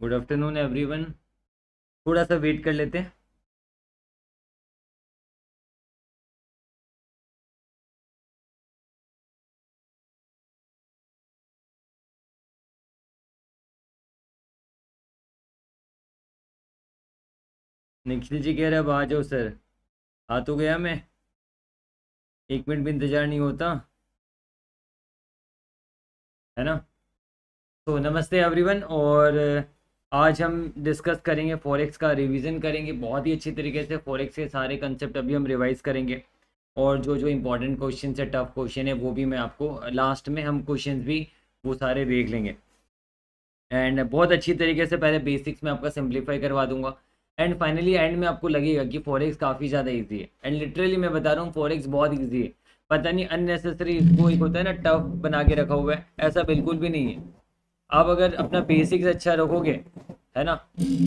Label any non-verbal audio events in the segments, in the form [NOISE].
Good afternoon everyone थोड़ा सा wait कर लेते हैं। निखिल जी कह रहे अब आ जाओ, सर। आ तो गया मैं। एक मिनट भी इंतज़ार नहीं होता। है ना? तो नमस्ते एवरीवन और आज हम डिस्कस करेंगे फॉरेक्स का रिवीजन करेंगे। बहुत ही अच्छी तरीके से फॉरेक्स के सारे कंसेप्ट अभी हम रिवाइज करेंगे। और जो जो इंपॉर्टेंट क्वेश्चन है टफ क्वेश्चन है, वो भी मैं आपको लास्ट में हम क्वेश्चन भी वो सारे देख लेंगे। एंड बहुत अच्छी तरीके से पहले बेसिक्स में आपका सिंप्लीफाई करवा दूँगा। एंड फाइनली एंड में आपको लगेगा कि फॉरेक्स काफ़ी ज़्यादा ईजी है। एंड लिटरली मैं बता रहा हूँ फॉरेक्स बहुत ईजी है। पता नहीं अननेसेसरी इसको एक होता है ना टफ बना के रखा हुआ है। ऐसा बिल्कुल भी नहीं है। आप अगर अपना बेसिक्स अच्छा रखोगे, है ना?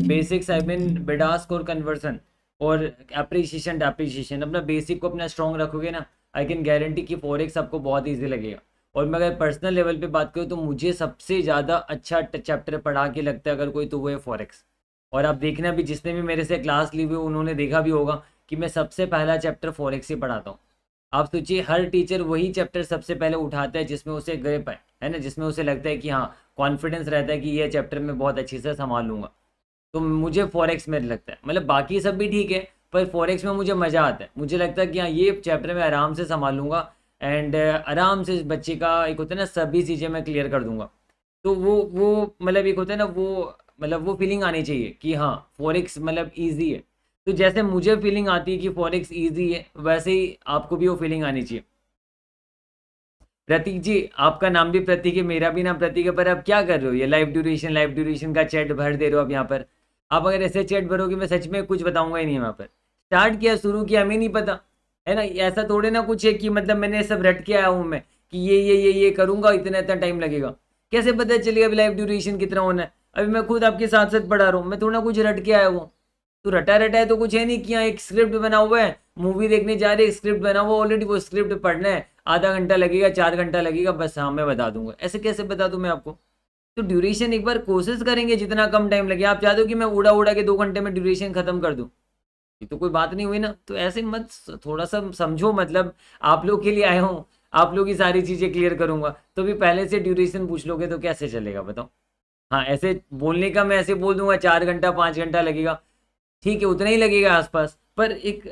बेसिक्स आई मीन बेडास्क और कन्वर्सन और अप्रिसिएशन डेप्रिसिएशन अपना बेसिक को अपना स्ट्रॉन्ग रखोगे ना आई कैन गारंटी कि फॉरेक्स आपको बहुत ईजी लगेगा। और मैं अगर पर्सनल लेवल पे बात करूँ तो मुझे सबसे ज़्यादा अच्छा चैप्टर पढ़ा के लगता है अगर कोई तो वो है फॉरेक्स और आप देखना भी, जिसने भी मेरे से क्लास ली हुई उन्होंने देखा भी होगा कि मैं सबसे पहला चैप्टर फॉरेक्स ही पढ़ाता हूँ। आप सोचिए, हर टीचर वही चैप्टर सबसे पहले उठाता है जिसमें उसे ग्रिप है है ना? जिसमें उसे लगता है कि हाँ कॉन्फिडेंस रहता है कि यह चैप्टर मैं बहुत अच्छे से संभाल लूँगा। तो मुझे फॉरेक्स में लगता है। मतलब बाकी सब भी ठीक है, पर फॉरेक्स में मुझे मज़ा आता है। मुझे लगता है कि हाँ ये चैप्टर मैं आराम से संभाल लूँगा एंड आराम से बच्चे का एक होता है ना, सभी चीज़ें मैं क्लियर कर दूँगा। तो वो वो मतलब एक होता है ना, वो मतलब वो फीलिंग आनी चाहिए कि हाँ फॉरेक्स मतलब ईजी है। तो जैसे मुझे फीलिंग आती है कि फॉरेक्स ईजी है, वैसे ही आपको भी वो फीलिंग आनी चाहिए। प्रतीक जी, आपका नाम भी प्रतीक है, मेरा भी नाम प्रतीक है, पर आप क्या कर रहे हो? ये लाइव ड्यूरेशन लाइव ड्यूरेशन का चैट भर दे रहे हो आप यहाँ पर। आप अगर ऐसे चैट भरोगे, मैं सच में कुछ बताऊँगा ही नहीं वहाँ पर। स्टार्ट किया, शुरू किया, हमें नहीं पता, है ना? ऐसा थोड़े ना कुछ है कि मतलब मैंने सब रट के आया हूँ मैं, कि ये ये ये ये करूँगा, इतना इतना टाइम लगेगा। कैसे पता चलेगा अभी लाइव ड्यूरेशन कितना होना है? अभी मैं खुद आपके साथ साथ पढ़ा रहा हूँ, मैं थोड़ा कुछ रट के आया हूँ। तो रटा रटा है तो कुछ है नहीं, कि एक स्क्रिप्ट बना हुआ है मूवी देखने जा रहे स्क्रिप्ट बना हुआ ऑलरेडी वो स्क्रिप्ट पढ़ना है, आधा घंटा लगेगा, चार घंटा लगेगा, बस हाँ मैं बता दूँगा। ऐसे कैसे बता दूँ मैं आपको? तो ड्यूरेशन एक बार कोशिश करेंगे, जितना कम टाइम लगे। आप चाहते हो कि मैं उड़ा उड़ा के दो घंटे में ड्यूरेशन खत्म कर दूँ? ये तो कोई बात नहीं हुई ना। तो ऐसे मत थोड़ा सा समझो मतलब आप लोग के लिए आए हूँ, आप लोग की सारी चीज़ें क्लियर करूँगा। तो भी पहले से ड्यूरेशन पूछ लोगे तो कैसे चलेगा, बताओ? हाँ ऐसे बोलने का मैं ऐसे बोल दूँगा, चार घंटा, पाँच घंटा लगेगा। ठीक है, उतना ही लगेगा आसपास। पर एक,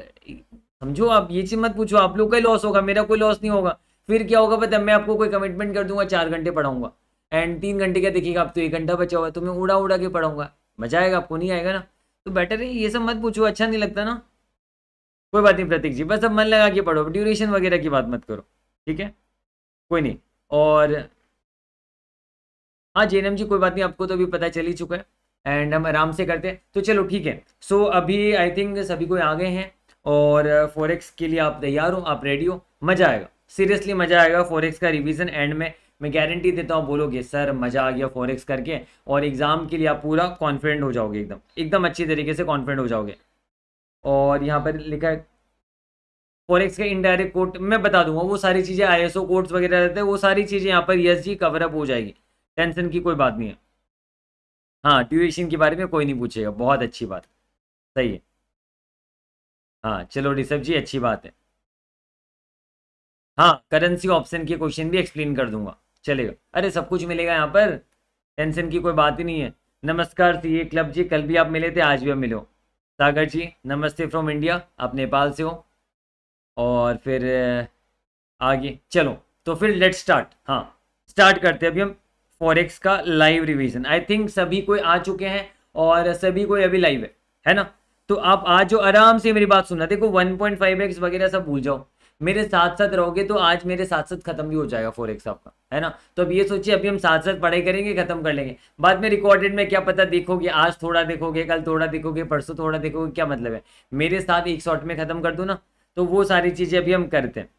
समझो आप, ये चीज़ मत पूछो, आप लोग का लॉस होगा, मेरा कोई लॉस नहीं होगा। फिर क्या होगा पता मैं आपको कोई कमिटमेंट कर दूँगा, चार घंटे पढ़ाऊँगा। एंड तीन घंटे क्या देखिएगा आप तो एक घंटा बचा हुआ तो मैं उड़ा उड़ा के पढ़ाऊँगा। मज़ा आएगा, आपको नहीं आएगा ना? तो बेटर है, ये सब मत पूछो अच्छा नहीं लगता ना? कोई बात नहीं, प्रतीक जी, बस अब मन लगा के पढ़ो ड्यूरेशन वगैरह की बात मत करो, ठीक है? कोई नहीं, और हाँ जेनम जी, कोई बात नहीं, आपको तो अभी पता चल ही चुका है। एंड हम आराम से करते हैं। तो चलो ठीक है। सो so, अभी आई थिंक सभी कोई आ गए हैं और फॉरेक्स के लिए आप तैयार हो आप रेडी हो मज़ा आएगा। सीरियसली मज़ा आएगा फॉरेक्स का रिवीजन एंड में। मैं गारंटी देता हूँ बोलोगे सर मज़ा आ गया फॉरेक्स करके और एग्ज़ाम के लिए आप पूरा कॉन्फिडेंट हो जाओगे एकदम। एकदम अच्छी तरीके से कॉन्फिडेंट हो जाओगे। और यहाँ पर लिखा है फॉरेक्स के इनडायरेक्ट कोड मैं बता दूँगा वो सारी चीज़ें आई एस कोड्स वगैरह रहते हैं वो सारी चीज़ें यहाँ पर यस जी कवरअप हो जाएगी। टेंशन की कोई बात नहीं है। हाँ ट्यूशन के बारे में कोई नहीं पूछेगा, बहुत अच्छी बात। सही है। हाँ चलो ऋषभ जी, अच्छी बात है। हाँ करेंसी ऑप्शन के क्वेश्चन भी एक्सप्लेन कर दूँगा। चलेगा। अरे, सब कुछ मिलेगा यहाँ पर? टेंशन की कोई बात ही नहीं है। नमस्कार सी क्लब जी, कल भी आप मिले थे, आज भी आप मिलो सागर जी, नमस्ते फ्रॉम इंडिया आप नेपाल से हो। और फिर, आगे, चलो तो फिर लेट स्टार्ट हाँ स्टार्ट करते हैं अभी हम। फॉरेक्स का लाइव रिवीजन आई थिंक सभी कोई आ चुके हैं और सभी कोई अभी लाइव है है ना? तो आप आज जो आराम से मेरी बात सुनना, देखो 1.5x वगैरह सब भूल जाओ। मेरे साथ साथ रहोगे तो आज मेरे साथ साथ खत्म भी हो जाएगा फोर एक्स आपका, है ना? तो अब ये सोचिए, अभी हम साथ साथ पढ़ाई करेंगे, खत्म कर लेंगे। बाद में रिकॉर्डेड में क्या पता देखोगे, आज थोड़ा देखोगे, कल थोड़ा देखोगे, परसों थोड़ा देखोगे, क्या मतलब है? मेरे साथ एक शॉर्ट में खत्म कर दो ना तो वो सारी चीज़ें अभी हम करते हैं।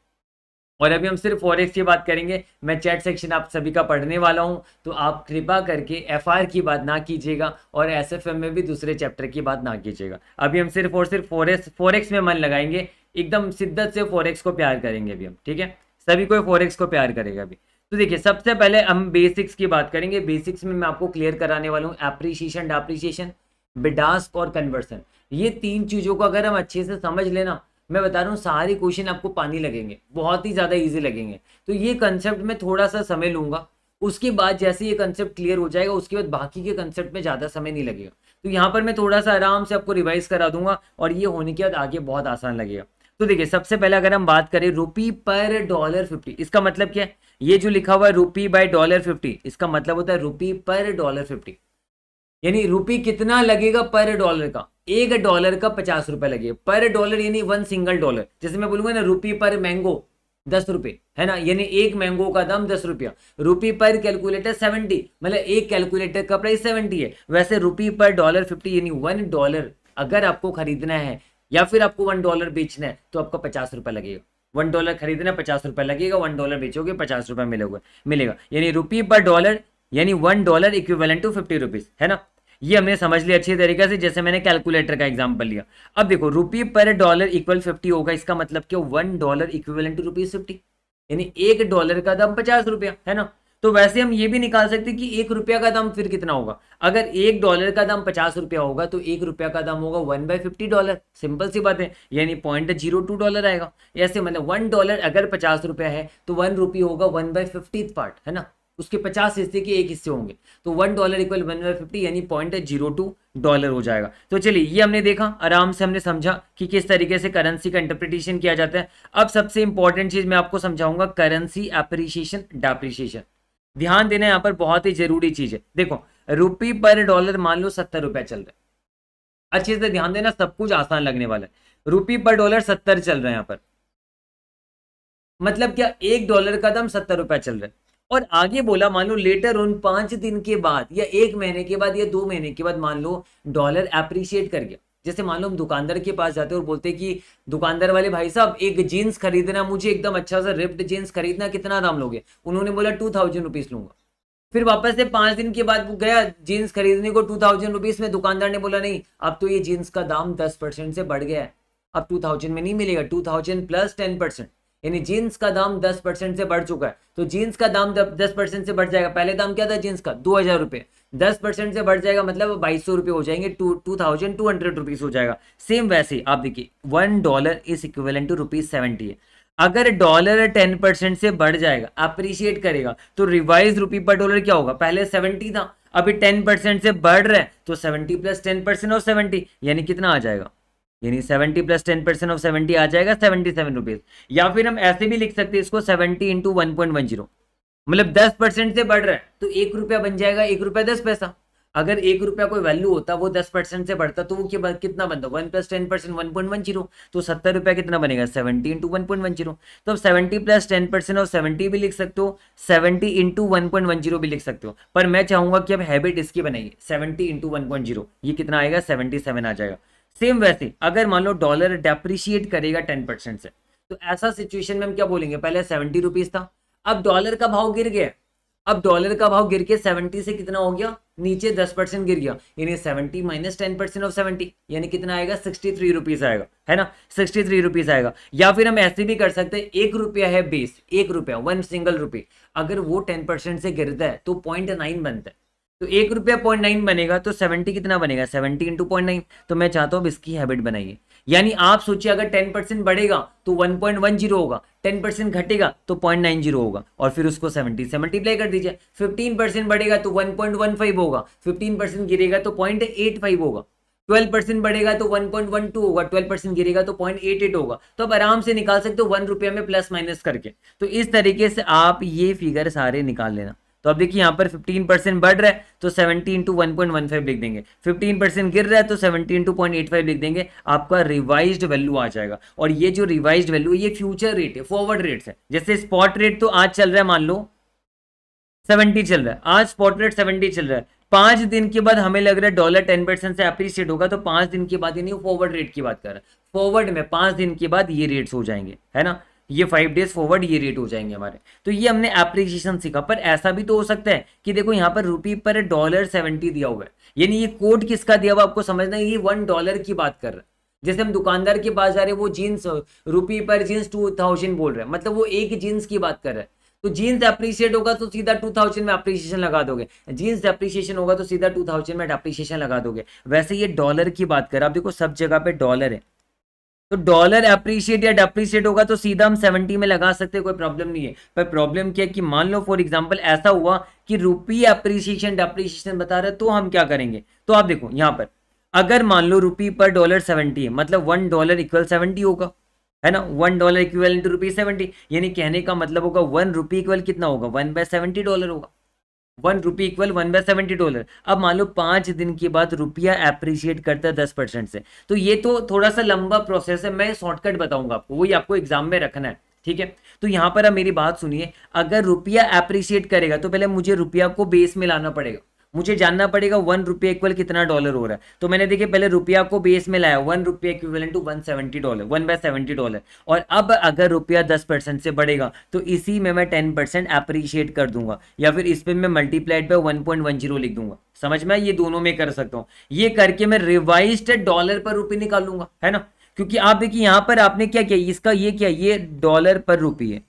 और अभी हम सिर्फ़ फॉरेक्स की बात करेंगे। मैं चैट सेक्शन आप सभी का पढ़ने वाला हूँ तो आप कृपा करके एफ़ की बात ना कीजिएगा और एसएफएम में भी दूसरे चैप्टर की बात ना कीजिएगा। अभी हम सिर्फ़ और सिर्फ़ फॉरेक्स फॉरेक्स में मन लगाएँगे। एकदम शिद्दत से फॉरेक्स को प्यार करेंगे अभी हम, ठीक है? सभी कोई फॉरेक्स को प्यार करेगा अभी। तो देखिए, सबसे पहले हम बेसिक्स की बात करेंगे। बेसिक्स में मैं आपको क्लियर कराने वाला हूँ। एप्रिसिएशन डाप्रिसिएशन बिडास्क और कन्वर्सन ये तीन चीज़ों को अगर हम अच्छे से समझ लेना मैं बता रहा हूँ, सारे क्वेश्चन आपको पानी लगेंगे, बहुत ही ज़्यादा ईजी लगेंगे। तो ये कंसेप्ट में थोड़ा सा समय लूँगा, उसके बाद जैसे ये कंसेप्ट क्लियर हो जाएगा, उसके बाद बाकी के कंसेप्ट में ज़्यादा समय नहीं लगेगा। तो यहाँ पर मैं थोड़ा सा आराम से आपको रिवाइज करा दूँगा, और ये होने के बाद आगे बहुत आसान लगेगा। तो देखिए, सबसे पहले अगर हम बात करें रुपी पर डॉलर फिफ्टी इसका मतलब क्या है? ये जो लिखा हुआ है रुपी बाय डॉलर फिफ्टी इसका मतलब होता है रुपी पर डॉलर फिफ्टी यानी रुपी कितना लगेगा पर डॉलर का? एक डॉलर का पचास रुपए लगेगा। पर डॉलर यानी वन सिंगल डॉलर जैसे मैं बोलूँगा ना, रुपी पर मैंगो दस रुपए, है ना? यानी एक मैंगो का दाम दस रुपया। रुपी पर कैलकुलेटर सेवेंटी मतलब एक कैलकुलेटर का प्राइस सेवेंटी है। वैसे रुपी पर डॉलर फिफ्टी यानी वन डॉलर अगर आपको खरीदना है, या फिर आपको वन डॉलर बेचना है तो आपका पचास रुपया लगेगा। वन डॉलर खरीदना, पचास रुपया लगेगा वन डॉलर बेचोगे, पचास रुपया मिलेगा मिलेगा। यानी रुपी पर डॉलर यानी one dollar equivalent to fifty rupees है ना? ये हमने समझ लिया अच्छी तरीके से, जैसे मैंने कैलकुलेटर का एग्जांपल लिया। अब देखो रुपी पर डॉलर इक्वल फिफ्टी होगा, इसका मतलब क्या one dollar equivalent to rupees fifty यानी एक डॉलर का दाम पचास रुपया, है ना? तो वैसे हम ये भी निकाल सकते कि एक रुपया का दाम फिर कितना होगा? अगर एक डॉलर का दाम पचास रुपया होगा तो एक रुपया का दाम होगा one by fifty dollar simple सी बात है। यानी पॉइंट ज़ीरो टू डॉलर आएगा। ऐसे मतलब वन डॉलर अगर पचास रुपया है तो वन रुपी होगा वन बाय फिफ्टी पार्ट है ना? उसके पचास हिस्से के एक हिस्से होंगे। तो one dollar equal one by fifty यानी पॉइंट ज़ीरो टू डॉलर हो जाएगा। तो चलिए, ये हमने देखा, आराम से हमने समझा कि किस तरीके से करेंसी का इंटरप्रिटेशन किया जाता है। अब सबसे इंपॉर्टेंट चीज़ मैं आपको समझाऊँगा करेंसी अप्रिशिएशन डाप्रिशिएशन ध्यान देना यहाँ पर बहुत ही ज़रूरी चीज़ है। देखो रुपी पर डॉलर मान लो सत्तर रुपया चल रहा है। अच्छे से ध्यान देना, सब कुछ आसान लगने वाला है। रुपी पर डॉलर सत्तर चल रहा है यहाँ पर। मतलब क्या, एक डॉलर का दाम सत्तर रुपया चल रहा है। और आगे बोला, मान लो लेटर उन पाँच दिन के बाद या एक महीने के बाद या दो महीने के बाद, मान लो डॉलर अप्रिशिएट कर गया। जैसे मान लो, हम दुकानदार के पास जाते हैं और बोलते हैं कि, दुकानदार वाले भाई साहब, एक जीन्स खरीदना, मुझे एकदम अच्छा सा रिप्ड जीन्स खरीदना, कितना दाम लोगे? उन्होंने बोला टू थाउज़ेंड रुपीज़ लूँगा। फिर वापस से पाँच दिन के बाद गया जीन्स खरीदने को टू थाउज़ेंड रुपीज़ में, दुकानदार ने बोला, नहीं, अब तो ये जीन्स का दाम दस परसेंट से बढ़ गया है। अब टू थाउज़ेंड में नहीं मिलेगा two thousand plus ten percent यानी जीन्स का दाम दस परसेंट से बढ़ चुका है। तो जीन्स का दाम दस परसेंट से बढ़ जाएगा, पहले दाम क्या था जीन्स का? दो हज़ार रुपये। दस परसेंट से बढ़ जाएगा मतलब बाईस सौ रुपये हो जाएँगे, two two thousand two hundred rupees हो जाएगा। सेम वैसे ही, आप देखिए, one dollar is equivalent to rupees seventy अगर डॉलर टेन परसेंट से बढ़ जाएगा अप्रिशिएट करेगा तो रिवाइज रुपी पर डॉलर क्या होगा? पहले सेवेंटी था, अभी टेन परसेंट से बढ़ रहा है तो सेवेंटी प्लस टेन परसेंट और सेवेंटी, यानी कितना आ जाएगा? यानी seventy plus ten percent of seventy आ जाएगा, सेवेंटी सेवन रुपीज़ या फिर हम ऐसे भी लिख सकते हैं इसको seventy into one point one zero. मतलब दस परसेंट से बढ़ रहा है तो एक रुपया बन जाएगा, एक रुपया दस पैसा। अगर एक रुपया कोई वैल्यू होता, वो दस परसेंट से बढ़ता तो वो कितना बनता? One plus ten percent, one point one zero. तो सत्तर रुपया कितना बनेगा? Seventy into one point one zero. तो अब सेवेंटी प्लस टेन परसेंट और सेवेंटी भी लिख सकते हो, seventy into one point one zero भी लिख सकते हो। पर मैं चाहूँगा कि अब हैबिट इसकी बनाइए, seventy into one point zero. ये कितना आएगा? सेवेंटी सेवन आ जाएगा। सेम वैसे, अगर मान लो डॉलर डेप्रिशिएट करेगा टेन परसेंट से तो ऐसा सिचुएशन में हम क्या बोलेंगे? पहले सेवेंटी रुपीज़ था, अब डॉलर का भाव गिर गया, अब डॉलर का भाव गिर के सेवेंटी से कितना हो गया? नीचे दस परसेंट गिर गया, यानी seventy minus ten percent of seventy यानी कितना आएगा? सिक्सटी थ्री रुपीज़ आएगा, है ना? सिक्सटी थ्री रुपीज़ आएगा, या फिर हम ऐसे भी कर सकते हैं, एक रुपया है बेस एक रुपया वन सिंगल रुपये अगर वो टेन परसेंट से गिरता है तो पॉइंट नाइन बनता है। तो एक रुपया पॉइंट नाइन बनेगा तो सेवेंटी कितना बनेगा? सेवेंटी इंटू पॉइंट नाइन तो मैं चाहता हूँ इसकी हैबिट बनाइए। यानी आप सोचिए, अगर टेन परसेंट बढ़ेगा तो वन पॉइंट वन ज़ीरो होगा। टेन परसेंट घटेगा तो पॉइंट नाइन ज़ीरो होगा। और फिर उसको सेवेंटी से मल्टीप्लाई कर दीजिए। फिफ्टीन परसेंट बढ़ेगा तो वन पॉइंट वन फाइव होगा। फिफ्टीन परसेंट गिरेगा तो पॉइंट एट फाइव होगा। ट्वेल्व परसेंट बढ़ेगा तो वन पॉइंट वन टू होगा। ट्वेल्व परसेंट गिरेगा तो पॉइंट एट एट होगा। तो आप आराम से निकाल सकते हो वन रुपया में प्लस माइनस करके। तो इस तरीके से आप ये फिगर सारे निकाल लेना। तो अब देखिए यहाँ पर 15 परसेंट बढ़ रहा है तो 70 इंटू वन लिख देंगे। 15 परसेंट गिर रहा है तो 70 इंटू पॉइंट लिख देंगे। आपका रिवाइज्ड वैल्यू आ जाएगा। और ये जो रिवाइज्ड वैल्यू ये फ्यूचर रेट है फॉरवर्ड रेट है। जैसे स्पॉट रेट तो आज चल रहा है, मान लो सेवेंटी चल रहा है। आज स्पॉट रेट सेवेंटी चल रहा है। पाँच दिन के बाद हमें लग रहा है डॉलर टेन परसेंट से अप्रिशिएट होगा तो पाँच दिन के बाद यानी फॉरवर्ड रेट की बात कर रहा है। फॉरवर्ड में पाँच दिन के बाद ये रेट्स हो जाएँगे, है ना? ये फाइव डेज़ फॉरवर्ड ये रेट हो जाएँगे हमारे। तो ये हमने एप्लीकेशन सीखा, पर ऐसा भी तो हो सकता है कि देखो यहाँ पर रुपी पर डॉलर सेवेंटी दिया हुआ है। यानी ये कोड किसका दिया हुआ आपको समझना है, ये वन डॉलर की बात कर रहा है। जैसे हम दुकानदार के पास जा रहे हैं, वो jeans rupee per jeans two thousand बोल रहे हैं। मतलब वो एक जीन्स की बात कर रहा है। तो जीन्स अप्रिशिएट होगा तो सीधा टू थाउज़ेंड में अप्रिशिएशन लगा दोगे। जीन्स अप्रिशिएशन होगा तो सीधा टू थाउज़ेंड में अप्रिशिएशन लगा दोगे। वैसे ये डॉलर की बात कर आप देखो सब जगह पे डॉलर है। तो डॉलर अप्रिशिएट या डेप्रिशिएट होगा तो सीधा हम सेवेंटी में लगा सकते हैं, कोई प्रॉब्लम नहीं है। पर प्रॉब्लम क्या है कि मान लो फॉर एग्जांपल ऐसा हुआ कि रुपी अप्रिसिएशन डेप्रिशिएशन बता रहे तो हम क्या करेंगे? तो आप देखो, यहाँ पर अगर मान लो रुपी पर डॉलर सेवेंटी है मतलब वन डॉलर इक्वल सेवेंटी होगा, है ना? One dollar equal into rupee seventy यानी कहने का मतलब होगा वन रुपी इक्वल कितना होगा? वन बाय सेवेंटी डॉलर होगा। One rupee equal one by seventy dollar अब मान लो पाँच दिन के बाद रुपया अप्रिशिएट करता है दस परसेंट से। तो ये तो थोड़ा सा लंबा प्रोसेस है, मैं शॉर्टकट बताऊँगा आपको, वही आपको एग्ज़ाम में रखना है, ठीक है? तो यहाँ पर अब मेरी बात सुनिए, अगर रुपया अप्रिशिएट करेगा तो पहले मुझे रुपया को बेस में लाना पड़ेगा। मुझे जानना पड़ेगा वन रुपया इक्वल कितना डॉलर हो रहा है। तो मैंने देखिए, पहले रुपया को बेस में लाया, वन रुपया equivalent to one seventy dollar one by seventy dollar और अब अगर रुपया दस परसेंट से बढ़ेगा तो इसी में मैं टेन परसेंट अप्रिशिएट कर दूँगा, या फिर इस पर मैं मल्टीप्लाइड पे वन पॉइंट वन ज़ीरो लिख दूँगा। समझ में ये दोनों में कर सकता हूँ। ये करके मैं रिवाइज डॉलर पर रुपये निकालूँगा, है ना? क्योंकि आप देखिए, यहाँ पर आपने क्या किया? इसका ये क्या, ये डॉलर पर रुपये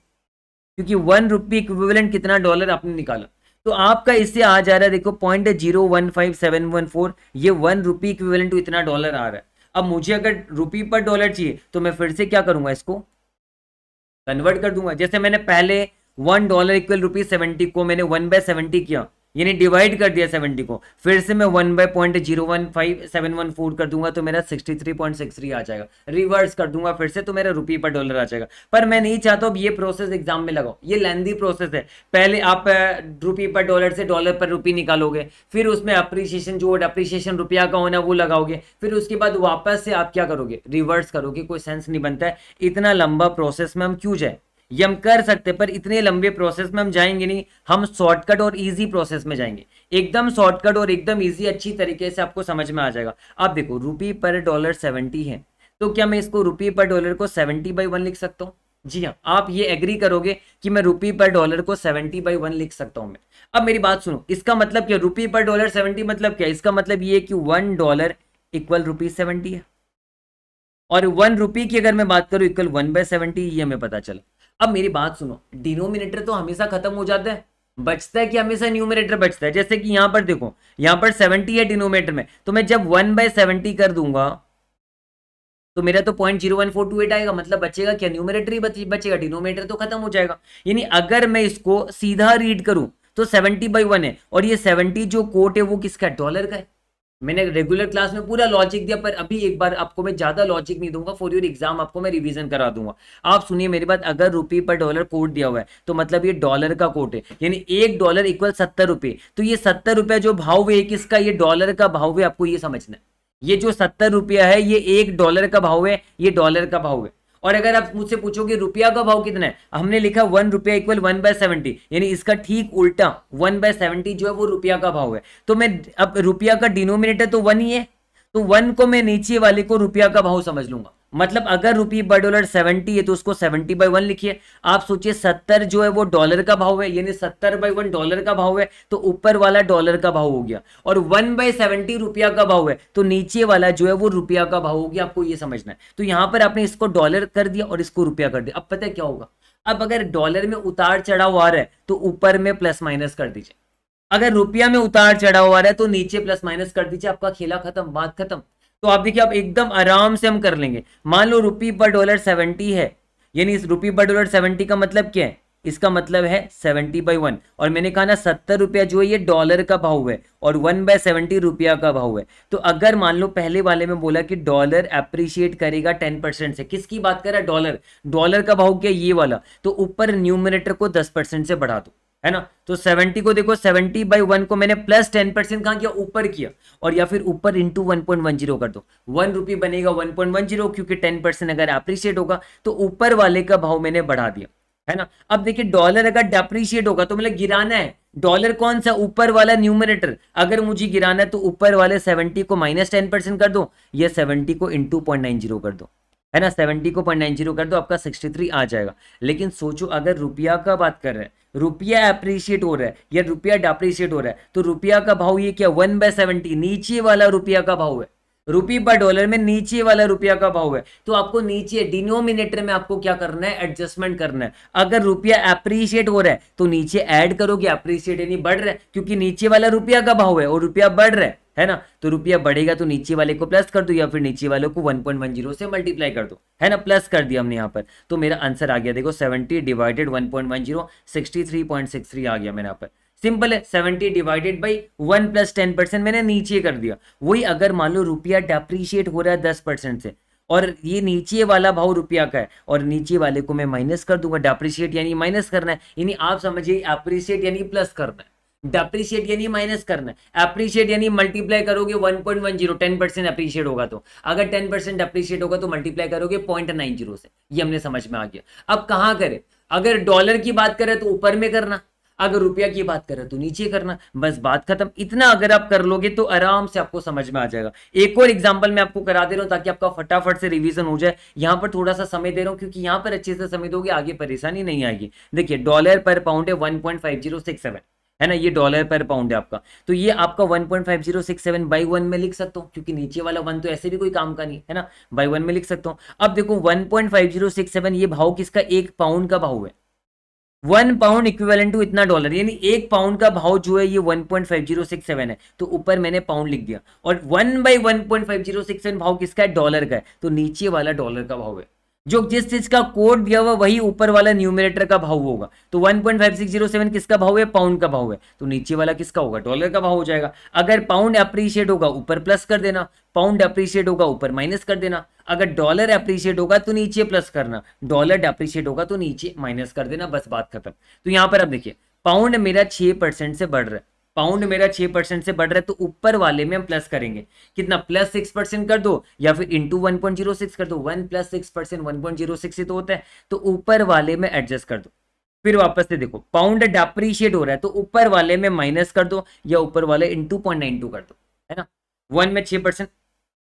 क्योंकि वन रुपये इक्विवेलेंट कितना डॉलर आपने निकाला? तो आपका इससे आ जा रहा है, देखो point zero one five seven one four ये वन रुपी इक्विवेलेंट टू इतना डॉलर आ रहा है। अब मुझे अगर रुपी पर डॉलर चाहिए तो मैं फिर से क्या करूँगा इसको? कन्वर्ट कर दूँगा। जैसे मैंने पहले one dollar equal rupee seventy को मैंने वन बाय सेवेंटी किया यानी डिवाइड कर दिया सेवेंटी को। फिर से मैं one by point zero one five seven one four कर दूँगा तो मेरा sixty three point six three आ जाएगा। रिवर्स कर दूँगा फिर से तो मेरा रुपये पर डॉलर आ जाएगा। पर मैं नहीं चाहता अब ये प्रोसेस एग्ज़ाम में लगाओ। ये लेंदी प्रोसेस है। पहले आप रुपये पर डॉलर से डॉलर पर रुपये निकालोगे। फिर उसमें अप्रिसिएशन जो अप्रिसिएशन रुपया का होना वो लगाओगे। फिर उसके बाद वापस से आप क्या करोगे? रिवर्स करोगे। कोई सेंस नहीं बनता है। इतना लंबा प्रोसेस में हम क्यों जाए? ये हम कर सकते पर इतने लंबे प्रोसेस में हम जाएँगे नहीं। हम शॉर्टकट और इजी प्रोसेस में जाएँगे। एकदम शॉर्टकट और एकदम इजी अच्छी तरीके से आपको समझ में आ जाएगा। आप देखो रुपी पर डॉलर सेवेंटी है। तो क्या मैं इसको रुपी पर डॉलर को सेवेंटी बाई वन लिख सकता हूँ? जी हाँ आप ये एग्री करोगे कि मैं रुपी पर डॉलर को सेवेंटी बाई वन लिख सकता हूँ मैं। अब मेरी बात सुनो, इसका मतलब क्या? रुपी पर डॉलर सेवेंटी मतलब क्या? इसका मतलब ये कि one dollar equal rupee seventy है। और वन रुपी की अगर मैं बात करूँ इक्वल वन बाय सेवेंटी ये हमें पता चला। अब मेरी बात सुनो, डिनोमिनेटर तो हमेशा खत्म हो जाता है। बचता है कि हमेशा न्यूमिनेटर बचता है? जैसे कि यहाँ पर देखो, यहाँ पर सेवेंटी है डिनोमिनेटर में तो मैं जब वन बाय सेवेंटी कर दूँगा तो मेरा तो point zero one four two eight आएगा मतलब बचेगा क्या? न्यूमिनेटर ही बचेगा, डिनोमिनेटर तो खत्म हो जाएगा। यानी अगर मैं इसको सीधा रीड करूँ तो सेवेंटी बाई वन है, और ये सेवेंटी जो कोट है वो किसका डॉलर का है। मैंने रेगुलर क्लास में पूरा लॉजिक दिया, पर अभी एक बार आपको मैं ज़्यादा लॉजिक नहीं दूँगा फॉर योर एग्ज़ाम आपको मैं रिवीजन करा दूँगा। आप सुनिए मेरी बात, अगर रुपये पर डॉलर कोट दिया हुआ है तो मतलब ये डॉलर का कोट है, यानी एक डॉलर इक्वल सत्तर रुपए तो ये सत्तर रुपया जो भाव है किसका, ये डॉलर का भाव है, आपको ये समझना है। ये जो सत्तर रुपया है, ये एक डॉलर का भाव है, ये डॉलर का भाव है। और अगर आप मुझसे पूछोगे, रुपया का भाव कितना है? हमने लिखा वन रुपया इक्वल वन बाय सेवेंटी यानी इसका ठीक उल्टा वन बाय सेवेंटी जो है वो रुपया का भाव है। तो मैं, अब रुपया का डिनोमिनेटर तो वन ही है? तो वन को मैं नीचे वाले को रुपया का भाव समझ लूँगा। मतलब अगर रुपये बाय डॉलर सेवेंटी है तो उसको सेवेंटी बाई वन लिखिए। आप सोचिए सत्तर जो है वो डॉलर का भाव है, यानी सत्तर बाई वन डॉलर का भाव है तो ऊपर वाला डॉलर का भाव हो गया। और वन बाई सेवेंटी रुपया का भाव है तो नीचे वाला जो है वो रुपया का भाव हो गया, आपको ये समझना है। तो यहाँ पर आपने इसको डॉलर कर दिया और इसको रुपया कर दिया। अब पता है क्या होगा? अब अगर डॉलर में उतार चढ़ाव आ रहा है तो ऊपर में प्लस माइनस कर दीजिए। अगर रुपया में उतार चढ़ाव आ रहा है तो नीचे प्लस माइनस कर दीजिए, आपका खेला खत्म, बात खत्म। तो आप देखिए, आप एकदम आराम से हम कर लेंगे। मान लो रुपी पर डॉलर सेवेंटी है। यानी इस रुपी पर डॉलर सेवेंटी का मतलब क्या है? इसका मतलब है सेवेंटी बाई वन और मैंने कहा ना, सत्तर रुपया जो है, ये डॉलर का भाव है, और वन बाय सेवेंटी रुपया का भाव है। तो अगर मान लो, पहले वाले में बोला कि डॉलर अप्रिशिएट करेगा टेन परसेंट से, किसकी बात कर रहा है? डॉलर डॉलर का भाव क्या ये वाला। तो ऊपर न्यूमिनेटर को दस परसेंट से बढ़ा दो। है ना? तो 70 को देखो 70 बाई वन को मैंने प्लस टेन परसेंट कहा किया? ऊपर किया। और या फिर ऊपर into one point one zero कर दो। वन रुपी बनेगा वन पॉइंट वन ज़ीरो क्योंकि टेन परसेंट अगर अप्रिशिएट होगा तो ऊपर वाले का भाव मैंने बढ़ा दिया। है ना? अब देखिए डॉलर अगर डेप्रिशिएट होगा तो मतलब गिराना है। डॉलर कौन सा? ऊपर वाला न्यूमिनेटर अगर मुझे गिराना है तो ऊपर वाले सेवेंटी को माइनस टेन परसेंट कर दो। या सेवेंटी को इंटू पॉइंट नाइन ज़ीरो कर दो। है ना? सेवेंटी को पॉइंट नाइन ज़ीरो कर दो, आपका सिक्सटी थ्री आ जाएगा। लेकिन सोचो, अगर रुपया का बात कर रहे हैं रुपया अप्रिशिएट हो रहा है, या रुपया डिप्रिशिएट हो रहा है तो रुपया का भाव ये क्या वन बाय सेवेंटी नीचे वाला रुपया का भाव है। रुपी पर डॉलर में नीचे वाला रुपया का भाव है। तो आपको नीचे डिनोमिनेटर में आपको क्या करना है एडजस्टमेंट करना है। अगर रुपया अप्रिशिएट हो रहा है तो नीचे ऐड करोगे अप्रिशिएट यानी बढ़ रहा है, क्योंकि नीचे वाला रुपया का भाव है और रुपया बढ़ रहा है। है ना? तो रुपया बढ़ेगा तो नीचे वाले को प्लस कर दो या फिर नीचे वाले को 1.10 से मल्टीप्लाई कर दो। है ना? प्लस कर दिया हमने यहाँ पर। तो मेरा आंसर आ गया, देखो 70 डिवाइडेड 1.10 63.63 आ गया मेरे यहाँ पर। सिंपल है seventy divided by one plus ten percent मैंने नीचे कर दिया। वही अगर मान लो रुपया डेप्रीशिएट हो रहा है दस परसेंट से, और ये नीचे वाला भाव रुपया का है, और नीचे वाले को मैं माइनस कर दूँगा डेप्रीशिएट यानी माइनस करना है, यानी आप समझिए अप्रिशिएट यानी प्लस करना है। डेप्रीशिएट यानी माइनस करना अप्रिशिएट यानी मल्टीप्लाई करोगे 1.10 10 परसेंट अप्रिशिएट होगा तो। अगर 10 परसेंट अप्रिशिएट होगा तो मल्टीप्लाई करोगे पॉइंट नाइन ज़ीरो से। ये हमने समझ में आ गया। अब कहाँ करें? अगर डॉलर की बात करें तो ऊपर में करना। अगर रुपया की बात करें तो नीचे करना। बस बात खत्म। इतना अगर आप कर लोगे तो आराम से आपको समझ में आ जाएगा। एक और एग्जांपल मैं आपको करा दे रहा हूँ ताकि आपका फटाफट से रिवीजन हो जाए। यहाँ पर थोड़ा सा समय दे रहा हूँ क्योंकि यहाँ पर अच्छे से समय दोगे, आगे परेशानी नहीं आएगी। देखिए डॉलर पर पाउंड है वन है ना, ये डॉलर पर पाउंड है आपका। तो ये आपका 1.5067 बाई वन में लिख सकता हूँ, क्योंकि नीचे वाला वन तो ऐसे भी कोई काम का नहीं, है ना? बाई वन में लिख सकता हूँ। अब देखो 1.5067 ये भाव किसका, एक पाउंड का भाव है। वन पाउंड इक्विवेलेंट टू इतना डॉलर यानी एक पाउंड का भाव जो है, ये one point five zero six seven है। तो ऊपर मैंने पाउंड लिख दिया। और वन बाई वन भाव किसका है? डॉलर का है। तो नीचे वाला डॉलर का भाव है। जो जिस चीज़ का कोड दिया हुआ वही ऊपर वाला न्यूमिनेटर का भाव होगा। तो 1.5607 किसका भाव है? पाउंड का भाव है। तो नीचे वाला किसका होगा? डॉलर का भाव हो जाएगा। अगर पाउंड अप्रिशिएट होगा, ऊपर प्लस कर देना। पाउंड अप्रिशिएट होगा, ऊपर माइनस कर देना। अगर डॉलर अप्रिशिएट होगा तो नीचे प्लस करना। डॉलर अप्रिशिएट होगा तो नीचे माइनस कर देना। बस बात खत्म। तो यहाँ पर अब देखिए पाउंड मेरा छह परसेंट से बढ़ रहा है। पाउंड मेरा छह परसेंट से बढ़ रहा है तो ऊपर वाले में हम प्लस करेंगे। कितना? प्लस सिक्स परसेंट कर दो, या फिर into one point zero six कर दो। One plus six percent one point zero six ही तो होता है तो ऊपर वाले में एडजस्ट कर दो। फिर वापस से देखो पाउंड डेप्रीशिएट हो रहा है तो ऊपर वाले में माइनस कर दो, या ऊपर वाले इंटू पॉइंट नाइन टू कर दो, है ना? वन में छह परसेंट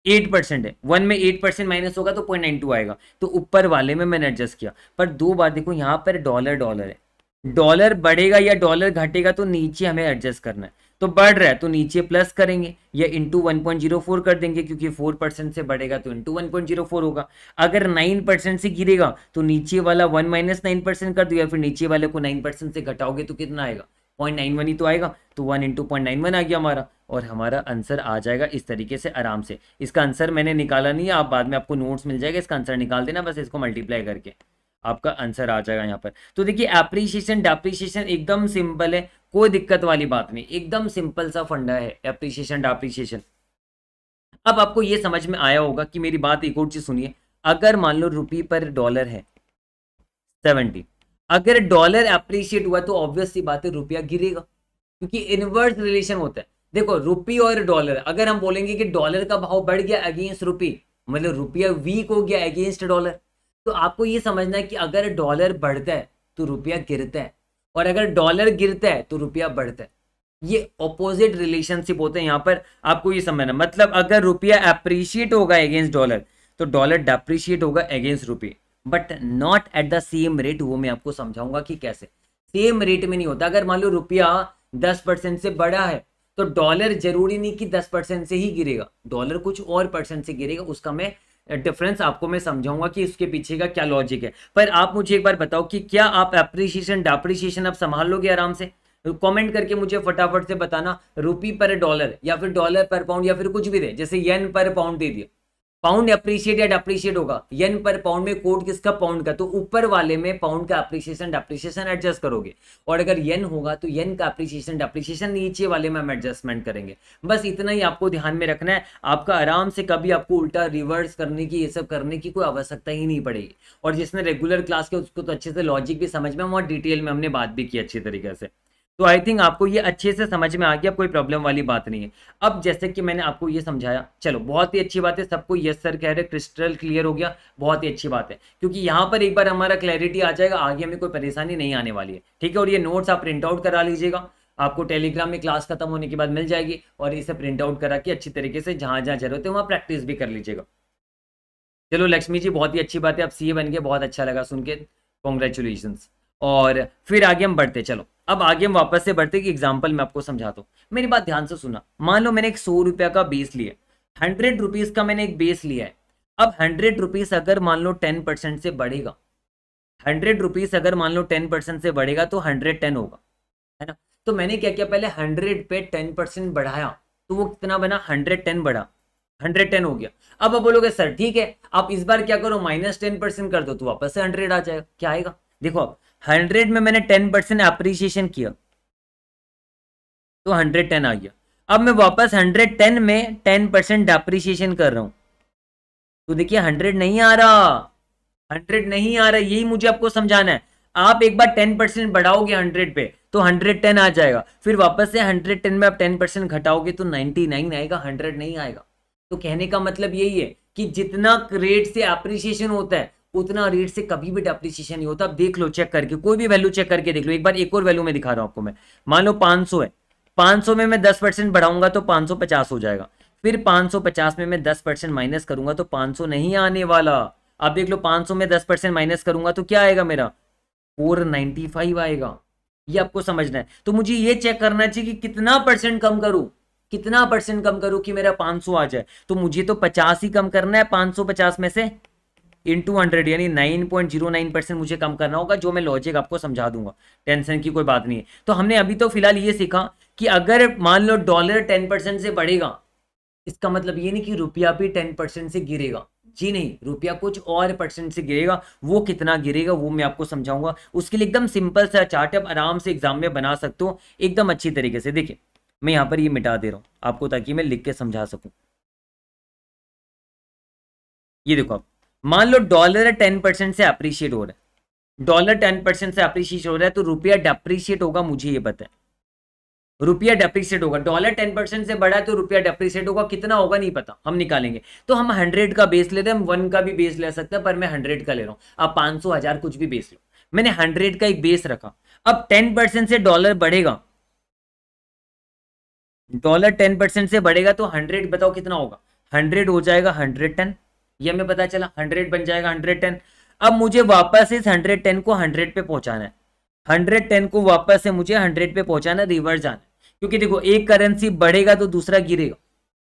एट परसेंट है। वन में एट परसेंट माइनस होगा तो पॉइंट नाइन टू आएगा। तो ऊपर वाले में मैंने एडजस्ट किया। पर दो बार देखो, यहाँ पर डॉलर डॉलर है। डॉलर बढ़ेगा या डॉलर घटेगा तो नीचे हमें एडजस्ट करना है। तो बढ़ रहा है तो नीचे प्लस करेंगे या into one point zero four कर देंगे क्योंकि फोर परसेंट से बढ़ेगा तो into one point zero four होगा। अगर नाइन परसेंट से गिरेगा तो नीचे वाला वन माइनस नाइन परसेंट कर दो या फिर नीचे वाले को नाइन परसेंट से घटाओगे तो कितना आएगा? पॉइंट नाइन वन ही तो आएगा। तो one into point nine one आ गया हमारा और हमारा आंसर आ जाएगा इस तरीके से आराम से। इसका आंसर मैंने निकाला नहीं है, आप बाद में आपको नोट्स मिल जाएगा, इसका आंसर निकाल देना, बस इसको मल्टीप्लाई करके। आपका आंसर आ जाएगा यहाँ पर। तो देखिए एप्रिसिएशन डेप्रिसिएशन एकदम सिंपल है, कोई दिक्कत वाली बात नहीं, एकदम सिंपल सा फंडा है एप्रिसिएशन डेप्रिसिएशन अब आपको ये समझ में आया होगा कि मेरी बात एक और चीज़ सुनिए, अगर मान लो रुपी पर डॉलर है सेवेंटी अगर डॉलर अप्रिशिएट हुआ तो ऑब्वियस सी बात है रुपया गिरेगा, क्योंकि इनवर्स रिलेशन होता है। देखो रुपी और डॉलर अगर हम बोलेंगे कि डॉलर का भाव बढ़ गया अगेंस्ट रुपी मतलब रुपया वीक हो गया अगेंस्ट डॉलर तो आपको ये समझना है कि अगर डॉलर बढ़ता है तो रुपया गिरता है और अगर डॉलर गिरता है तो रुपया बढ़ता है। ये ऑपोजिट रिलेशनशिप होते हैं। यहाँ पर आपको ये समझना मतलब अगर रुपया अप्रिशिएट होगा अगेंस्ट डॉलर तो डॉलर डेप्रिशिएट होगा अगेंस्ट रुपये। But not at the same rate वो मैं आपको समझाऊँगा कि कैसे। सेम रेट में नहीं होता। अगर मान लो रुपया दस परसेंट से बड़ा है तो डॉलर ज़रूरी नहीं कि दस परसेंट से ही गिरेगा। डॉलर कुछ और परसेंट से गिरेगा, उसका मैं डिफरेंस आपको मैं समझाऊँगा कि इसके पीछे का क्या लॉजिक है। पर आप मुझे एक बार बताओ कि क्या आप अप्रिशिएशन डाप्रिशिएशन आप संभाल लोगे आराम से? कमेंट करके मुझे फटाफट से बताना रुपी पर डॉलर या फिर डॉलर पर पाउंड या फिर कुछ भी दे, जैसे येन पर पाउंड दे दिया। पाउंड अप्रिशिएट या डेप्रिशिएट होगा? येन पर पाउंड में कोड किसका पाउंड का? तो ऊपर वाले में पाउंड का अप्रिशिएशन डेप्रिशिएशन एडजस्ट करोगे। और अगर येन होगा तो येन का अप्रिशिएशन डेप्रिशिएशन नीचे वाले में हम एडजस्टमेंट करेंगे। बस इतना ही आपको ध्यान में रखना है। आपका आराम से कभी आपको उल्टा रिवर्स करने की, ये सब करने की कोई आवश्यकता ही नहीं पड़ेगी। और जिसने रेगुलर क्लास के उसको तो अच्छे से लॉजिक भी समझ में और डिटेल में हमने बात भी की अच्छी तरीके से। तो आई थिंक आपको ये अच्छे से समझ में आ गया, कोई प्रॉब्लम वाली बात नहीं है। अब जैसे कि मैंने आपको ये समझाया, चलो, बहुत ही अच्छी बात है, सबको यस सर कह रहे क्रिस्टल क्लियर हो गया, बहुत ही अच्छी बात है। क्योंकि यहाँ पर एक बार हमारा क्लैरिटी आ जाएगा, आगे हमें कोई परेशानी नहीं आने वाली है। ठीक है, और ये नोट्स आप प्रिंट आउट करा लीजिएगा। आपको टेलीग्राम में क्लास खत्म होने के बाद मिल जाएगी, और इसे प्रिंट आउट करा के अच्छी तरीके से जहाँ जहाँ ज़रूरत है, वहाँ प्रैक्टिस भी कर लीजिएगा। चलो, लक्ष्मी जी, बहुत ही अच्छी बात है, आप सी बन गए, बहुत अच्छा लगा सुन के। कॉन्ग्रेचुलेशन और फिर आगे हम बढ़ते, चलो। अब आगे हम वापस से बढ़ते कि एग्ज़ाम्पल मैं आपको समझाता हूँ। मेरी बात ध्यान से सुना मान लो मैंने एक सौ रुपया का बेस लिया हंड्रेड रुपीज़ का मैंने एक बेस लिया है। अब हंड्रेड रुपीज़ अगर मान लो टेन परसेंट से बढ़ेगा हंड्रेड रुपीज़ अगर मान लो टेन परसेंट से बढ़ेगा तो हंड्रेड टेन होगा, है ना? तो मैंने क्या किया पहले हंड्रेड पे टेन परसेंट बढ़ाया तो वो कितना बना? हंड्रेड टेन बढ़ा। हंड्रेड टेन हो गया। अब आप बोलोगे, सर, ठीक है, आप इस बार क्या करो? माइनस टेन परसेंट कर दो तो वापस से हंड्रेड आ जाएगा। क्या आएगा? देखो अब हंड्रेड में मैंने टेन परसेंट अप्रिसिएशन किया। तो हंड्रेड टेन आ गया। अब मैं वापस हंड्रेड टेन में टेन परसेंट अप्रिसिएशन कर रहा हूँ। तो देखिए, हंड्रेड नहीं आ रहा। हंड्रेड नहीं आ रहा, यही मुझे आपको समझाना है। आप एक बार टेन परसेंट बढ़ाओगे हंड्रेड पे तो हंड्रेड टेन आ जाएगा। फिर वापस से हंड्रेड टेन में आप टेन परसेंट घटाओगे तो नाइनटी नाइन आएगा, हंड्रेड नहीं आएगा। तो कहने का मतलब यही है कि जितना रेट से अप्रिसिएशन होता है उतना रेट से कभी भी डेप्रिसिएशन नहीं होता। देख लो चेक करके, कोई भी वैल्यू चेक करके देख लो। एक बार एक और वैल्यू में दिखा रहा हूँ आपको मैं। मान लो 500 है। 500 में मैं 10 परसेंट बढ़ाऊँगा तो 550 हो जाएगा। फिर 550 में मैं 10 परसेंट माइनस करूँगा तो 500 नहीं आने वाला। आप देख लो 500 में 10 परसेंट माइनस करूँगा तो क्या आएगा मेरा? 495 आएगा। ये आपको समझना है। तो मुझे ये चेक करना चाहिए कि कितना परसेंट कम करूँ? कितना परसेंट कम करूँ कि मेरा 500 आ जाए? तो मुझे तो 50 ही कम करना है 550 में से। इंटू हंड्रेड यानी 9.09 परसेंट मुझे कम करना होगा, जो मैं लॉजिक आपको समझा दूँगा। टेंशन की कोई बात नहीं है। तो हमने अभी तो फ़िलहाल ये सीखा कि अगर मान लो डॉलर टेन परसेंट से बढ़ेगा, इसका मतलब ये नहीं कि रुपया भी टेन परसेंट से गिरेगा। जी नहीं, रुपया कुछ और परसेंट से गिरेगा, वो कितना गिरेगा, वो मैं आपको समझाऊँगा। उसके लिए एकदम सिंपल सा चार्ट आप आराम से एग्ज़ाम में बना सकते हो, एकदम अच्छी तरीके से। देखिए, मैं यहाँ पर ये मिटा दे रहा हूँ, आपको ताकि मैं लिख के समझा सकूँ। ये देखो आप मान लो डॉलर टेन परसेंट से अप्रिशिएट हो रहा है। डॉलर टेन परसेंट से अप्रिशिएट हो रहा है तो रुपया डेप्रिशिएट होगा, मुझे ये पता है। रुपया डेप्रिशिएट होगा। डॉलर टेन परसेंट से बढ़ा तो रुपया डेप्रिशिएट होगा, कितना होगा नहीं पता, हम निकालेंगे। तो हम हंड्रेड का बेस लेते हैं, हम वन का भी बेस ले सकते हैं, पर मैं हंड्रेड का ले रहा हूँ। आप पाँच सौ, हज़ार कुछ भी बेस लो। मैंने हंड्रेड का एक बेस रखा। अब टेन परसेंट से डॉलर बढ़ेगा। डॉलर टेन परसेंट से बढ़ेगा तो हंड्रेड बताओ कितना होगा? हंड्रेड हो जाएगा हंड्रेड टेन ये हमें पता चला हंड्रेड बन जाएगा हंड्रेड टेन अब मुझे वापस इस हंड्रेड टेन को हंड्रेड पे पहुंचाना है। हंड्रेड टेन को वापस से मुझे हंड्रेड पे पहुंचाना रिवर्स जाना क्योंकि देखो, एक करेंसी बढ़ेगा तो दूसरा गिरेगा,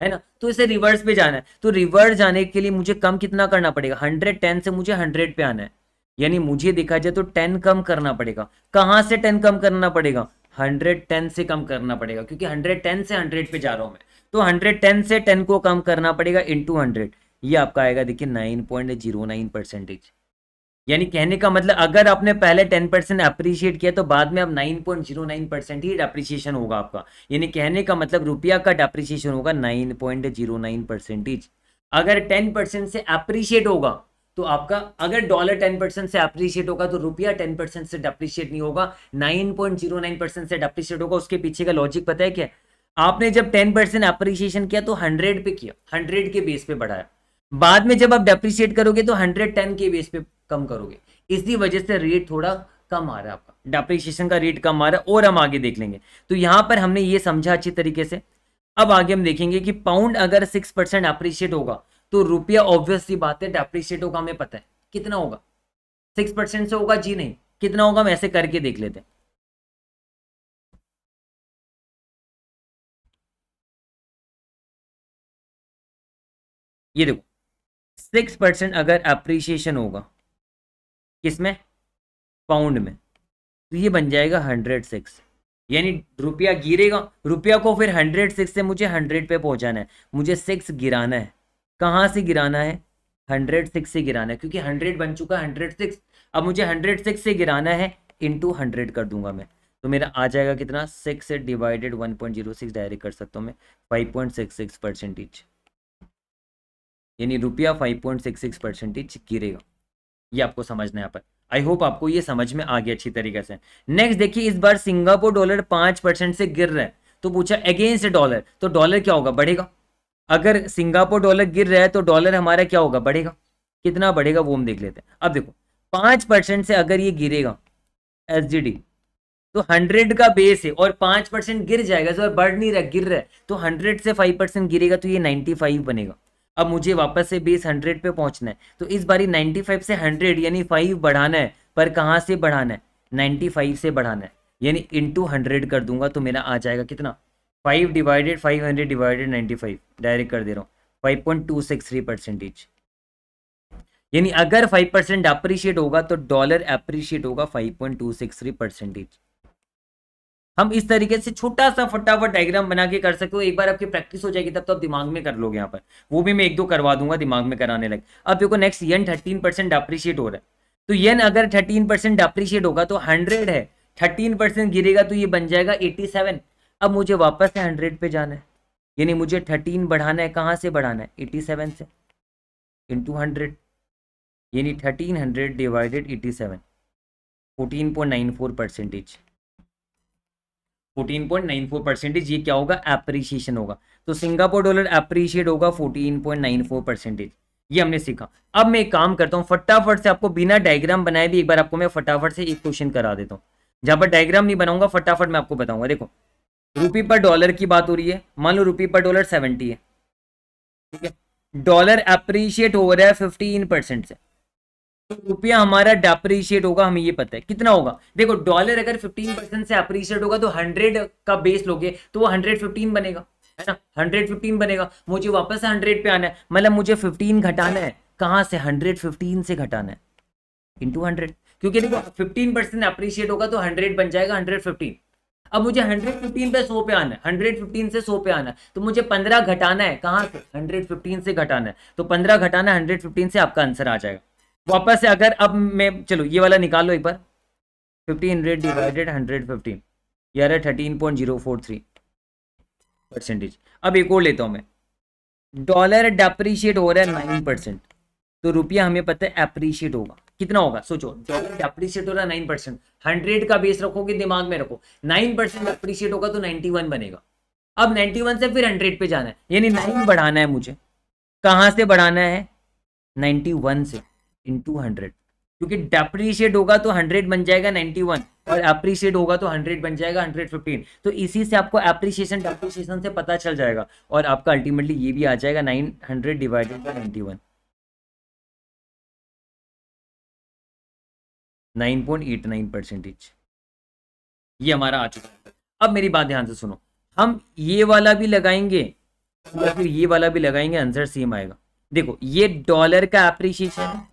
है ना? तो इसे रिवर्स पे जाना है। तो रिवर्स जाने के लिए मुझे कम कितना करना पड़ेगा? हंड्रेड टेन से मुझे हंड्रेड पे आना है। यानी मुझे देखा जाए तो टेन कम करना पड़ेगा। कहाँ से टेन कम करना पड़ेगा? हंड्रेड टेन से कम करना पड़ेगा। क्योंकि हंड्रेड टेन से हंड्रेड पे जा रहा हूँ मैं। तो हंड्रेड टेन से टेन को कम करना पड़ेगा इंटू हंड्रेड ये आपका आएगा देखिए nine point zero nine percentage यानी कहने का मतलब अगर आपने पहले टेन परसेंट अप्रिशिएट किया तो बाद में अब nine point zero nine percent ही अप्रिशिएशन होगा आपका। यानी कहने का मतलब रुपया का अप्रिशिएशन होगा nine point zero nine percentage अगर टेन परसेंट से अप्रिशिएट होगा तो आपका अगर डॉलर टेन परसेंट से अप्रिशिएट होगा तो रुपया टेन परसेंट से डेप्रिशिएट नहीं होगा nine point zero nine percent से डेप्रिशिएट होगा, उसके पीछे का लॉजिक पता है क्या? आपने जब टेन परसेंट अप्रिशिएशन किया तो हंड्रेड पे किया हंड्रेड के बेस पे बढ़ाया। बाद में जब आप डेप्रिशिएट करोगे तो हंड्रेड टेन के बेस पे कम करोगे। इसी वजह से रेट थोड़ा कम आ रहा है आपका। डेप्रिशिएशन का रेट कम आ रहा है और हम आगे देख लेंगे। तो यहाँ पर हमने ये समझा अच्छी तरीके से। अब आगे हम देखेंगे कि पाउंड अगर सिक्स परसेंट अप्रिशिएट होगा तो रुपया ऑब्वियसली बात है डेप्रिशिएट होगा, हमें पता है। कितना होगा? सिक्स परसेंट से होगा? जी नहीं। कितना होगा? हम ऐसे करके देख लेते हैं। ये देखो। सिक्स परसेंट अगर अप्रिसिएशन होगा, किसमें? पाउंड में। तो ये बन जाएगा हंड्रेड सिक्स। यानी रुपया गिरेगा, रुपया को फिर हंड्रेड सिक्स से मुझे हंड्रेड पे पहुंचाना है। मुझे सिक्स गिराना है। कहाँ से गिराना है? हंड्रेड सिक्स से गिराना है, क्योंकि हंड्रेड बन चुका है, हंड्रेड सिक्स। अब मुझे हंड्रेड सिक्स से गिराना है इंटू हंड्रेड कर दूँगा मैं। तो मेरा आ जाएगा कितना? Six divided one point zero six direct कर सकता हूँ मैं। Five point six six percentage यानी रुपया five point six six percentage गिरेगा। ये आपको समझना है यहाँ पर। आई होप आपको ये समझ में आ गया अच्छी तरीके से। नेक्स्ट देखिए, इस बार सिंगापुर डॉलर पाँच परसेंट से गिर रहा है। तो पूछा अगेंस्ट डॉलर तो डॉलर क्या होगा? बढ़ेगा। अगर सिंगापुर डॉलर गिर रहा है तो डॉलर हमारा क्या होगा? बढ़ेगा। कितना बढ़ेगा वो हम देख लेते हैं। अब देखो, पाँच परसेंट से अगर ये गिरेगा एस तो हंड्रेड का बेस है और पाँच परसेंट गिर जाएगा तो बढ़ नहीं रहा, गिर रहा है। तो हंड्रेड से फाइव परसेंट गिरेगा तो ये नाइन्टी फाइव बनेगा। अब मुझे वापस से बेस हंड्रेड पे पहुँचना है। तो इस बारी नाइन्टी फाइव से हंड्रेड यानी फाइव बढ़ाना है, पर कहाँ से बढ़ाना है? नाइन्टी फाइव से बढ़ाना है। यानी इंटू हंड्रेड कर दूँगा तो मेरा आ जाएगा कितना? Five divided five hundred divided ninety five direct कर दे रहा हूँ। Five point two six three percentage यानी अगर फाइव परसेंट अप्रिशिएट होगा तो डॉलर अप्रिशिएट होगा five point two six three percentage हम इस तरीके से छोटा सा फटाफट डायग्राम बना के कर सकते हो। एक बार आपकी प्रैक्टिस हो जाएगी, तब तो आप दिमाग में कर लोगे यहाँ पर। वो भी मैं एक दो करवा दूँगा, दिमाग में कराने लगे। अब देखो next yen thirteen percent appreciate हो रहा है। तो येन अगर थर्टीन परसेंट अप्रिशिएट होगा तो हंड्रेड है। थर्टीन परसेंट गिरेगा तो ये बन जाएगा एटी सेवन अब मुझे वापस से हंड्रेड पे जाना है। यानी मुझे थर्टीन बढ़ाना है, कहाँ से बढ़ाना है? एटी सेवन से। इंटू हंड्रेड यानी thirteen hundred divided eighty seven fourteen point nine four percentage fourteen point nine four percentage ये क्या होगा? एप्रिसिएशन होगा। तो सिंगापुर डॉलर एप्रिशिएट होगा fourteen point nine four percentage ये हमने सीखा। अब मैं एक काम करता हूँ, फटाफट से आपको बिना डायग्राम बनाए भी एक बार आपको मैं फटाफट से एक क्वेश्चन करा देता हूँ। जहाँ पर डायग्राम नहीं बनाऊँगा, फटाफट मैं आपको बताऊँगा। देखो रुपी पर डॉलर की बात हो रही है। मान लो रुपी पर डॉलर सेवेंटी है। ठीक है? डॉलर अप्रिशिएट हो रहा है फिफ्टीन परसेंट से। रुपया हमारा डेप्रिशिएट होगा, हमें ये पता है। कितना होगा? देखो डॉलर अगर 15 परसेंट से अप्रिशिएट होगा तो 100 का बेस लोगे तो वो 115 बनेगा, है ना? 115 बनेगा। मुझे वापस से 100 पे आना है। मतलब मुझे 15 घटाना है। कहाँ से? 115 से घटाना है। इंटू हंड्रेड क्योंकि देखो 15 परसेंट अप्रिशिएट होगा तो 100 बन जाएगा 115 अब मुझे 115 पे 100 पे आना है। 115 से 100 पे आना है। तो मुझे 15 घटाना है। कहाँ से? 115 से घटाना है। तो 15 घटाना है 115 से आपका आंसर आ जाएगा। वापस से अगर अब मैं चलो ये वाला निकाल लो एक बार। Fifteen hundred divided hundred fifteen यार thirteen point zero four three percentage अब एक और लेता हूँ मैं। डॉलर डेप्रीशिएट हो रहा है नाइन परसेंट तो रुपया हमें पता है अप्रिशिएट होगा। कितना होगा? सोचो डॉलर डेप्रीशिएट हो रहा है नाइन परसेंट हंड्रेड का बेस रखोगे दिमाग में रखो। नाइन परसेंट अप्रिशिएट होगा तो नाइनटी वन बनेगा। अब नाइनटी वन से फिर हंड्रेड पे जाना है। यानी नाइन बढ़ाना है मुझे। कहाँ से बढ़ाना है? नाइनटी वन से। इंटू हंड्रेड क्योंकि डेप्रीशिएट होगा तो हंड्रेड बन जाएगा नाइनटी वन और अप्रिशिएट होगा तो हंड्रेड बन जाएगा हंड्रेड फिफ्टीन तो इसी से आपको अप्रिशिएशन डेप्रिशिएशन से पता चल जाएगा और आपका अल्टीमेटली ये भी आ जाएगा nine hundred divided by ninety one nine point eight nine percentage ये हमारा आ चुका है। अब मेरी बात ध्यान से सुनो। हम ये वाला भी लगाएँगे, या फिर ये वाला भी लगाएँगे आंसर सेम आएगा। देखो, ये डॉलर का एप्रिशिएशन है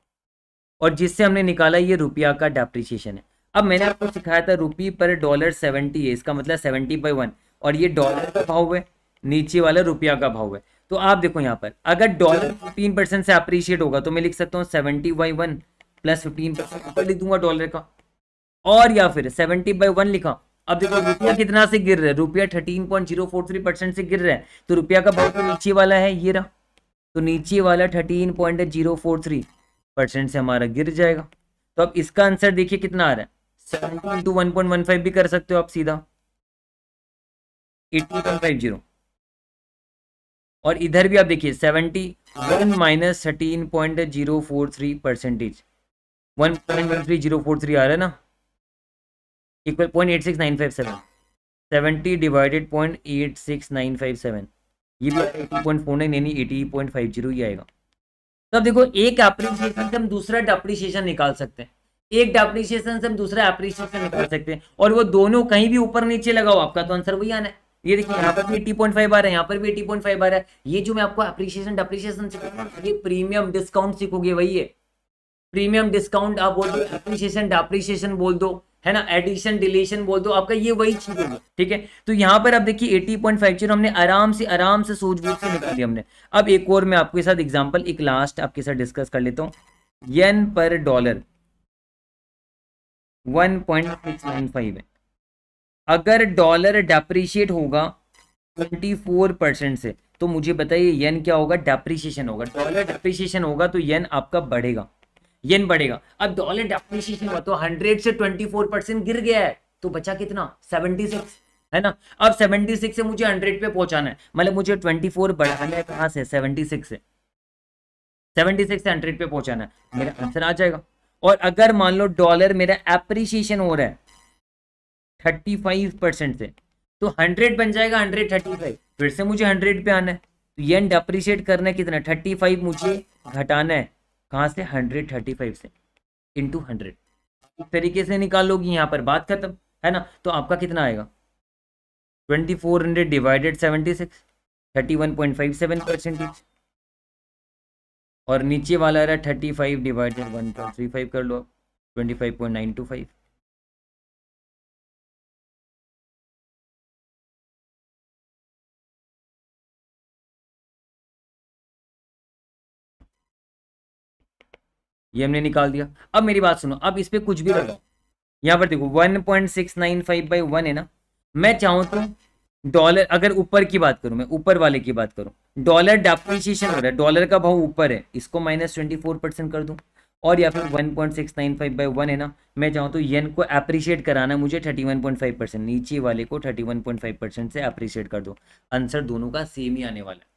और जिससे हमने निकाला ये रुपया का डेप्रिसिएशन है। अब मैंने आपको सिखाया था रुपी पर डॉलर सेवेंटी है इसका मतलब सेवेंटी बाई वन और ये डॉलर का भाव है नीचे वाला रुपया का भाव है। तो आप देखो यहाँ पर अगर डॉलर फिफ्टीन परसेंट से अप्रिशिएट होगा तो मैं लिख सकता हूँ seventy by one plus fifteen percent ऊपर लिख दूँगा डॉलर का। और या फिर सेवेंटी बाई वन लिखा अब देखो रुपया कितना से गिर रहा है रुपया thirteen point zero four three percent से गिर रहा है तो रुपया का भाव तो नीचे वाला है ये रहा। तो नीचे वाला thirteen point zero four three percent से हमारा गिर जाएगा। तो अब इसका आंसर देखिए कितना आ रहा है। Seven into one point one five भी कर सकते हो आप सीधा। एट्टी पॉइंट फाइव ज़ीरो और इधर भी आप देखिए seventy one minus thirteen point zero four three percentage one point one three zero four three आ रहा है ना। Equal point eight six nine five seven seventy divided point eight six nine five seven ये भी eighty point four nine यानी eighty point five zero ही आएगा। तो अब देखो, एक एप्रिसिएशन से हम दूसरा डेप्रिसिएशन निकाल सकते हैं। एक डेप्रिसिएशन से हम दूसरा एप्रिसिएशन निकाल सकते हैं। और वो दोनों कहीं भी ऊपर नीचे लगाओ, आपका तो आंसर वही आना है। ये देखिए, यहाँ पर भी एटी पॉइंट फाइव आ रहा है, यहाँ पर भी एटी पॉइंट फाइव आ रहा है। ये जो मैं आपको एप्रिसिएशन डेप्रिसिएशन ये प्रीमियम डिस्काउंट सीखोगे, वही है। प्रीमियम डिस्काउंट आप बोल दो एप्रिसिएशन डेप्रिसिएशन बोल दो। है ना? एडिशन डिलीशन बोल दो, आपका ये वही चीज़ होगी, ठीक है? तो यहाँ पर आप देखिए 80.50 हमने आराम से आराम से सूझबूझ से निकाल दिया हमने। अब एक और मैं आपके साथ एग्जांपल एक लास्ट आपके साथ डिस्कस कर लेता हूँ। येन पर डॉलर 1.695 है। अगर डॉलर डेप्रिशिएट होगा 24 परसेंट से तो मुझे बताइए येन क्या होगा? डेप्रिशिएशन होगा। डॉलर डेप्रिशिएशन होगा तो येन आपका बढ़ेगा। येन बढ़ेगा। अब डॉलर डेप्रिसिएशन हुआ तो 100 से 24 परसेंट गिर गया है तो बचा कितना? 76 है ना? अब 76 से मुझे 100 पे पहुंचाना है। मतलब मुझे 24 बढ़ाना है कहाँ से? 76 से। 76 से 100 पे पहुंचाना है। मेरा आंसर आ जाएगा। और अगर मान लो डॉलर मेरा एप्रिसिएशन हो रहा है 35 परसेंट से तो 100 बन जाएगा 135 फिर से मुझे 100 पे आना है। तो येन डेप्रिशिएट करना है कितना? 35 मुझे घटाना है। कहाँ से? हंड्रेड थर्टी फाइव से। इंटू हंड्रेड इस तरीके से निकाल लोगी यहाँ पर बात खत्म, है ना? तो आपका कितना आएगा? Twenty four hundred divided seventy six thirty one point five seven percentage और नीचे वाला रहा thirty five divided one point three five कर लो twenty five point nine two five ये हमने निकाल दिया। अब मेरी बात सुनो अब इस पर कुछ भी लगाओ यहाँ पर देखो one point six nine five by one है ना? मैं चाहूँ तो डॉलर अगर ऊपर की बात करूँ मैं ऊपर वाले की बात करूँ डॉलर डेप्रिशिएशन हो रहा है डॉलर का भाव ऊपर है इसको माइनस ट्वेंटी फोर परसेंट कर दूँ। और या फिर one point six nine five by one है ना मैं चाहूँ तो येन को अप्रिशिएट कराना मुझे thirty one point five percent नीचे वाले को thirty one point five percent से अप्रिशिएट कर दो। आंसर दोनों का सेम ही आने वाला है।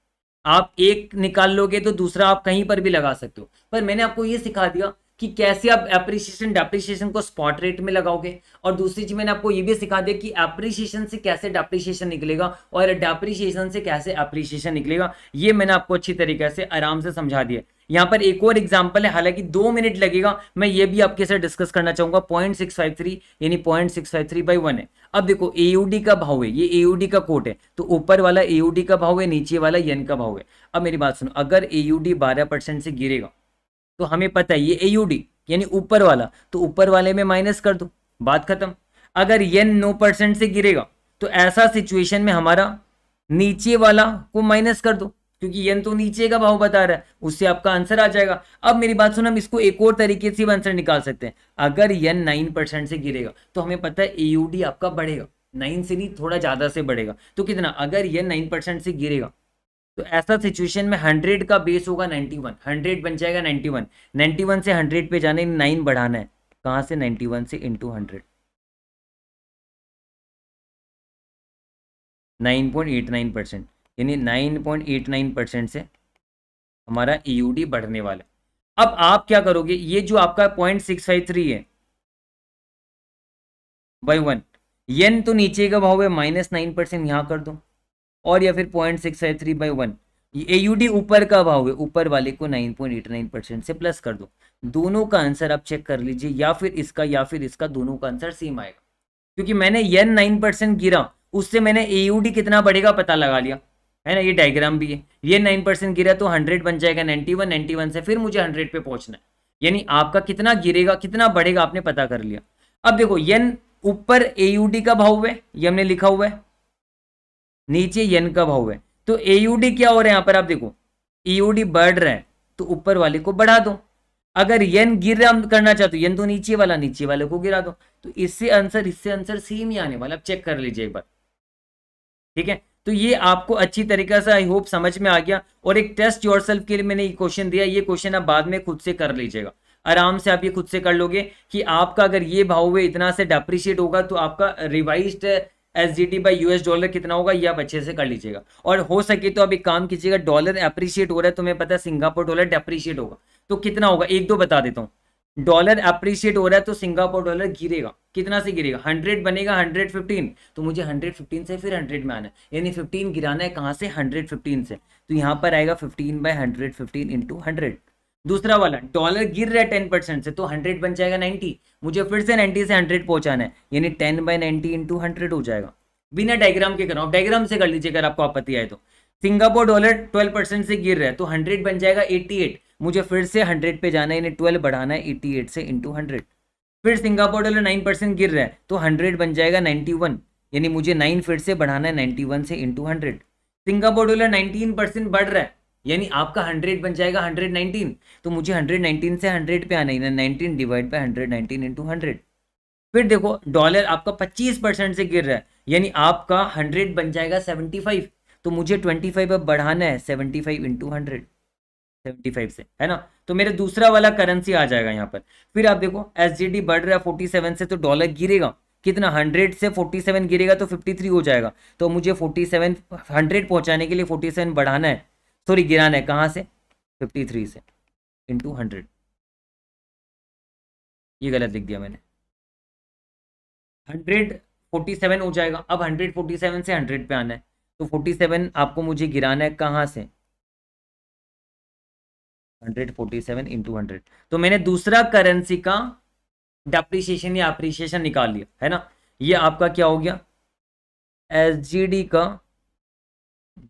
आप एक निकाल लोगे तो दूसरा आप कहीं पर भी लगा सकते हो। पर मैंने आपको ये सिखा दिया कि कैसे आप एप्रिसिएशन डेप्रिसिएशन को स्पॉट रेट में लगाओगे। और दूसरी चीज़ मैंने आपको ये भी सिखा दिया कि एप्रिसिएशन से कैसे डेप्रिसिएशन निकलेगा और डेप्रिसिएशन से कैसे एप्रिसिएशन निकलेगा, ये मैंने आपको अच्छी तरीके से आराम से समझा दिया। यहाँ पर एक और एग्ज़ाम्पल है, हालाँकि दो मिनट लगेगा, मैं ये भी आपके साथ डिस्कस करना चाहूँगा पॉइंट सिक्स फाइव थ्री यानी point six five three by one है। अब देखो एयूडी का भाव है, ये एयूडी का कोट है तो ऊपर वाला एयूडी का भाव है, नीचे वाला यन का भाव है। अब मेरी बात सुनो, अगर एयूडी बारह परसेंट से गिरेगा तो हमें पता है ये एयूडी यानी ऊपर वाला तो ऊपर वाले में माइनस कर दो, बात खत्म। अगर येन नौ परसेंट से गिरेगा तो ऐसा सिचुएशन में हमारा नीचे वाला को माइनस कर दो। क्योंकि येन तो नीचे का भाव बता रहा है, उससे आपका आंसर आ जाएगा। अब मेरी बात सुनो, हम इसको एक और तरीके से आंसर निकाल सकते हैं। अगर येन नाइन परसेंट से गिरेगा तो हमें पता है एयूडी आपका बढ़ेगा। नाइन से नहीं, थोड़ा ज़्यादा से बढ़ेगा। तो कितना, अगर ये नाइन परसेंट से गिरेगा तो ऐसा सिचुएशन में हंड्रेड का बेस होगा नाइन्टी वन हंड्रेड बन जाएगा नाइन्टी वन नाइन्टी वन से हंड्रेड पे जाने नाइन बढ़ाना है। कहाँ से? नाइन्टी वन से into hundred nine point eight nine percent यानी nine point eight nine percent से हमारा ईयूडी बढ़ने वाला अब आप क्या करोगे? ये जो आपका पॉइंट सिक्स फाइव थ्री है, बाई वन येन तो नीचे का भाव है, माइनस नाइन परसेंट यहाँ कर दो। और या फिर point six five three by one ए ऊपर का भाव है, ऊपर वाले को nine point eight nine percent से प्लस कर दो। दोनों का आंसर आप चेक कर लीजिए, या फिर इसका, या फिर इसका, दोनों का आंसर सेम आएगा। क्योंकि मैंने यन नाइन परसेंट गिरा, उससे मैंने ए यू डी कितना बढ़ेगा पता लगा लिया। है ना, ये डायग्राम भी है। ये नाइन परसेंट गिरा तो हंड्रेड बन जाएगा नाइन्टी वन नाइन्टी वन से फिर मुझे हंड्रेड पे पहुँचना है। यानी आपका कितना गिरेगा, कितना बढ़ेगा, आपने पता कर लिया। अब देखो यन ऊपर एयूडी का भाव है, ये हमने लिखा हुआ है। नीचे यन का भाव है। तो एयूडी क्या हो रहा है यहाँ पर आप देखो ईयूडी बढ़ रहा है तो ऊपर वाले को बढ़ा दो। अगर यन गिर रहा करना चाहते यन तो नीचे वाला, नीचे वाले को गिरा दो। तो इससे आंसर इससे आंसर सेम ही आने वाला, आप चेक कर लीजिए एक बार। ठीक है? तो ये आपको अच्छी तरीके से आई होप समझ में आ गया। और एक टेस्ट योर के लिए मैंने ये क्वेश्चन दिया। ये क्वेश्चन आप बाद में खुद से कर लीजिएगा। आराम से आप ये खुद से कर लोगे कि आपका अगर ये भाव हुए इतना से डेप्रिशिएट होगा तो आपका revised S G T by US dollar कितना होगा, ये आप अच्छे से कर लीजिएगा। और हो सके तो आप एक काम कीजिएगा डॉलर अप्रिशिएट हो रहा है, तुम्हें पता है सिंगापुर डॉलर डेप्रिशिएट होगा। तो कितना होगा? एक दो बता देता हूँ। डॉलर अप्रिशिएट हो रहा है तो सिंगापुर डॉलर गिरेगा। कितना से गिरेगा? हंड्रेड बनेगा हंड्रेड फिफ्टीन तो मुझे हंड्रेड फिफ्टीन से फिर हंड्रेड में आना है। यानी फिफ्टीन गिराना है कहाँ से? हंड्रेड फिफ्टीन से। तो यहाँ पर आएगा fifteen by hundred fifteen into hundred दूसरा वाला, डॉलर गिर रहा है टेन परसेंट से तो हंड्रेड बन जाएगा नाइनटी मुझे फिर से नाइनटी से हंड्रेड पहुंचाना है। यानी ten by ninety into hundred हो जाएगा। बिना डायग्राम के कराओ डायग्राम से कर लीजिए अगर आपको आपत्ति आए तो। सिंगापुर डॉलर ट्वेल्व परसेंट से गिर रहा है तो हंड्रेड बन जाएगा एट्टी एट मुझे फिर से हंड्रेड पे जाना है यानी ट्वेल्व बढ़ाना है एट्टी एट से इंटू हंड्रेड। फिर सिंगापुर डॉलर नाइन परसेंट गिर रहा है तो हंड्रेड बन जाएगा नाइन्टी वन। यानी मुझे नाइन फिर से बढ़ाना है नाइन्टी वन से into hundred. Singapore dollar nineteen percent बढ़ रहा है, यानी आपका हंड्रेड बन जाएगा हंड्रेड नाइनटीन तो मुझे हंड्रेड नाइनटीन से हंड्रेड पे आना है nineteen divide by hundred nineteen into hundred. फिर देखो, डॉलर आपका पच्चीस परसेंट से गिर रहा है, यानी आपका हंड्रेड बन जाएगा सेवेंटी फाइव। तो मुझे ट्वेंटी फाइव अब बढ़ाना है, seventy five into hundred. Seventy five से, है ना? तो मेरा दूसरा वाला करेंसी आ जाएगा यहाँ पर। फिर आप देखो डी बढ़ रहा है फोर्टी सेवन से तो डॉलर गिरेगा। कितना? हंड्रेड से फोर्टी सेवन गिरेगा तो फिफ्टी थ्री हो जाएगा। तो मुझे फोर्टी सेवन हंड्रेड पहुँचाने के लिए फोर्टी सेवन बढ़ाना है। सॉरी गिराना है। कहाँ से? फिफ्टी थ्री से इंटू हंड्रेड ये गलत लिख दिया मैंने। हंड्रेड फोर्टी सेवन हो जाएगा। अब हंड्रेड फोर्टी सेवन से हंड्रेड पे आना है। तो फोर्टी सेवन आपको मुझे गिराना है कहाँ से? Hundred forty seven into hundred. तो मैंने दूसरा करेंसी का डेप्रिसिएशन या अप्रिसिएशन निकाल लिया, है ना? ये आपका क्या हो गया? एसजीडी का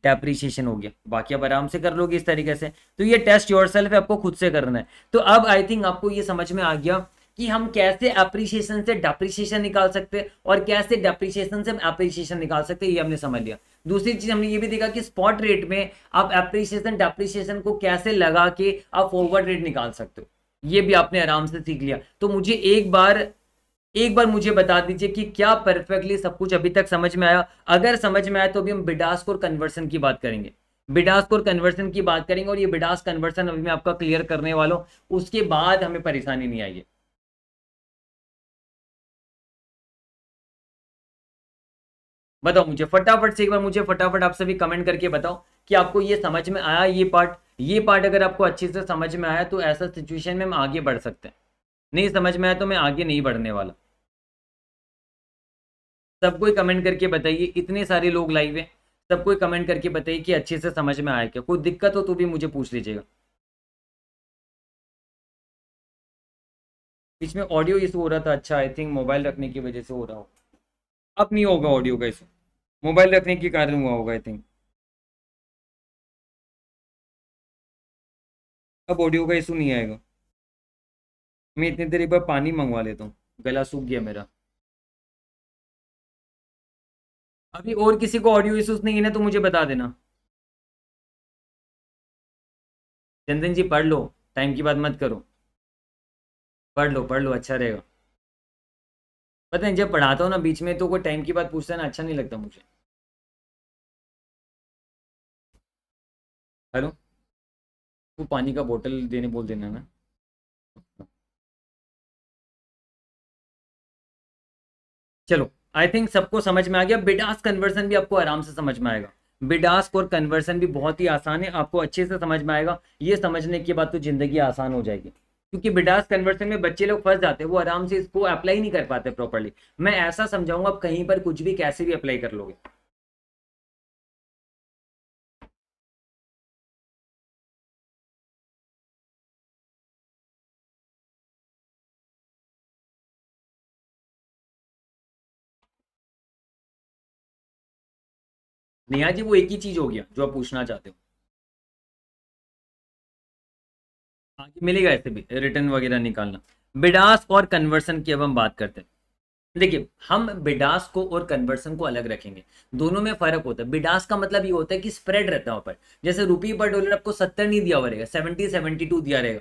डेप्रीशिएशन हो गया। बाकी आप आराम से कर लोगे इस तरीके से। तो ये टेस्ट योर सेल्फ आपको खुद से करना है। तो अब आई थिंक आपको ये समझ में आ गया कि हम कैसे अप्रिशिएशन से डेप्रिशिएशन निकाल सकते हैं और कैसे डेप्रिशिएशन से हम अप्रिशिएशन निकाल सकते हैं, ये हमने समझ लिया। दूसरी चीज़ हमने ये भी देखा कि स्पॉट रेट में आप अप्रिशिएशन डेप्रिशिएशन को कैसे लगा के आप फॉरवर्ड रेट निकाल सकते हो? ये भी आपने आराम से सीख लिया। तो मुझे एक बार एक बार मुझे बता दीजिए कि क्या परफेक्टली सब कुछ अभी तक समझ में आया? अगर समझ में आया तो अभी हम बिडास्क और कन्वर्सन की बात करेंगे। बिडास्क और कन्वर्सन की बात करेंगे और ये बिडास्क कन्वर्सन अभी मैं आपका क्लियर करने वाला हूँ। उसके बाद हमें परेशानी नहीं आई है बताओ मुझे, फटाफट से एक बार मुझे फटाफट आप सभी कमेंट करके बताओ कि आपको ये समझ में आया ये पार्ट ये पार्ट अगर आपको अच्छे से समझ में आया तो ऐसा सिचुएशन में हम आगे बढ़ सकते हैं। नहीं समझ में आया तो मैं आगे नहीं बढ़ने वाला। सब कोई कमेंट करके बताइए, इतने सारे लोग लाइव हैं। सब कोई कमेंट करके बताइए कि अच्छे से समझ में आया क्या। कोई दिक्कत हो तो भी मुझे पूछ लीजिएगा। बीच में ऑडियो इशू हो रहा था अच्छा आई थिंक मोबाइल रखने की वजह से हो रहा हो। अब नहीं होगा ऑडियो का इशू मोबाइल रखने के कारण हुआ होगा आई थिंक अब ऑडियो का इशू नहीं आएगा। मैं इतनी देर एक बार पानी मंगवा लेता हूँ। गला सूख गया मेरा। अभी और किसी को ऑडियो इशूज नहीं है ना तो मुझे बता देना। चंदन जी, पढ़ लो। टाइम की बात मत करो। पढ़ लो पढ़ लो अच्छा रहेगा। पता है, जब पढ़ाता हूँ ना बीच में तो कोई टाइम की बात पूछता है ना अच्छा नहीं लगता मुझे। हेलो वो पानी का बोतल देने बोल देना ना। चलो आई थिंक सबको समझ में आ गया। बिडास कन्वर्सन भी आपको आराम से समझ में आएगा। बिडास्क और कन्वर्सन भी बहुत ही आसान है। आपको अच्छे से समझ में आएगा। ये समझने के बाद तो ज़िंदगी आसान हो जाएगी। क्योंकि बिडास कन्वर्सन में बच्चे लोग फंस जाते हैं, वो आराम से इसको अप्लाई नहीं कर पाते प्रॉपरली मैं ऐसा समझाऊँगा, आप कहीं पर कुछ भी कैसे भी अप्लाई कर लोगे। नेहा जी, वो एक ही चीज़ हो गया, जो आप पूछना चाहते हो। मिलेगा ऐसे भी, रिटर्न वगैरह निकालना। बिडास और कन्वर्सन की अब हम बात करते हैं। देखिए, हम बिडास को और कन्वर्सन को अलग रखेंगे। दोनों में फ़र्क होता है। बिडास का मतलब ये होता है कि स्प्रेड रहता है वहाँ पर। जैसे रुपी पर डॉलर आपको सत्तर नहीं दिया हुआ रहेगा, सेवेंटी सेवेंटी टू दिया रहेगा।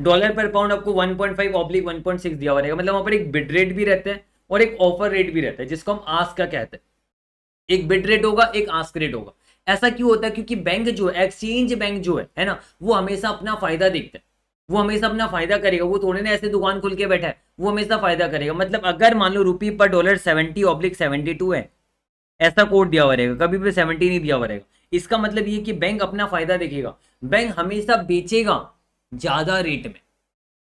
डॉलर पर पाउंड आपको one point five oblique one point six दिया हुआ रहेगा। मतलब वहाँ पर एक बिड रेट भी रहता है और एक ऑफ़र रेट भी रहता है, जिसको हम आस्क का कहते हैं। एक बिड रेट होगा, एक आस्क रेट होगा। ऐसा क्यों होता है? क्योंकि बैंक जो है, एक्सचेंज बैंक जो है है ना, वो हमेशा अपना फ़ायदा देखता है। वो हमेशा अपना फ़ायदा करेगा। वो थोड़े ना ऐसे दुकान खुल के बैठा है। वो हमेशा फ़ायदा करेगा। मतलब अगर मान लो रुपी पर dollar seventy oblique seventy two है, ऐसा कोड दिया हुआ रहेगा। कभी भी सेवेंटी नहीं दिया हुआ रहेगा। इसका मतलब ये कि बैंक अपना फ़ायदा देखेगा। बैंक हमेशा बेचेगा ज़्यादा रेट में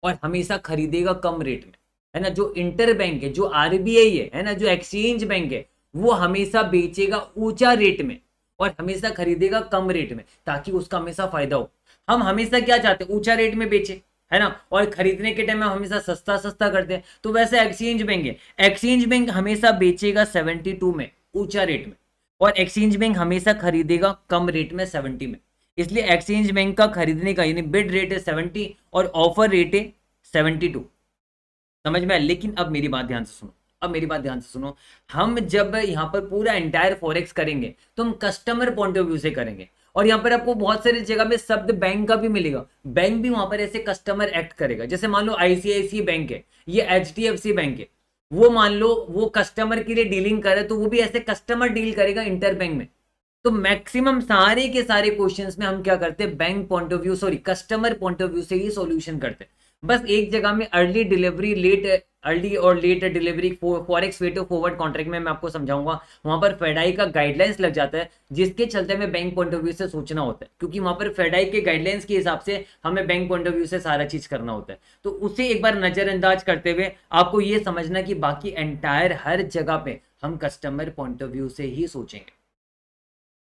और हमेशा खरीदेगा कम रेट में। है ना? जो इंटर बैंक है, जो आरबीआई है है ना? जो एक्सचेंज बैंक है, वो हमेशा बेचेगा ऊँचा रेट में और हमेशा खरीदेगा कम रेट में, ताकि उसका हमेशा फ़ायदा हो। हम हमेशा क्या चाहते हैं? ऊँचा रेट में बेचे, है ना? और खरीदने के टाइम हमेशा सस्ता सस्ता करते हैं। तो वैसे एक्सचेंज बैंक है। एक्सचेंज बैंक हमेशा बेचेगा 72 में, ऊँचा रेट में। और एक्सचेंज बैंक हमेशा खरीदेगा कम रेट में 70 में। इसलिए एक्सचेंज बैंक का खरीदने का, यानी बिड रेट है 70 और ऑफ़र रेट है 72 समझ में आया? लेकिन अब मेरी बात ध्यान से सुनो। अब मेरी बात ध्यान से सुनो। हम जब यहाँ पर पूरा एंटायर फॉरेक्स करेंगे तो हम कस्टमर पॉइंट ऑफ़ व्यू से करेंगे। और यहाँ पर आपको बहुत सारी जगह में शब्द बैंक का भी मिलेगा। बैंक भी वहाँ पर ऐसे कस्टमर एक्ट करेगा। जैसे मान लो आईसीआईसी बैंक है, ये एच बैंक है। वो मान लो, वो कस्टमर के लिए डीलिंग करे तो वो भी ऐसे कस्टमर डील करेगा इंटर बैंक में। तो मैक्सिमम सारे के सारे क्वेश्चंस में हम क्या करते हैं? Bank point of view sorry customer point of view से ही सॉल्यूशन करते हैं। बस एक जगह में अर्ली डिलीवरी लेट अर्ली और लेट डिलीवरी फॉरेक्स वेटो फॉरवर्ड कॉन्ट्रैक्ट में मैं आपको समझाऊँगा। वहाँ पर फेडाई का गाइडलाइंस लग जाता है, जिसके चलते हमें बैंक पॉइंट ऑफ़ व्यू से सोचना होता है। क्योंकि वहाँ पर फेडाई के गाइडलाइंस के हिसाब से हमें बैंक पॉइंट ऑफ़ व्यू से सारा चीज़ करना होता है। तो उसे एक बार नजरअंदाज करते हुए आपको ये समझना कि बाकी एंटायर हर जगह पे हम कस्टमर पॉइंट ऑफ़ व्यू से ही सोचेंगे।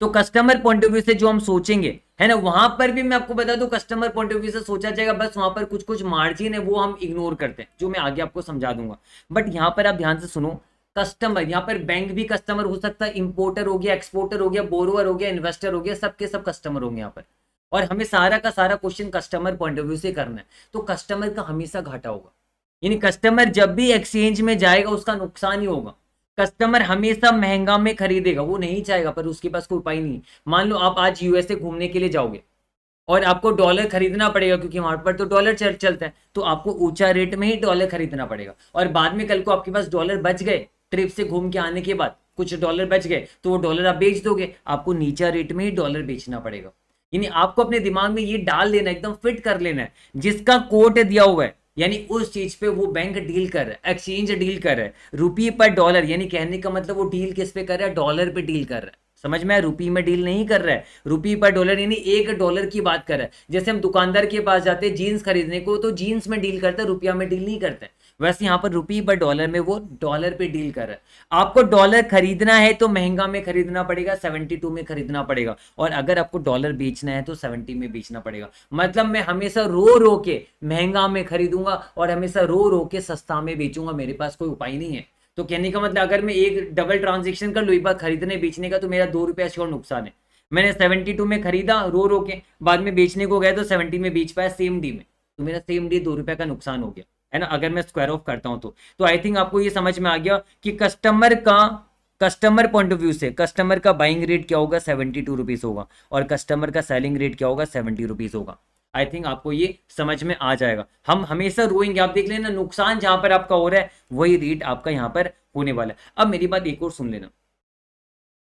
तो कस्टमर पॉइंट ऑफ़ व्यू से जो हम सोचेंगे, है ना, वहाँ पर भी मैं आपको बता दूँ कस्टमर पॉइंट ऑफ़ व्यू से सोचा जाएगा, बस वहाँ पर कुछ कुछ मार्जिन है, वो हम इग्नोर करते हैं, जो मैं आगे आपको समझा दूँगा। बट यहाँ पर आप ध्यान से सुनो कस्टमर यहाँ पर बैंक भी कस्टमर हो सकता है इंपोर्टर हो गया एक्सपोर्टर हो गया बोरोवर हो गया इन्वेस्टर हो गया, सबके सब कस्टमर होंगे यहाँ पर। और हमें सारा का सारा question customer point of view से करना है तो कस्टमर का हमेशा घाटा होगा। यानी कस्टमर जब भी एक्सचेंज में जाएगा, उसका नुकसान ही होगा। कस्टमर हमेशा महँगा में खरीदेगा, वो नहीं चाहेगा, पर उसके पास कोई उपाय नहीं मान लो आप आज यूएसए घूमने के लिए जाओगे और आपको डॉलर खरीदना पड़ेगा, क्योंकि वहाँ पर तो डॉलर चल, चलता है तो आपको ऊँचा रेट में ही डॉलर खरीदना पड़ेगा। और बाद में कल को आपके पास डॉलर बच गए ट्रिप से घूम के आने के बाद कुछ डॉलर बच गए तो वो डॉलर आप बेच दोगे, आपको नीचा रेट में ही डॉलर बेचना पड़ेगा। यानी आपको अपने दिमाग में ये डाल लेना एकदम फिट कर लेना है, जिसका कोट दिया हुआ है यानी उस चीज़ पे वो बैंक डील कर रहा है एक्सचेंज डील कर रहा है रुपये पर डॉलर यानी कहने का मतलब वो डील किस पे कर रहा है? डॉलर पे डील कर रहा है। समझ में रुपये में डील नहीं कर रहा है। रुपये पर डॉलर यानी एक डॉलर की बात कर रहा है। जैसे हम दुकानदार के पास जाते हैं जीन्स खरीदने को तो जीन्स में डील करते है, रुपया में डील नहीं करते वैसे यहाँ पर रुपये पर डॉलर में वो डॉलर पे डील कर रहा है। आपको डॉलर खरीदना है तो महँगा में खरीदना पड़ेगा सेवेंटी टू में खरीदना पड़ेगा। और अगर आपको डॉलर बेचना है तो सेवेंटी में बेचना पड़ेगा। मतलब मैं हमेशा रो रो के महँगा में खरीदूँगा और हमेशा रो रो के सस्ता में बेचूँगा, मेरे पास कोई उपाय नहीं है। तो कहने का मतलब अगर मैं एक डबल ट्रांजेक्शन कर लू, एक बार खरीदने बेचने का तो मेरा दो रुपया श्योर नुकसान है। मैंने सेवेंटी टू में खरीदा, रो रो के, बाद में बेचने को गया तो सेवेंटी में बेच पाया सेम डी में। तो मेरा सेम डी दो रुपया का नुकसान हो गया। है ना, अगर मैं स्क्वायर ऑफ़ करता हूँ तो। तो आई थिंक आपको ये समझ में आ गया कि कस्टमर का कस्टमर पॉइंट ऑफ़ व्यू से कस्टमर का बाइंग रेट क्या होगा? सेवेंटी टू रुपीज़ होगा। और कस्टमर का सेलिंग रेट क्या होगा? सेवेंटी रुपीज़ होगा। आई थिंक आपको ये समझ में आ जाएगा। हम हमेशा रोएँगे। आप देख लेना, नुकसान जहाँ पर आपका हो रहा है, वही रेट आपका यहाँ पर होने वाला है। अब मेरी बात एक और सुन लेना।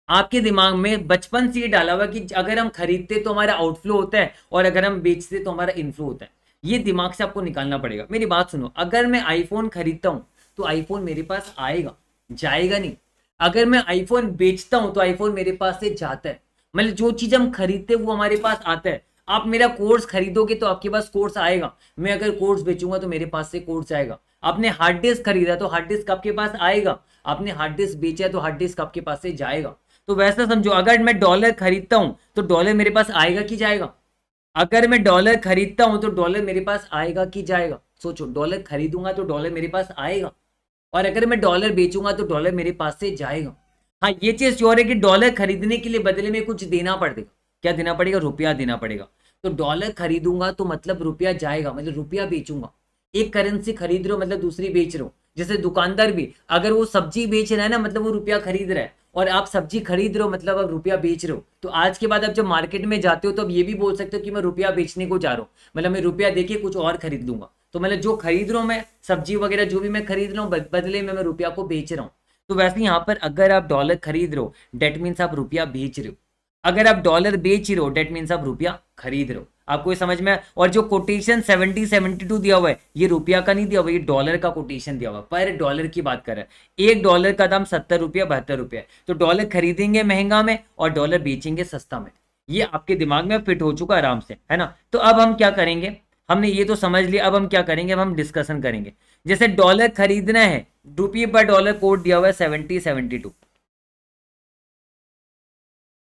आपके दिमाग में बचपन से ये डाला हुआ कि अगर हम खरीदते तो हमारा आउटफ्लो होता है और अगर हम बेचते तो हमारा इनफ्लो होता है। ये दिमाग से आपको निकालना पड़ेगा। मेरी बात सुनो, अगर मैं आईफोन खरीदता हूँ तो आईफोन मेरे पास आएगा, जाएगा नहीं। अगर मैं आईफोन बेचता हूँ तो आईफोन मेरे पास से जाता है। मतलब जो चीज़ हम खरीदते वो हमारे पास आता है। आप मेरा कोर्स खरीदोगे तो आपके पास कोर्स आएगा। मैं अगर कोर्स बेचूँगा तो मेरे पास से कोर्स आएगा। आपने हार्ड डिस्क खरीदा तो हार्ड डिस्क आपके पास आएगा। आपने हार्ड डिस्क बेचा तो हार्ड डिस्क आपके पास से जाएगा। तो वैसा समझो, अगर मैं डॉलर खरीदता हूँ तो डॉलर मेरे पास आएगा कि जाएगा? अगर मैं डॉलर खरीदता हूँ तो डॉलर मेरे पास आएगा कि जाएगा? सोचो डॉलर खरीदूँगा तो डॉलर मेरे पास आएगा? और अगर मैं डॉलर बेचूँगा तो डॉलर मेरे पास से जाएगा? हाँ ये चीज़ श्योर है कि डॉलर खरीदने के लिए बदले में कुछ देना पड़ेगा। क्या देना पड़ेगा? रुपया देना पड़ेगा। तो डॉलर खरीदूँगा तो मतलब रुपया जाएगा मतलब रुपया बेचूँगा। एक करेंसी खरीद रहे हो मतलब दूसरी बेच रहे हो। जैसे दुकानदार भी, अगर वो सब्ज़ी बेच रहा है ना मतलब वो रुपया खरीद रहा है, और आप सब्ज़ी खरीद रहे हो मतलब आप रुपया बेच रहे हो तो आज के बाद आप जब मार्केट में जाते हो तो अब ये भी बोल सकते हो कि मैं रुपया बेचने को जा रहा हूँ मतलब मैं रुपया देके कुछ और खरीद लूँगा। तो मतलब जो खरीद रहा हूँ मैं, सब्ज़ी वगैरह जो भी मैं खरीद रहा हूँ बदले में मैं रुपया को बेच रहा हूँ। तो वैसे यहाँ पर अगर आप डॉलर खरीद रहे हो डेट मीन्स आप रुपया बेच रहे हो। अगर आप डॉलर बेच रहे हो डेट मीन्स आप रुपया खरीद रहे हो। आपको ये समझ में और जो कोटेशन 70 72 दिया हुआ है, ये रुपया का नहीं दिया हुआ, ये डॉलर का कोटेशन दिया हुआ पर डॉलर की बात कर, एक डॉलर का दाम सत्तर रुपया, बहत्तर रुपया तो डॉलर खरीदेंगे महँगा में और डॉलर बेचेंगे सस्ता में। ये आपके दिमाग में फिट हो चुका आराम से, है ना? तो अब हम क्या करेंगे? हमने ये तो समझ लिया, अब हम क्या करेंगे? अब हम डिस्कशन करेंगे। जैसे डॉलर खरीदना है रुपये पर डॉलर कोड दिया हुआ है सेवेंटी सेवेंटी टू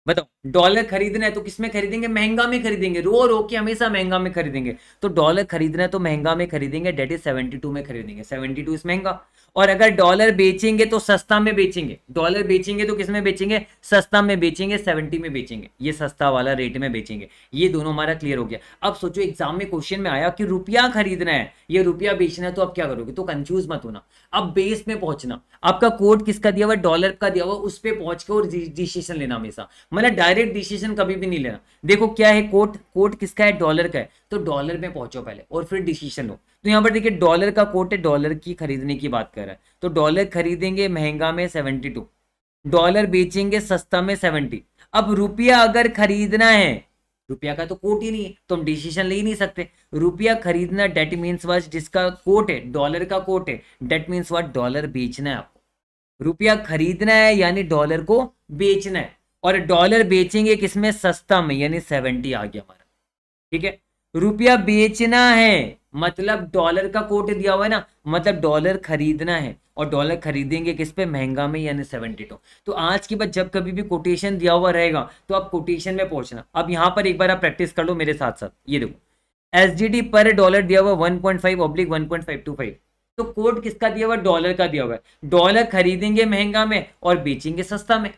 बताओ डॉलर खरीदना है तो किसमें खरीदेंगे? महँगा में खरीदेंगे। रो रो के हमेशा महँगा में खरीदेंगे। तो डॉलर खरीदना है तो महँगा में खरीदेंगे, डेट इज़ सेवेंटी टू में खरीदेंगे। सेवेंटी टू इज़ महँगा। और अगर डॉलर बेचेंगे तो सस्ता में बेचेंगे। डॉलर बेचेंगे तो किसमें बेचेंगे? सस्ता में बेचेंगे सेवेंटी में बेचेंगे। ये सस्ता वाला रेट में बेचेंगे। ये दोनों हमारा क्लियर हो गया। अब सोचो एग्ज़ाम में क्वेश्चन में आया कि रुपया खरीदना है, ये रुपया बेचना है तो अब क्या करोगे? तो कंफ्यूज मत होना। अब बेस में पहुँचना। आपका कोड किसका दिया हुआ डॉलर का दिया हुआ उस पर पहुँच के और डिसीज़न लेना हमेशा। मतलब डायरेक्ट डिसीज़न कभी भी नहीं लेना। देखो क्या है कोट कोट किसका है? डॉलर का है। तो डॉलर में पहुंचो पहले और फिर डिसीज़न लो। तो यहाँ पर देखिए डॉलर का कोट है डॉलर की खरीदने की बात कर रहा है। तो डॉलर खरीदेंगे महँगा में सेवेंटी टू डॉलर बेचेंगे सस्ता में सेवेंटी अब रुपया अगर खरीदना है, रुपया का तो कोट ही नहीं है तो हम डिसीज़न ले ही नहीं सकते। रुपया खरीदना डेट मीन्स वर्ड जिसका कोट है डॉलर का कोट है डेट मीन्स वर्ड डॉलर बेचना है आपको। रुपया खरीदना है, यानी डॉलर को बेचना है। और डॉलर बेचेंगे किसमें? सस्ता में, यानी सेवेंटी आ गया हमारा। ठीक है? रुपया बेचना है। मतलब डॉलर का कोट दिया हुआ है ना मतलब डॉलर खरीदना है। और डॉलर खरीदेंगे किस पे? महँगा में यानी सेवेंटी टू। तो आज के बाद जब कभी भी कोटेशन दिया हुआ रहेगा तो आप कोटेशन में पहुँचना। अब यहाँ पर एक बार आप प्रैक्टिस कर लो मेरे साथ साथ। ये देखो एस पर डॉलर दिया हुआ one point five oblique one point five two five. तो कोट किसका दिया हुआ? डॉलर का दिया हुआ है। डॉलर खरीदेंगे महँगा में और बेचेंगे सस्ता में।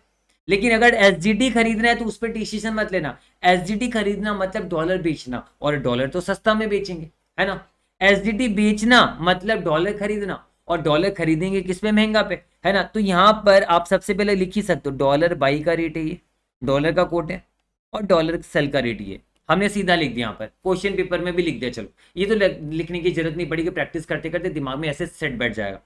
लेकिन अगर एस खरीदना है तो उस पर डिसीज़न मत लेना। एस खरीदना मतलब डॉलर बेचना, और डॉलर तो सस्ता में बेचेंगे, है ना? एस बेचना मतलब डॉलर खरीदना, और डॉलर खरीदेंगे किस पे? महँगा पे, है ना? तो यहाँ पर आप सबसे पहले लिख ही सकते हो डॉलर बाई का रेट है ये डॉलर का कोट है, और डॉलर सेल का रेट ये। हमने सीधा लिख दिया यहाँ पर क्वेश्चन पेपर में भी लिख दिया, चलो। ये तो लिखने की ज़रूरत नहीं पड़ेगी प्रैक्टिस करते करते दिमाग में ऐसे सेट बैठ जाएगा।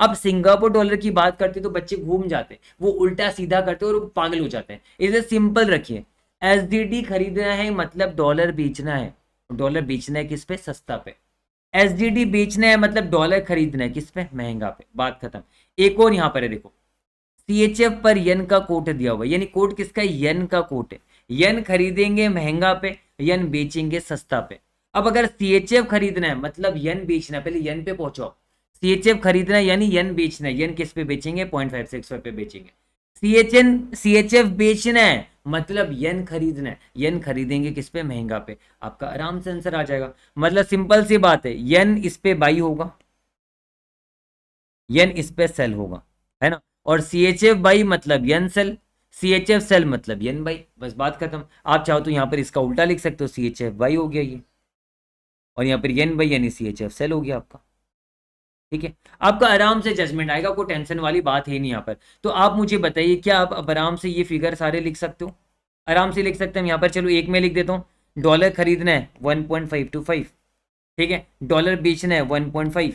अब सिंगापुर डॉलर की बात करते तो बच्चे घूम जाते हैं, वो उल्टा सीधा करते और पागल हो जाते हैं। इसे सिंपल रखिए। एसडीडी खरीदना है मतलब डॉलर बेचना है। डॉलर बेचना है किस पे? सस्ता पे। एसडीडी बेचना है मतलब डॉलर खरीदना है। किस पे? महँगा पे। बात खत्म। एक और यहाँ पर है, देखो। सी पर यन का कोट दिया हुआ यानी कोट किसका? यन का कोट है। यन खरीदेंगे महँगा पे यन बेचेंगे सस्ता पे। अब अगर सीएचएफ खरीदना है मतलब यन बेचना पहले यन पे पहुंचो सी एच एफ़ खरीदना यानी यन बेचना यन किस पे बेचेंगे? पॉइंट फाइव सिक्स पे बेचेंगे। C H N C H F बेचना है मतलब यन खरीदना है। यन खरीदेंगे किस पे? महँगा पे। आपका आराम से आंसर आ जाएगा। मतलब सिंपल सी बात है यन इस पे बाई होगा। यन इस पे सेल होगा, है ना? और सी एच एफ़ बाई मतलब yen sell C H F sell मतलब यन बाई बस बात खत्म। आप चाहो तो यहाँ पर इसका उल्टा लिख सकते हो सी एच एफ़ बाई हो गया ये। और यहाँ पर यन बाई यानी सी एच एफ़ सेल हो गया आपका। ठीक है? आपका आराम से जजमेंट आएगा, कोई टेंशन वाली बात है नहीं यहाँ पर। तो आप मुझे बताइए, क्या आप आराम से ये फिगर सारे लिख सकते हो? आराम से लिख सकते हैं। यहाँ पर चलो, एक में लिख देता हूँ। डॉलर खरीदना है one point five two five ठीक है? डॉलर बेचना है one point five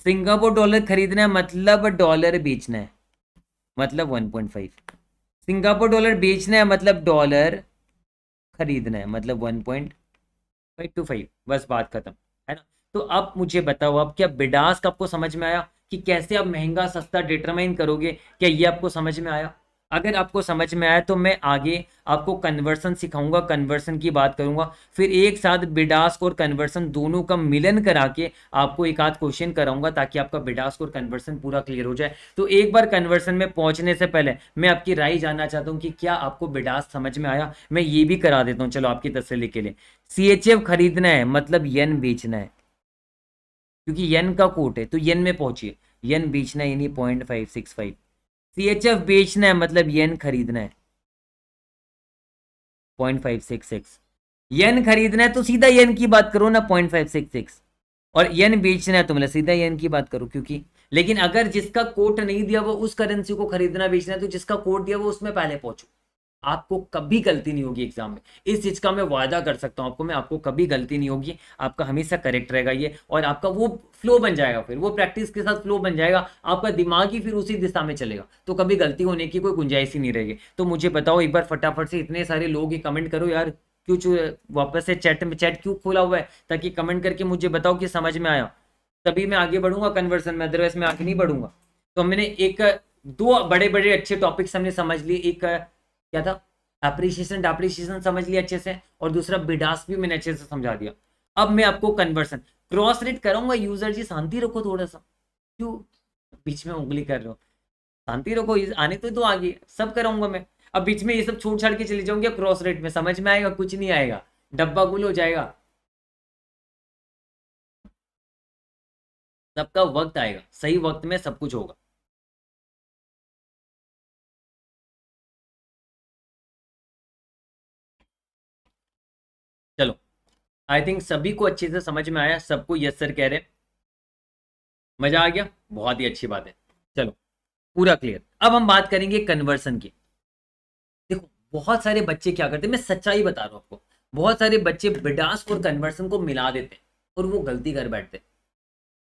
Singapore dollar खरीदना है मतलब डॉलर बेचना है। मतलब one point five Singapore dollar बेचना है मतलब डॉलर खरीदना है मतलब one point five two five बस बात खत्म तो अब मुझे बताओ, अब क्या बिडास्क आपको समझ में आया कि कैसे आप महँगा सस्ता डिटरमाइन करोगे? क्या ये आपको समझ में आया? अगर आपको समझ में आया तो मैं आगे आपको कन्वर्सन सिखाऊँगा कन्वर्सन की बात करूँगा। फिर एक साथ बिडास्क और कन्वर्सन दोनों का मिलन करा के आपको एक आध क्वेश्चन कराऊँगा ताकि आपका बिडास्क और कन्वर्सन पूरा क्लियर हो जाए। तो एक बार कन्वर्सन में पहुँचने से पहले मैं आपकी राय जानना चाहता हूँ कि क्या आपको बिडास्क समझ में आया? मैं ये भी करा देता हूँ, चलो आपकी तसली के लिए सीएचएफ खरीदना है मतलब यन बेचना है। क्योंकि यन का कोट है तो यन में पहुंचिए। यन बेचना यानी point five six five C H F बेचना है मतलब यन खरीदना है। Point five six six yen खरीदना है तो सीधा यन की बात करो ना पॉइंट फाइव सिक्स सिक्स और यन बेचना है तो मतलब सीधा यन की बात करो, क्योंकि लेकिन अगर जिसका कोट नहीं दिया वो उस करेंसी को खरीदना, बेचना है तो जिसका कोट दिया वो उसमें पहले पहुंचो। आपको कभी गलती नहीं होगी एग्ज़ाम में। इस चीज़ का मैं वायदा कर सकता हूँ आपको, मैं आपको कभी गलती नहीं होगी, आपका हमेशा करेक्ट रहेगा ये, और आपका वो फ्लो बन जाएगा फिर, वो प्रैक्टिस के साथ फ्लो बन जाएगा, आपका दिमाग ही फिर उसी दिशा में चलेगा। तो कभी गलती होने की कोई गुंजाइश ही नहीं रहेगी। तो मुझे बताओ एक बार फटाफट से इतने सारे लोग ही कमेंट करो यार, क्यों वापस से चैट में चैट क्यों खोला हुआ है? ताकि कमेंट करके मुझे बताओ कि समझ में आया। तभी मैं आगे बढ़ूँगा कन्वर्सन में अदरवाइज़ मैं आगे नहीं बढ़ूँगा। तो हमने एक, दो बड़े बड़े अच्छे टॉपिक्स हमने समझ लिए, एक क्या था? अप्रिशिएशन अप्रिशिएशन समझ लिया अच्छे से, और दूसरा बिडास भी मैंने अच्छे से समझा दिया। अब मैं आपको कन्वर्सन क्रॉस रेट करूँगा यूज़र जी, शांति रखो थोड़ा सा क्यों? बीच में उंगली कर रहे हो। शांति रखो आने तो दो आगे, सब कराऊँगा मैं। अब बीच में ये सब छोड़ छाड़ के चले जाऊँगी क्रॉस रेट में, समझ में आएगा, कुछ नहीं आएगा। डब्बा गुल हो जाएगा। सबका वक्त आएगा, सही वक्त में सब कुछ होगा। आई थिंक सभी को अच्छे से समझ में आया, सबको यस सर कह रहे मज़ा आ गया? बहुत ही अच्छी बात है। चलो, पूरा क्लियर अब हम बात करेंगे कन्वर्सन की। देखो, बहुत सारे बच्चे क्या करते हैं? मैं सच्चाई बता रहा हूँ आपको। बहुत सारे बच्चे बिडास और कन्वर्सन को मिला देते हैं और वो गलती कर बैठते हैं।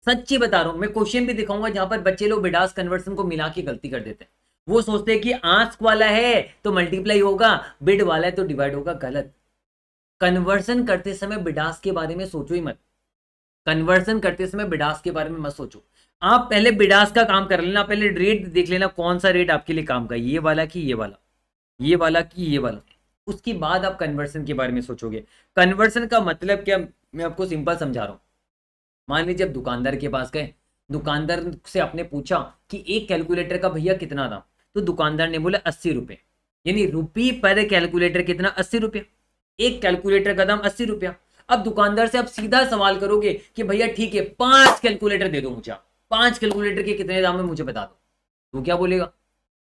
सच्ची बता रहा हूँ, मैं क्वेश्चन भी दिखाऊँगा जहाँ पर बच्चे लोग बिडास कन्वर्सन को मिला के गलती कर देते हैं। वो सोचते हैं कि आंसक वाला है तो मल्टीप्लाई होगा बिड वाला है तो डिवाइड होगा, गलत। कन्वर्सन करते समय बिडास के बारे में सोचो ही मत। कन्वर्सन करते समय बिडास के बारे में मत सोचो। आप पहले बिडास का काम कर लेना, पहले रेट देख लेना, कौन सा रेट आपके लिए काम का ये वाला कि ये वाला। ये वाला कि ये वाला। उसके बाद आप कन्वर्सन के बारे में सोचोगे। कन्वर्सन का मतलब क्या? मैं आपको सिंपल समझा रहा हूँ। मान लीजिए जब दुकानदार के पास गए। दुकानदार से आपने पूछा कि एक कैलकुलेटर का भैया कितना था? तो दुकानदार ने बोला अस्सी रुपए। यानी रुपी पर कैलकुलेटर कितना? अस्सी रुपये एक कैलकुलेटर का दाम अस्सी रुपया। अब दुकानदार से आप सीधा सवाल करोगे कि भैया ठीक है, पाँच कैलकुलेटर दे दो मुझे पाँच कैलकुलेटर के कितने दाम है मुझे बता दो। तो क्या बोलेगा?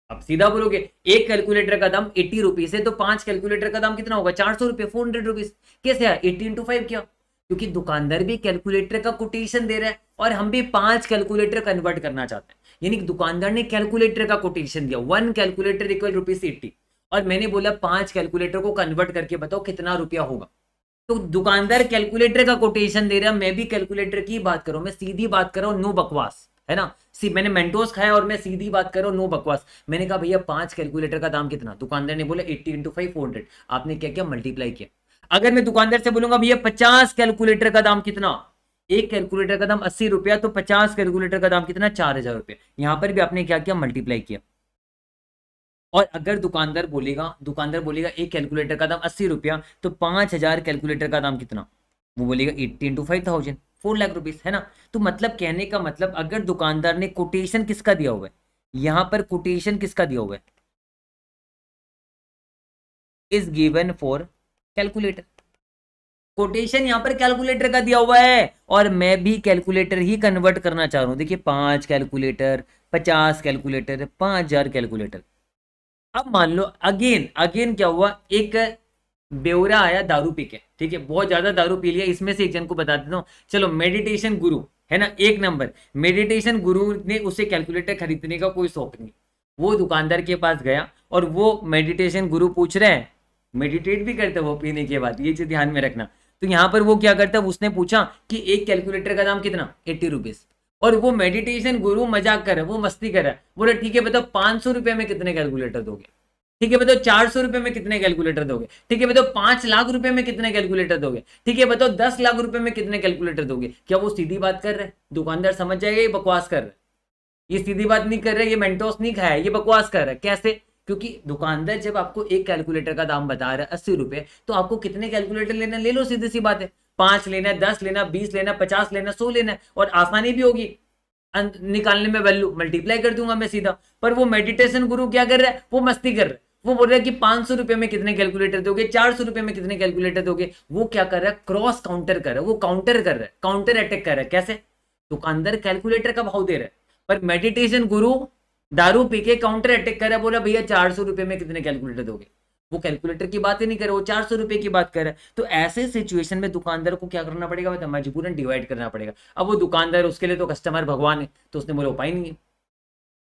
अब सीधा बोलोगे, एक कैलकुलेटर का दाम एट्टी रुपीज़ है तो पाँच कैलकुलेटर का दाम कितना होगा? चार सौ रुपये फोर हंड्रेड रुपीज़ कैसे है? एट्टी इंटू फाइव क्या? क्योंकि दुकानदार भी कैलकुलेटर का कोटेशन दे रहा है और हम भी पाँच कैलकुलेटर कन्वर्ट करना चाहते हैं। यानी दुकानदार ने कैलकुलेटर का कोटेशन दिया। One calculator equal rupees eighty और मैंने बोला, पाँच कैलकुलेटर को कन्वर्ट करके बताओ कितना रुपया होगा? तो दुकानदार कैलकुलेटर का कोटेशन दे रहा, मैं भी कैलकुलेटर की बात करूँ मैं सीधी बात कर रहा हूँ, नो बकवास है ना? सी, मैंने मेंटोस खाया और मैं सीधी बात कर रहा हूँ, नो बकवास। मैंने कहा, भैया, पाँच कैलकुलेटर का दाम कितना? दुकानदार ने बोला, eighty into five, four hundred. आपने क्या किया मल्टीप्लाई किया? अगर मैं दुकानदार से बोलूँगा, भैया, पचास कैलकुलेटर का दाम कितना? एक कैलकुलेटर का दाम अस्सी रुपया तो पचास कैलकुलेटर का दाम कितना? चार हज़ार रुपया। यहाँ पर भी आपने क्या किया? मल्टीप्लाई किया। और अगर दुकानदार बोलेगा दुकानदार बोलेगा, एक कैलकुलेटर का दाम अस्सी रुपया तो पाँच हज़ार कैलकुलेटर का दाम कितना? वो बोलेगा eighty into five thousand four lakh rupees है ना? तो मतलब कहने का मतलब अगर दुकानदार ने कोटेशन किसका दिया हुआ है? यहाँ पर कोटेशन किसका दिया हुआ है? Is given for calculator quotation यहाँ पर कैलकुलेटर का दिया हुआ है, और मैं भी कैलकुलेटर ही कन्वर्ट करना चाह रहा हूँ। देखिए, पाँच कैलकुलेटर पचास कैलकुलेटर पाँच हज़ार कैलकुलेटर अब मान लो अगेन अगेन क्या हुआ? एक बेवरा आया, दारू पी के ठीक है? बहुत ज़्यादा दारू पी लिया। इसमें से एक जन को बता देता हूँ। चलो मेडिटेशन गुरु है ना? एक नंबर मेडिटेशन गुरु ने उसे कैलकुलेटर खरीदने का कोई शौक नहीं। वो दुकानदार के पास गया और वो मेडिटेशन गुरु पूछ रहे हैं। मेडिटेट भी करते वो पीने के बाद। ये चीज़ ध्यान में रखना। तो यहाँ पर वो क्या करता है? उसने पूछा कि एक कैलकुलेटर का दाम कितना? एट्टी रुपीज़ और वो मेडिटेशन गुरु मज़ाक कर रहा है, वो मस्ती कर रहा है। बोले, ठीक है, बताओ, पाँच सौ रुपए में कितने कैलकुलेटर दोगे? ठीक है, बताओ, चार सौ रुपए में कितने कैलकुलेटर दोगे? ठीक है, बताओ, पाँच लाख रुपए में कितने कैलकुलेटर दोगे? ठीक है, बताओ, दस लाख रुपए में कितने कैलकुलेटर दोगे? क्या वो सीधी बात कर रहे हैं? दुकानदार समझ जाएगा ये बकवास कर रहे हैं। ये सीधी बात नहीं कर रहे ये मेंटोस नहीं खाया ये बकवास कर रहा है। कैसे? क्योंकि दुकानदार जब आपको एक कैलकुलेटर का दाम बता रहा है अस्सी रुपए तो आपको कितने कैलकुलेटर लेना ले लो, सीधी सी बात है। पाँच लेना है दस लेना, बीस लेना, पचास लेना, सौ लेना है और आसानी भी होगी। निकालने में वैल्यू मल्टीप्लाई कर दूँगा मैं सीधा। पर वो मेडिटेशन गुरु क्या कर रहा है? वो मस्ती कर रहा है। वो बोल रहा है कि पाँच सौ रुपए में कितने कैलकुलेटर दोगे? चार सौ रुपए में कितने कैलकुलेटर दोगे? वो क्या कर रहा है? क्रॉस काउंटर कर रहा है। वो काउंटर कर रहा है। काउंटर अटैक कर रहा है। कैसे? दुकानदार कैलकुलेटर का भाव दे रहा है। पर मेडिटेशन गुरु दारू पी के काउंटर अटैक कर रहा है। बोला, भैया, चार सौ रुपए में कितने कैलकुलेटर दोगे? वो कैलकुलेटर की बात ही नहीं करे वो चार सौ रुपए की बात कर तो ऐसे सिचुएशन में दुकानदार को क्या करना पड़ेगा? मतलब मजबूरन डिवाइड करना पड़ेगा। अब वो दुकानदार, उसके लिए तो कस्टमर भगवान है तो उसने बोला उपाय नहीं है।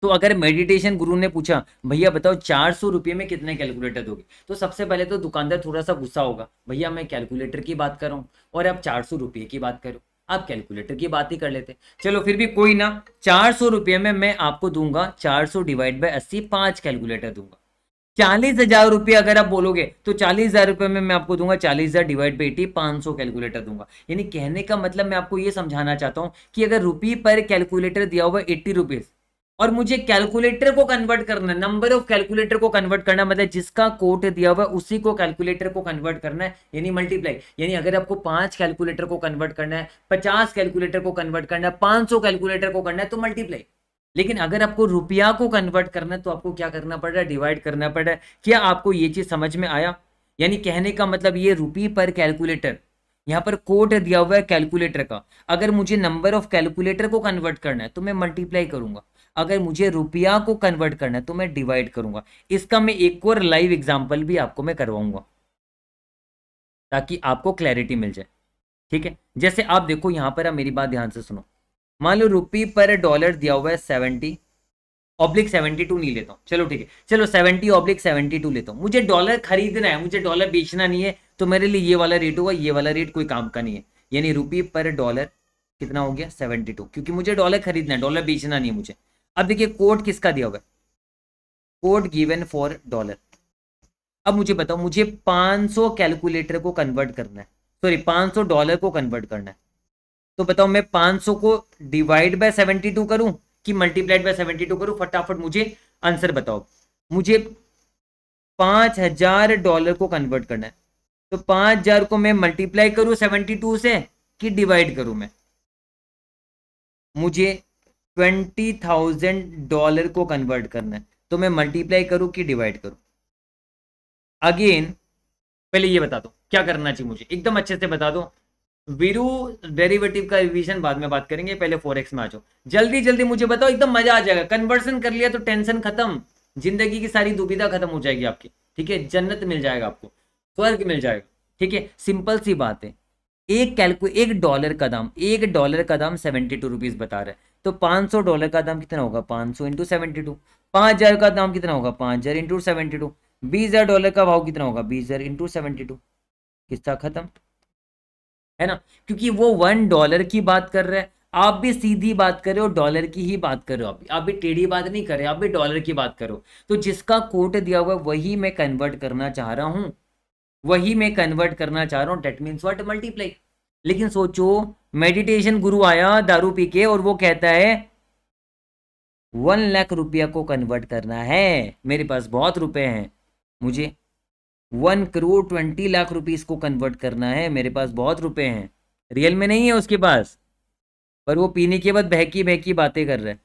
तो अगर मेडिटेशन गुरु ने पूछा, भैया बताओ, चार सौ रुपये में कितने कैलकुलेटर दोगे? तो सबसे पहले तो दुकानदार थोड़ा सा गुस्सा होगा। भैया, मैं कैलकुलेटर की बात कर रहा हूँ, और अब चार सौ रुपये की बात करो। आप कैलकुलेटर की बात ही कर लेते चलो, फिर भी कोई ना, चार सौ रुपये में मैं आपको दूँगा, चार सौ डिवाइड बाई अस्सी, पाँच कैलकुलेटर दूँगा। चालीस हज़ार रुपये अगर आप बोलोगे तो चालीस हज़ार रुपये में मैं आपको दूँगा, चालीस हज़ार डिवाइड बाई एटी पाँच सौ कैलकुलेटर दूँगा। यानी कहने का मतलब मैं आपको ये समझाना चाहता हूँ कि अगर रुपये पर कैलकुलेटर दिया हुआ एट्टी रुपीज़ और मुझे कैलकुलेटर को कन्वर्ट करना नंबर ऑफ़ कैलकुलेटर को कन्वर्ट करना मतलब जिसका कोट दिया हुआ है, उसी को कैलकुलेटर को कन्वर्ट करना है, यानी मल्टीप्लाई यानी अगर आपको पाँच कैलकुलेटर को कन्वर्ट करना है, पचास कैलकुलेटर को कन्वर्ट करना है, पाँच सौ कैलकुलेटर को करना है तो मल्टीप्लाई लेकिन अगर आपको रुपया को कन्वर्ट करना है तो आपको क्या करना पड़ रहा है? डिवाइड करना पड़ रहा है। क्या आपको ये चीज़ समझ में आया? यानी कहने का मतलब ये रुपी पर कैलकुलेटर यहाँ पर कोड दिया हुआ है कैलकुलेटर का। अगर मुझे नंबर ऑफ़ कैलकुलेटर को कन्वर्ट करना है तो मैं मल्टीप्लाई करूँगा। अगर मुझे रुपया को कन्वर्ट करना है तो मैं डिवाइड करूँगा। इसका मैं एक और लाइव एग्ज़ाम्पल भी आपको मैं करवाऊँगा। ताकि आपको क्लैरिटी मिल जाए। ठीक है? जैसे आप देखो, यहाँ पर आप मेरी बात ध्यान से सुनो। मान लो रुपी पर डॉलर दिया हुआ है सेवेंटी ऑब्लिक सेवेंटी टू नहीं लेता हूँ। चलो ठीक है। चलो सेवेंटी ऑब्लिक सेवेंटी टू लेता हूँ। मुझे डॉलर खरीदना है, मुझे डॉलर बेचना नहीं है तो मेरे लिए ये वाला रेट होगा, ये वाला रेट कोई काम का नहीं है। यानी रुपी पर डॉलर कितना हो गया? सेवेंटी टू क्योंकि मुझे डॉलर खरीदना है डॉलर बेचना नहीं है मुझे। अब देखिए कोड किसका दिया हुआ है? कोड गिवन फॉर डॉलर अब मुझे बताओ, मुझे 500 कैलकुलेटर को कन्वर्ट करना है। सॉरी 500 डॉलर को कन्वर्ट करना है। तो बताओ मैं 500 को डिवाइड बाय 72 करूँ कि मल्टीप्लाइड बाय 72 करूँ? फटाफट मुझे आंसर बताओ। मुझे पाँच हज़ार डॉलर को कन्वर्ट करना है। तो पाँच हज़ार को मैं मल्टीप्लाई करूँ 72 से कि डिवाइड करूँ मैं? मुझे ट्वेंटी थाउज़ेंड डॉलर को कन्वर्ट करना है। तो मैं मल्टीप्लाई करूँ कि डिवाइड करूँ? अगेन पहले ये बता दो, क्या करना चाहिए मुझे? एकदम अच्छे से बता दो। वीरू डेरिवेटिव का रिवीजन बाद में बात करेंगे, पहले फोरेक्स में आ जाओ। जल्दी जल्दी मुझे बताओ, एकदम मज़ा आ जाएगा। कन्वर्सन कर लिया तो टेंशन खत्म। ज़िंदगी की सारी दुविधा खत्म हो जाएगी आपकी। ठीक है? जन्नत मिल जाएगा आपको। स्वर्ग मिल जाएगा। ठीक है? सिंपल सी बात है। एक कैलकु एक डॉलर का दाम, एक डॉलर का दाम सेवेंटी टू रुपीज़ बता रहा तो पाँच सौ डॉलर का दाम कितना होगा? पाँच सौ इंटू सेवेंटी टू पाँच हज़ार का दाम कितना होगा? पाँच हज़ार इंटू सेवेंटी टू बीस हज़ार डॉलर का भाव कितना होगा? बीस हज़ार इंटू सेवेंटी टू किस्सा खत्म। है ना? क्योंकि वो वन डॉलर की बात कर रहे हैं। आप भी सीधी बात कर रहे हो डॉलर की ही बात कर रहे हो आप आप भी टेढ़ी बात नहीं कर रहे आप भी डॉलर की बात करो। तो जिसका कोट दिया हुआ वही मैं कन्वर्ट करना चाह रहा हूँ। वही मैं कन्वर्ट करना चाह रहा हूँ। डेट मीन्स वट मल्टीप्लाई लेकिन सोचो मेडिटेशन गुरु आया दारू पी के और वो कहता है वन लाख रुपया को कन्वर्ट करना है। मेरे पास बहुत रुपए हैं। मुझे one crore twenty lakh rupees को कन्वर्ट करना है। मेरे पास बहुत रुपए हैं। रियल में नहीं है उसके पास। पर वो पीने के बाद बहकी बहकी बातें कर रहा है।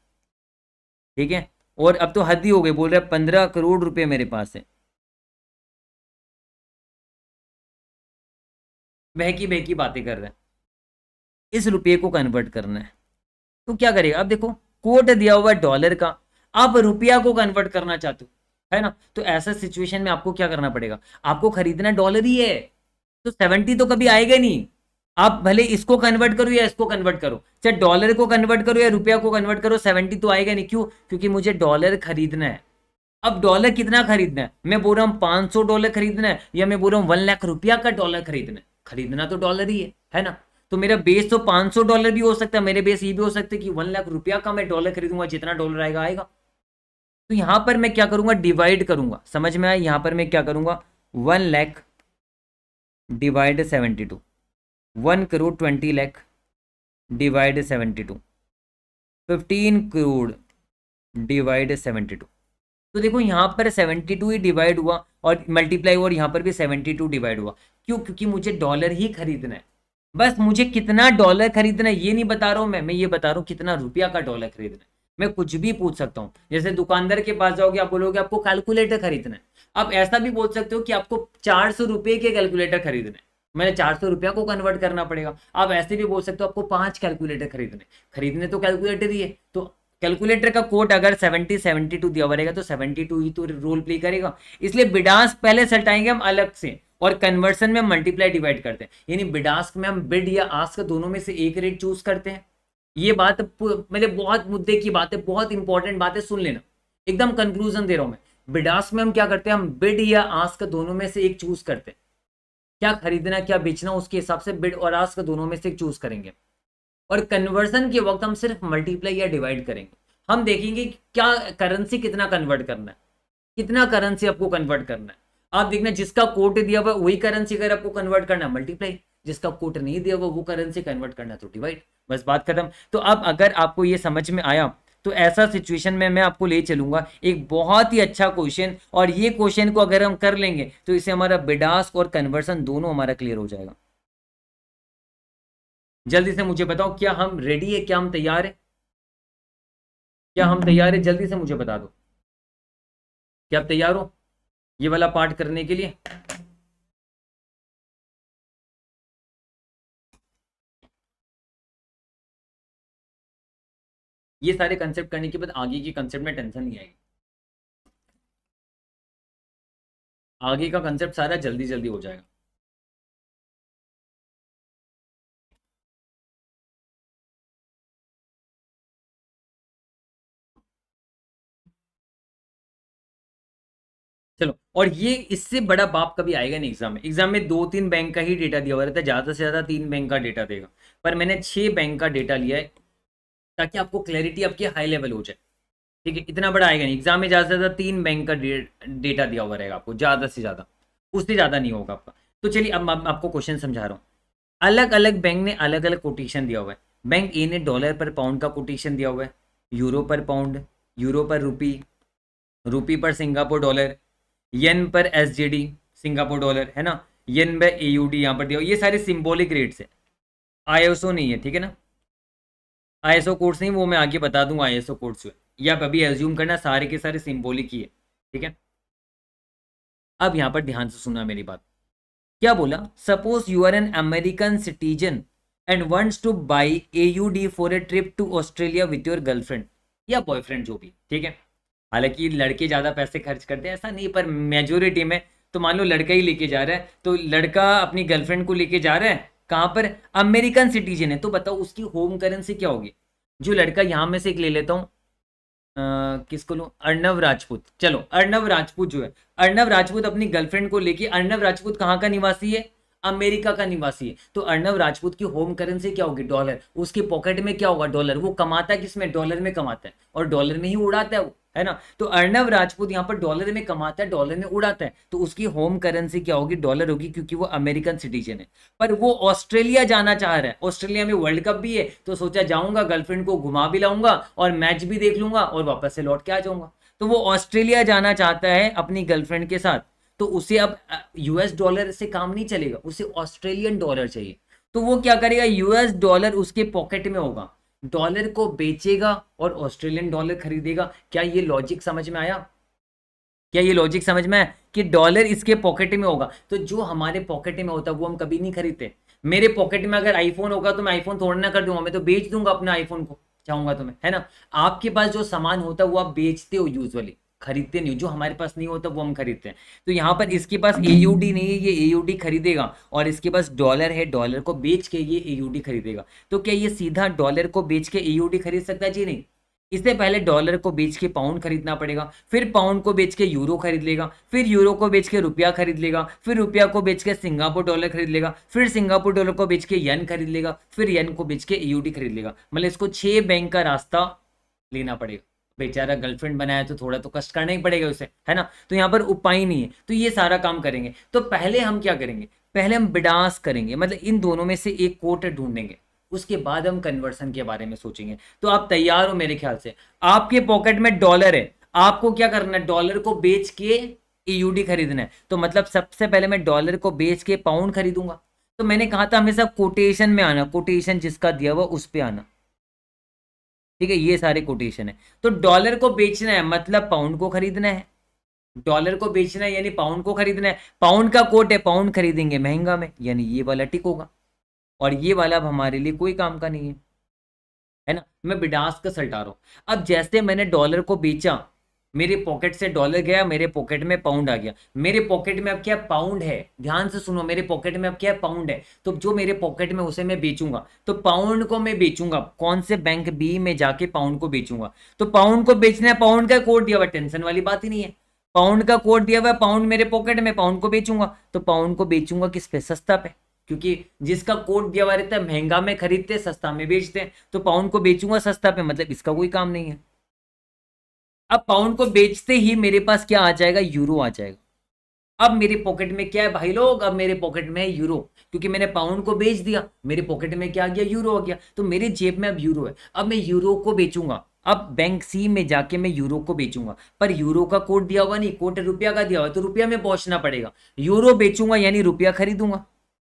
ठीक है? और अब तो हद ही हो गई। बोल रहा है पंद्रह करोड़ रुपए मेरे पास है। बहकी बहकी बातें कर रहा है। इस रुपये को कन्वर्ट करना है। तो क्या करेगा? अब देखो, कोट दिया हुआ डॉलर का। आप रुपया को कन्वर्ट करना चाहते हो। है ना? तो ऐसा सिचुएशन में आपको क्या करना पड़ेगा? आपको खरीदना डॉलर ही है। तो सेवेंटी तो कभी आएगा नहीं। आप भले इसको कन्वर्ट करो या इसको कन्वर्ट करो। चाहे डॉलर को कन्वर्ट करो या रुपया को कन्वर्ट करो सेवेंटी तो आएगा नहीं। क्यों? क्योंकि मुझे डॉलर खरीदना है। अब डॉलर कितना खरीदना है? मैं बोल रहा हूँ पाँच डॉलर खरीदना है या मैं बोल रहा हूँ वन लाख रुपया का डॉलर खरीदना है। खरीदना तो डॉलर ही है है ना? तो मेरा बेस तो पाँच सौ डॉलर भी हो सकता है, मेरे बेस ये भी हो सकता है कि वन लाख रुपया का मैं डॉलर खरीदूँगा, जितना डॉलर आएगा आएगा। तो यहाँ पर मैं क्या करूँगा? डिवाइड करूँगा। समझ में आया? यहाँ पर मैं क्या करूँगा? One lakh divide seventy two one crore twenty lakh divide seventy two fifteen crore divide seventy two तो देखो, यहाँ पर सेवेंटी टू ही डिवाइड हुआ और मल्टीप्लाई और यहाँ पर भी सेवेंटी टू डिवाइड हुआ। क्यों? क्योंकि मुझे डॉलर ही खरीदना है। बस मुझे कितना डॉलर खरीदना है, ये नहीं बता रहा हूँ मैं। मैं ये बता रहा हूँ कितना रुपया का डॉलर खरीदना है। मैं कुछ भी पूछ सकता हूँ। जैसे दुकानदार के पास जाओगे, आप बोलोगे, आपको कैलकुलेटर खरीदना है। आप ऐसा भी बोल सकते हो कि आपको चार सौ रुपए के कैलकुलेटर खरीदना मैंने चार सौ रुपया को कन्वर्ट करना पड़ेगा। आप ऐसे भी बोल सकते हो, आपको पाँच कैलकुलेटर खरीदने खरीदने तो कैलकुलेटर ही है। तो कैलकुलेटर का कोड अगर सेवेंटी सेवेंटी टू दिया रहेगा तो सेवेंटी टू ही तो रोल प्ले करेगा। इसलिए बिडास पहले सटाएँगे हम अलग से और कन्वर्सन में मल्टीप्लाई डिवाइड करते हैं। यानी बिडास्क में हम बिड या आस्क दोनों में से एक रेट चूज़ करते हैं। ये बात मतलब बहुत मुद्दे की बात है बहुत इंपॉर्टेंट बात है सुन लेना। एकदम कंक्लूजन दे रहा हूँ मैं। बिडास में हम क्या करते हैं? हम बिड या आस्क दोनों में से एक चूज़ करते हैं। क्या खरीदना, क्या बेचना, उसके हिसाब से बिड और आस्क दोनों में से एक चूज़ करेंगे। और कन्वर्सन के वक्त हम सिर्फ़ मल्टीप्लाई या डिवाइड करेंगे। हम देखेंगे क्या करेंसी कितना कन्वर्ट करना है। कितना करेंसी आपको कन्वर्ट करना है। आप देखना, जिसका कोट दिया हुआ वही करेंसी अगर आपको कन्वर्ट करना है मल्टीप्लाई जिसका कोट नहीं दिया हुआ, वो करेंसी कन्वर्ट करना है तो डिवाइड बस बात खत्म। तो अब अगर आपको ये समझ में आया तो ऐसा सिचुएशन में मैं आपको ले चलूँगा एक बहुत ही अच्छा क्वेश्चन और ये क्वेश्चन को अगर हम कर लेंगे तो इसे हमारा बिडास्क और कन्वर्सन दोनों हमारा क्लियर हो जाएगा। जल्दी से मुझे बताओ, क्या हम रेडी है? क्या हम तैयार है? क्या हम तैयार है? जल्दी से मुझे बता दो। क्या आप तैयार हो? ये वाला पार्ट करने के लिए? ये सारे कंसेप्ट करने के बाद आगे की कंसेप्ट में टेंशन नहीं आएगी। आगे का कंसेप्ट सारा जल्दी जल्दी हो जाएगा। चलो, और ये इससे बड़ा बाप कभी आएगा नहीं एग्ज़ाम में। एग्ज़ाम में दो तीन बैंक का ही डेटा दिया हुआ रहता है, ज़्यादा से ज़्यादा तीन बैंक का डेटा देगा। पर मैंने छह बैंक का डेटा लिया है ताकि आपको क्लैरिटी आपकी हाई लेवल हो जाए। ठीक है, इतना बड़ा आएगा नहीं। एग्ज़ाम में ज़्यादा से ज़्यादा तीन बैंक का डेटा दिया हुआ रहेगा आपको, ज़्यादा से ज़्यादा। उससे ज़्यादा नहीं होगा आपका। तो चलिए, अब मैं आपको क्वेश्चन समझा रहा हूँ। अलग अलग बैंक ने अलग अलग कोटेशन दिया हुआ है। बैंक ए ने डॉलर पर पाउंड का कोटेशन दिया हुआ है यूरो पर पाउंड यूरो पर रुपी रुपी पर सिंगापुर डॉलर येन पर एस सिंगापुर डॉलर है ना? येन पर ए यू डी यहाँ पर दिया ये सारे सिंबॉलिक रेट्स है। आई नहीं है, ठीक है ना? आईएसओ कोड्स नहीं, वो मैं आगे बता दूँगा आईएसओ कोड्स ये आप अभी एज्यूम करना, सारे के सारे सिंबॉलिक ही है, ठीक है? अब यहाँ पर ध्यान से सुना मेरी बात। क्या बोला? Suppose you are an American citizen and wants to buy A U D for a trip to Australia with your girlfriend या बॉयफ्रेंड जो भी, ठीक है? हालाँकि लड़के ज़्यादा पैसे खर्च करते हैं, ऐसा नहीं, पर मेजोरिटी में तो मान लो लड़का ही लेके जा रहा है तो लड़का अपनी गर्लफ्रेंड को लेके जा रहा है कहाँ पर? अमेरिकन सिटीजन है। तो बताओ, उसकी होम करेंसी क्या होगी? जो लड़का यहाँ में से एक ले लेता हूँ। किसको लू? अर्नव राजपूत। चलो अर्नव राजपूत जो है। अर्नव राजपूत अपनी गर्लफ्रेंड को लेके, अर्णव राजपूत कहाँ का निवासी है? अमेरिका का निवासी है। तो अर्णव राजपूत की होम करेंसी क्या होगी? डॉलर उसके पॉकेट में क्या होगा डॉलर वो कमाता है किसमें डॉलर में कमाता है। और डॉलर में ही उड़ाता है वो। है ना? तो अर्नव राजपूत यहाँ पर डॉलर में कमाता है डॉलर में उड़ाता है। तो उसकी होम करेंसी क्या होगी? डॉलर होगी क्योंकि वो अमेरिकन सिटीजन है। पर वो ऑस्ट्रेलिया जाना चाह रहा है। ऑस्ट्रेलिया में वर्ल्ड कप भी है तो सोचा जाऊँगा गर्लफ्रेंड को घुमा भी लाऊँगा और मैच भी देख लूँगा और वापस से लौट के आ जाऊँगा। तो वो ऑस्ट्रेलिया जाना चाहता है अपनी गर्लफ्रेंड के साथ। तो उसे अब यूएस डॉलर से काम नहीं चलेगा, उसे ऑस्ट्रेलियन डॉलर चाहिए। तो वो क्या करेगा? यूएस डॉलर उसके पॉकेट में होगा। डॉलर को बेचेगा और ऑस्ट्रेलियन डॉलर खरीदेगा? क्या ये लॉजिक समझ में आया? क्या ये लॉजिक समझ में आया कि डॉलर इसके पॉकेट में होगा? तो जो हमारे पॉकेट में होता है, वो हम कभी नहीं खरीदते। मेरे पॉकेट में अगर आईफोन होगा तो मैं आईफोन थोड़ा ना कर दूँगा। मैं तो बेच दूँगा अपने आईफोन को, चाहूँगा तो मैं, है ना? आपके पास जो सामान होता है, वो आप बेचते हो यूजुअली खरीदते नहीं जो हमारे पास नहीं होता, वो हम खरीदते हैं। तो यहाँ पर इसके पास ए नहीं है, ये ए खरीदेगा। और इसके पास डॉलर है, डॉलर को बेच के ये ए खरीदेगा। तो क्या ये सीधा डॉलर को बेच के ए खरीद सकता है? जी नहीं। इससे पहले डॉलर को बेच के पाउंड खरीदना पड़ेगा। फिर पाउंड को बेच के यूरो खरीद लेगा। फिर यूरो को बेच के रुपया खरीद लेगा। फिर रुपया को बेच के सिंगापुर डॉलर खरीद लेगा। फिर सिंगापुर डॉलर को बेच के यन खरीद लेगा। फिर यन को बेच के ईयूडी खरीद लेगा। मतलब इसको छह बैंक का रास्ता लेना पड़ेगा। बेचारा गर्लफ्रेंड बनाया तो थोड़ा तो कष्ट करना ही पड़ेगा उसे, है ना? तो यहाँ पर उपाय नहीं है। तो ये सारा काम करेंगे। तो पहले हम क्या करेंगे? पहले हम बिडास करेंगे। मतलब इन दोनों में से एक कोट ढूंढेंगे। उसके बाद हम कन्वर्सन के बारे में सोचेंगे। तो आप तैयार हो मेरे ख्याल से? आपके पॉकेट में डॉलर है। आपको क्या करना है? डॉलर को बेच के ईयूडी खरीदना है। तो मतलब सबसे पहले मैं डॉलर को बेच के पाउंड खरीदूँगा। तो मैंने कहा था हमेशा कोटेशन में आना कोटेशन जिसका दिया हुआ उस पर आना। ठीक है, ये सारे कोटेशन है। तो डॉलर को बेचना है मतलब पाउंड को खरीदना है। डॉलर को बेचना है, यानी पाउंड को खरीदना है। पाउंड का कोट है पाउंड खरीदेंगे, महँगा में, यानी ये वाला टिक होगा। और ये वाला अब हमारे लिए कोई काम का नहीं है। है ना? मैं बिडास का सल्टा रहा हूँ। अब जैसे मैंने डॉलर को बेचा मेरे पॉकेट से डॉलर गया, मेरे पॉकेट में पाउंड आ गया। मेरे पॉकेट में अब क्या पाउंड है? ध्यान से सुनो, मेरे पॉकेट में अब क्या पाउंड है? तो जो मेरे पॉकेट में उसे मैं बेचूँगा। तो पाउंड को मैं बेचूँगा। कौन से बैंक बी में जाके पाउंड को बेचूँगा? तो पाउंड को बेचना पाउंड का कोड दिया हुआ टेंशन वाली बात ही नहीं है। पाउंड का कोड दिया हुआ पाउंड मेरे पॉकेट में पाउंड को बेचूँगा। तो पाउंड को बेचूँगा किस पे? सस्ता पे। क्योंकि जिसका कोड दिया हुआ रहता है, महँगा में खरीदते सस्ता में बेचते हैं। तो पाउंड को बेचूँगा सस्ता पे मतलब इसका कोई काम नहीं है। अब पाउंड को बेचते ही मेरे पास क्या आ जाएगा? यूरो आ जाएगा। अब मेरे पॉकेट में क्या है भाई लोग? अब मेरे पॉकेट में है यूरो क्योंकि मैंने पाउंड को बेच दिया, मेरे पॉकेट में क्या आ गया? यूरो आ गया। तो मेरे जेब में अब यूरो है। अब मैं यूरो को बेचूँगा। अब बैंक सी में जाके मैं यूरो को बेचूँगा। पर यूरो का कोड दिया हुआ नहीं कोड रुपया का दिया हुआ तो रुपया में पहुँचना पड़ेगा। यूरो बेचूँगा यानी रुपया खरीदूँगा।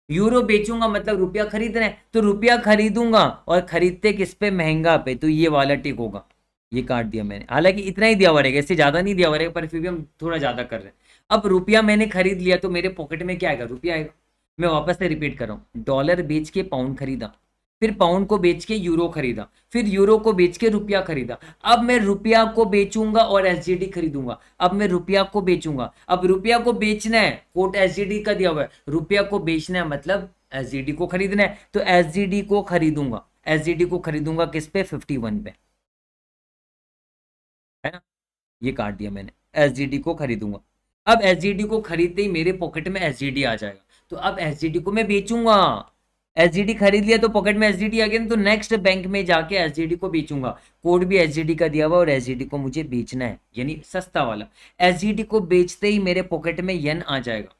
यूरो बेचूँगा मतलब रुपया खरीदना है तो रुपया खरीदूँगा। और खरीदते किस पे? महँगा पे। तो ये वाला टिक होगा। ये काट दिया मैंने। हालाँकि इतना ही दिया हुआ रहेगा, इससे ज़्यादा नहीं दिया हुआ रहेगा, पर फिर भी हम थोड़ा ज़्यादा कर रहे हैं। अब रुपया मैंने खरीद लिया तो मेरे पॉकेट में क्या आएगा? रुपया आएगा। मैं वापस से रिपीट कर रहा हूँ। डॉलर बेच के पाउंड खरीदा, फिर पाउंड को बेच के यूरो खरीदा, फिर यूरो को बेच के रुपया खरीदा। अब मैं रुपया को बेचूँगा और एस खरीदूँगा। अब मैं रुपया को बेचूँगा। अब रुपया को बेचना है कोट एस का दिया हुआ है। रुपया को बेचना है मतलब एसजीडी को खरीदना है तो एसजीडी को खरीदूँगा। एसजीडी को खरीदूँगा किस पे? फिफ्टी पे। है ना ये काट दिया मैंने एसजीडी को खरीदूँगा अब एसजीडी को खरीदते ही मेरे पॉकेट में एसजीडी आ जाएगा तो अब एसजीडी को मैं बेचूँगा एस खरीद लिया तो पॉकेट में एसजीडी आ गया तो नेक्स्ट बैंक में जाके एसजीडी को बेचूँगा कोड भी एस का दिया हुआ और एसजीडी को मुझे बेचना है यानी सस्ता वाला एस को बेचते ही मेरे पॉकेट में यन आ जाएगा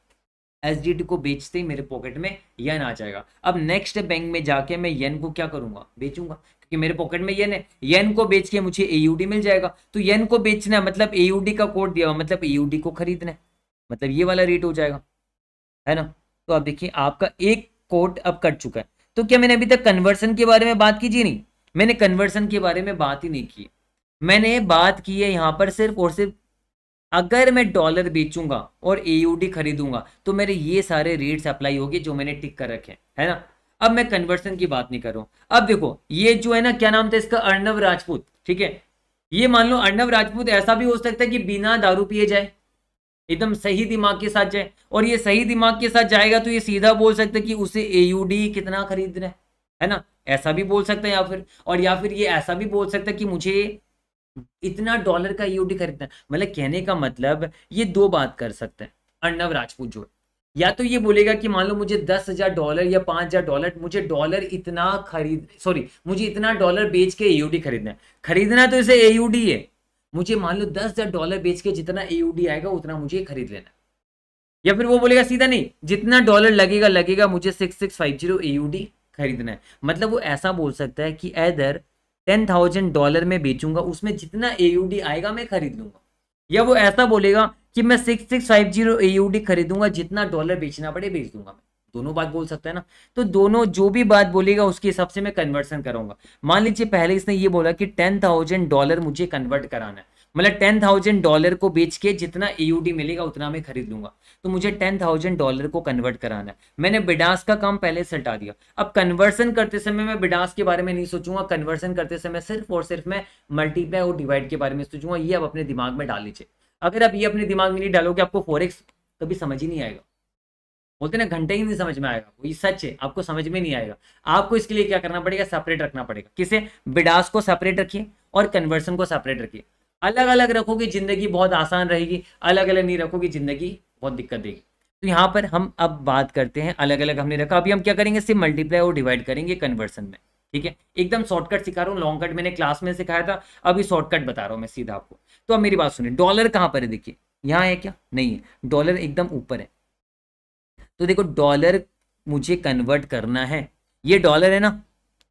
एस को बेचते ही मेरे पॉकेट में यन आ जाएगा अब नेक्स्ट बैंक में जाके मैं यन को क्या करूँगा बेचूँगा कि मेरे पॉकेट में येन है। येन को बेच के मुझे ए मिल जाएगा। तो येन को बेचना है मतलब ए का कोड दिया हुआ मतलब ए को खरीदना है। मतलब ये वाला रेट हो जाएगा। है ना? तो अब देखिए, आपका एक कोड अब कट चुका है। तो क्या मैंने अभी तक कन्वर्सन के बारे में बात की जी नहीं? मैंने कन्वर्सन के बारे में बात ही नहीं की। मैंने बात की है यहाँ पर सिर्फ़ और सिर्फ़, अगर मैं डॉलर बेचूँगा और ए खरीदूँगा तो मेरे ये सारे रेट्स अप्लाई होंगे जो मैंने टिक कर रखे हैं। है ना? अब मैं कन्वर्सन की बात नहीं कर रहा हूँ। अब देखो, ये जो है ना, क्या नाम था इसका? अर्णव राजपूत, ठीक है? ये मान लो अर्णव राजपूत, ऐसा भी हो सकता है कि बिना दारू पिए जाए, एकदम सही दिमाग के साथ जाए, और ये सही दिमाग के साथ जाएगा तो ये सीधा बोल सकता है कि उसे एयूडी कितना खरीदना है है ना? ऐसा भी बोल सकता है या फिर, और या फिर ये ऐसा भी बोल सकता है कि मुझे इतना डॉलर का ईओडी खरीदना मतलब कहने का मतलब ये दो बात कर सकते हैं, अर्णव राजपूत जो या तो ये बोलेगा कि मान लो मुझे दस हज़ार डॉलर या पाँच हज़ार डॉलर, मुझे डॉलर इतना खरीद सॉरी मुझे इतना डॉलर बेच के एयूडी खरीदना है। खरीदना तो इसे एयूडी है। मुझे मान लो दस हज़ार डॉलर बेच के जितना एयूडी आएगा, उतना मुझे खरीद लेना या फिर वो बोलेगा, सीधा नहीं, जितना डॉलर लगेगा लगेगा, मुझे six six five zero AUD खरीदना है। मतलब वो ऐसा बोल सकता है कि एदर टेन थाउज़ेंड डॉलर में बेचूँगा, उसमें जितना एयूडी आएगा, मैं खरीद लूँगा। या वो ऐसा बोलेगा कि मैं six six five zero AUD खरीदूँगा, जितना डॉलर बेचना पड़े बेच दूँगा दोनों बात बोल सकते हैं ना? तो दोनों जो भी बात बोलेगा, उसके हिसाब से मैं कन्वर्सन करूँगा। मान लीजिए पहले इसने ये बोला कि टेन थाउज़ेंड डॉलर मुझे कन्वर्ट कराना है। मतलब टेन थाउज़ेंड डॉलर को बेच के जितना एयूडी मिलेगा, उतना मैं खरीद लूँगा। तो मुझे टेन थाउज़ेंड डॉलर को कन्वर्ट कराना है। मैंने बिडास का काम पहले से हटा दिया। अब कन्वर्सन करते समय मैं बिडास के बारे में नहीं सोचूँगा। कन्वर्सन करते समय सिर्फ़ और सिर्फ़ मैं मल्टीप्लाई और डिवाइड के बारे में सोचूँगा। ये आप अपने दिमाग में डाल लीजिए। अगर आप ये अपने दिमाग में नहीं डालोगे, आपको फोरेक्स कभी समझ ही नहीं आएगा। बोलते ना, घंटे ही नहीं समझ में आएगा। ये सच है, आपको समझ में नहीं आएगा। आपको इसके लिए क्या करना पड़ेगा? सेपरेट रखना पड़ेगा। किसे? बिडास को सेपरेट रखिए और कन्वर्सन को सेपरेट रखिए। अलग अलग रखोगे, ज़िंदगी बहुत आसान रहेगी अलग अलग नहीं रखोगे, ज़िंदगी बहुत दिक्कत देगी। तो यहाँ पर हम अब बात करते हैं अलग अलग हमने रखा। अभी हम क्या करेंगे, सिर्फ़ मल्टीप्लाई और डिवाइड करेंगे कन्वर्सन में, ठीक है? एकदम शॉर्टकट सिखा रहा हूँ लॉन्ग कट मैंने क्लास में सिखाया था, अभी शॉर्टकट बता रहा हूँ मैं सीधा आपको। तो अब मेरी बात सुनिए डॉलर कहाँ पर है देखिए? यहाँ है क्या? नहीं है डॉलर एकदम ऊपर है। तो देखो डॉलर मुझे कन्वर्ट करना है। ये डॉलर है ना?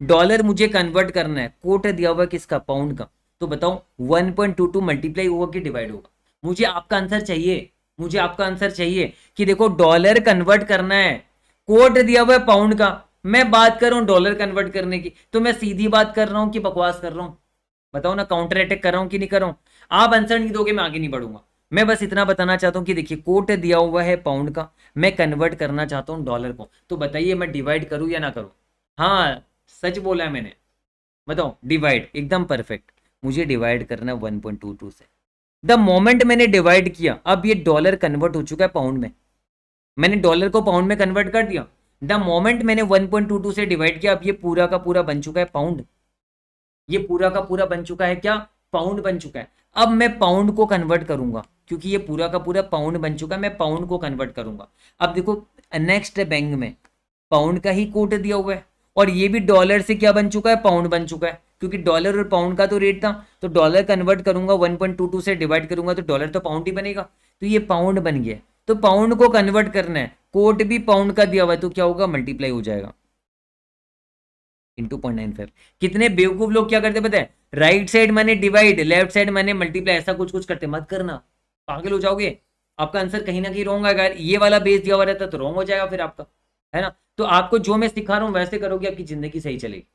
डॉलर मुझे कन्वर्ट करना है। कोट दिया हुआ किसका? पाउंड का। तो बताओ 1.22 पॉइंट टू टू मल्टीप्लाई होगा कि डिवाइड होगा मुझे आपका आंसर चाहिए, मुझे आपका आंसर चाहिए कि देखो डॉलर कन्वर्ट करना है। कोट दिया हुआ है पाउंड का। मैं बात कर रहा हूँ डॉलर कन्वर्ट करने की। तो मैं सीधी बात कर रहा हूँ कि बकवास कर रहा हूँ? बताओ ना काउंटर अटैक कर रहा हूँ कि नहीं कर रहा हूँ? आप आंसर नहीं दोगे, मैं आगे नहीं बढ़ूँगा। मैं बस इतना बताना चाहता हूँ कि देखिए कोट दिया हुआ है पाउंड का। मैं कन्वर्ट करना चाहता हूँ डॉलर को। तो बताइए, मैं डिवाइड करूँ या ना करूँ? हाँ सच बोला है मैंने। बताओ डिवाइड एकदम परफेक्ट मुझे डिवाइड करना वन पॉइंट टू टू से। द मोमेंट मैंने डिवाइड किया, अब ये डॉलर कन्वर्ट हो चुका है पाउंड में। मैंने डॉलर को पाउंड में कन्वर्ट कर दिया। द मोमेंट मैंने 1.22 से डिवाइड किया, अब ये पूरा का पूरा बन चुका है पाउंड ये पूरा का पूरा बन चुका है क्या? पाउंड बन चुका है। अब मैं पाउंड को कन्वर्ट करूँगा, क्योंकि ये पूरा का पूरा पाउंड बन चुका है, मैं पाउंड को कन्वर्ट करूँगा। अब देखो नेक्स्ट बैंक में पाउंड का ही कोट दिया हुआ है, और ये भी डॉलर से क्या बन चुका है? पाउंड बन चुका है। क्योंकि डॉलर और पाउंड का तो रेट था तो डॉलर कन्वर्ट करूँगा 1.22 से डिवाइड करूँगा तो डॉलर तो पाउंड ही बनेगा। तो ये पाउंड बन गया। तो पाउंड को कन्वर्ट करना है। कोट भी पाउंड का दिया हुआ तो क्या होगा? मल्टीप्लाई हो जाएगा। इंटू पॉइंट नाइन फाइव कितने बेवकूफ़ लोग क्या करते पता है? राइट साइड मैंने डिवाइड लेफ़्ट साइड मैंने मल्टीप्लाई ऐसा कुछ कुछ करते मत करना। पागल हो जाओगे। आपका आंसर कहीं ना कहीं रॉन्ग आएगा। ये वाला बेस दिया हुआ रहता तो रॉन्ग हो जाएगा फिर आपका। है ना? तो आपको जो मैं सिखा रहा हूँ, वैसे करोगे, आपकी ज़िंदगी सही चलेगी।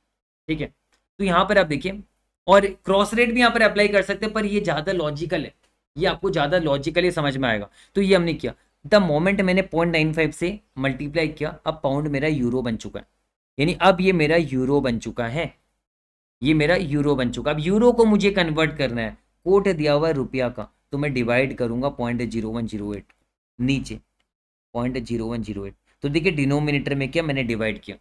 ठीक है? तो यहाँ पर आप देखिए, और क्रॉस रेट भी यहाँ पर अप्लाई कर सकते हैं, पर ये ज़्यादा लॉजिकल है। ये आपको ज़्यादा लॉजिकली समझ में आएगा। तो ये हमने किया। द मोमेंट मैंने पॉइंट नाइन फाइव से मल्टीप्लाई किया, अब पाउंड मेरा यूरो बन चुका है। यानी अब ये मेरा यूरो बन चुका है। ये मेरा यूरो बन चुका अब यूरो को मुझे कन्वर्ट करना है। कोट दिया हुआ है रुपया का। तो मैं डिवाइड करूँगा point zero one zero eight नीचे। Point zero one zero eight तो देखिए डिनोमिनेटर में क्या मैंने डिवाइड किया।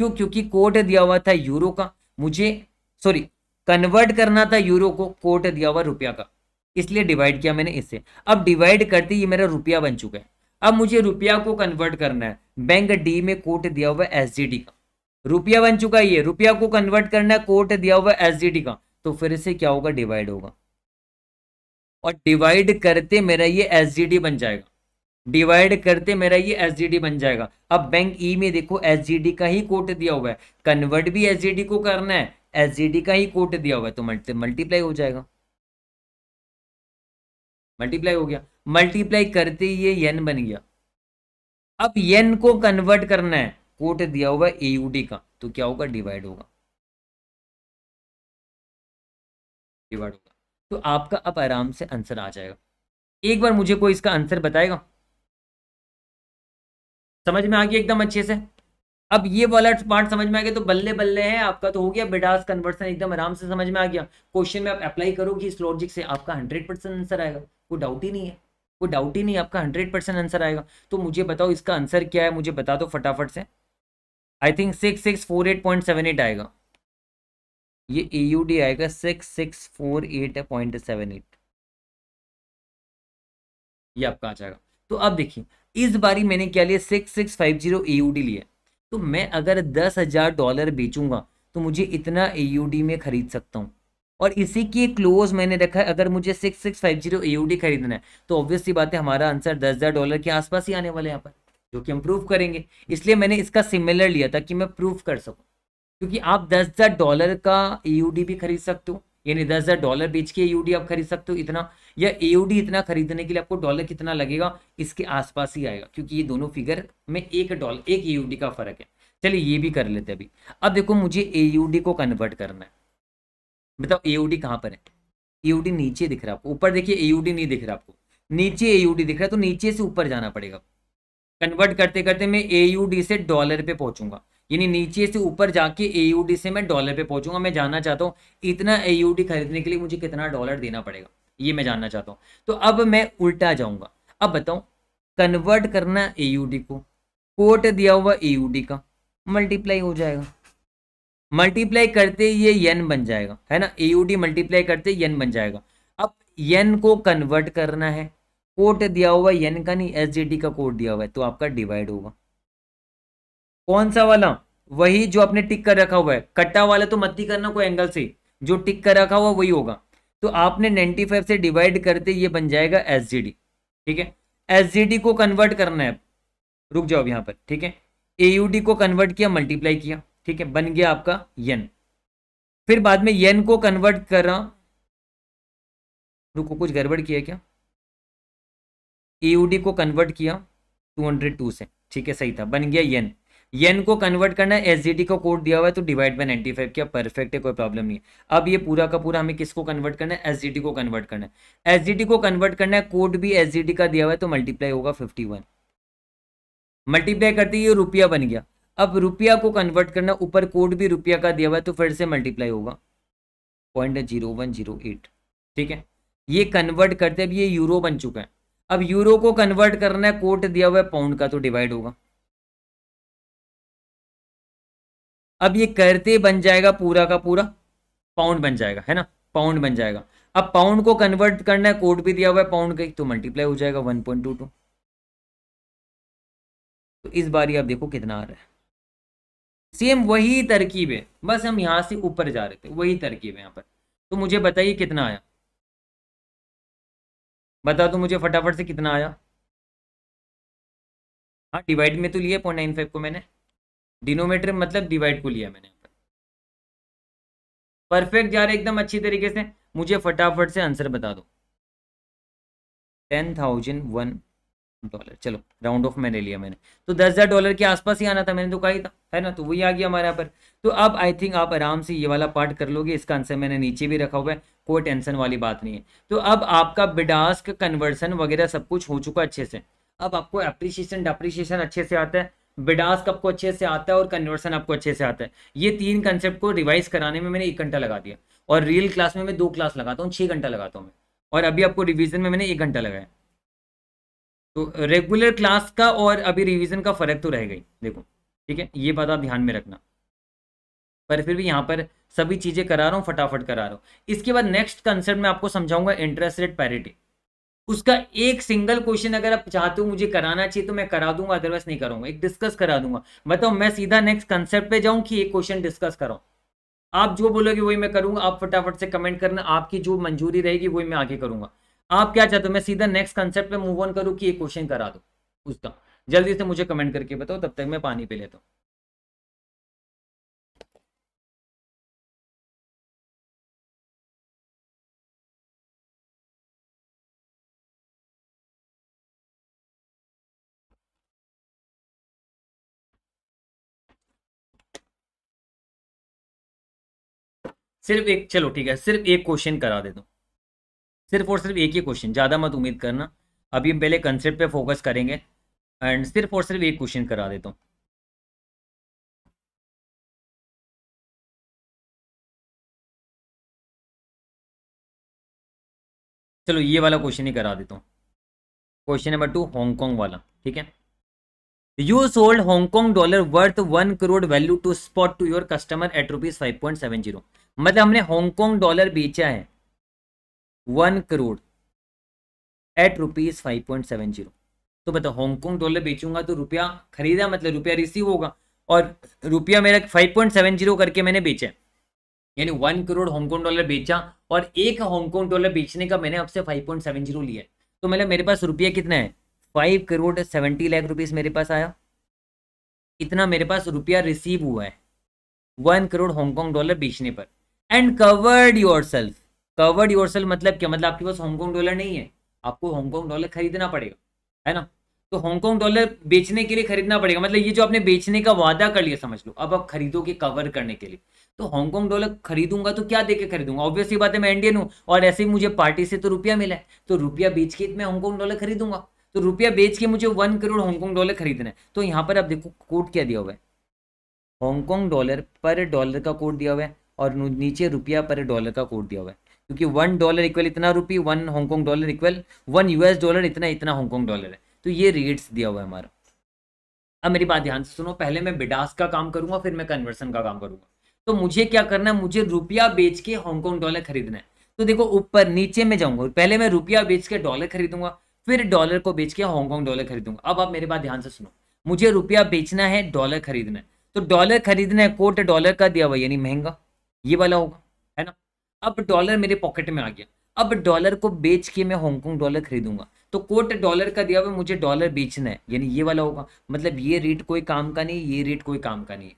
क्यों? क्योंकि कोट दिया हुआ था यूरो का। मुझे सॉरी कन्वर्ट करना था यूरो को कोट दिया हुआ रुपया का। इसलिए डिवाइड किया मैंने इससे। अब डिवाइड करते ये मेरा रुपया बन चुका है। अब मुझे रुपया को कन्वर्ट करना है। बैंक डी में कोट दिया हुआ एस का। रुपया बन चुका है ये। रुपया को कन्वर्ट करना है कोट दिया हुआ एस का। तो फिर से क्या होगा? डिवाइड होगा। और डिवाइड करते मेरा ये एस बन जाएगा। डिवाइड करते मेरा ये एसजीडी बन जाएगा। अब बैंक ई e में देखो एसजीडी का ही कोट दिया हुआ है। कन्वर्ट भी एसजीडी को करना है एसजीडी का ही कोट दिया हुआ है तो मल्टी मल्टीप्लाई हो जाएगा। मल्टीप्लाई हो गया। मल्टीप्लाई करते ये यन बन गया। अब यन को कन्वर्ट करना है कोट दिया हुआ है एयूडी का तो क्या होगा? डिवाइड होगा। डिवाइड होगा। तो आपका अब आराम से आंसर आ जाएगा। एक बार मुझे कोई इसका आंसर बताएगा? समझ में आ गया एकदम अच्छे से? अब ये वाला पार्ट समझ में आ गया तो बल्ले बल्ले है आपका तो हो गया बिडास कन्वर्सन एकदम आराम से समझ में आ गया। क्वेश्चन में आप अप्लाई करोगे इस लॉजिक से, आपका हंड्रेड आंसर आएगा। कोई डाउट ही नहीं है, कोई डाउट ही नहीं, आपका हंड्रेड परसेंट आंसर आएगा। तो मुझे बताओ इसका आंसर क्या है, मुझे बता दो फटाफट से। I think six six four eight point seven eight आएगा। ये ए यू डी आएगा six six four eight point seven eight ये आपका आ जाएगा। तो अब देखिए इस बारी मैंने क्या लिया? Six six five zero A U D लिया। तो मैं अगर दस हज़ार डॉलर बेचूँगा तो मुझे इतना ए यू डी में खरीद सकता हूँ। और इसी की क्लोज मैंने रखा है, अगर मुझे six six five zero A U D खरीदना है तो ऑब्वियसली बात है, हमारा आंसर दस हज़ार डॉलर के आसपास ही आने वाले यहाँ पर, जो कि हम प्रूव करेंगे। इसलिए मैंने इसका सिमिलर लिया था कि मैं प्रूव कर सकूँ। क्योंकि आप दस हज़ार डॉलर का ए भी खरीद सकते हो, यानी दस हज़ार डॉलर बेच के ए आप खरीद सकते हो, इतना या ए इतना खरीदने के लिए आपको डॉलर कितना लगेगा इसके आसपास ही आएगा क्योंकि ये दोनों फिगर में एक डॉलर एक ए का फ़र्क है चलिए ये भी कर लेते अभी अब देखो मुझे एयूडी को कन्वर्ट करना है बताओ ए कहाँ पर है ए नीचे दिख रहा है आपको ऊपर देखिए एयूडी नहीं दिख रहा आपको नीचे एयूडी दिख रहा है तो नीचे से ऊपर जाना पड़ेगा कन्वर्ट करते करते मैं एयूडी से डॉलर पे पहुंचूँगा यानी नीचे से ऊपर जाके एयूडी से मैं डॉलर पे पहुंचूँगा मैं जानना चाहता हूँ इतना एयूडी खरीदने के लिए मुझे कितना डॉलर देना पड़ेगा ये मैं जानना चाहता हूँ। तो अब मैं उल्टा जाऊँगा। अब बताऊँ कन्वर्ट करना एयूडी को। कोट दिया हुआ एयूडी का। मल्टीप्लाई हो जाएगा। मल्टीप्लाई करते ये यन बन जाएगा। है ना? एयूडी मल्टीप्लाई करते यन बन जाएगा। अब यन को कन्वर्ट करना है। कोट दिया हुआ यन का नहीं एस का कोट दिया हुआ है। तो आपका डिवाइड होगा। कौन सा वाला? वही जो आपने टिक कर रखा हुआ है। कट्टा वाला तो मत ही करना कोई एंगल से। जो टिक कर रखा हुआ वही होगा। तो आपने 95 से डिवाइड करते ये बन जाएगा एसजीडी ठीक है? एसजीडी को कन्वर्ट करना है। रुक जाओ यहाँ पर, ठीक है? एयूडी को कन्वर्ट किया मल्टीप्लाई किया, ठीक है? बन गया आपका यन फिर बाद में यन को कन्वर्ट कर। रुको, कुछ गड़बड़ किया क्या? एयूडी को कन्वर्ट किया 202 से, ठीक है? सही था, बन गया यन येन को कन्वर्ट करना है एस का कोड दिया हुआ है तो डिवाइड बाय नाइन्टी फाइव किया परफेक्ट है, कोई प्रॉब्लम नहीं अब ये पूरा का पूरा हमें किसको कन्वर्ट करना है? एस को कन्वर्ट करना है। एस को कन्वर्ट करना है कोड भी एस का दिया हुआ है तो मल्टीप्लाई होगा फिफ्टी वन मल्टीप्लाई करते ये रुपया बन गया। अब रुपया को कन्वर्ट करना, ऊपर कोड भी रुपया का दिया हुआ है तो फिर से मल्टीप्लाई होगा। पॉइंट ठीक है? ये कन्वर्ट करते अब ये यूरो बन चुका है। अब यूरो को कन्वर्ट करना है कोट दिया हुआ है पाउंड का तो डिवाइड होगा। अब ये करते बन जाएगा पूरा का पूरा पाउंड बन जाएगा, है ना? पाउंड बन जाएगा। अब पाउंड को कन्वर्ट करना है कोड भी दिया हुआ है पाउंड का तो मल्टीप्लाई हो जाएगा वन पॉइंट टू टू तो इस बार आप देखो कितना आ रहा है। सेम वही तरकीब है, बस हम यहाँ से ऊपर जा रहे थे, वही तरकीब है यहाँ पर। तो मुझे बताइए कितना आया? बता दो मुझे फटाफट से कितना आया। हाँ डिवाइड में तो लिया पॉइंट नाइन फाइव को मैंने। डिनोमीटर मतलब डिवाइड को लिया मैंने परफेक्ट जा रहे एकदम अच्छी तरीके से। मुझे फटाफट से आंसर बता दो। Ten thousand one dollar. चलो, राउंड ऑफ़ मैंने लिया मैंने। तो दस हज़ार डॉलर के आसपास ही आना था, मैंने तो कहा ही था। है ना? तो वही आ गया हमारे यहाँ पर। तो अब आई थिंक आप आराम से ये वाला पार्ट कर लोगे। इसका आंसर मैंने नीचे भी रखा हुआ है। कोई टेंशन वाली बात नहीं है। तो अब आपका बिडास्क कन्वर्सन वगैरह सब कुछ हो चुका अच्छे से। अब आपको अप्रिशिएशन डिप्रिशिएशन अच्छे से आता है। बिडास्क आपको अच्छे से आता है और कन्वर्सन आपको अच्छे से आता है। ये तीन कंसेप्ट को रिवाइज कराने में मैंने एक घंटा लगा दिया। और रियल क्लास में मैं दो क्लास लगाता हूँ छः घंटा लगाता हूँ मैं। और अभी आपको रिवीजन में मैंने एक घंटा लगाया तो रेगुलर क्लास का और अभी रिविजन का फ़र्क तो रहेगा ही देखो, ठीक है? ये बात आप ध्यान में रखना। पर फिर भी यहाँ पर सभी चीज़ें करा रहा हूँ, फटाफट करा रहा हूँ। इसके बाद नेक्स्ट कंसेप्ट में आपको समझाऊँगा इंटरेस्ट रेट पैरिटी उसका एक सिंगल क्वेश्चन अगर आप चाहते हो मुझे कराना चाहिए तो मैं करा दूँगा अदरवाइज़ नहीं करूँगा। एक डिस्कस करा दूँगा। बताओ, मैं सीधा नेक्स्ट कंसेप्ट पे जाऊँ कि एक क्वेश्चन डिस्कस कराऊं? आप जो बोलोगे वही मैं करूँगा, आप फटाफट से कमेंट करना, आपकी जो मंजूरी रहेगी वही मैं आगे करूँगा। आप क्या चाहते हो, मैं सीधा नेक्स्ट कंसेप्ट मूव ऑन करूँ कि एक क्वेश्चन करा दो? उसका जल्दी से मुझे कमेंट करके बताओ, तब तक मैं पानी पी लेता हूँ। सिर्फ़ एक, चलो ठीक है, सिर्फ़ एक क्वेश्चन करा दे दो सिर्फ़ और सिर्फ़ एक ही क्वेश्चन ज़्यादा मत उम्मीद करना। अभी हम पहले कंसेप्ट पे फोकस करेंगे एंड सिर्फ़ और सिर्फ़ एक क्वेश्चन करा देता हूँ चलो ये वाला क्वेश्चन ही करा देता हूँ क्वेश्चन नंबर टू हांगकॉन्ग वाला, ठीक है? You sold Hong Kong dollar worth one crore value two spot to your customer at rupees five point seven zero मतलब हमने हांगकॉन्ग डॉलर बेचा है। One crore at rupees five point seven zero तो बताओ Hong Kong dollar बेचूँगा तो रुपया खरीदा मतलब रुपया रिसीव होगा और रुपया मेरा फाइव पॉइंट सेवन ज़ीरो करके मैंने बेचा यानी वन करोड़ हांगकॉन्ग डॉलर बेचा और एक हांगकॉन्ग डॉलर बेचने का मैंने आपसे फाइव पॉइंट सेवन ज़ीरो लिया तो मतलब मेरे पास रुपया कितना है? Five crore seventy lakh rupees मेरे पास आया। इतना मेरे पास रुपया रिसीव हुआ है। वन करोड़ हांगकॉन्ग डॉलर बेचने पर। And covered yourself covered yourself मतलब क्या? मतलब आपके पास हांगकॉन्ग डॉलर नहीं है। आपको हांगकॉन्ग डॉलर खरीदना पड़ेगा, है ना? तो हांगकॉन्ग डॉलर बेचने के लिए खरीदना पड़ेगा। मतलब ये जो आपने बेचने का वादा कर लिया, समझ लो, अब आप खरीदोगे कवर करने के लिए। तो हांगकॉन्ग डॉलर खरीदूँगा तो क्या देके खरीदूँगा? ऑब्वियसली बात है, मैं इंडियन हूँ, और ऐसे ही मुझे पार्टी से तो रुपया मिला है। तो रुपया बेच के मैं हांगकॉन्ग डॉलर खरीदूँगा। तो रुपया बेच के मुझे वन करोड़ हांगकॉन्ग डॉलर खरीदना है। तो यहाँ पर आप देखो कोड क्या दिया हुआ है? हांगकॉन्ग डॉलर पर डॉलर का कोड दिया हुआ है। और नीचे रुपया पर डॉलर का कोड दिया हुआ है। क्योंकि वन डॉलर इक्वल इतना रुपये one Hong Kong dollar equal one US dollar इतना इतना हांगकॉन्ग डॉलर है। तो ये रेट्स दिया हुआ है हमारा। अब मेरी बात ध्यान से सुनो, पहले मैं बिडास का काम करूँगा, फिर मैं कन्वर्सन का काम करूँगा। तो मुझे क्या करना है? मुझे रुपया बेच के हांगकॉन्ग डॉलर खरीदना है। तो देखो, ऊपर नीचे में जाऊँगा पहले मैं रुपया बेच के डॉलर खरीदूँगा, फिर डॉलर को बेच के हांगकॉन्ग डॉलर खरीदूँगा। अब आप मेरी बात ध्यान से सुनो। मुझे रुपया बेचना है डॉलर खरीदना है। तो डॉलर खरीदना है कोट डॉलर का दिया हुआ यानी महँगा। ये वाला होगा, है ना? अब डॉलर मेरे पॉकेट में आ गया। अब डॉलर को बेच के मैं हांगकॉन्ग डॉलर खरीदूँगा। तो कोट डॉलर का दिया हुआ मुझे डॉलर बेचना है, यानी ये वाला होगा। मतलब ये रेट कोई काम का नहीं, ये रेट कोई काम का नहीं है।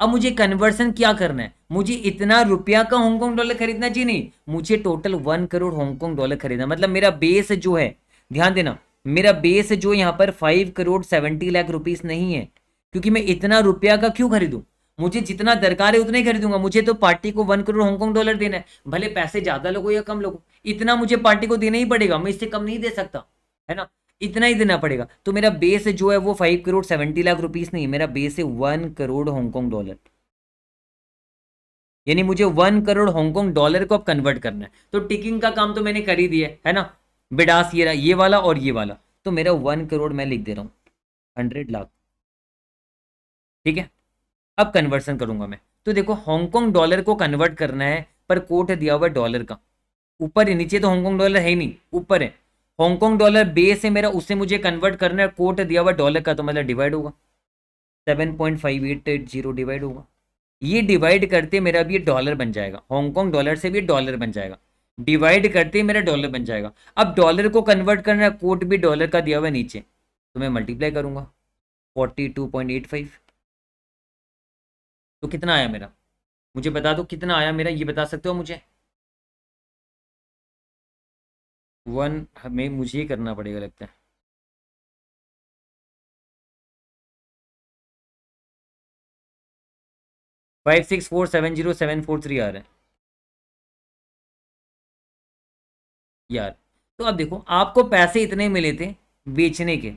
अब मुझे कन्वर्सन क्या करना है? मुझे इतना रुपया का हांगकॉन्ग डॉलर खरीदना जी नहीं, मुझे total one crore Hong Kong dollar खरीदना मतलब मेरा बेस जो है, ध्यान देना, मेरा बेस जो यहाँ पर five crore seventy lakh rupees नहीं है, क्योंकि मैं इतना रुपया का क्यों खरीदूं? मुझे जितना दरकार है उतना ही खरीदूँगा मुझे तो पार्टी को वन करोड़ हांगकॉन्ग डॉलर देना है। भले पैसे ज़्यादा लोगो या कम लोगो, इतना मुझे पार्टी को देना ही पड़ेगा। मैं इससे कम नहीं दे सकता, है ना? इतना ही देना पड़ेगा। तो मेरा बेस जो है वो five crore seventy lakh rupees नहीं, मेरा बेस है वन करोड़ हांगकॉन्ग डॉलर यानी मुझे वन करोड़ हांगकॉन्ग डॉलर को अब कन्वर्ट करना है। तो टिकिंग का काम तो मैंने कर ही दिया है ना? बिडास ये ये वाला और ये वाला। तो मेरा वन करोड़ मैं लिख दे रहा हूँ हंड्रेड लाख ठीक है? अब कन्वर्सन करूँगा मैं। तो देखो हांगकॉन्ग डॉलर को कन्वर्ट करना है, पर कोट है दिया हुआ डॉलर का। ऊपर है, नीचे तो हांगकॉन्ग डॉलर है ही नहीं, ऊपर है। हांगकॉन्ग डॉलर बेस है मेरा उससे मुझे कन्वर्ट करना है, कोट दिया हुआ डॉलर का तो मतलब डिवाइड होगा। Seven point five eight eight zero divide होगा। ये डिवाइड करते मेरा भी डॉलर बन जाएगा। हांगकॉन्ग डॉलर से भी डॉलर बन जाएगा। डिवाइड करते ही मेरा डॉलर बन जाएगा। अब डॉलर को कन्वर्ट करना है, कोट भी डॉलर का दिया हुआ नीचे। तो मैं मल्टीप्लाई करूँगा। Forty two point eight five तो कितना आया मेरा? मुझे बता दो, कितना आया मेरा? ये बता सकते हो मुझे? वन हमें मुझे ही करना पड़ेगा लगता है। Five six four seven zero seven four three आ रहा है। यार तो अब देखो, आपको पैसे इतने मिले थे बेचने के,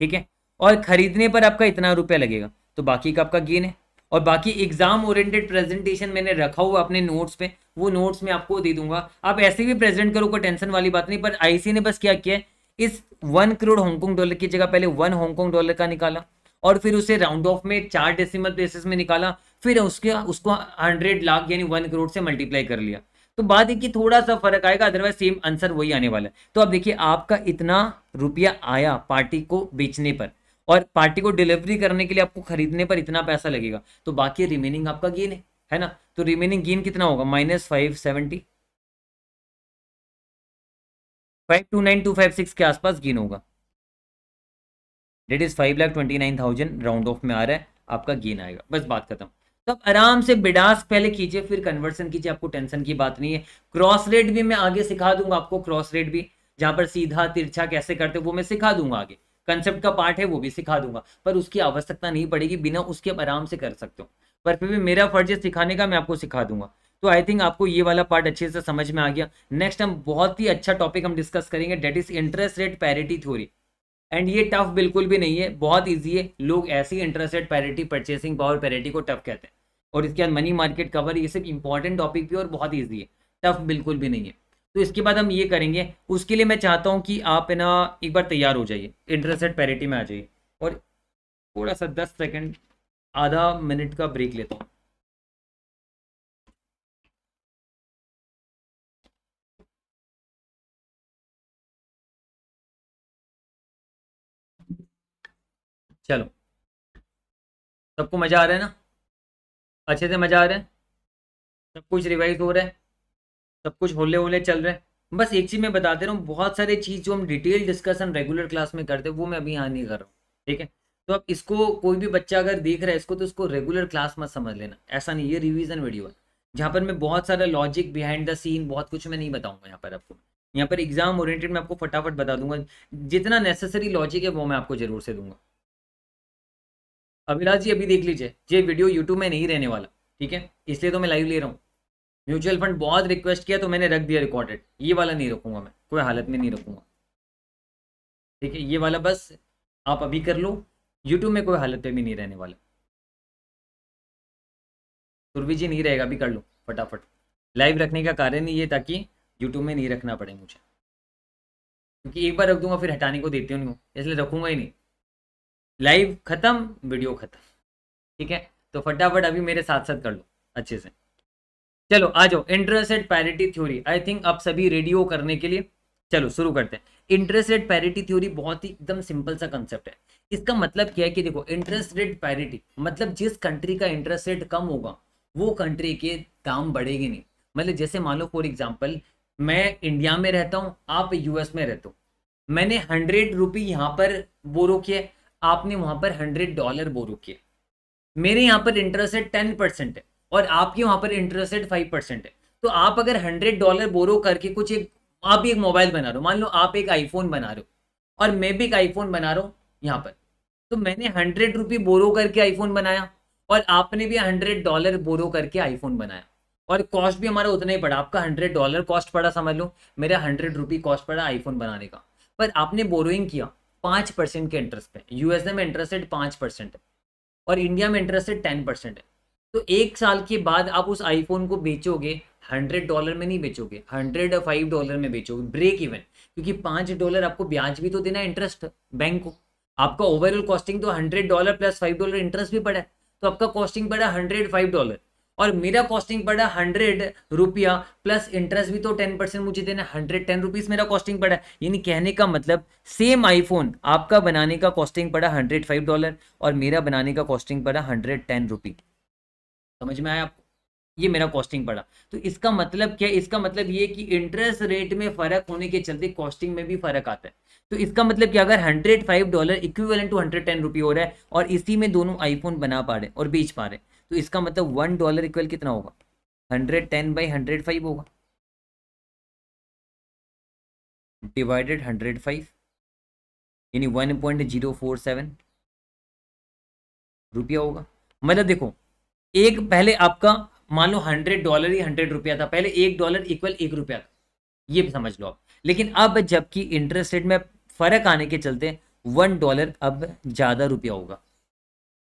ठीक है? और खरीदने पर आपका इतना रुपया लगेगा तो बाकी का आपका गेन है। और बाकी एग्ज़ाम ओरिएंटेड प्रेजेंटेशन मैंने रखा हुआ अपने नोट्स पे, वो नोट्स में आपको दे दूँगा। आप ऐसे भी प्रेजेंट करो, कोई टेंशन वाली बात नहीं, पर आईसी ने बस क्या किया इस वन करोड़ हांगकॉन्ग डॉलर की जगह पहले वन हांगकॉन्ग डॉलर का निकाला, और फिर उसे राउंड ऑफ़ में चार डेसिमल बेसिस में निकाला, फिर उसके, उसको हंड्रेड लाख यानी वन करोड़ से मल्टीप्लाई कर लिया। तो बात है कि थोड़ा सा फ़र्क आएगा अदरवाइज़ सेम आंसर वही आने वाला है। तो अब देखिए, आपका इतना रुपया आया पार्टी को बेचने पर। और पार्टी को डिलीवरी करने के लिए आपको खरीदने पर इतना पैसा लगेगा। तो बाकी रिमेनिंग आपका गेन है है ना? तो रिमेनिंग गेन कितना होगा? Minus five seventy five two nine two five six के आसपास गेन होगा। That is five lakh twenty nine thousand round off में आ रहा है, आपका गेन आएगा। बस बात खत्म। तब आराम से बिडास पहले कीजिए, फिर कन्वर्सन कीजिए, आपको टेंशन की बात नहीं है। क्रॉस रेट भी मैं आगे सिखा दूँगा आपको क्रॉस रेट भी, जहाँ पर सीधा तिरछा कैसे करते वो मैं सिखा दूँगा आगे। कंसेप्ट का पार्ट है, वो भी सिखा दूँगा। पर उसकी आवश्यकता नहीं पड़ेगी, बिना उसके आप आराम से कर सकते हो। पर फिर भी मेरा फ़र्ज़ है, सिखाने का मैं आपको सिखा दूँगा। तो आई थिंक आपको ये वाला पार्ट अच्छे से समझ में आ गया। नेक्स्ट हम बहुत ही अच्छा टॉपिक हम डिस्कस करेंगे that is interest rate parity theory and ये टफ बिल्कुल भी नहीं है, बहुत ईजी है। लोग ऐसी interest rate parity purchasing power parity को टफ कहते हैं। और इसके बाद मनी मार्केट कवर ये सब इंपॉर्टेंट टॉपिक भी और बहुत ईजी है। टफ बिल्कुल भी नहीं है। तो इसके बाद हम ये करेंगे, उसके लिए मैं चाहता हूँ कि आप है ना, एक बार तैयार हो जाइए इंटरेस्ट रेट पैरिटी में आ जाइए। और थोड़ा सा दस सेकेंड आधा मिनट का ब्रेक लेता हूँ। चलो। सबको मज़ा आ रहा है ना? अच्छे से मज़ा आ रहा है? सब कुछ रिवाइज हो रहा है? सब कुछ होले होले चल रहा है। बस एक चीज़ मैं बताते रहा हूँ, बहुत सारे चीज़ जो हम डिटेल डिस्कशन रेगुलर क्लास में करते हैं, वो मैं अभी यहाँ नहीं कर रहा हूँ, ठीक है? तो अब इसको कोई भी बच्चा अगर देख रहा है इसको तो इसको रेगुलर क्लास मत समझ लेना, ऐसा नहीं, ये रिविजन वीडियो है। जहाँ पर मैं बहुत सारा लॉजिक बिहाइंड द सीन बहुत कुछ मैं नहीं बताऊँगा यहाँ पर आपको। यहाँ पर एग्ज़ाम ओरिएंटेड मैं आपको फटाफट बता दूँगा, जितना नेसेसरी लॉजिक है वो मैं आपको ज़रूर से दूँगा। अभिलाष जी, अभी देख लीजिए, ये वीडियो यूट्यूब में नहीं रहने वाला, ठीक है? इसलिए तो मैं लाइव ले रहा हूँ। म्यूचुअल फंड बहुत रिक्वेस्ट किया तो मैंने रख दिया रिकॉर्डेड ये वाला नहीं रखूँगा मैं, कोई हालत में नहीं रखूँगा। ठीक है, ये वाला बस आप अभी कर लो यूट्यूब में कोई हालत में भी नहीं रहने वाला। सुरभि जी नहीं रहेगा, अभी कर लो, फटाफट। लाइव रखने का कारण ही ये ताकि यूट्यूब में नहीं रखना पड़े मुझे। क्योंकि एक बार रख दूँगा, फिर हटाने को देती हूँ, इसलिए रखूँगा ही नहीं। लाइव खत्म वीडियो खत्म। ठीक है तो फटाफट अभी मेरे साथ साथ कर लो, अच्छे से। चलो, आ जाओ interest rate parity theory I think आप सभी रेडियो करने के लिए? चलो, शुरू करते हैं। इंटरेस्ट रेट पैरिटी थ्योरी बहुत ही एकदम सिंपल सा कंसेप्ट है। इसका मतलब क्या है कि देखो इंटरेस्ट रेट पैरिटी मतलब जिस कंट्री का इंटरेस्ट रेट कम होगा, वो कंट्री के दाम बढ़ेगी नहीं। मतलब जैसे मान लो फॉर एग्ज़ाम्पल मैं इंडिया में रहता हूँ, आप यूएस में रहते हो। मैंने हंड्रेड रुपी यहाँ पर बोरो किया आपने वहाँ पर हंड्रेड डॉलर बोरो किए मेरे यहाँ पर इंटरेस्ट रेट टेन परसेंट है। और आपके वहाँ पर इंटरेस्ट रेट फाइव परसेंट है। तो आप अगर हंड्रेड डॉलर बोरो करके कुछ एक, आप एक मोबाइल बना रहे हो, मान लो आप एक आईफोन बना रहे हो, और मैं भी एक आईफोन बना रहा हूँ यहाँ पर तो मैंने हंड्रेड रुपी बोरो करके आईफोन बनाया, और आपने भी हंड्रेड डॉलर बोरो करके आईफोन बनाया। और कॉस्ट भी हमारा उतना ही पड़ा आपका हंड्रेड डॉलर कॉस्ट पड़ा, समझ लो, मेरा हंड्रेड रुपी कॉस्ट पड़ा आईफोन बनाने का। पर आपने बोरोइंग किया, पाँच परसेंट के इंटरेस्ट पे यूएसए में इंटरेस्ट रेट पाँच परसेंट है, और इंडिया में इंटरेस्ट रेट टेन परसेंट है। तो एक साल के बाद आप उस आईफोन को बेचोगे हंड्रेड डॉलर में नहीं बेचोगे हंड्रेड फाइव डॉलर में बेचोगे ब्रेक इवन क्योंकि पाँच डॉलर आपको ब्याज भी तो देना इंटरेस्ट बैंक को। आपका ओवरऑल कॉस्टिंग तो hundred dollar plus five dollar interest भी पड़ा है। तो आपका कॉस्टिंग पड़ा हंड्रेड फाइव डॉलर और मेरा कॉस्टिंग पड़ा हंड्रेड रुपया प्लस इंटरेस्ट भी तो टेन परसेंट मुझे देना हंड्रेड टेन रुपीज़ मेरा कॉस्टिंग पड़ा यानी कहने का मतलब सेम आईफोन आपका बनाने का कॉस्टिंग पड़ा हंड्रेड फाइव डॉलर और मेरा बनाने का कॉस्टिंग पड़ा हंड्रेड टेन रुपी समझ में आया? आपको ये मेरा कॉस्टिंग पड़ा तो इसका मतलब क्या? इसका मतलब ये कि इंटरेस्ट रेट में फ़र्क होने के चलते कॉस्टिंग में भी फ़र्क आता है। तो इसका मतलब कि अगर hundred five dollar equivalent to hundred ten rupee हो रहा है और इसी में दोनों आईफोन बना पा रहे और बेच पा रहे तो इसका मतलब वन डॉलर इक्वल कितना होगा? Hundred ten by hundred five होगा। डिवाइडेड हंड्रेड फाइव यानी one point zero four seven रुपया होगा। मतलब देखो एक पहले आपका, मान लो हंड्रेड डॉलर ही हंड्रेड रुपया था, पहले एक डॉलर इक्वल एक रुपया था। ये भी समझ लो आप। लेकिन अब जबकि इंटरेस्ट रेट में फ़र्क आने के चलते वन डॉलर अब ज़्यादा रुपया होगा।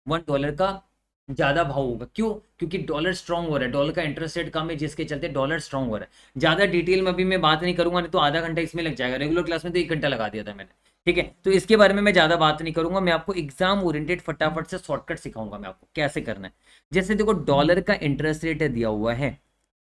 वन डॉलर का ज़्यादा भाव होगा। क्यों? क्योंकि डॉलर स्ट्रांग हो रहा है। डॉलर का इंटरेस्ट रेट कम है, जिसके चलते डॉलर स्ट्रांग हो रहा है। ज़्यादा डिटेल में अभी मैं बात नहीं करूँगा, नहीं तो आधा घंटा इसमें लग जाएगा। रेगुलर क्लास में तो एक घंटा लगा दिया था मैंने। ठीक है? तो इसके बारे में मैं ज़्यादा बात नहीं करूँगा, मैं आपको एग्ज़ाम ओरिएंटेड फटाफट से शॉर्टकट सिखाऊँगा मैं आपको, कैसे करना है। जैसे देखो डॉलर का इंटरेस्ट रेट दिया हुआ है,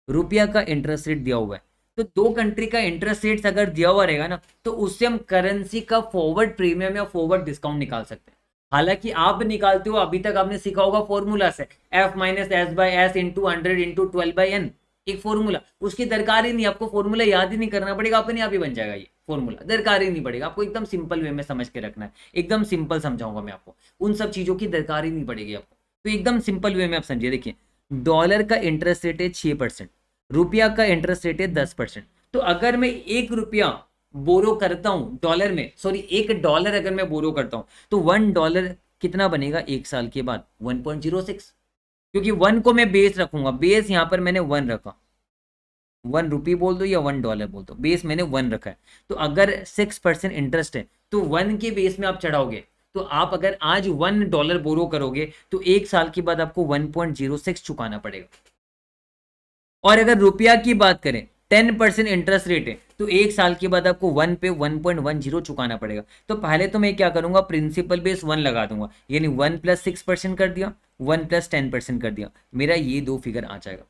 रुपया का इंटरेस्ट रेट दिया हुआ है तो दो कंट्री का इंटरेस्ट रेट अगर दिया हुआ रहेगा ना तो उससे हम करेंसी का फॉरवर्ड प्रीमियम या फॉरवर्ड डिस्काउंट निकाल सकते हैं। हालाँकि आप निकालते हो, अभी तक आपने सीखा होगा फॉर्मूला से F minus S by S into hundred into twelve by N एक फॉर्मूला उसकी दरकार ही नहीं, आपको फॉर्मूला याद ही नहीं करना पड़ेगा अपने आप ही बन जाएगा ये। फॉर्मूला दरकार ही नहीं पड़ेगा, आपको एकदम सिंपल वे में समझ के रखना है। एकदम सिंपल समझाऊँगा मैं आपको। उन सब चीज़ों की दरकार ही नहीं पड़ेगी आपको। तो एकदम सिंपल वे में आप समझिए, देखिए डॉलर का इंटरेस्ट रेट है छह परसेंट, रुपया का इंटरेस्ट रेट है दस परसेंट। तो अगर मैं एक रुपया बोरो करता हूँ डॉलर में सॉरी एक डॉलर अगर मैं बोरो करता हूँ तो वन डॉलर कितना बनेगा एक साल के बाद? वन पॉइंट ज़ीरो सिक्स क्योंकि वन को मैं बेस रखूँगा। बेस यहाँ पर मैंने वन रखा। वन रुपी बोल दो या वन डॉलर बोल दो? बेस मैंने वन रखा है। तो अगर सिक्स परसेंट इंटरेस्ट है तो वन के बेस में आप चढ़ाओगे। तो आप अगर आज वन डॉलर बोरो करोगे तो एक साल के बाद आपको वन पॉइंट ज़ीरो सिक्स चुकाना पड़ेगा। और अगर रुपया की बात करें टेन परसेंट इंटरेस्ट रेट है तो एक साल के बाद आपको वन पे वन पॉइंट वन ज़ीरो चुकाना पड़ेगा। तो पहले तो मैं क्या करूँगा प्रिंसिपल बेस वन लगा दूँगा। यानी वन प्लस सिक्स परसेंट कर दिया, वन प्लस टेन परसेंट कर दिया। मेरा ये दो फिगर आ जाएगा।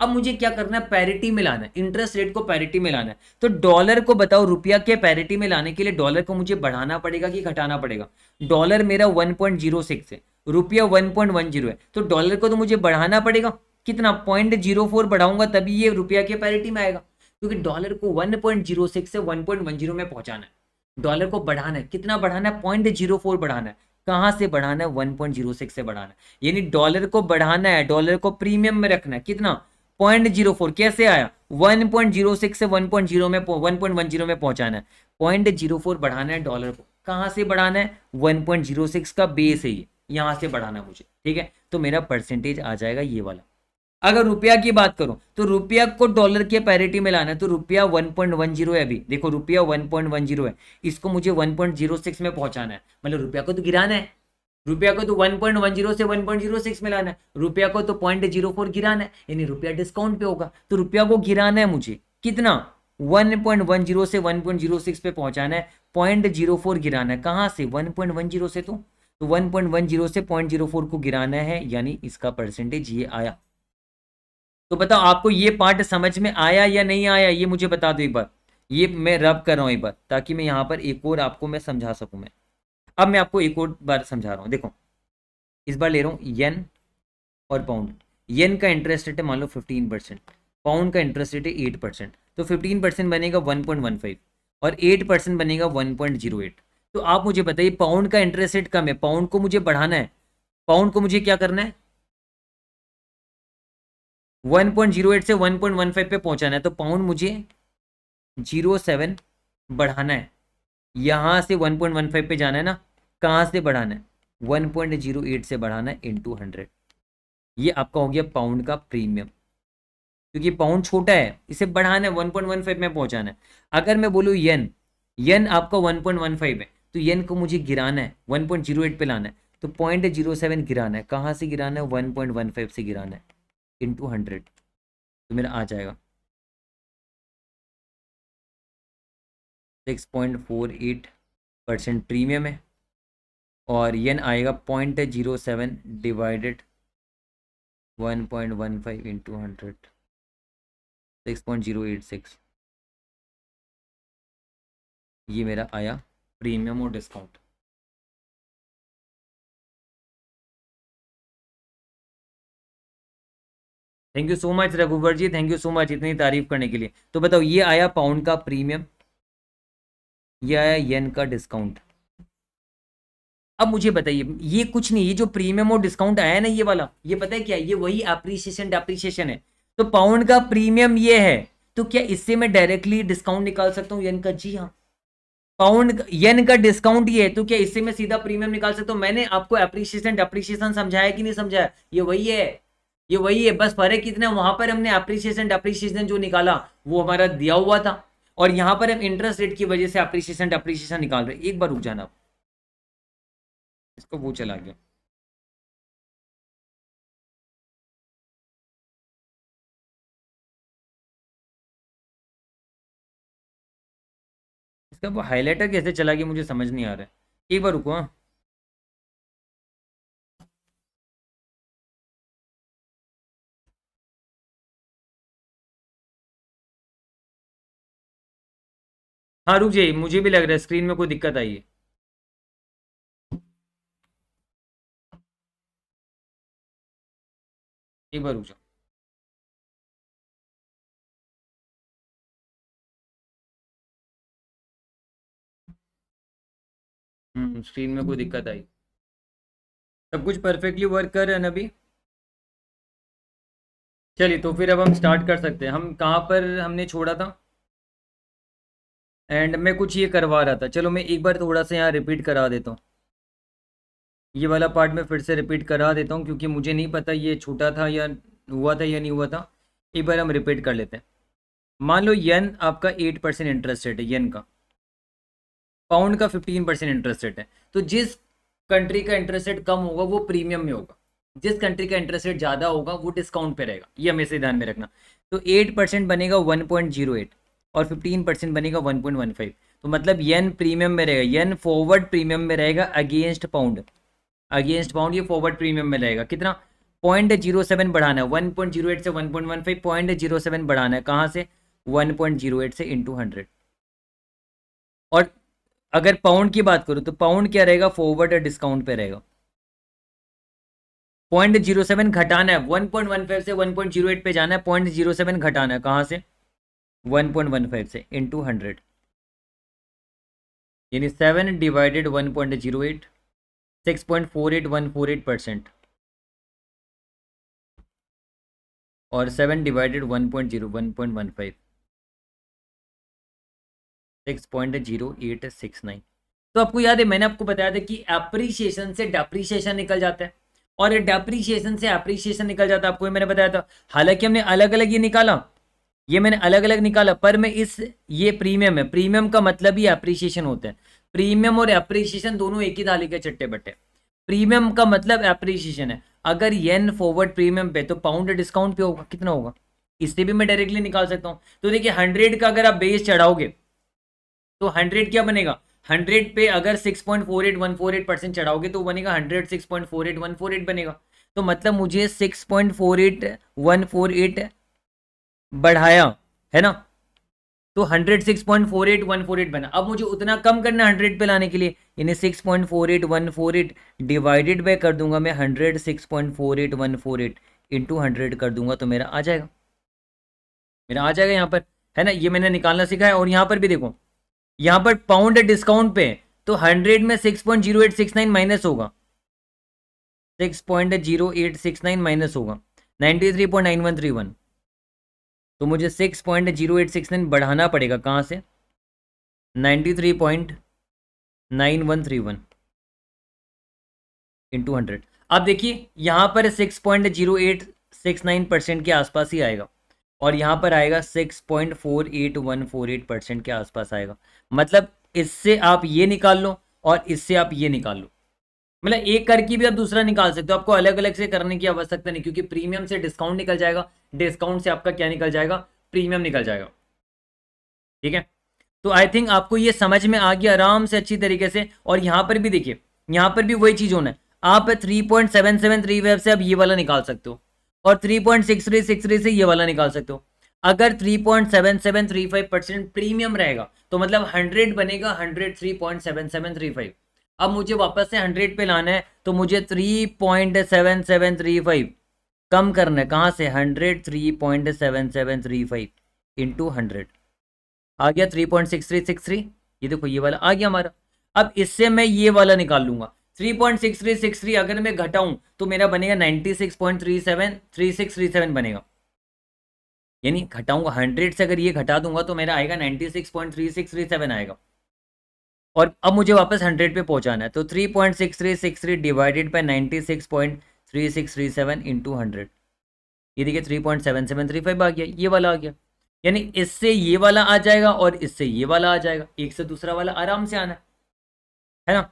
अब मुझे क्या करना है? पैरिटी में लाना है। इंटरेस्ट रेट को पैरिटी में लाना है। तो डॉलर को बताओ, रुपया के पैरिटी में लाने के लिए डॉलर को मुझे बढ़ाना पड़ेगा कि घटाना पड़ेगा? डॉलर मेरा 1.06 है। रुपया 1.10 है। तो डॉलर को तो मुझे बढ़ाना पड़ेगा? कितना? पॉइंट ज़ीरो फोर बढ़ाऊँगा तभी ये रुपया के पैरिटी में आएगा। क्योंकि डॉलर को 1.06 से 1.10 में पहुंचाना है। डॉलर को बढ़ाना है। कितना बढ़ाना है? पॉइंट ज़ीरो फोर बढ़ाना है। कहाँ से बढ़ाना है? 1.06 से बढ़ाना है। यानी डॉलर को बढ़ाना है डॉलर को प्रीमियम में रखना है। कितना? पॉइंट ज़ीरो फोर, कैसे आया? 1.06 से 1.0 में 1.10 में पहुंचाना है। पॉइंट ज़ीरो फोर बढ़ाना है डॉलर को। कहाँ से बढ़ाना है? 1.06 का बेस है ये। यहाँ से बढ़ाना मुझे, ठीक है? तो मेरा परसेंटेज आ जाएगा ये वाला। अगर रुपया की बात करूँ तो रुपया को डॉलर के पैरिटी में लाना है तो रुपया 1.10 है अभी। देखो, रुपया 1.10 है। इसको मुझे 1.06 में पहुंचाना है। मतलब रुपया को तो गिराना है। रुपया को तो 1.10 से 1.06 में लाना है। रुपया को तो पॉइंट ज़ीरो फोर गिराना है, यानी रुपया डिस्काउंट पे होगा। तो रुपया को गिराना है मुझे, कितना? 1.10 से 1.06 पे पहुंचाना है पॉइंट ज़ीरो फोर गिराना है। कहाँ से? 1.10 से तो। तो 1.10 से पॉइंट ज़ीरो फोर को गिराना है, यानी इसका परसेंटेज ये आया। तो बताओ, आपको ये पार्ट समझ में आया या नहीं आया? ये मुझे बता दो एक बार। ये मैं रब कर रहा हूँ एक बार, ताकि मैं यहाँ पर एक और आपको मैं समझा सकूँ मैं। अब मैं आपको एक और बार समझा रहा हूँ। देखो, इस बार ले रहा हूँ येन और पाउंड येन का इंटरेस्ट रेट है मान लो फिफ्टीन परसेंट पाउंड का इंटरेस्ट रेट है एट परसेंट तो फिफ्टीन परसेंट बनेगा वन पॉइंट वन फाइव और एट परसेंट बनेगा वन पॉइंट ज़ीरो एट तो आप मुझे बताइए पाउंड का इंटरेस्ट रेट कम है? पाउंड को मुझे बढ़ाना है? पाउंड को मुझे क्या करना है? 1.08 से 1.15 पे पहुंचाना है तो पाउंड मुझे 07 बढ़ाना है। यहाँ से 1.15 पे जाना है ना? कहाँ से बढ़ाना है? 1.08 से बढ़ाना है इंटू हंड्रेड ये आपका हो गया पाउंड का प्रीमियम क्योंकि पाउंड छोटा है, इसे बढ़ाना है 1.15 में पहुंचाना है। अगर मैं बोलूँ येन येन आपका 1.15 है तो येन को मुझे गिराना है 1.08 पे लाना है तो पॉइंट ज़ीरो सेवन गिराना है। कहाँ से गिराना है? 1.15 से गिराना है इंटू हंड्रेड तो मेरा आ जाएगा। Six point four eight percent premium है। और यन आएगा point zero seven divided one point one five into hundred six point zero eight six ये मेरा आया प्रीमियम और discount thank you so much Raghubar ji thank you so much इतनी तारीफ़ करने के लिए. तो बताओ, ये आया पाउंड का प्रीमियम ये आया येन का डिस्काउंट अब मुझे बताइए, ये कुछ नहीं, ये जो प्रीमियम और डिस्काउंट आया ना ये वाला, ये पता है क्या? ये वही अप्रिसिएशन डेप्रिसिएशन है। तो पाउंड का प्रीमियम ये है तो क्या इससे मैं डायरेक्टली डिस्काउंट निकाल सकता हूँ? येन का, जी हाँ। पाउंड येन का डिस्काउंट ये है तो क्या इससे मैं सीधा प्रीमियम निकाल सकता हूँ? मैंने आपको अप्रिसिएशन डेप्रिसिएशन समझाया कि नहीं समझाया? ये वही है, ये वही है, बस फ़र्क कितना वहाँ पर हमने अप्रिसिएशन डेप्रिसिएशन जो निकाला, वो हमारा दिया हुआ था। और यहाँ पर हम इंटरेस्ट रेट की वजह से अप्रिसिएशन डेप्रिसिएशन निकाल रहे एक बार रुक जाना इसको वो चला गया। इसका वो हाईलाइटर कैसे चला गया मुझे समझ नहीं आ रहा है। एक बार रुको हाँ। हाँ रुक जाइए, मुझे भी लग रहा है स्क्रीन में कोई दिक्कत आई है। बार रुक जाओ हम्म स्क्रीन में कोई दिक्कत आई सब कुछ परफेक्टली वर्क कर रहे हैं अभी चलिए तो फिर अब हम स्टार्ट कर सकते हैं हम कहाँ पर हमने छोड़ा था एंड मैं कुछ ये करवा रहा था चलो मैं एक बार थोड़ा सा यहाँ रिपीट करा देता हूँ ये वाला पार्ट मैं फिर से रिपीट करा देता हूँ, क्योंकि मुझे नहीं पता ये छोटा था या हुआ था या नहीं हुआ था। एक बार हम रिपीट कर लेते हैं। मान लो यन आपका एट परसेंट इंटरेस्ट रेट है यन का। पाउंड का फिफ्टीन परसेंट इंटरेस्ट रेट है। तो जिस कंट्री का इंटरेस्ट रेट कम होगा, वो प्रीमियम में होगा। जिस कंट्री का इंटरेस्ट रेट ज़्यादा होगा, वो डिस्काउंट पे रहेगा। ये हमेशा ध्यान में रखना। तो एट परसेंट बनेगा वन पॉइंट ज़ीरो एट और फिफ्टीन परसेंट बनेगा वन पॉइंट वन फाइव तो मतलब येन प्रीमियम में रहेगा। येन फॉरवर्ड प्रीमियम में रहेगा अगेंस्ट पाउंड अगेंस्ट पाउंड ये फॉरवर्ड प्रीमियम में रहेगा कितना? पॉइंट ज़ीरो सेवन बढ़ाना है। वन पॉइंट ज़ीरो एट से one point one five, point zero seven बढ़ाना है। कहाँ से? वन पॉइंट ज़ीरो एट से इंटू हंड्रेड और अगर पाउंड की बात करूँ तो पाउंड क्या रहेगा? फॉरवर्ड डिस्काउंट पे रहेगा। पॉइंट ज़ीरो सेवन घटाना है। वन पॉइंट वन फाइव से वन पॉइंट ज़ीरो एट पे जाना है। पॉइंट ज़ीरो सेवन घटाना है। कहाँ से? वन पॉइंट वन फाइव से इंटू हंड्रेड यानी seven divided one point zero eight. Six point four eight one four eight percent और seven divided one point zero, one point one five. Six point zero eight six nine. तो आपको याद है, मैंने आपको बताया था कि एप्रिसिएशन से डेप्रीशिएशन निकल जाता है। और डेप्रीशिएशन से एप्रिसिएशन निकल जाता है, आपको मैंने बताया था। हालाँकि हमने अलग अलग ये निकाला। ये मैंने अलग अलग निकाला, पर मैं इस, ये प्रीमियम है। प्रीमियम का मतलब ही अप्रिसिएशन होता है। प्रीमियम और अप्रिसिएशन दोनों एक ही थाली के चट्टे बट्टे। प्रीमियम का मतलब अप्रिसिएशन है। अगर येन फॉरवर्ड प्रीमियम पे तो पाउंड डिस्काउंट पे होगा, कितना होगा? इससे भी मैं डायरेक्टली निकाल सकता हूँ। तो देखिए हंड्रेड का अगर आप बेस चढ़ाओगे तो हंड्रेड क्या बनेगा? हंड्रेड पे अगर six point four eight one four eight percent चढ़ाओगे तो बनेगा hundred six point four eight one four eight बनेगा। तो मतलब मुझे six point four eight one four eight बढ़ाया, है ना? तो hundred six point four eight one four eight बना। अब मुझे उतना कम करना हंड्रेड पे लाने के लिए। यानी six point four eight one four eight divided by कर दूँगा मैं hundred six point four eight one four eight into hundred कर दूँगा तो मेरा आ जाएगा। मेरा आ जाएगा यहाँ पर। है ना? ये मैंने निकालना सीखा है और यहाँ पर भी देखो। यहाँ पर पाउंड डिस्काउंट पे तो हंड्रेड में six point zero eight six nine minus होगा। Six point zero eight six nine minus होगा। Ninety three point nine one three one तो मुझे six point zero eight six nine बढ़ाना पड़ेगा कहाँ से? Ninety three point nine one three one into hundred अब देखिए, यहाँ पर six point zero eight six nine percent के आसपास ही आएगा और यहाँ पर आएगा six point four eight one four eight percent के आसपास आएगा। मतलब इससे आप ये निकाल लो और इससे आप ये निकाल लो। मतलब एक करके भी आप दूसरा निकाल सकते हो। आपको अलग अलग से करने की आवश्यकता नहीं, क्योंकि प्रीमियम से डिस्काउंट निकल जाएगा। डिस्काउंट से आपका क्या निकल जाएगा? प्रीमियम निकल जाएगा। ठीक है? तो आई थिंक आपको ये समझ में आ गया आराम से अच्छी तरीके से। और यहाँ पर भी देखिए, यहाँ पर भी वही चीज़ होना है। आप three point seven seven three five से आप ये वाला निकाल सकते हो। और three point six three six three से ये वाला निकाल सकते हो। अगर three point seven seven three five percent premium रहेगा तो मतलब हंड्रेड बनेगा hundred three point seven seven three five अब मुझे वापस से हंड्रेड पे लाना है तो मुझे three point seven seven three five कम करना है कहाँ से? Hundred, three point seven seven three five into hundred. आ गया three point six three six three. ये देखो, ये वाला आ गया हमारा। अब इससे मैं ये वाला निकाल लूँगा। Three point six three six three अगर मैं घटाऊं तो मेरा बनेगा ninety six point three seven, three six three seven बनेगा। यानी घटाऊँगा, हंड्रेड से अगर ये घटा दूँगा तो मेरा आएगा ninety six point three six three seven आएगा। और अब मुझे वापस हंड्रेड पे पहुंचाना है तो three point six three six three divided by ninety six point three six three seven into hundred ये देखिए three point seven seven three five आ गया, ये वाला आ गया। यानी इससे ये वाला आ जाएगा और इससे ये वाला आ जाएगा। एक से दूसरा वाला आराम से आना है। है ना?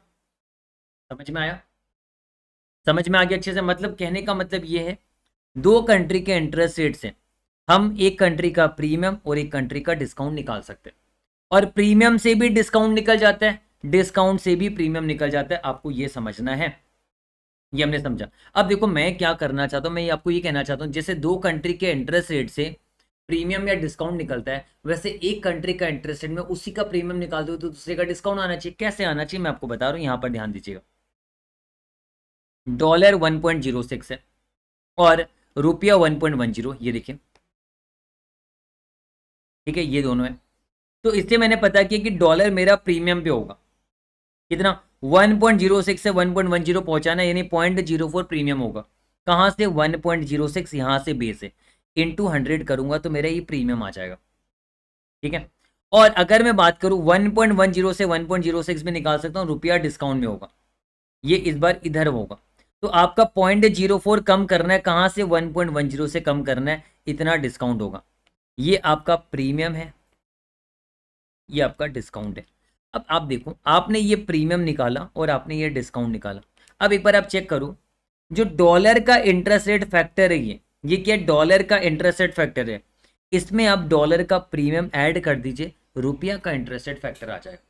समझ में आया? समझ में आ गया अच्छे से? मतलब कहने का मतलब ये है, दो कंट्री के इंटरेस्ट रेट से हम एक कंट्री का प्रीमियम और एक कंट्री का डिस्काउंट निकाल सकते हैं। और प्रीमियम से भी डिस्काउंट निकल जाता है डिस्काउंट से भी प्रीमियम निकल जाता है। आपको ये समझना है। ये हमने समझा। अब देखो मैं क्या करना चाहता हूँ, मैं आपको ये कहना चाहता हूँ, जैसे दो कंट्री के इंटरेस्ट रेट से प्रीमियम या डिस्काउंट निकलता है, वैसे एक कंट्री का इंटरेस्ट रेट में उसी का प्रीमियम निकाल दो तो दूसरे का डिस्काउंट आना चाहिए। कैसे आना चाहिए मैं आपको बता रहा हूँ, यहाँ पर ध्यान दीजिएगा। Dollar one point zero six है और रुपया वन पॉइंट वन ज़ीरो ये देखिए। ठीक है, ये दोनों है। तो इससे मैंने पता किया कि डॉलर मेरा प्रीमियम पे होगा। कितना? 1.06 से 1.10 पहुंचाना यानी पॉइंट ज़ीरो फोर प्रीमियम होगा। कहाँ से? 1.06 पॉइंट यहाँ से बेस है इंटू हंड्रेड करूँगा तो मेरा ये प्रीमियम आ जाएगा। ठीक है? और अगर मैं बात करूँ 1.10 से 1.06 में निकाल सकता हूँ, रुपया डिस्काउंट में होगा। ये इस बार इधर होगा। तो आपका पॉइंट ज़ीरो फोर कम करना है, कहाँ से? 1.10 से कम करना है, इतना डिस्काउंट होगा। ये आपका प्रीमियम है। ये आपका डिस्काउंट है। अब आप देखो, आपने ये प्रीमियम निकाला और आपने ये डिस्काउंट निकाला। अब एक बार आप चेक करो, जो डॉलर का इंटरेस्ट रेट फैक्टर है ये ये क्या डॉलर का इंटरेस्ट रेट फैक्टर है? इसमें आप डॉलर का प्रीमियम ऐड कर दीजिए, रुपया का इंटरेस्ट रेट फैक्टर आ जाएगा।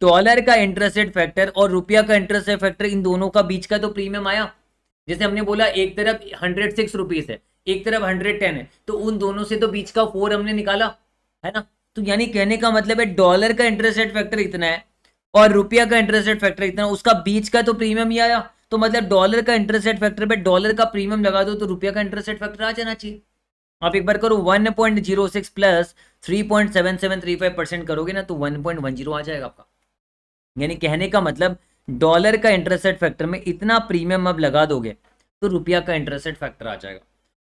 डॉलर का इंटरेस्ट रेट फैक्टर और रुपया का इंटरेस्ट रेट फैक्टर इन दोनों का बीच का तो प्रीमियम आया। जैसे हमने बोला, एक तरफ़ हंड्रेड सिक्स रुपीज़ है, एक तरफ़ हंड्रेड टेन है तो उन दोनों से तो बीच का फोर हमने निकाला, है ना? तो यानी कहने का मतलब है डॉलर का इंटरेस्ट रेट फैक्टर इतना है और रुपया का इंटरेस्ट रेट फैक्टर इतना है, उसका बीच का तो प्रीमियम ही आया। तो मतलब डॉलर का इंटरेस्ट रेट फैक्टर पे डॉलर का प्रीमियम लगा दो तो रुपया का इंटरेस्ट रेट फैक्टर आ जाना चाहिए। आप एक बार करो 1.06 प्लस 3.7735 परसेंट करोगे ना तो 1.10 आ जाएगा आपका। यानी कहने का मतलब डॉलर का इंटरेस्ट रेट फैक्टर में इतना प्रीमियम अब लगा दोगे तो रुपया का इंटरेस्ट रेट फैक्टर आ जाएगा।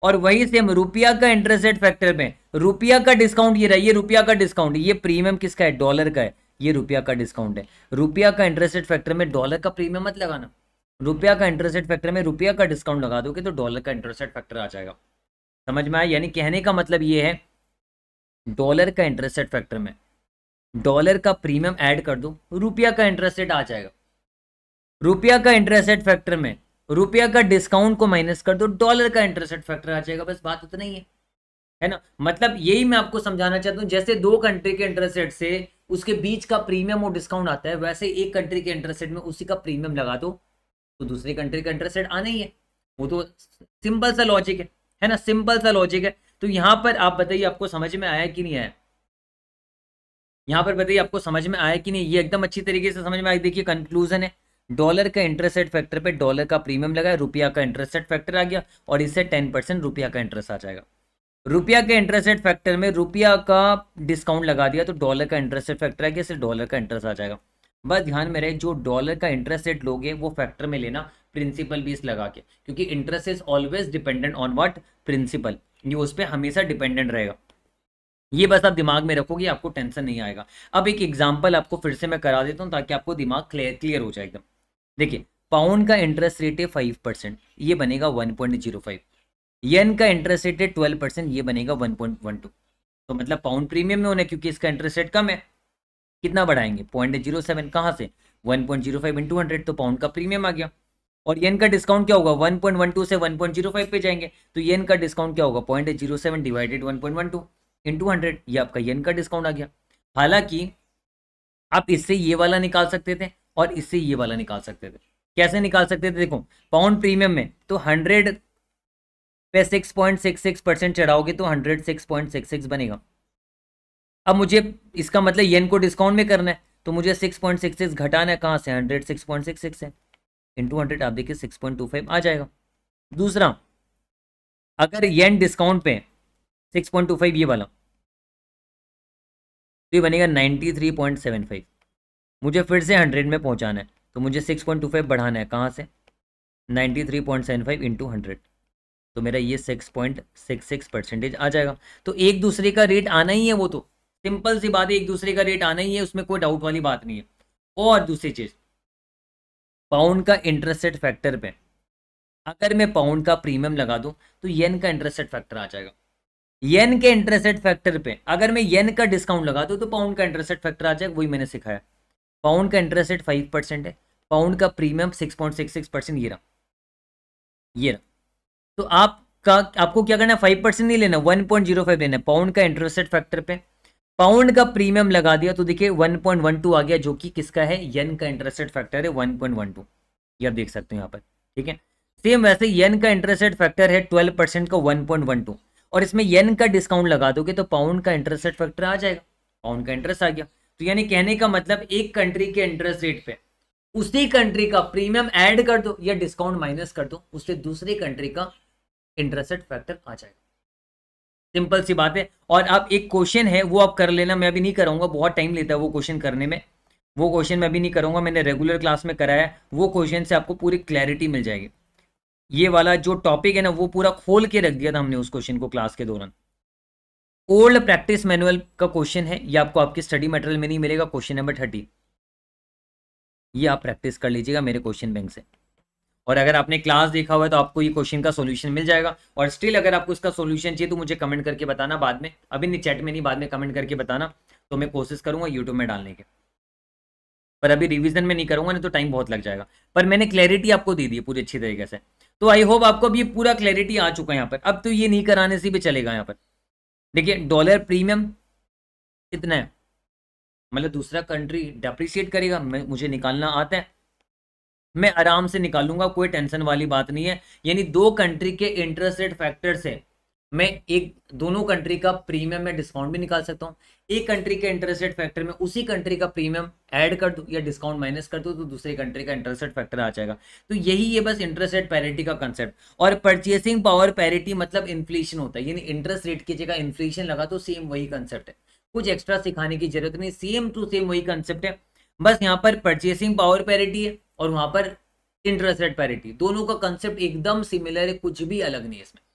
और वही सेम रुपया का इंटरेस्ट रेट फैक्टर में। रुपया का डिस्काउंट ये रहा, ये रुपया का डिस्काउंट ये प्रीमियम किसका है? डॉलर का है। ये रुपया का डिस्काउंट है। रुपया का इंटरेस्ट रेट फैक्टर में डॉलर का प्रीमियम मत लगाना। रुपया का इंटरेस्ट रेट फैक्टर में रुपया का डिस्काउंट लगा दोगे तो डॉलर का इंटरेस्ट रेट फैक्टर आ जाएगा। समझ में आया? यानी कहने का मतलब ये है डॉलर का इंटरेस्ट रेट फैक्टर में डॉलर का प्रीमियम ऐड कर दो, रुपया का इंटरेस्ट रेट आ जाएगा। रुपया का इंटरेस्ट रेट फैक्टर में रुपया का डिस्काउंट को माइनस कर दो डॉलर का इंटरेस्ट रेट फैक्टर आ जाएगा, बस बात उतना ही है। है ना? मतलब यही मैं आपको समझाना चाहता हूँ, जैसे दो कंट्री के इंटरेस्ट रेट से उसके बीच का प्रीमियम और डिस्काउंट आता है, वैसे एक कंट्री के इंटरेस्ट रेट में उसी का प्रीमियम लगा दो तो दूसरी कंट्री का इंटरेस्ट रेट आना ही है। वो तो सिंपल सा लॉजिक है है ना? सिंपल सा लॉजिक है। तो यहाँ पर आप बताइए, आपको समझ में आया कि नहीं आया? यहाँ पर बताइए, आपको समझ में आया कि नहीं? ये एकदम अच्छी तरीके से समझ में आया। देखिए कंक्लूजन है। डॉलर का इंटरेस्ट रेट फैक्टर पे डॉलर का प्रीमियम लगा, रुपया का इंटरेस्ट रेट फैक्टर आ गया और इससे टेन परसेंट रुपया का इंटरेस्ट आ जाएगा। रुपया के इंटरेस्ट रेट फैक्टर में रुपया का डिस्काउंट लगा दिया तो डॉलर का इंटरेस्ट रेट फैक्टर आ गया, इससे डॉलर का इंटरेस्ट आ जाएगा। बस ध्यान में रहे, जो डॉलर का इंटरेस्ट रेट लोगे वो फैक्टर में लेना प्रिंसिपल बीस लगा के, क्योंकि interest is always dependent on what principal ये उस पर हमेशा डिपेंडेंट रहेगा। ये बस आप दिमाग में रखोगे, आपको टेंशन नहीं आएगा। अब एक एग्ज़ाम्पल आपको फिर से मैं करा देता हूँ ताकि आपको दिमाग क्लियर हो जाए एकदम। देखिए पाउंड का इंटरेस्ट रेट है फाइव परसेंट ये बनेगा one point zero five yen का इंटरेस्ट रेट है ट्वेल्व परसेंट ये बनेगा वन पॉइंट वन टू तो मतलब पाउंड प्रीमियम में होना क्योंकि इसका इंटरेस्ट रेट कम है। कितना बढ़ाएँगे? पॉइंट ज़ीरो सेवन कहाँ से? One point zero five into hundred तो पाउंड का प्रीमियम आ गया। और येन का डिस्काउंट क्या होगा? वन पॉइंट वन टू से वन पॉइंट ज़ीरो फाइव पे जाएँगे। तो येन का डिस्काउंट क्या होगा? Point zero seven divided one point one two into hundred ये आपका येन का डिस्काउंट आ गया। हालाँकि, आप इससे ये वाला निकाल सकते थे। और इससे ये वाला निकाल सकते थे। कैसे निकाल सकते थे? देखो पाउंड प्रीमियम में तो हंड्रेड पे six point six six percent चढ़ाओगे तो hundred six point six six बनेगा। अब मुझे इसका मतलब येन को डिस्काउंट में करना है तो मुझे सिक्स पॉइंट सिक्स सिक्स घटाना है। कहाँ से? Hundred six point six six है। इंटू हंड्रेड आप देखिए सिक्स पॉइंट टू फाइव आ जाएगा। दूसरा, अगर येन डिस्काउंट पे सिक्स पॉइंट टू फाइव ये वाला तो ये बनेगा ninety three point seven five मुझे फिर से हंड्रेड में पहुंचाना है। तो मुझे सिक्स पॉइंट टू फाइव बढ़ाना है। कहाँ से? Ninety three point seven five into hundred तो मेरा ये six point six six percentage आ जाएगा। तो एक दूसरे का रेट आना ही है वो तो। सिंपल सी बात है, एक दूसरे का रेट आना ही है, उसमें कोई डाउट वाली बात नहीं है। और दूसरी चीज़ पाउंड का इंटरेस्ट रेट फैक्टर पे। अगर मैं पाउंड का प्रीमियम लगा दूँ तो येन का इंटरेस्ट रेट फैक्टर आ जाएगा। येन के इंटरेस्ट रेट फैक्टर पे, अगर मैं येन का डिस्काउंट लगा दूँ तो पाउंड का इंटरेस्ट रेट फैक्टर आ जाएगा। वही मैंने सिखाया। पाउंड का इंटरेस्ट रेट फाइव परसेंट है, पाउंड का premium six point six six percent ये रहा। ये रहा। तो आपका, आपको क्या करना है? फाइव परसेंट नहीं लेना वन पॉइंट ज़ीरो फाइव लेना पाउंड का इंटरेस्ट रेट फैक्टर पे। पाउंड का प्रीमियम लगा दिया तो देखिए वन पॉइंट वन टू आ गया, जो कि किसका है? यन का इंटरेस्ट रेट फैक्टर है वन पॉइंट वन टू ये आप देख सकते हो यहाँ पर, ठीक है? सेम वैसे यन का इंटरेस्ट रेट फैक्टर है ट्वेल्व परसेंट का वन पॉइंट वन टू और इसमें यन का डिस्काउंट लगा दोगे तो पाउंड का इंटरेस्ट रेट फैक्टर आ जाएगा। पाउंड का इंटरेस्ट आ गया। तो यानी कहने का मतलब एक कंट्री के इंटरेस्ट रेट पे। उसी कंट्री का प्रीमियम ऐड कर दो या डिस्काउंट माइनस कर दो, उससे दूसरी कंट्री का इंटरेस्ट रेट फैक्टर आ जाएगा। सिंपल सी बात है। और अब एक क्वेश्चन है, वो आप कर लेना, मैं अभी नहीं कराऊँगा, बहुत टाइम लेता है वो क्वेश्चन करने में। वो क्वेश्चन मैं अभी नहीं करूँगा मैंने रेगुलर क्लास में कराया वो क्वेश्चन से आपको पूरी क्लैरिटी मिल जाएगी। ये वाला जो टॉपिक है ना, वो पूरा खोल के रख दिया था हमने उस क्वेश्चन को क्लास के दौरान। ओल्ड प्रैक्टिस मैनुअल का क्वेश्चन है, ये आपको आपके स्टडी मटेरियल में नहीं मिलेगा, क्वेश्चन नंबर थर्टी। ये आप प्रैक्टिस कर लीजिएगा मेरे क्वेश्चन बैंक से। और अगर आपने क्लास देखा हुआ है तो आपको ये क्वेश्चन का सोल्यूशन मिल जाएगा। और स्टिल अगर आपको इसका सोल्यूशन चाहिए तो मुझे कमेंट करके बताना बाद में। अभी नहीं, चैट में नहीं, बाद में कमेंट करके बताना। तो मैं कोशिश करूँगा यूट्यूब में डालने के। पर अभी रिविजन में नहीं करूँगा, नहीं तो टाइम बहुत लग जाएगा। पर मैंने क्लैरिटी आपको दे दी पूरी अच्छी तरीके से। तो आई होप आपको ये पूरा क्लैरिटी आ चुका है यहाँ पर। अब तो ये नहीं कराने से भी चलेगा यहाँ पर। देखिए डॉलर प्रीमियम कितना है? मतलब दूसरा कंट्री डेप्रिशिएट करेगा मुझे निकालना आता है। मैं आराम से निकालूँगा, कोई टेंशन वाली बात नहीं है। यानी दो कंट्री के इंटरेस्ट रेट फैक्टर से मैं एक, दोनों कंट्री का प्रीमियम में डिस्काउंट भी निकाल सकता हूँ। एक कंट्री के इंटरेस्ट रेट फैक्टर में उसी कंट्री का प्रीमियम ऐड कर दूँ या डिस्काउंट माइनस कर दूँ तो दूसरी कंट्री का इंटरेस्ट रेट फैक्टर आ जाएगा। तो यही ये बस इंटरेस्ट रेट पैरिटी का कंसेप्ट और परचेसिंग पावर पैरिटी मतलब इन्फ्लेशन होता है। यानी इंटरेस्ट रेट की जगह इन्फ्लेशन लगा तो सेम वही कंसेप्ट है। कुछ एक्स्ट्रा सिखाने की ज़रूरत नहीं। सेम टू सेम वही कंसेप्ट है। बस यहाँ पर परचेसिंग पावर पैरिटी है और वहाँ पर इंटरेस्ट रेट पैरिटी दोनों का कंसेप्ट एकदम सिमिलर है, कुछ भी अलग नहीं है इसमें।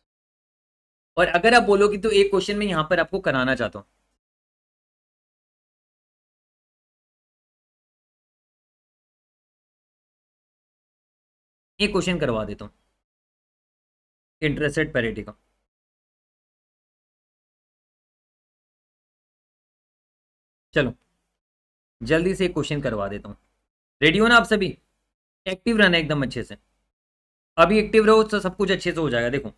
और अगर आप बोलोगे तो एक क्वेश्चन में यहाँ पर आपको कराना चाहता हूँ। एक क्वेश्चन करवा देता हूँ। इंटरेस्टेड रेट पैरिटी का। चलो, जल्दी से एक क्वेश्चन करवा देता हूँ। रेडी हो ना आप सभी? एक्टिव रहना एकदम अच्छे से। अभी एक्टिव रहो तो सब कुछ अच्छे से हो जाएगा, देखो।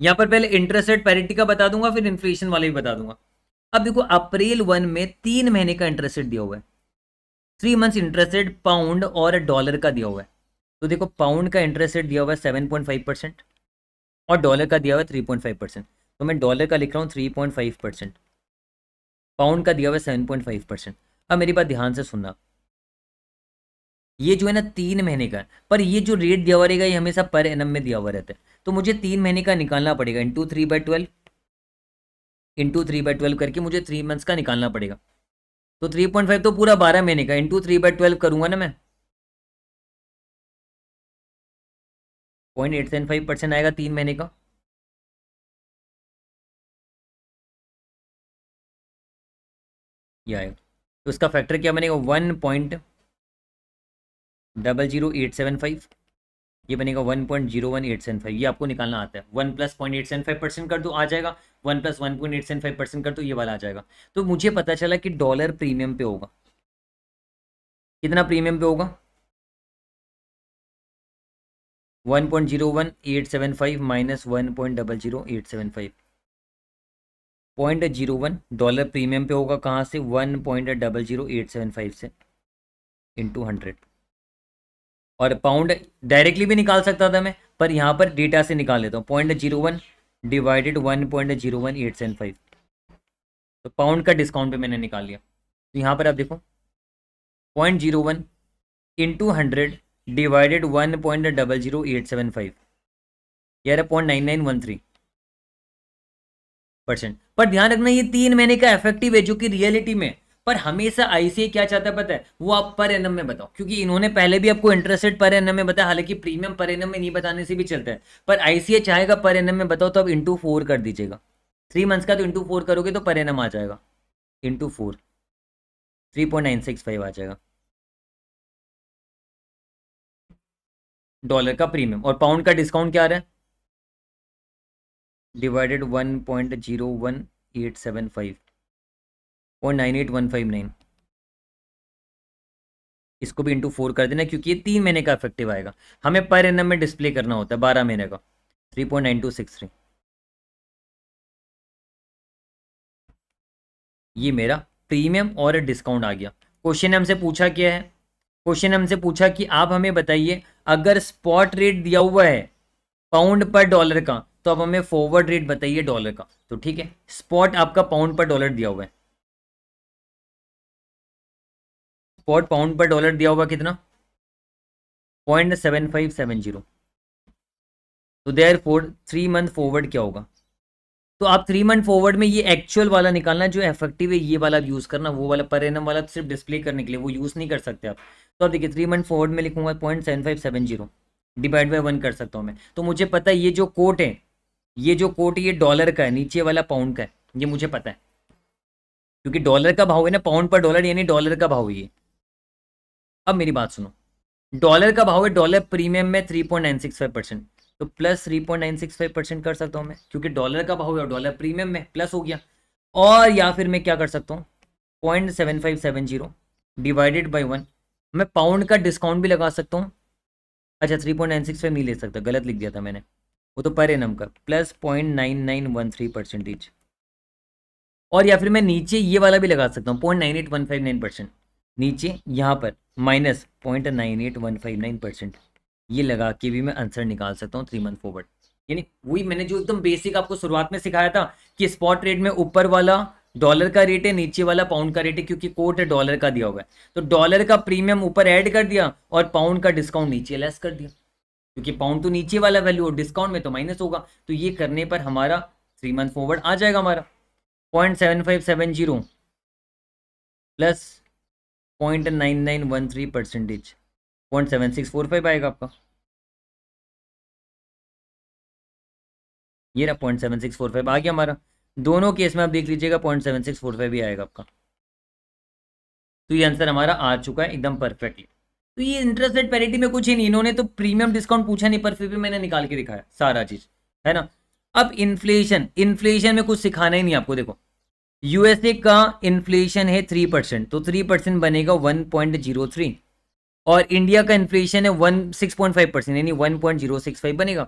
यहाँ पर पहले इंटरेस्ट रेट पैरिटी का बता दूँगा, फिर इन्फ्लेशन वाले भी बता दूँगा। अब देखो, अप्रैल वन में तीन महीने का इंटरेस्ट रेट दिया हुआ है। Three months interest rate pound और डॉलर का दिया हुआ है। तो देखो पाउंड का इंटरेस्ट रेट दिया हुआ है सेवन पॉइंट फाइव परसेंट और डॉलर का दिया हुआ है थ्री पॉइंट फाइव परसेंट तो मैं डॉलर का लिख रहा हूँ three point five percent pound का दिया हुआ है सेवन पॉइंट फाइव परसेंट अब मेरी बात ध्यान से सुनना। ये जो है ना, तीन महीने का पर ये जो रेट दिया हुआ रहेगा, ये हमेशा पर एनम में दिया हुआ रहता है। तो मुझे तीन महीने का निकालना पड़ेगा into three by twelve into three by twelve करके मुझे थ्री मंथ्स का निकालना पड़ेगा। तो थ्री पॉइंट फाइव तो पूरा बारह महीने का इंटू थ्री बाई ट्वेल्व करूँगा ना मैं। Point eight seven five percent आएगा तीन महीने का। ये आएगा तो इसका फैक्टर क्या बनेगा? One point double zero eight seven five ये बनेगा one point zero one eight seven five, ये आपको निकालना आता है। One plus point eight seven five percent कर दो, आ जाएगा। One plus one point eight seven five percent कर दो, ये वाला आ जाएगा। तो मुझे पता चला कि डॉलर प्रीमियम पे होगा। कितना प्रीमियम पे होगा? One point zero one eight seven five minus one point double zero eight seven five. Point zero one dollar premium पे होगा कहाँ से? One point double zero eight seven five से। Into hundred. और पाउंड डायरेक्टली भी निकाल सकता था मैं, पर यहाँ पर डेटा से निकाल लेता हूँ। Point zero one divided one point zero one eight seven five तो पाउंड का डिस्काउंट पे मैंने निकाल लिया। तो यहाँ पर आप देखो point zero one into hundred divided one point double zero eight seven five यार point nine nine one three percent पर ध्यान रखना, ये तीन महीने का इफ़ेक्टिव है जो कि रियलिटी में। पर हमेशा आईसीए क्या चाहता है पता है? वो आप पर एनम में बताओ। क्योंकि इन्होंने पहले भी आपको इंटरेस्टेड पर एनम में बताया, हालाँकि प्रीमियम पर एनम में नहीं बताने से भी चलता है। पर आईसीए चाहेगा पर एनम में बताओ तो आप इंटू फोर कर दीजिएगा। थ्री मंथ्स का तो इंटू फोर करोगे तो पर एनम आ जाएगा। Into four three point nine six five आ जाएगा। डॉलर का प्रीमियम और पाउंड का डिस्काउंट क्या आ रहा है? Divided one point zero one eight seven five और nine eight one five nine इसको भी इंटू फोर कर देना, क्योंकि ये तीन महीने का इफ़ेक्टिव आएगा। हमें पर एन में डिस्प्ले करना होता है, बारह महीने का। Three point nine two six three ये मेरा प्रीमियम और डिस्काउंट आ गया। क्वेश्चन हमसे पूछा क्या है? क्वेश्चन हमसे पूछा कि आप हमें बताइए, अगर स्पॉट रेट दिया हुआ है पाउंड पर डॉलर का तो अब हमें फॉरवर्ड रेट बताइए डॉलर का। तो ठीक है स्पॉट आपका पाउंड पर डॉलर दिया हुआ है। स्पॉट पाउंड पर डॉलर दिया हुआ कितना? Point seven five seven zero तो there four three month forward क्या होगा? तो आप थ्री मंथ फॉरवर्ड में ये एक्चुअल वाला निकालना जो इफ़ेक्टिव है, ये वाला यूज़ करना, वो वाला पर एनम वाला सिर्फ़ डिस्प्ले करने के लिए, वो यूज़ नहीं कर सकते आप। तो आप देखिए थ्री मंथ फॉरवर्ड में लिखूँगा point seven five seven zero divide by one कर सकता हूँ मैं। तो मुझे पता है ये जो कोट है, ये जो कोट ये डॉलर का है, नीचे वाला पाउंड का है। ये मुझे पता है। क्योंकि डॉलर का भाव है ना पाउंड पर डॉलर यानी डॉलर का भाव ये। अब मेरी बात सुनो। डॉलर का भाव है, डॉलर प्रीमियम में three point nine six five percent तो plus three point nine six five percent कर सकता हूँ मैं, क्योंकि डॉलर का भाव है डॉलर प्रीमियम में प्लस हो गया। और या फिर मैं क्या कर सकता हूँ? Point seven five seven zero divided by one मैं पाउंड का डिस्काउंट भी लगा सकता हूँ। अच्छा three point nine six five नहीं ले सकता, गलत लिख दिया था मैंने। वो तो पर एनम का plus point nine nine one three percentage और या फिर मैं नीचे ये वाला भी लगा सकता हूँ point nine eight one five nine percent नीचे, यहाँ पर। Minus point nine eight one five nine percent. ये लगा के भी मैं आंसर निकाल सकता हूँ थ्री मंथ फॉरवर्ड यानी वही मैंने जो एकदम बेसिक आपको शुरुआत में सिखाया था कि स्पॉट रेट में ऊपर वाला डॉलर का रेट है, नीचे वाला पाउंड का रेट है, क्योंकि कोट डॉलर का दिया हुआ है। तो डॉलर का प्रीमियम ऊपर ऐड कर दिया और पाउंड का डिस्काउंट नीचे लेस कर दिया। क्योंकि पाउंड तो नीचे वाला वैल्यू और डिस्काउंट में तो माइनस होगा। तो ये करने पर हमारा थ्री मंथ फॉरवर्ड आ जाएगा हमारा। Point seven five seven zero plus point nine nine one three percentage point seven six four five आएगा आपका। ये रहा point seven six four five आ गया हमारा। दोनों केस में आप देख लीजिएगा point seven six four five भी आएगा आपका। तो ये आंसर हमारा आ चुका है एकदम परफेक्टली तो ये इंटरेस्ट रेट पैरिटी में कुछ ही नहीं, इन्होंने तो प्रीमियम डिस्काउंट पूछा नहीं, पर फिर भी मैंने निकाल के दिखाया, सारा चीज़, है ना? अब इन्फ्लेशन इन्फ्लेशन में कुछ सिखाना ही नहीं आपको, देखो। यूएसए का इन्फ्लेशन है थ्री परसेंट तो थ्री परसेंट बनेगा वन पॉइंट ज़ीरो थ्री और इंडिया का इन्फ्लेशन है one six point five percent यानी one point zero six five बनेगा।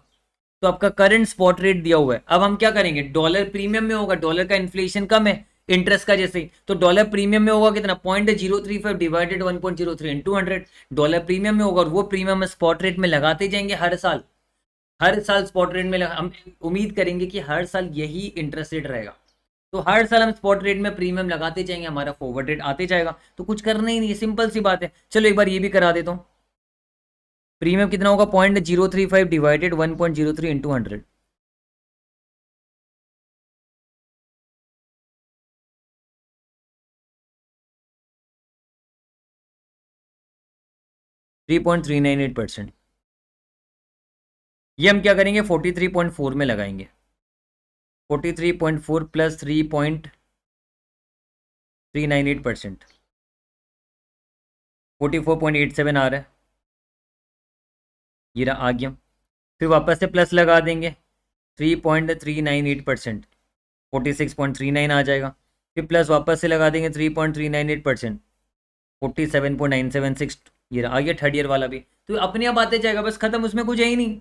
तो आपका करंट स्पॉट रेट दिया हुआ है। अब हम क्या करेंगे? डॉलर प्रीमियम में होगा। डॉलर का इन्फ्लेशन कम है इंटरेस्ट का जैसे। तो डॉलर प्रीमियम में होगा कितना? Point zero three five divided one point zero three to hundred dollar premium में होगा और वो प्रीमियम स्पॉट रेट में लगाते जाएँगे हर साल। हर साल स्पॉट रेट में लगा हम उम्मीद करेंगे कि हर साल यही इंटरेस्ट रेट रहेगा। तो हर साल हम स्पॉट रेट में प्रीमियम लगाते जाएँगे, हमारा फॉरवर्ड रेट आते जाएगा। तो कुछ करना ही नहीं है सिंपल सी बात है। चलो एक बार ये भी करा देता हूँ। प्रीमियम कितना होगा? Point zero three five divided one point zero three into hundred three point three nine eight percent ये हम क्या करेंगे? फोर्टी थ्री पॉइंट फोर में लगाएँगे। Forty three point four plus three point three nine eight percent forty four point eight seven आ रहा है। ये रहा आ गया फिर वापस से प्लस लगा देंगे। Three point three nine eight percent forty six point three nine आ जाएगा। फिर प्लस वापस से लगा देंगे three point three nine eight percent forty seven point nine seven six ये आ गया थर्ड ईयर वाला भी। तो अपने आप आते जाएगा, बस खत्म, उसमें कुछ है ही नहीं।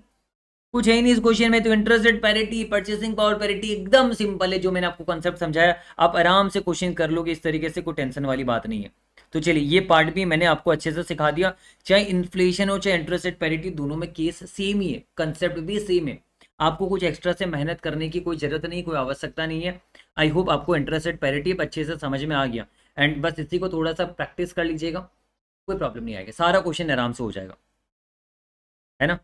कुछ है नहीं इस क्वेश्चन में तो interest rate parity purchasing power parity एकदम सिंपल है, जो मैंने आपको कॉन्सेप्ट समझाया। आप आराम से क्वेश्चन कर लोगे, इस तरीके से कोई टेंशन वाली बात नहीं है। तो चलिए, ये पार्ट भी मैंने आपको अच्छे से सिखा दिया। चाहे इन्फ्लेशन हो, चाहे इंटरेस्ट रेट पैरिटी दोनों में केस सेम ही है कंसेप्ट भी सेम है। आपको कुछ एक्स्ट्रा से मेहनत करने की कोई ज़रूरत नहीं, कोई आवश्यकता नहीं है। आई होप आपको इंटरेस्ट रेट पैरिटी अच्छे से समझ में आ गया। एंड बस इसी को थोड़ा सा प्रैक्टिस कर लीजिएगा, कोई प्रॉब्लम नहीं आएगा। सारा क्वेश्चन आराम से हो जाएगा। है ना?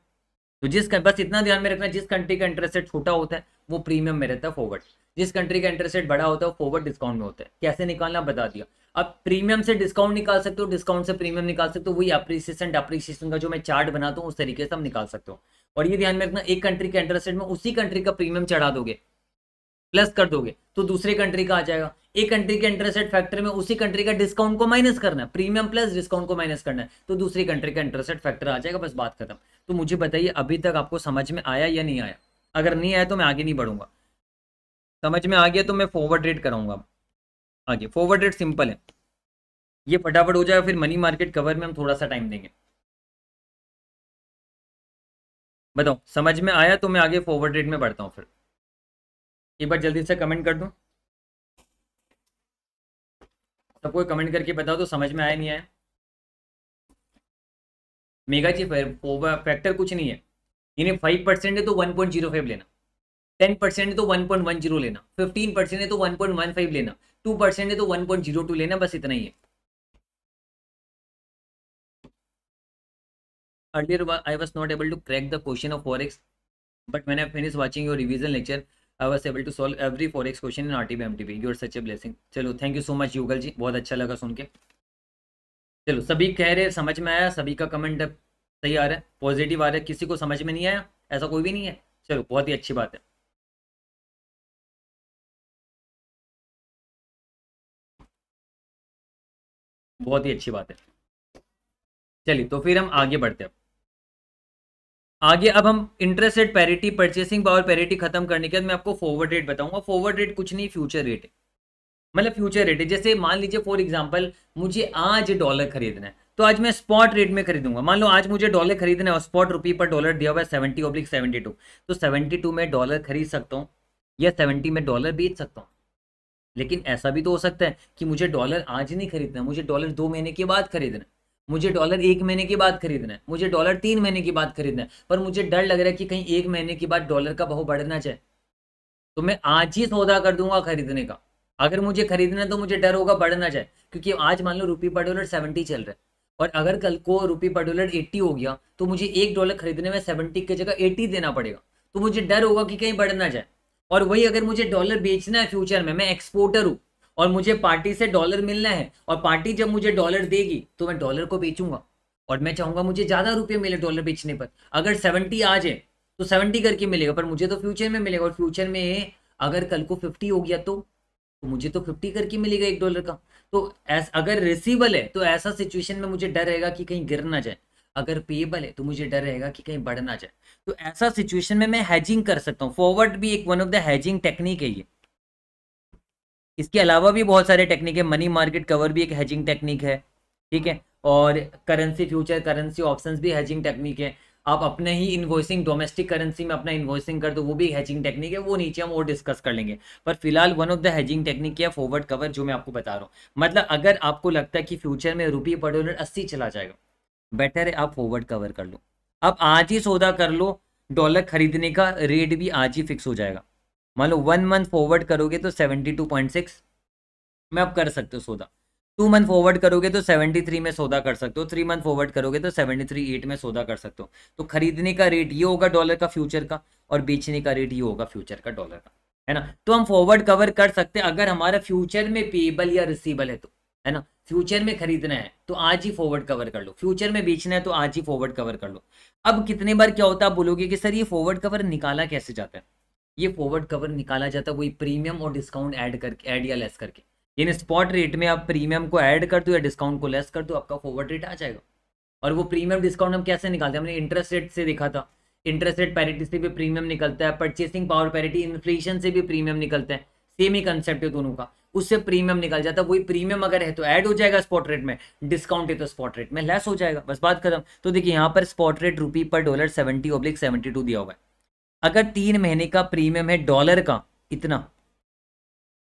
तो जिस बस इतना ध्यान में रखना, जिस कंट्री का इंटरेस्ट रेट छोटा होता है, वो प्रीमियम में रहता है फॉरवर्ड जिस कंट्री का इंटरेस्ट रेट बड़ा होता है, वो फॉरवर्ड डिस्काउंट में होता है. कैसे निकालना, बता दिया. अब प्रीमियम से डिस्काउंट निकाल सकते हो डिस्काउंट से प्रीमियम निकाल सकते हो, वही अप्रिसिएशन अप्रिसिएशन का जो मैं चार्ट बनाता हूँ, उस तरीके से हम निकाल सकते हो. और ये ध्यान में रखना, एक कंट्री के इंटरेस्ट रेट में उसी कंट्री का प्रीमियम चढ़ा दोगे. प्लस कर दोगे तो दूसरे कंट्री का आ जाएगा। एक कंट्री के इंटरेस्ट रेट फैक्टर में उसी कंट्री का डिस्काउंट को माइनस करना है। प्रीमियम प्लस डिस्काउंट को माइनस करना है। तो दूसरी कंट्री का इंटरेस्ट रेट फैक्टर आ जाएगा, बस बात खत्म। तो मुझे बताइए, अभी तक आपको समझ में आया या नहीं आया? अगर नहीं आया तो मैं आगे नहीं बढ़ूँगा। समझ में आ गया तो मैं फॉरवर्ड रेट कराऊँगा। आगे फॉरवर्ड रेट सिंपल है। ये फटाफट हो जाएगा, फिर मनी मार्केट कवर में हम थोड़ा सा टाइम देंगे। बताओ, समझ में आया तो मैं आगे फॉरवर्ड रेट में बढ़ता हूँ फिर। एक बार जल्दी से कमेंट कर दूँ? सब कोई कमेंट करके बताओ तो समझ में आया नहीं आया। मेगा जी फैक्टर कुछ नहीं है। यानी फाइव परसेंट है तो वन पॉइंट ज़ीरो फाइव लेना। टेन परसेंट है तो वन पॉइंट वन ज़ीरो लेना। फिफ्टीन परसेंट है तो वन पॉइंट वन फाइव लेना। टू परसेंट है तो वन पॉइंट ज़ीरो टू लेना, बस इतना ही है। Earlier I was not able to crack the question of forex, but when I finished watching your revision lecture I was able to solve every forex question in RTB MTB you are such a blessing. चलो thank you so much Yugal ji. बहुत अच्छा लगा सुन के. चलो, सभी कह रहे समझ में आया? सभी का कमेंट सही आ रहा है? पॉजिटिव आ रहा है? किसी को समझ में नहीं आया? ऐसा कोई भी नहीं है? चलो, बहुत ही अच्छी बात है. बहुत ही अच्छी बात है. चलिए तो फिर हम आगे बढ़ते हैं. आगे अब हम interest rate parity purchasing power parity खत्म करने के बाद मैं आपको फॉरवर्ड रेट बताऊँगा। फॉरवर्ड रेट कुछ नहीं फ्यूचर रेट है। मतलब फ्यूचर रेट है। जैसे मान लीजिए फॉर एग्जांपल मुझे आज डॉलर खरीदना है तो आज मैं स्पॉट रेट में खरीदूँगा। मान लो आज मुझे डॉलर खरीदना है और स्पॉट रुपी पर डॉलर दिया हुआ है सेवेंटी ऑब्लिक सेवेंटी टू तो सेवेंटी टू में डॉलर खरीद सकता हूँ या सेवेंटी में डॉलर बेच सकता हूँ। लेकिन ऐसा भी तो हो सकता है कि मुझे डॉलर आज नहीं खरीदना मुझे डॉलर दो महीने के बाद खरीदना मुझे डॉलर एक महीने के बाद खरीदना है, मुझे डॉलर तीन महीने के बाद खरीदना है, पर मुझे डर लग रहा है कि कहीं एक महीने के बाद डॉलर का भाव बढ़ना चाहे तो मैं आज ही सौदा कर दूँगा खरीदने का। अगर मुझे खरीदना है तो मुझे डर होगा बढ़ना चाहे क्योंकि आज मान लो रुपी पर डॉलर सेवेंटी चल रहा है, और अगर कल को रुपी पर डॉलर एट्टी हो गया तो मुझे एक डॉलर खरीदने में सेवेंटी की जगह एट्टी देना पड़ेगा। तो मुझे डर होगा कि कहीं बढ़ना जाए। और वही अगर मुझे डॉलर बेचना है फ्यूचर में, मैं एक्सपोर्टर हूँ और मुझे पार्टी से डॉलर मिलना है और पार्टी जब मुझे डॉलर देगी तो मैं डॉलर को बेचूँगा। और मैं चाहूँगा मुझे ज़्यादा रुपये मिले डॉलर बेचने पर। अगर सेवेंटी आ जाए तो सेवेंटी करके मिलेगा पर मुझे तो फ्यूचर में मिलेगा और फ्यूचर में अगर कल को फिफ्टी हो गया तो, तो मुझे तो फिफ्टी करके मिलेगा एक डॉलर का। तो ऐस अगर रिसीबल है तो ऐसा सिचुएशन में मुझे डर रहेगा कि कहीं गिर ना जाए। अगर पेएबल है तो मुझे डर रहेगा कि कहीं बढ़ ना जाए। तो ऐसा सिचुएशन में मैं हैजिंग कर सकता हूँ। फॉरवर्ड भी एक one of the hedging technique है ये। इसके अलावा भी बहुत सारे टेक्निक है। मनी मार्केट कवर भी एक हैजिंग टेक्निक है, ठीक है? और करेंसी फ्यूचर करेंसी ऑप्शंस भी हैजिंग टेक्निक है। आप अपने ही इन्वॉइसिंग डोमेस्टिक करेंसी में अपना इन्वॉइसिंग कर दो, वो भी हैजिंग टेक्निक है, वो नीचे हम और डिस्कस कर लेंगे। पर फ़िलहाल one of the hedging technique है फॉरवर्ड कवर जो मैं आपको बता रहा हूँ मतलब अगर आपको लगता है कि फ्यूचर में रुपये पर डॉलर अस्सी चला जाएगा बेटर है आप फॉरवर्ड कवर कर लो। आप आज ही सौदा कर लो डॉलर खरीदने का रेट भी आज ही फिक्स हो जाएगा। मान लो वन मंथ फॉरवर्ड करोगे तो सेवेंटी टू पॉइंट सिक्स में आप कर सकते हो सौदा। टू मंथ फॉरवर्ड करोगे तो सेवेंटी थ्री में सौदा कर सकते हो थ्री मंथ फॉरवर्ड करोगे तो सेवेंटी थ्री एट में सौदा कर सकते हो। तो खरीदने का रेट ये होगा डॉलर का फ्यूचर का और बेचने का रेट ये होगा फ्यूचर का डॉलर का, है ना? तो हम फॉरवर्ड कवर कर सकते हैं। अगर हमारा फ्यूचर में पेबल या रिसीबल है तो है ना? फ्यूचर में खरीदना है तो आज ही फॉरवर्ड कवर कर लो। फ्यूचर में बेचना है तो आज ही फॉरवर्ड कवर कर लो। अब कितने बार क्या होता है आप बोलोगे कि सर ये फॉरवर्ड कवर निकाला कैसे जाता है? ये फॉरवर्ड कवर निकाला जाता है वही प्रीमियम और डिस्काउंट ऐड करके ऐड या लेस करके। यानी स्पॉट रेट में आप प्रीमियम को ऐड कर दो या डिस्काउंट को लेस कर दो, आपका फॉरवर्ड रेट आ जाएगा। और वो प्रीमियम डिस्काउंट हम कैसे निकालते हैं? हमने इंटरेस्ट रेट से देखा था। इंटरेस्ट रेट पैरिटी से भी प्रीमियम निकलता है परचेसिंग पावर पैरिटी इन्फ्लेशन से भी प्रीमियम निकलता है। सेम ही कंसेप्ट है दोनों का। उससे प्रीमियम निकल जाता है, वही प्रीमियम अगर है तो ऐड हो जाएगा स्पॉट रेट में। डिस्काउंट है तो स्पॉट रेट में लेस हो जाएगा। बस बात खत्म। तो देखिए, यहाँ पर spot rate rupee per dollar seventy oblique seventy two दिया हुआ है। अगर तीन महीने का प्रीमियम है डॉलर का, इतना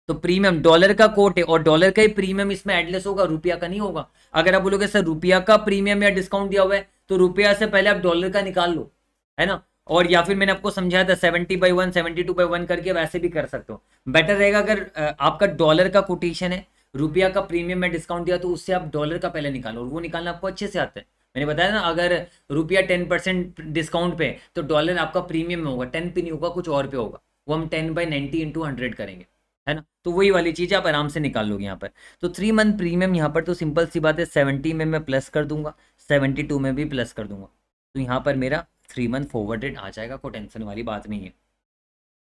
तो प्रीमियम, डॉलर का कोट है और डॉलर का ही प्रीमियम इसमें एडलेस होगा, रुपया का नहीं होगा। अगर आप बोलोगे, सर, रुपया का प्रीमियम या डिस्काउंट दिया हुआ है तो रुपया से पहले आप डॉलर का निकाल लो। है ना? और या फिर मैंने आपको समझाया था, seventy by one, seventy two by one करके वैसे भी कर सकते हो। बेटर रहेगा अगर आपका डॉलर का कोटेशन है, रुपया का प्रीमियम में डिस्काउंट दिया तो उससे आप डॉलर का पहले निकालो और वो निकालना आपको अच्छे से आता है। मैंने बताया ना, अगर रुपया टेन परसेंट डिस्काउंट पे तो डॉलर आपका प्रीमियम में होगा, टेन पे नहीं होगा, कुछ और पे होगा। वो हम ten by ninety into hundred करेंगे, है ना? तो वही वाली चीज़ आप आराम से निकाल लोगे यहाँ पर। तो थ्री मंथ प्रीमियम यहाँ पर तो सिंपल सी बात है सेवेंटी में मैं प्लस कर दूँगा सेवेंटी टू में भी प्लस कर दूँगा। तो यहाँ पर मेरा थ्री मंथ फॉरवर्ड रेट आ जाएगा, कोई टेंशन वाली बात नहीं है।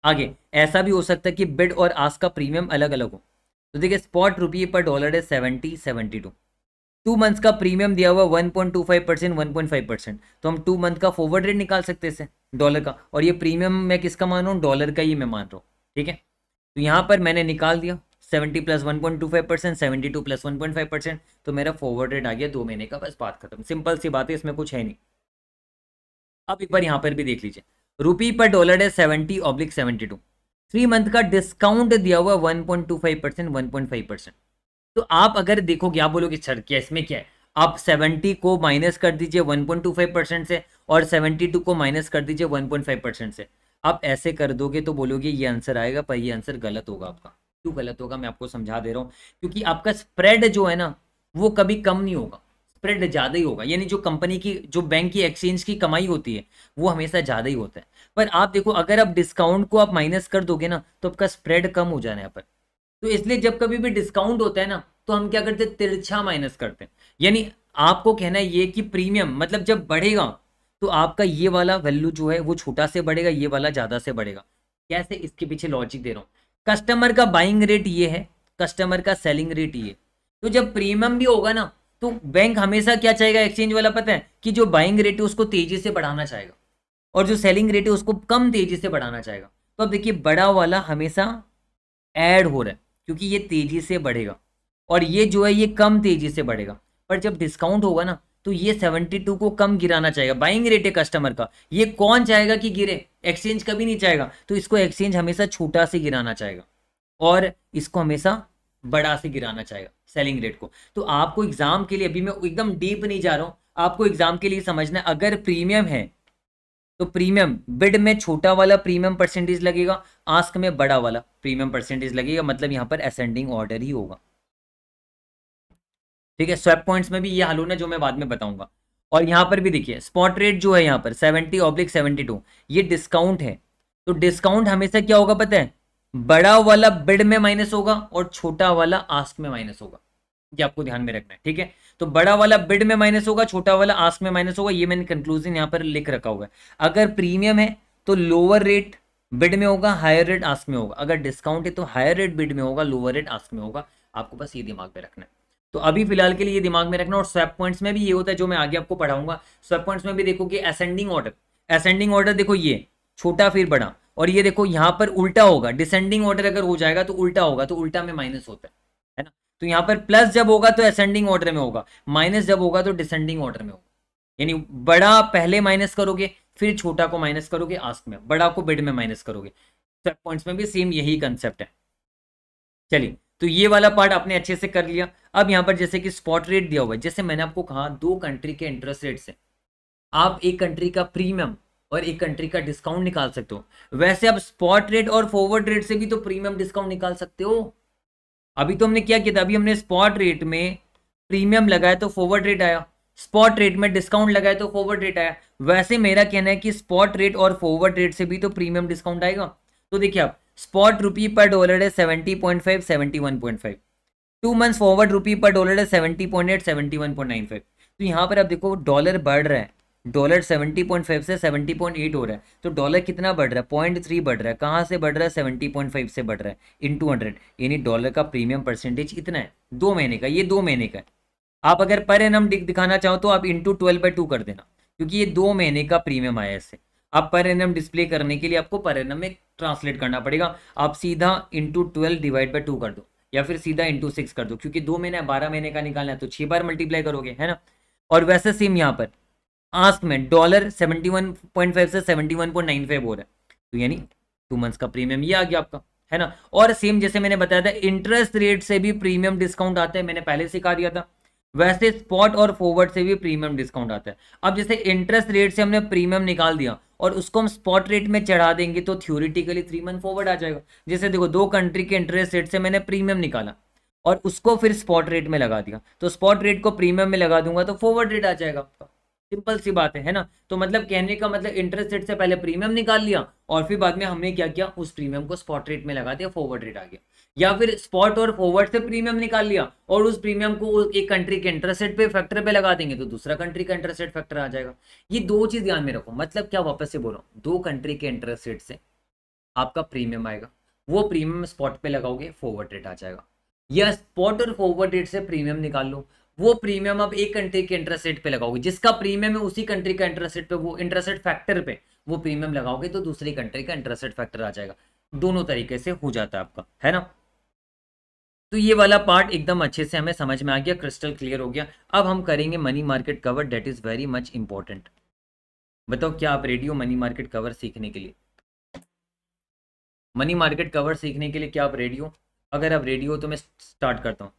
आगे, ऐसा भी हो सकता है कि बिड और आस का प्रीमियम अलग अलग हो। तो देखिए स्पॉट रुपये पर डॉलर है seventy seventy two two months का प्रीमियम दिया हुआ one point two five percent, one point five percent. तो हम टू मंथ का फॉरवर्ड रेट निकाल सकते हैं डॉलर का। और ये प्रीमियम मैं किसका मान रहा हूँ? डॉलर का ही मैं मान रहा हूँ, ठीक है? तो यहाँ पर मैंने निकाल दिया seventy plus one point two five percent seventy two plus one point five percent. तो मेरा फॉरवर्ड रेट आ गया दो महीने का, बस बात खत्म। सिंपल सी बात है, इसमें कुछ है नहीं। अब एक बार यहाँ पर भी देख लीजिए। रुपी पर डॉलर है seventy oblique seventy two three month का डिस्काउंट दिया हुआ one point two five percent, one point five percent. तो आप अगर देखोगे, आप बोलोगे, सर, क्या इसमें क्या है? आप 70 को माइनस कर दीजिए 1.25 परसेंट से और 72 को माइनस कर दीजिए 1.5 परसेंट से। आप ऐसे कर दोगे तो बोलोगे, ये आंसर आएगा, पर ये आंसर गलत होगा आपका। क्यों गलत होगा, मैं आपको समझा दे रहा हूँ। क्योंकि आपका स्प्रेड जो है ना, वो कभी कम नहीं होगा। स्प्रेड ज़्यादा ही होगा। यानी जो कंपनी की, जो बैंक की एक्सचेंज की कमाई होती है, वो हमेशा ज़्यादा ही होता है। पर आप देखो, अगर आप डिस्काउंट को आप माइनस कर दोगे ना तो आपका स्प्रेड कम हो जाना है यहाँ पर। तो इसलिए जब कभी भी डिस्काउंट होता है ना तो हम क्या करते हैं? तिरछा माइनस करते हैं। यानी आपको कहना ये कि प्रीमियम मतलब जब बढ़ेगा तो आपका ये वाला वैल्यू जो है, वो छोटा से बढ़ेगा, ये वाला ज़्यादा से बढ़ेगा। कैसे? इसके पीछे लॉजिक दे रहा हूँ। कस्टमर का बाइंग रेट ये है कस्टमर का सेलिंग रेट ये। तो जब प्रीमियम भी होगा ना तो बैंक हमेशा क्या चाहेगा? एक्सचेंज वाला पता है कि जो बाइंग रेट है, उसको तेज़ी से बढ़ाना चाहेगा। और जो सेलिंग रेट है, उसको कम तेज़ी से बढ़ाना चाहेगा। तो अब देखिए, बड़ा वाला हमेशा ऐड हो रहा है। क्योंकि ये तेज़ी से बढ़ेगा। और ये जो है, ये कम तेज़ी से बढ़ेगा। पर जब डिस्काउंट होगा ना तो ये 72 को कम गिराना चाहेगा। बाइंग रेट है कस्टमर का। ये कौन चाहेगा कि गिरे? एक्सचेंज कभी नहीं चाहेगा। तो इसको एक्सचेंज हमेशा छोटा से गिराना चाहेगा। और इसको हमेशा बड़ा से गिराना चाहेगा सेलिंग रेट को। तो आपको एग्ज़ाम के लिए, अभी मैं एकदम डीप नहीं जा रहा हूँ। आपको एग्ज़ाम के लिए समझना अगर प्रीमियम है तो प्रीमियम बिड में छोटा वाला प्रीमियम परसेंटेज लगेगा आस्क में बड़ा वाला प्रीमियम परसेंटेज लगेगा मतलब यहाँ पर असेंडिंग ऑर्डर ही होगा। ठीक है स्वैप पॉइंट्स में भी ये हाल होना जो मैं बाद में बताऊँगा। और यहाँ पर भी देखिए स्पॉट रेट जो है यहाँ पर सेवेंटी ऑब्लिक सेवेंटी टू ये डिस्काउंट है। तो डिस्काउंट हमेशा क्या होगा पता है? बड़ा वाला बिड में माइनस होगा और छोटा वाला आस्क में माइनस होगा। ये आपको ध्यान में रखना है, ठीक है? तो बड़ा वाला बिड में माइनस होगा, छोटा वाला आस्क में माइनस होगा, ये मैंने कंक्लूजन यहाँ पर लिख रखा होगा अगर प्रीमियम है तो लोअर रेट बिड में होगा हायर रेट आस्क में होगा। अगर डिस्काउंट है तो हायर रेट बिड में होगा लोअर रेट आस्क में होगा। आपको बस ये दिमाग में रखना है। तो अभी फ़िलहाल के लिए दिमाग में रखना और स्वैप पॉइंट्स में भी ये होता है, जो मैं आगे आपको पढ़ाऊँगा। स्वैप पॉइंट्स में भी देखो कि असेंडिंग ऑर्डर असेंडिंग ऑर्डर देखो ये, छोटा फिर बड़ा। और ये देखो यहाँ पर उल्टा होगा। डिसेंडिंग ऑर्डर अगर हो जाएगा तो उल्टा होगा तो उल्टा में माइनस होता है। तो यहाँ पर प्लस जब होगा तो असेंडिंग ऑर्डर में होगा माइनस जब होगा तो डिसेंडिंग ऑर्डर में होगा। यानी बड़ा पहले माइनस करोगे, फिर छोटा को माइनस करोगे, आस्क में, बड़ा को बिड में माइनस करोगे। पॉइंट्स में भी सेम यही कंसेप्ट है। चलिए तो ये वाला पार्ट आपने अच्छे से कर लिया। अब यहाँ पर जैसे कि स्पॉट रेट दिया हुआ है, जैसे मैंने आपको कहा, दो कंट्री के इंटरेस्ट रेट से आप एक कंट्री का प्रीमियम और एक कंट्री का डिस्काउंट निकाल सकते हो। वैसे आप स्पॉट रेट और फॉरवर्ड रेट से भी तो प्रीमियम डिस्काउंट निकाल सकते हो। अभी तो हमने क्या किया था? अभी हमने स्पॉट रेट में प्रीमियम लगाया तो फॉरवर्ड रेट आया। स्पॉट रेट में डिस्काउंट लगाया तो फॉरवर्ड रेट आया। वैसे मेरा कहना है कि स्पॉट रेट और फॉरवर्ड रेट से भी तो प्रीमियम डिस्काउंट आएगा। तो देखिए आप स्पॉट रुपी पर डॉलर है seventy point five seventy one point five two months forward rupee per dollar है seventy point eight seventy one point nine five तो यहाँ पर आप देखो डॉलर बढ़ रहा है। डॉलर सेवेंटी पॉइंट फाइव से सेवेंटी पॉइंट एट हो रहा है। तो डॉलर कितना बढ़ रहा है? पॉइंट थ्री बढ़ रहा है। कहाँ से बढ़ रहा है? सेवेंटी पॉइंट फाइव से बढ़ रहा है। इन टू हंड्रेड यानी डॉलर का प्रीमियम परसेंटेज इतना है। दो महीने का। ये दो महीने का है। आप अगर पर एनम दिखाना चाहो तो आप इंटू ट्वेल्व बाई टू कर देना। क्योंकि ये दो महीने का प्रीमियम आया इससे। आप पर एनम डिस्प्ले करने के लिए आपको पर एनम में ट्रांसलेट करना पड़ेगा। आप सीधा into twelve divide by two कर दो। या फिर सीधा इंटू सिक्स कर दो। क्योंकि दो महीने, बारह महीने का निकालना है तो छह बार मल्टीप्लाई करोगे, है ना? और वैसे सेम यहाँ पर। आस्क में dollar seventy one point five से seventy one point nine five हो रहा है। तो यानी टू मंथ्स का प्रीमियम ये आ गया आपका, है ना? और सेम जैसे मैंने बताया था इंटरेस्ट रेट से भी प्रीमियम डिस्काउंट आता है, मैंने पहले सिखा दिया था। वैसे स्पॉट और फॉरवर्ड से भी प्रीमियम डिस्काउंट आता है। अब जैसे इंटरेस्ट रेट से हमने प्रीमियम निकाल दिया और उसको हम स्पॉट रेट में चढ़ा देंगे तो थ्योरिटिकली थ्री मंथ फॉरवर्ड आ जाएगा। जैसे देखो, दो कंट्री के इंटरेस्ट रेट से मैंने प्रीमियम निकाला और उसको फिर स्पॉट रेट में लगा दिया। तो स्पॉट रेट को प्रीमियम में लगा दूँगा तो फॉरवर्ड रेट आ जाएगा आपका। सिंपल सी बात है है ना? तो मतलब कहने का मतलब इंटरेस्ट रेट से पहले प्रीमियम निकाल लिया और फिर बाद में हमने क्या किया? उस प्रीमियम को स्पॉट रेट में लगा दिया फॉरवर्ड रेट आ गया। या फिर स्पॉट और फॉरवर्ड से प्रीमियम निकाल लिया और उस प्रीमियम को एक कंट्री के इंटरेस्ट रेट पे फैक्टर पे लगा देंगे तो दूसरा कंट्री का इंटरेस्ट रेट फैक्टर आ जाएगा। ये दो चीज़ ध्यान में रखो। मतलब क्या वापस से बोलो दो कंट्री के इंटरेस्ट रेट से आपका प्रीमियम आएगा। वो प्रीमियम स्पॉट पे लगाओगे फॉरवर्ड रेट आ जाएगा। या स्पॉट और फॉरवर्ड रेट से प्रीमियम निकाल लो। वो प्रीमियम आप एक कंट्री के इंटरेस्ट रेट पे लगाओगे। जिसका प्रीमियम है, उसी कंट्री का इंटरेस्ट रेट पे, वो इंटरेस्ट रेट फैक्टर पे वो प्रीमियम लगाओगे तो दूसरी कंट्री का इंटरेस्ट रेट फैक्टर आ जाएगा। दोनों तरीके से हो जाता है आपका, है ना? तो ये वाला पार्ट एकदम अच्छे से हमें समझ में आ गया क्रिस्टल क्लियर हो गया। अब हम करेंगे money market cover that is very much important बताओ क्या आप रेडियो मनी मार्केट कवर सीखने के लिए? मनी मार्केट कवर सीखने के लिए क्या आप रेडियो अगर आप रेडियो तो मैं स्टार्ट करता हूँ।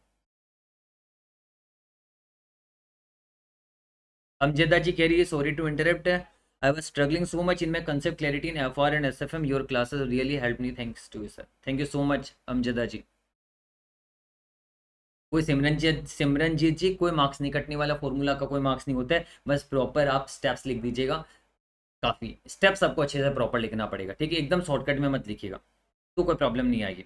अमजदा जी कह रही है sorry to interrupt I was struggling so much in my concept clarity in FR and SFM your classes really help me thanks to you sir thank you so much Amjada ji कोई सिमरनजीत सिमरनजीत जी कोई marks नहीं कटने वाला formula का कोई marks नहीं होता है। बस प्रॉपर आप स्टेप्स लिख दीजिएगा। काफ़ी स्टेप्स आपको अच्छे से प्रॉपर लिखना पड़ेगा। ठीक है, एकदम शॉर्टकट में मत लिखिएगा। तो कोई प्रॉब्लम नहीं आएगी।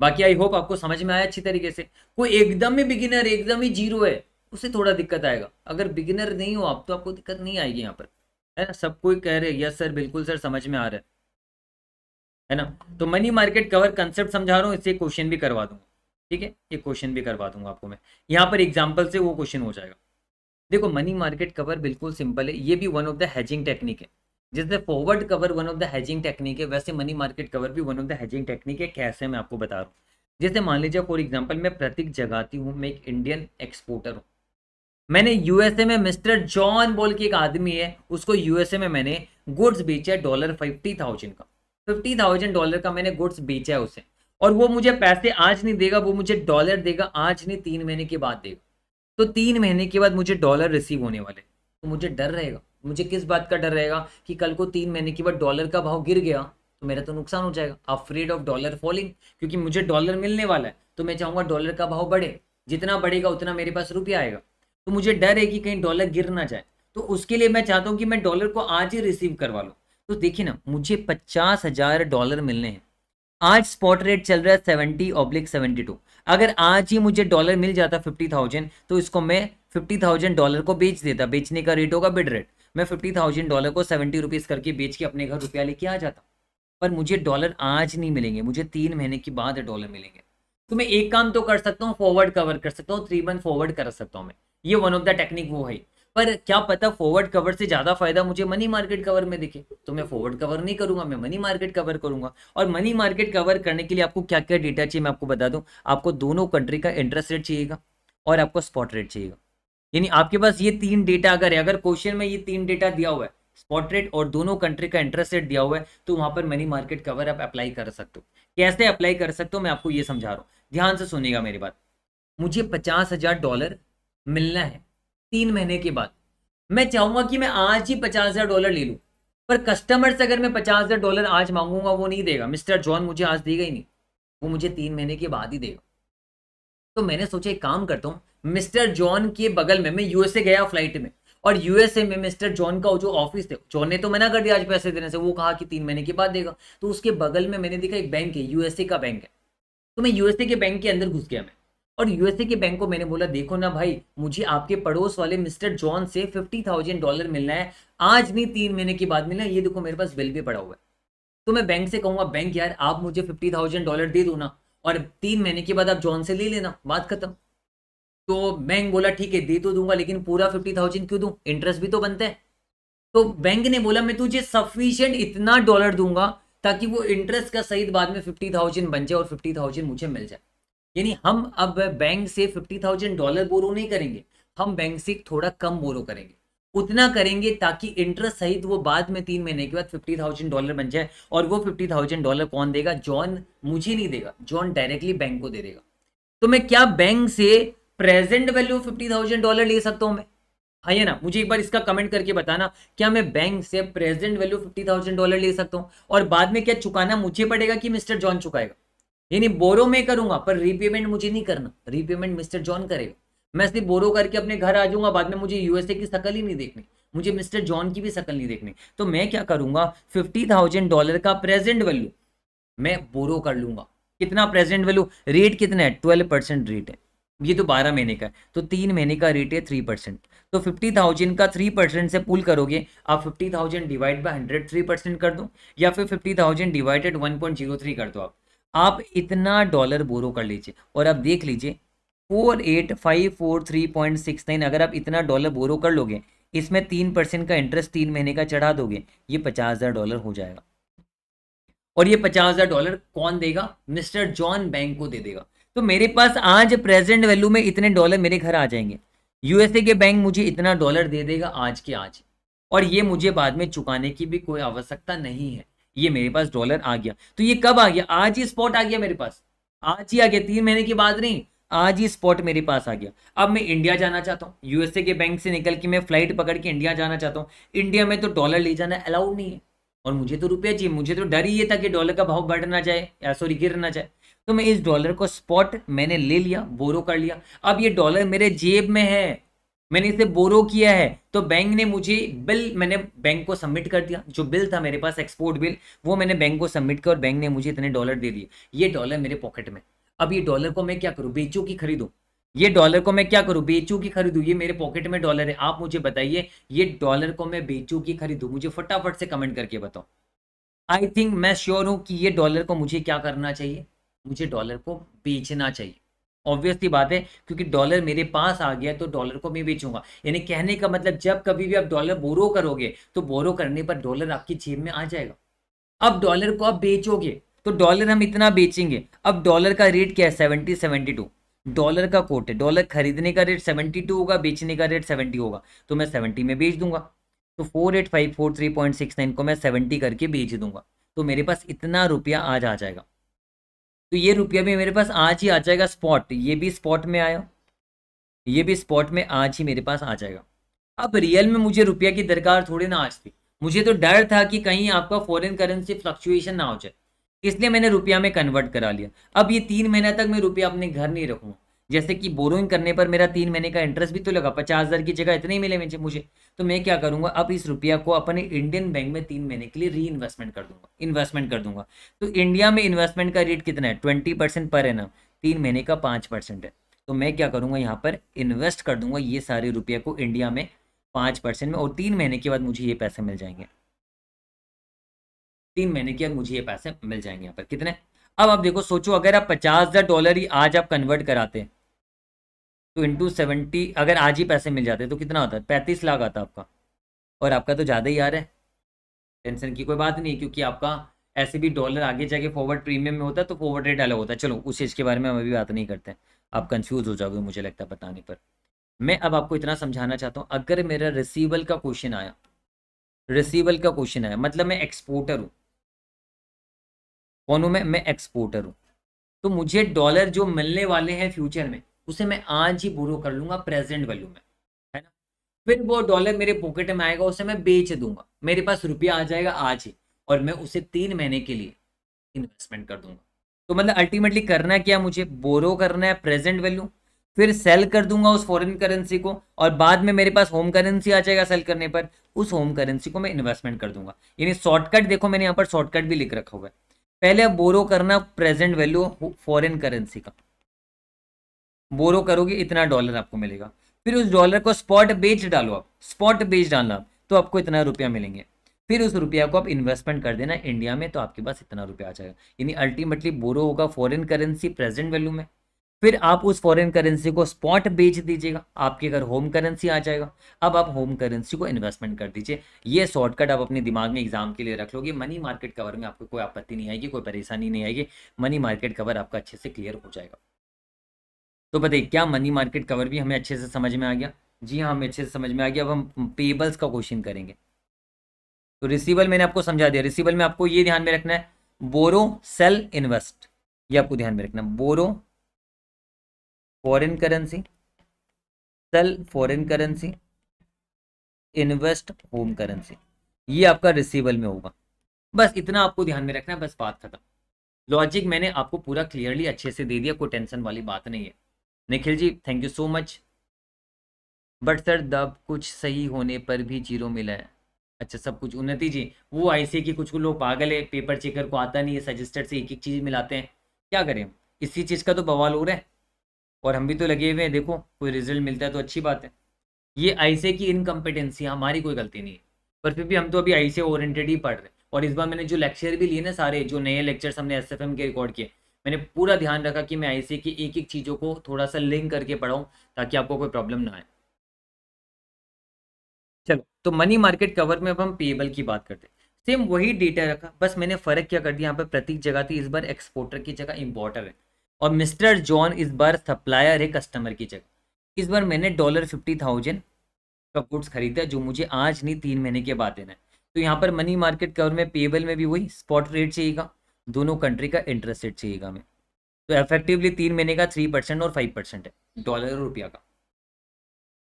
बाकी आई होप आपको समझ में आया अच्छी तरीके से। कोई एकदम ही बिगिनर एकदम ही ज़ीरो है। उसे थोड़ा दिक्कत आएगा। अगर बिगिनर नहीं हो आप तो आपको दिक्कत नहीं आएगी यहाँ पर। है ना? सब कोई कह रहे यस सर, बिल्कुल सर, समझ में आ रहा है। है ना? तो मनी मार्केट कवर कंसेप्ट समझा रहा हूँ, इससे क्वेश्चन भी करवा दूँगा। ठीक है? ये क्वेश्चन भी करवा दूँगा आपको मैं। यहाँ पर एग्ज़ाम्पल से वो क्वेश्चन हो जाएगा। देखो मनी मार्केट कवर बिल्कुल सिंपल है। ये भी one of the hedging technique है। जैसे forward cover one of the hedging technique है, वैसे मनी मार्केट कवर भी one of the hedging technique है, कैसे मैं आपको बता रहा हूँ। जैसे मान लीजिए फॉर एग्ज़ाम्पल मैं प्रतीक जगाती हूँ, मैं एक इंडियन एक्सपोर्टर हूँ। मैंने यूएसए में मिस्टर जॉन बोल के एक आदमी है, उसको यूएसए में मैंने गुड्स बेचा है डॉलर फिफ्टी थाउज़ेंड का। फिफ्टी थाउज़ेंड डॉलर का मैंने गुड्स बेचा है उसे। और वो मुझे पैसे आज नहीं देगा, वो मुझे डॉलर देगा, आज नहीं, तीन महीने के बाद देगा। तो तीन महीने के बाद मुझे डॉलर रिसीव होने वाले तो मुझे डर रहेगा। मुझे किस बात का डर रहेगा कि कल को तीन महीने के बाद डॉलर का भाव गिर गया तो मेरा तो नुकसान हो जाएगा। अफ्रेड ऑफ़ डॉलर फॉलिंग क्योंकि मुझे डॉलर मिलने वाला है तो मैं चाहूँगा डॉलर का भाव बढ़े। जितना बढ़ेगा, उतना मेरे पास रुपया आएगा। तो मुझे डर है कि कहीं डॉलर गिर ना जाए। तो उसके लिए मैं चाहता हूँ कि मैं डॉलर को आज ही रिसीव करवा लूँ। तो देखिए ना, मुझे पचास हज़ार डॉलर मिलने हैं। आज स्पॉट रेट चल रहा है सेवेंटी ऑब्लिक सेवेंटी टू अगर आज ही मुझे डॉलर मिल जाता फिफ्टी थाउज़ेंड तो इसको मैं फिफ्टी थाउज़ेंड डॉलर को बेच देता। बेचने का रेट होगा बिड रेट मैं फिफ्टी थाउज़ेंड डॉलर को सेवेंटी रुपीज़ करके बेच के अपने घर रुपया लेके आ जाता। पर मुझे डॉलर आज नहीं मिलेंगे। मुझे तीन महीने के बाद डॉलर मिलेंगे। तो मैं एक काम तो कर सकता हूँ फॉरवर्ड कवर कर सकता हूँ थ्री मंथ फॉरवर्ड कर सकता हूँ मैं। ये वन ऑफ़ द टेक्निक वो है। पर क्या पता फॉरवर्ड कवर से ज़्यादा फ़ायदा मुझे मनी मार्केट कवर में दिखे। तो मैं फॉरवर्ड कवर नहीं करूँगा, मैं मनी मार्केट कवर करूँगा। और मनी मार्केट कवर करने के लिए आपको क्या क्या डेटा चाहिए मैं आपको बता दूँ। आपको दोनों कंट्री का इंटरेस्ट रेट चाहिएगा और आपको स्पॉट रेट चाहिएगा। यानी आपके पास ये तीन डेटा अगर है, अगर क्वेश्चन में ये तीन डेटा दिया हुआ है स्पॉट रेट और दोनों कंट्री का इंटरेस्ट रेट दिया हुआ है तो वहाँ पर मनी मार्केट कवर आप अप्लाई कर सकते हो। कैसे अप्लाई कर सकते हो मैं आपको ये समझा रहा हूँ। ध्यान से सुनेगा मेरी बात। मुझे पचास हज़ार डॉलर मिलना है। तीन महीने के बाद। मैं चाहूँगा कि मैं आज ही पचास हज़ार डॉलर ले लूँ। पर कस्टमर से अगर मैं पचास हज़ार डॉलर आज मांगूँगा, वो नहीं देगा। मिस्टर जॉन मुझे आज देगा ही नहीं। वो मुझे तीन महीने के बाद ही देगा। तो मैंने सोचा, एक काम करता हूँ। मिस्टर जॉन के बगल में, मैं यूएसए गया फ़्लाइट में। और यूएसए में मिस्टर जॉन का जो ऑफ़िस थे, जॉन ने तो मना कर दिया आज पैसे देने से, वो कहा कि तीन महीने के बाद देगा। तो उसके बगल में मैंने देखा एक बैंक है, यूएसए का बैंक है। तो मैं यूएसए के बैंक के अंदर घुस गया मैं। और यूएसए के बैंक को मैंने बोला, देखो ना भाई, मुझे आपके पड़ोस वाले मिस्टर जॉन से फिफ्टी थाउज़ेंड डॉलर मिलना है। आज नहीं, तीन महीने के बाद मिलना है। ये देखो, मेरे पास बिल भी पड़ा हुआ है। तो मैं बैंक से कहूँगा बैंक यार, आप मुझे फिफ्टी थाउज़ेंड डॉलर दे दो ना, और तीन महीने के बाद आप जॉन से ले लेना। बात खत्म। तो बैंक बोला, ठीक है, दे तो दूँगा, लेकिन पूरा फिफ्टी थाउज़ेंड क्यों दूँ? इंटरेस्ट भी तो बनता है। तो बैंक ने बोला, मैं तुझे सफिशियंट इतना डॉलर दूँगा, ताकि वो इंटरेस्ट का सहित बाद में फिफ्टी थाउज़ेंड बन जाए और फिफ्टी थाउज़ेंड मुझे मिल जाए। यानी हम अब बैंक से फिफ्टी थाउज़ेंड डॉलर बोरो नहीं करेंगे, हम बैंक से थोड़ा कम बोरो करेंगे। उतना करेंगे ताकि इंटरेस्ट सहित वो बाद में तीन महीने के बाद फिफ्टी थाउज़ेंड डॉलर बन जाए, और वो फिफ्टी थाउज़ेंड डॉलर कौन देगा? जॉन मुझे नहीं देगा जॉन डायरेक्टली बैंक को दे देगा। तो मैं क्या बैंक से present value fifty thousand dollar ले सकता हूँ मैं? हाँ ये ना? मुझे एक बार इसका कमेंट करके बताना, क्या मैं बैंक से present value fifty thousand dollar ले सकता हूँ? और बाद में क्या चुकाना मुझे पड़ेगा कि मिस्टर जॉन चुकाएगा? यानी बोरो में करूँगा, पर रीपेमेंट मुझे नहीं करना। रीपेमेंट मिस्टर जॉन करेगा। मैं सिर्फ़ बोरो करके अपने घर आ जाऊँगा, बाद में मुझे यूएसए की शकल ही नहीं देखनी। मुझे मिस्टर जॉन की भी शकल नहीं देखनी। तो मैं क्या करूँगा फिफ्टी थाउज़ेंड डॉलर का प्रेजेंट वैल्यू मैं बोरो कर लूँगा। कितना प्रेजेंट वैल्यू रेट कितना है? ट्वेल्व परसेंट रेट है। ये तो बारह महीने का है। तो तीन महीने का रेट है थ्री परसेंट तो फिफ्टी थाउज़ेंड का थ्री परसेंट से पुल करोगे, आप fifty thousand divide by hundred three percent कर दो, या फिर fifty thousand divided one point zero three कर दो आप। आप इतना डॉलर बोरो कर लीजिए और आप देख लीजिए, four eight five four three point six nine अगर आप इतना डॉलर बोरो कर लोगे, इसमें तीन परसेंट का इंटरेस्ट तीन महीने का चढ़ा दोगे, ये पचास हज़ार डॉलर हो जाएगा। और ये पचास हज़ार डॉलर कौन देगा? मिस्टर जॉन बैंक को दे देगा। तो मेरे पास आज प्रेजेंट वैल्यू में इतने डॉलर मेरे घर आ जाएँगे। यूएसए के बैंक मुझे इतना डॉलर दे देगा आज के आज। और ये मुझे बाद में चुकाने की भी कोई आवश्यकता नहीं है। ये मेरे पास डॉलर आ गया। तो ये कब आ गया? आज ही स्पॉट आ गया मेरे पास। आज ही आ गया। तीन महीने की बाद नहीं, आज ही स्पॉट मेरे पास आ गया। अब मैं इंडिया जाना चाहता हूँ। यूएसए के बैंक से निकल के मैं फ़्लाइट पकड़ के इंडिया जाना चाहता हूँ। इंडिया में तो डॉलर ले जाना अलाउड नहीं है। और मुझे तो रुपया चाहिए। मुझे तो डर ही ये था कि डॉलर का भाव बढ़ ना जाए, या सॉरी गिर ना जाए। तो मैं इस डॉलर को स्पॉट मैंने ले लिया बोरो कर लिया। अब ये डॉलर मेरे जेब में है। मैंने इसे बोरो किया है तो बैंक ने मुझे बिल मैंने बैंक को सबमिट कर दिया। जो बिल था मेरे पास एक्सपोर्ट बिल वो मैंने बैंक को सबमिट किया और बैंक ने मुझे इतने डॉलर दे दिए। ये डॉलर मेरे पॉकेट में। अब ये डॉलर को मैं क्या करूँ? बेचू की खरीदू? ये डॉलर को मैं क्या करूँ? बेचू की खरीदू? ये मेरे पॉकेट में डॉलर है। आप मुझे बताइए, ये डॉलर को मैं बेचू की खरीदू? मुझे फटाफट से कमेंट करके बताओ। आई थिंक मैं श्योर हूँ कि ये डॉलर को मुझे क्या करना चाहिए? मुझे डॉलर को बेचना चाहिए। ऑब्वियसली बात है, क्योंकि डॉलर मेरे पास आ गया तो डॉलर को मैं बेचूँगा। यानी कहने का मतलब जब कभी भी आप डॉलर बोरो करोगे तो बोरो करने पर डॉलर आपकी जेब में आ जाएगा। अब डॉलर को आप बेचोगे तो डॉलर हम इतना बेचेंगे। अब डॉलर का रेट क्या है? सेवेंटी सेवेंटी टू डॉलर का कोट है डॉलर खरीदने का रेट सेवेंटी टू होगा, बेचने का रेट सेवेंटी होगा। तो मैं सेवेंटी में बेच दूँगा। तो four eight five four three point six nine को मैं सेवेंटी करके बेच दूँगा। तो मेरे पास इतना रुपया आज आ जाएगा। तो ये रुपया भी मेरे पास आज ही आ जाएगा स्पॉट ये भी स्पॉट में आया। ये भी स्पॉट में आज ही मेरे पास आ जाएगा। अब रियल में मुझे रुपया की दरकार थोड़ी ना आज थी मुझे तो डर था कि कहीं आपका फॉरेन करेंसी फ्लक्चुएशन ना हो जाए। इसलिए मैंने रुपया में कन्वर्ट करा लिया। अब ये तीन महीना तक मैं रुपया अपने घर नहीं रखूँगा। जैसे कि बोरोइंग करने पर मेरा तीन महीने का इंटरेस्ट भी तो लगा, पचास हज़ार की जगह इतने ही मिले मुझे मुझे। तो मैं क्या करूँगा, अब इस रुपया को अपने इंडियन बैंक में तीन महीने के लिए री इन्वेस्टमेंट कर दूँगा इन्वेस्टमेंट कर दूँगा। तो इंडिया में इन्वेस्टमेंट का रेट कितना है? ट्वेंटी परसेंट पर है ना तीन महीने का पाँच परसेंट है। तो मैं क्या करूँगा, यहाँ पर इन्वेस्ट कर दूँगा ये सारे रुपये को इंडिया में पाँच परसेंट में और तीन महीने के बाद मुझे ये पैसे मिल जाएँगे। तीन महीने के बाद मुझे ये पैसे मिल जाएँगे यहाँ पर। कितने? अब आप देखो, सोचो, अगर आप पचास हज़ार डॉलर ही आज आप कन्वर्ट कराते हैं तो इंटू सेवेंटी अगर आज ही पैसे मिल जाते तो कितना होता है? पैंतीस लाख आता आपका। और आपका तो ज़्यादा ही आ रहा है। टेंशन की कोई बात नहीं, क्योंकि आपका ऐसे भी डॉलर आगे जाके फॉरवर्ड प्रीमियम में होता है तो फॉरवर्ड रेट अलग होता है। चलो, उस चीज़ के बारे में हम अभी बात नहीं करते आप कंफ्यूज हो जाओगे मुझे लगता है बताने पर। मैं अब आपको इतना समझाना चाहता हूँ, अगर मेरा रिसीवल का क्वेश्चन आया रिसीवल का क्वेश्चन आया मतलब मैं एक्सपोर्टर हूँ। कौन हूँ मैं? मैं एक्सपोर्टर हूँ। तो मुझे डॉलर जो मिलने वाले हैं फ्यूचर में उसे मैं आज ही बोरो कर लूँगा प्रेजेंट वैल्यू में, है ना? फिर वो डॉलर मेरे पॉकेट में आएगा, उसे मैं बेच दूँगा। मेरे पास रुपया आ जाएगा आज ही, और मैं उसे तीन महीने के लिए इन्वेस्टमेंट कर दूँगा। तो मतलब अल्टीमेटली करना क्या मुझे? बोरो करना है प्रेजेंट वैल्यू फिर सेल कर दूँगा उस फॉरेन करेंसी को, और बाद में मेरे पास होम करेंसी आ जाएगा सेल करने पर, उस होम करेंसी को मैं इन्वेस्टमेंट कर दूँगा। यानी शॉर्टकट देखो मैंने यहाँ पर शॉर्टकट भी लिख रखा हुआ है। पहले बोरो करना प्रेजेंट वैल्यू फॉरेन करेंसी का। बोरो करोगे, इतना डॉलर आपको मिलेगा। फिर उस डॉलर को स्पॉट बेच डालो आप। स्पॉट बेच डालना तो आपको इतना रुपया मिलेंगे। फिर उस रुपया को आप इन्वेस्टमेंट कर देना इंडिया में तो आपके पास इतना रुपया आ जाएगा। यानी अल्टीमेटली बोरो होगा फॉरेन करेंसी प्रेजेंट वैल्यू में। फिर आप उस फॉरेन करेंसी को स्पॉट बेच दीजिएगा। आपके घर होम करेंसी आ जाएगा। अब आप होम करेंसी को इन्वेस्टमेंट कर दीजिए। ये शॉर्टकट आप अपने दिमाग में एग्ज़ाम के लिए रख लोगे। मनी मार्केट कवर में आपको कोई आपत्ति नहीं आएगी, कोई परेशानी नहीं आएगी। मनी मार्केट कवर आपका अच्छे से क्लियर हो जाएगा। तो बताइए क्या मनी मार्केट कवर भी हमें अच्छे से समझ में आ गया? जी हाँ हमें अच्छे से समझ में आ गया। अब हम पेबल्स का क्वेश्चन करेंगे। तो रिसीवल मैंने आपको समझा दिया। रिसीवल में आपको ये ध्यान में रखना है बोरो सेल इन्वेस्ट ये आपको ध्यान में रखना borrow foreign currency sell foreign currency invest home currency ये आपका रिसीवल में होगा। बस इतना आपको ध्यान में रखना है, बस बात खत्म। लॉजिक मैंने आपको पूरा क्लियरली अच्छे से दे दिया, कोई टेंशन वाली बात नहीं है। Nikhil ji thank you so much but sir दब कुछ सही होने पर भी ज़ीरो मिला है। अच्छा सब कुछ। उन्नति जी, वो ऐसे कि कुछ लोग पागल है पेपर चेकर को आता नहीं है सजेस्टेड से एक एक चीज़ मिलाते हैं। क्या करें इसी चीज़ का तो बवाल हो रहा है। और हम भी तो लगे हुए हैं, देखो, कोई रिज़ल्ट मिलता है तो अच्छी बात है। ये ऐसे की इनकम्पिटेंसी हमारी कोई गलती नहीं है। पर फिर भी हम तो अभी ऐसे ओरिएंटेड ही पढ़ रहे हैं। और इस बार मैंने जो लेक्चर भी लिए ना सारे, जो नए लेक्चर्स हमने एसएफएम के रिकॉर्ड किए मैंने पूरा ध्यान रखा कि मैं ऐसे की एक एक चीज़ों को थोड़ा सा लिंक करके पढ़ाऊँ, ताकि आपको कोई प्रॉब्लम ना आए। चलो तो मनी मार्केट कवर में अब हम पेबल की बात करते हैं। सेम वही डेटा रखा, बस मैंने फ़र्क क्या कर दिया, यहाँ पर प्रतीक जगह थी, इस बार एक्सपोर्टर की जगह इम्पोर्टर है। और मिस्टर जॉन इस बार सप्लायर है कस्टमर की जगह। इस बार मैंने डॉलर फिफ्टी थाउज़ेंड का गुड्स खरीदा, जो मुझे आज नहीं, तीन महीने के बाद देना है। तो यहाँ पर मनी मार्केट कवर में पेबल में भी वही स्पॉट रेट चाहिएगा दोनों कंट्री का इंटरेस्ट रेट चाहिएगा हमें। तो इफेक्टिवली तीन महीने का थ्री परसेंट और फाइव परसेंट है डॉलर और रुपया का।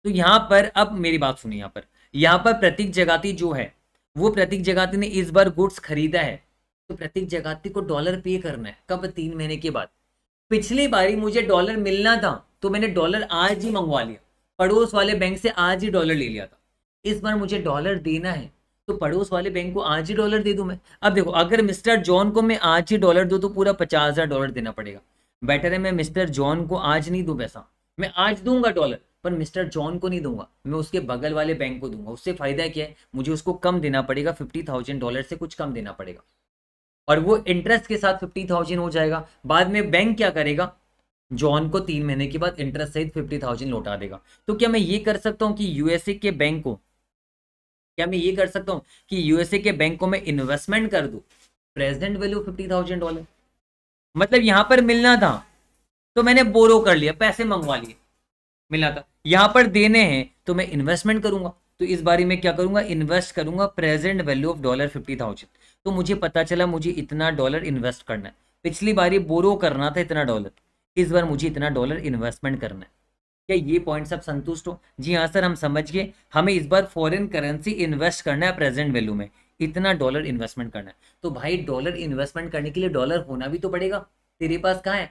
तो यहाँ पर, अब मेरी बात सुनिए यहाँ पर। यहाँ पर प्रतीक जगाती जो है, वो प्रतीक जगाती ने इस बार गुड्स खरीदा है। तो प्रतीक जगाती को डॉलर पे करना है, कब? तीन महीने के बाद। पिछली बारी मुझे डॉलर मिलना था तो मैंने डॉलर आज ही मंगवा लिया। पड़ोस वाले बैंक से आज ही डॉलर ले लिया था। इस बार मुझे डॉलर देना है। तो पड़ोस वाले बैंक को आज ही डॉलर दे दूँ मैं। अब देखो, अगर मिस्टर जॉन को मैं आज ही डॉलर दूँ तो पूरा पचास हज़ार डॉलर देना पड़ेगा। बेटर है मैं मिस्टर जॉन को आज नहीं दूँ पैसा। मैं आज दूँगा डॉलर पर मिस्टर जॉन को नहीं दूँगा। मैं उसके बगल वाले बैंक को दूँगा। उससे फ़ायदा क्या है? मुझे उसको कम देना पड़ेगा फिफ्टी डॉलर से कुछ कम देना पड़ेगा। और वो इंटरेस्ट के साथ फिफ्टी हो जाएगा। बाद में बैंक क्या करेगा? जॉन को तीन महीने के बाद इंटरेस्ट सहित फिफ्टी थाउज़ेंड लौटा देगा। तो क्या मैं ये कर सकता हूँ कि यूएसए के बैंक को क्या मैं ये कर सकता हूँ कि यूएसए के बैंक मैं इन्वेस्टमेंट कर दू? Present value fifty thousand dollar मतलब यहाँ पर मिलना था तो मैंने बोरो कर लिया, पैसे मंगवा लिए, मिला था। यहाँ पर देने हैं तो मैं इन्वेस्टमेंट करूँगा। तो इस बारे में क्या करूँगा? इन्वेस्ट करूँगा present value of dollar fifty thousand तो मुझे पता चला मुझे इतना डॉलर इन्वेस्ट करना है। पिछली बार बोरो करना था इतना डॉलर इस बार मुझे इतना डॉलर इन्वेस्टमेंट करना है। क्या ये पॉइंट सब संतुष्ट हो? जी हाँ सर हम समझ गए। हमें इस बार फॉरेन करेंसी इन्वेस्ट करना है प्रेजेंट वैल्यू में। इतना डॉलर इन्वेस्टमेंट करना है। तो भाई डॉलर इन्वेस्टमेंट करने के लिए डॉलर होना भी तो पड़ेगा। तेरे पास कहाँ है?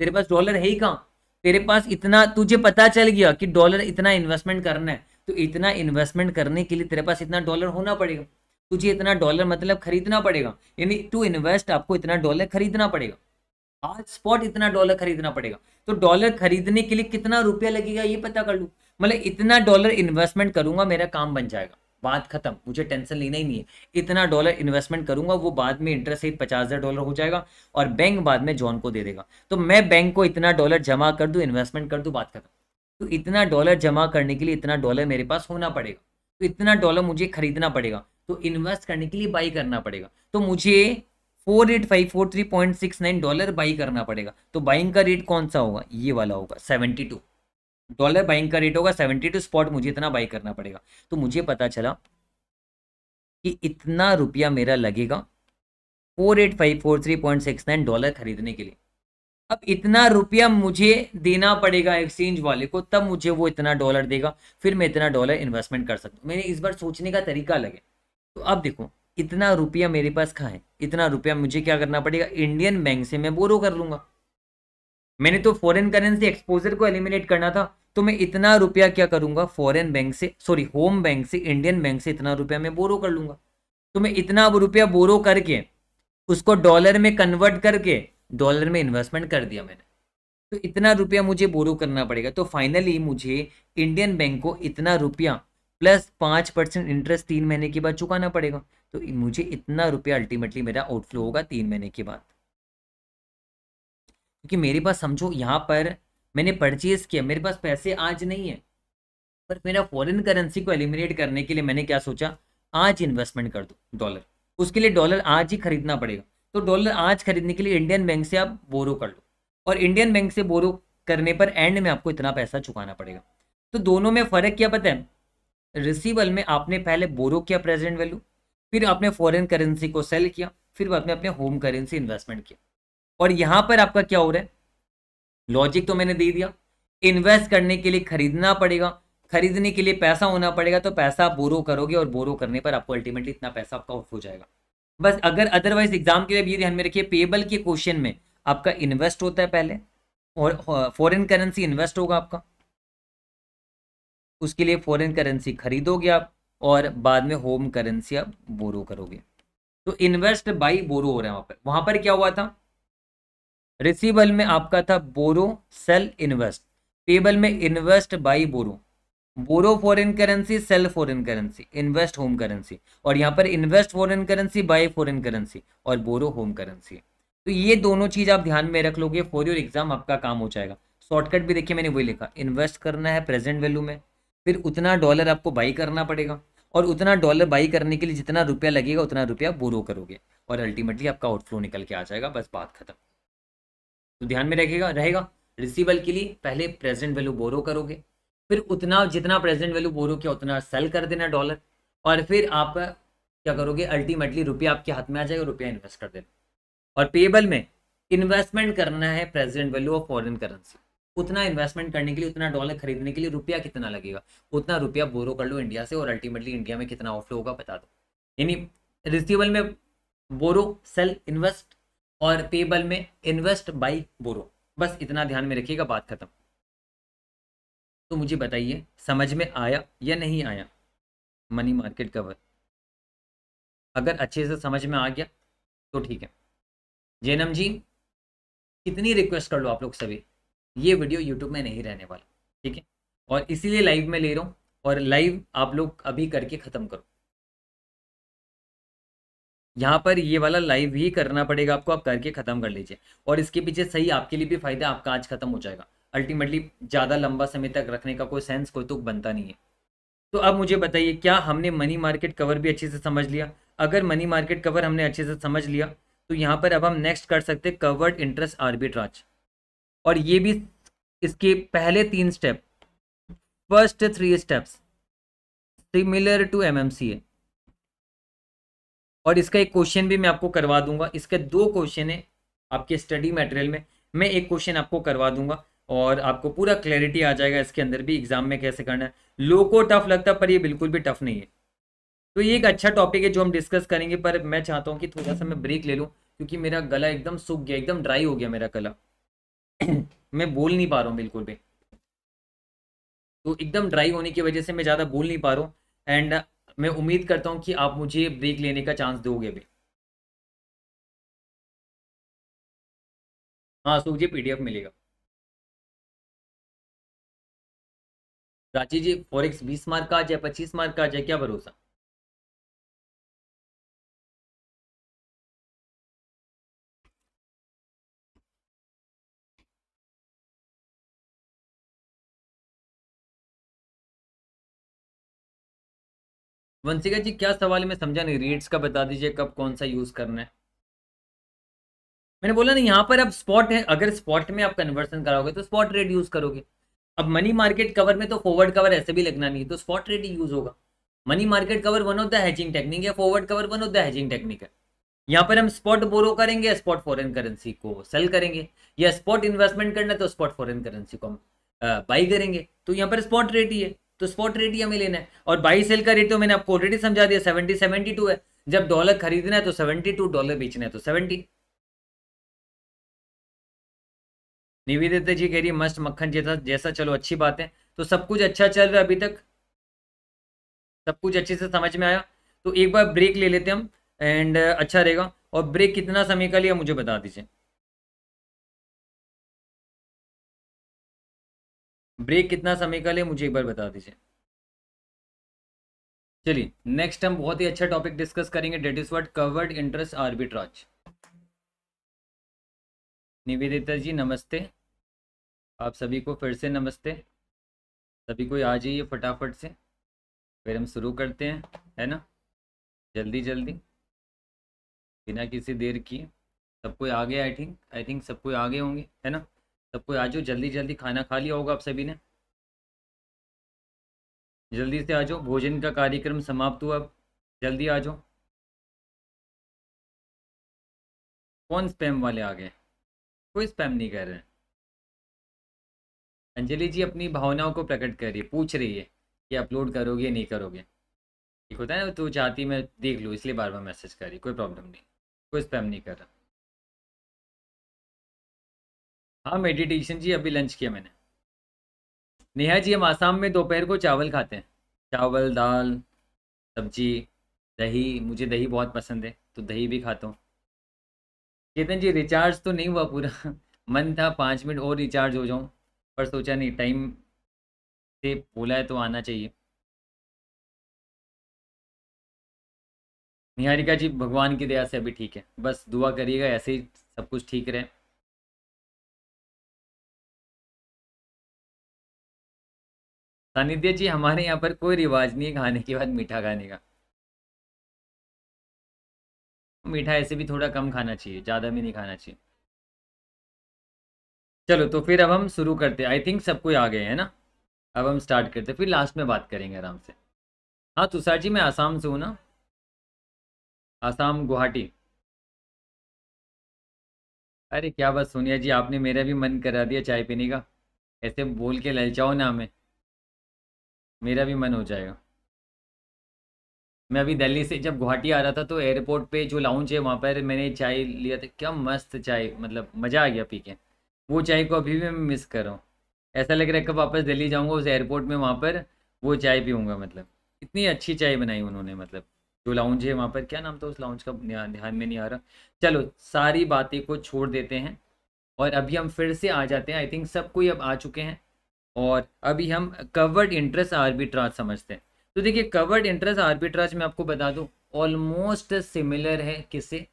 तेरे पास डॉलर है ही कहाँ? तेरे पास इतना, तुझे पता चल गया कि डॉलर इतना इन्वेस्टमेंट करना है। तो इतना इन्वेस्टमेंट करने के लिए तेरे पास इतना डॉलर होना पड़ेगा। तुझे इतना डॉलर मतलब खरीदना पड़ेगा। यानी टू इन्वेस्ट आपको इतना डॉलर खरीदना पड़ेगा। आज स्पॉट इतना डॉलर खरीदना पड़ेगा। तो डॉलर खरीदने के लिए कितना रुपया लगेगा, ये पता कर लू। मतलब इतना डॉलर इन्वेस्टमेंट करूँगा, मेरा काम बन जाएगा। बात खत्म। मुझे टेंशन लेना ही नहीं है। इतना डॉलर इन्वेस्टमेंट करूँगा, वो बाद में इंटरेस्ट रेट पचास हज़ार डॉलर हो जाएगा और बैंक बाद में जॉन को दे देगा। तो मैं बैंक को इतना डॉलर जमा कर दूँ इन्वेस्टमेंट कर दूँ, बात खत्म। तो इतना डॉलर जमा करने के लिए इतना डॉलर मेरे पास होना पड़ेगा। तो इतना डॉलर मुझे खरीदना पड़ेगा। तो इन्वेस्ट करने के लिए बाई करना पड़ेगा। तो मुझे four eight five four three point six nine dollar buy करना पड़ेगा। तो बाइंग का रेट कौन सा होगा? ये वाला होगा सेवेंटी टू डॉलर बाइंग का रेट होगा सेवेंटी टू स्पॉट मुझे इतना बाई करना पड़ेगा। तो मुझे पता चला कि इतना रुपया मेरा लगेगा four eight five four three point six nine dollar खरीदने के लिए। अब इतना रुपया मुझे देना पड़ेगा एक्सचेंज वाले को, तब मुझे वो इतना डॉलर देगा, फिर मैं इतना डॉलर इन्वेस्टमेंट कर सकता हूँ। मैंने इस बार सोचने का तरीका लगे तो अब देखो इतना रुपया मेरे पास कहाँ है? इतना रुपया मुझे क्या करना पड़ेगा? इंडियन बैंक से मैं बोरो कर लूँगा। मैंने तो फॉरेन करेंसी एक्सपोजर को एलिमिनेट करना था तो मैं इतना रुपया क्या करूँगा? फॉरेन बैंक से सॉरी होम बैंक से इंडियन बैंक से इतना रुपया मैं बोरो कर लूँगा। तो मैं इतना रुपया बोरो करके, उसको डॉलर में कन्वर्ट करके डॉलर में इन्वेस्टमेंट कर दिया मैंने। तो इतना रुपया मुझे बोरो करना पड़ेगा। तो फाइनली मुझे इंडियन बैंक को इतना रुपया प्लस पाँच परसेंट इंटरेस्ट तीन महीने के बाद चुकाना पड़ेगा। तो मुझे इतना रुपया अल्टीमेटली मेरा आउटफ्लो होगा तीन महीने के बाद। क्योंकि मेरे पास समझो यहाँ पर मैंने परचेज किया, मेरे पास पैसे आज नहीं है। पर मेरा फॉरेन करेंसी को एलिमिनेट करने के लिए मैंने क्या सोचा? आज इन्वेस्टमेंट कर दो डॉलर उसके लिए डॉलर आज ही खरीदना पड़ेगा। तो डॉलर आज खरीदने के लिए इंडियन बैंक से आप बोरो कर लो। और इंडियन बैंक से बोरो करने पर एंड में आपको इतना पैसा चुकाना पड़ेगा। तो दोनों में फ़र्क क्या पता है? रिसीवल में आपने पहले बोरो किया प्रेजेंट वैल्यू फिर आपने फॉरेन करेंसी को सेल किया, फिर आपने अपने होम करेंसी इन्वेस्टमेंट किया। और यहाँ पर आपका क्या हो रहा है? लॉजिक तो मैंने दे दिया। इन्वेस्ट करने के लिए खरीदना पड़ेगा। खरीदने के लिए पैसा होना पड़ेगा तो पैसा आप बोरो करोगे और बोरो करने पर आपको अल्टीमेटली इतना पैसा आपका ऑफ़ हो जाएगा। बस अगर अदरवाइज़ एग्ज़ाम के लिए भी ध्यान में रखिए पेबल के क्वेश्चन में आपका इन्वेस्ट होता है पहले और फॉरेन करेंसी इन्वेस्ट होगा आपका। उसके लिए फॉरेन करेंसी खरीदोगे आप और बाद में होम करेंसी आप बोरो करोगे। तो इन्वेस्ट बाई बोरो हो रहा है वहाँ पर। वहाँ पर क्या हुआ था? रिसीवल में आपका था बोरो सेल इन्वेस्ट पेबल में invest buy borrow borrow foreign currency sell foreign currency invest home currency और यहाँ पर invest foreign currency buy foreign currency और बोरो होम करेंसी तो ये दोनों चीज़ आप ध्यान में रख लोगे। फॉर योर एग्ज़ाम आपका काम हो जाएगा। शॉर्टकट भी देखिए मैंने वही लिखा। इन्वेस्ट करना है प्रेजेंट वैल्यू में। फिर उतना डॉलर आपको बाई करना पड़ेगा और उतना डॉलर बाई करने के लिए जितना रुपया लगेगा, उतना रुपया बोरो करोगे और अल्टीमेटली आपका आउटफ्लो निकल के आ जाएगा, बस बात खत्म। तो ध्यान में रखेगा, रहेगा। रिसीवल के लिए पहले प्रेजेंट वैल्यू बोरो करोगे, फिर उतना, जितना प्रेजेंट वैल्यू बोरो किया, उतना सेल कर देना डॉलर और फिर आप क्या करोगे अल्टीमेटली रुपया आपके हाथ में आ जाएगा, रुपया इन्वेस्ट कर देना। और पेबल में इन्वेस्टमेंट करना है present value of foreign currency उतना इन्वेस्टमेंट करने के लिए, उतना डॉलर खरीदने के लिए रुपया कितना लगेगा? उतना रुपया बोरो कर लो इंडिया से और अल्टीमेटली इंडिया में कितना ऑफ़ होगा बता दो। यानी रिसीवल में बोरो सेल इन्वेस्ट और पेबल में इन्वेस्ट बाई बोरो बस इतना ध्यान में रखिएगा, बात खत्म। तो मुझे बताइए, समझ में आया या नहीं आया? मनी मार्केट कवर अगर अच्छे से समझ में आ गया तो ठीक है। जैनम जी, कितनी रिक्वेस्ट कर लो आप लोग सभी? ये वीडियो यूट्यूब में नहीं रहने वाला, ठीक है? और इसीलिए लाइव में ले रहा हूँ और लाइव आप लोग अभी करके ख़त्म करो। यहाँ पर ये वाला लाइव ही करना पड़ेगा आपको, आप करके ख़त्म कर लीजिए। और इसके पीछे सही आपके लिए भी फ़ायदा, आपका आज ख़त्म हो जाएगा। अल्टीमेटली ज़्यादा लंबा समय तक रखने का कोई सेंस कोई तो बनता नहीं है। तो अब मुझे बताइए, क्या हमने मनी मार्केट कवर भी अच्छे से समझ लिया? अगर मनी मार्केट कवर हमने अच्छे से समझ लिया तो यहाँ पर अब हम नेक्स्ट कर सकते कवर्ड इंटरेस्ट आर्बिट्राज और ये भी इसके पहले तीन step first three steps similar to M और इसका एक क्वेश्चन भी मैं आपको करवा दूँगा। इसके दो क्वेश्चन है आपके स्टडी मटेरियल में। मैं एक क्वेश्चन आपको करवा दूँगा और आपको पूरा क्लैरिटी आ जाएगा इसके अंदर भी एग्ज़ाम में कैसे करना है। लो को टफ लगता पर ये बिल्कुल भी टफ नहीं है। तो ये एक अच्छा टॉपिक है जो हम डिस्कस करेंगे, पर मैं चाहता हूँ कि थोड़ा सा मैं ब्रेक ले लूँ, क्योंकि मेरा गला एकदम सूख गया, एकदम ड्राई हो गया मेरा गला। [CLEARS THROAT] मैं बोल नहीं पा रहा हूँ बिल्कुल भी। तो एकदम ड्राई होने की वजह से मैं ज़्यादा बोल नहीं पा रहा हूँ एंड मैं उम्मीद करता हूँ कि आप मुझे ब्रेक लेने का चांस दोगे भी। हाँ सुख जी पीडीएफ मिलेगा। प्राची जी फॉरेक्स बीस मार्क का आ जाए पच्चीस मार्क का आ जाए क्या भरोसा? वंशिका जी, क्या सवाल है मैं समझा नहीं? रेट्स का बता दीजिए, कब कौन सा यूज़ करना है? मैंने बोला ना यहाँ पर अब स्पॉट है, अगर स्पॉट में आप कन्वर्सन कराओगे तो स्पॉट रेट यूज़ करोगे। अब मनी मार्केट कवर में तो फॉरवर्ड कवर ऐसे भी लगना नहीं तो स्पॉट रेट ही यूज़ होगा। Money market cover one of the hedging technique है forward cover one of the hedging technique है। यहाँ पर हम स्पॉट बोरो करेंगे स्पॉट फॉरेन करेंसी को सेल करेंगे। या स्पॉट इन्वेस्टमेंट करना है तो स्पॉट फॉरेन करेंसी को हम बाई करेंगे। तो यहाँ पर स्पॉट रेट ही है। तो स्पॉट रेट ही हमें लेना है। और बाई सेल का रेट तो मैंने आपको ऑलरेडी समझा दिया सेवेंटी सेवेंटी टू है। जब डॉलर खरीदना है तो सेवेंटी टू डॉलर बेचना है तो सेवेंटी निवेदिता जी कह रही है, मस्त मक्खन जैसा जैसा, चलो अच्छी बात है। तो सब कुछ अच्छा चल रहा है अभी तक। सब कुछ अच्छे से समझ में आया। तो एक बार ब्रेक ले लेते हम एंड अच्छा रहेगा। और ब्रेक कितना समय का लिया मुझे बता दीजिए। ब्रेक कितना समय का ले, मुझे एक बार बता दीजिए। चलिए नेक्स्ट हम बहुत ही अच्छा टॉपिक डिस्कस करेंगे that is word covered interest arbitrage Nivedita ji, नमस्ते। आप सभी को फिर से नमस्ते। सभी को आ जाइए फटाफट से। फिर हम शुरू करते हैं, है ना? जल्दी जल्दी। बिना किसी देर की सब कोई आ गया आई थिंक आई थिंक सब कोई आगे होंगे, है ना? सब कोई आ जाओ जल्दी जल्दी खाना खा लिया होगा आप सभी ने। जल्दी से आ जाओ भोजन का कार्यक्रम समाप्त हुआ अब। जल्दी आ जाओ कौन स्पैम वाले आ गए? कोई स्पैम नहीं कर रहे। अंजलि जी अपनी भावनाओं को प्रकट कर रही है, पूछ रही है कि अपलोड करोगे नहीं करोगे। ठीक होता है ना तो चाहती मैं देख लूँ, इसलिए बार बार मैसेज कर रही कोई प्रॉब्लम नहीं। कोई स्पैम नहीं कर रहा। हाँ मेडिटेशन जी, अभी लंच किया मैंने। नेहा जी, हम आसाम में दोपहर को चावल खाते हैं। चावल, दाल, सब्ज़ी, दही, मुझे दही बहुत पसंद है तो दही भी खाता हूँ। चेतन जी रिचार्ज तो नहीं हुआ पूरा। [LAUGHS] मन था, पाँच मिनट और रिचार्ज हो जाऊँ, पर सोचा नहीं टाइम से बोला है तो आना चाहिए। निहारिका जी, भगवान की दया से अभी ठीक है। बस दुआ करिएगा, ऐसे ही सब कुछ ठीक रहे। सानिध्य जी, हमारे यहाँ पर कोई रिवाज नहीं है खाने के बाद मीठा खाने का। मीठा ऐसे भी थोड़ा कम खाना चाहिए, ज़्यादा भी नहीं खाना चाहिए। चलो तो फिर अब हम शुरू करते आई थिंक सब कोई आ गए हैं ना? अब हम स्टार्ट करते फिर लास्ट में बात करेंगे आराम से। हाँ तुषार जी, मैं आसाम से हूँ ना? आसाम, गुवाहाटी। अरे, क्या बात, सोनिया जी, आपने मेरा भी मन करा दिया चाय पीने का। ऐसे बोल के ललचाओ ना हमें। मेरा भी मन हो जाएगा। मैं अभी दिल्ली से जब गुवाहाटी आ रहा था तो एयरपोर्ट पे जो लाउंज है, वहाँ पर मैंने चाय लिया था। क्या मस्त चाय मतलब मज़ा आ गया पी के। वो चाय को अभी भी मैं मिस कर रहा हूँ। ऐसा लग रहा है कब वापस दिल्ली जाऊँगा, उस एयरपोर्ट में वहाँ पर वो चाय पीऊँगा मतलब। इतनी अच्छी चाय बनाई उन्होंने मतलब। जो लाउंज है वहाँ पर, क्या नाम था उस लाउंज का? ध्यान में नहीं आ रहा। चलो, सारी बातें को छोड़ देते हैं। और अभी हम फिर से आ जाते हैं। आई थिंक सब कोई अब आ चुके हैं। और अभी हम कवर्ड इंटरेस्ट आर्बिट्राज समझते हैं। तो देखिए कवर्ड इंटरेस्ट आर्बिट्राज में आपको बता दूँ ऑलमोस्ट सिमिलर है किससे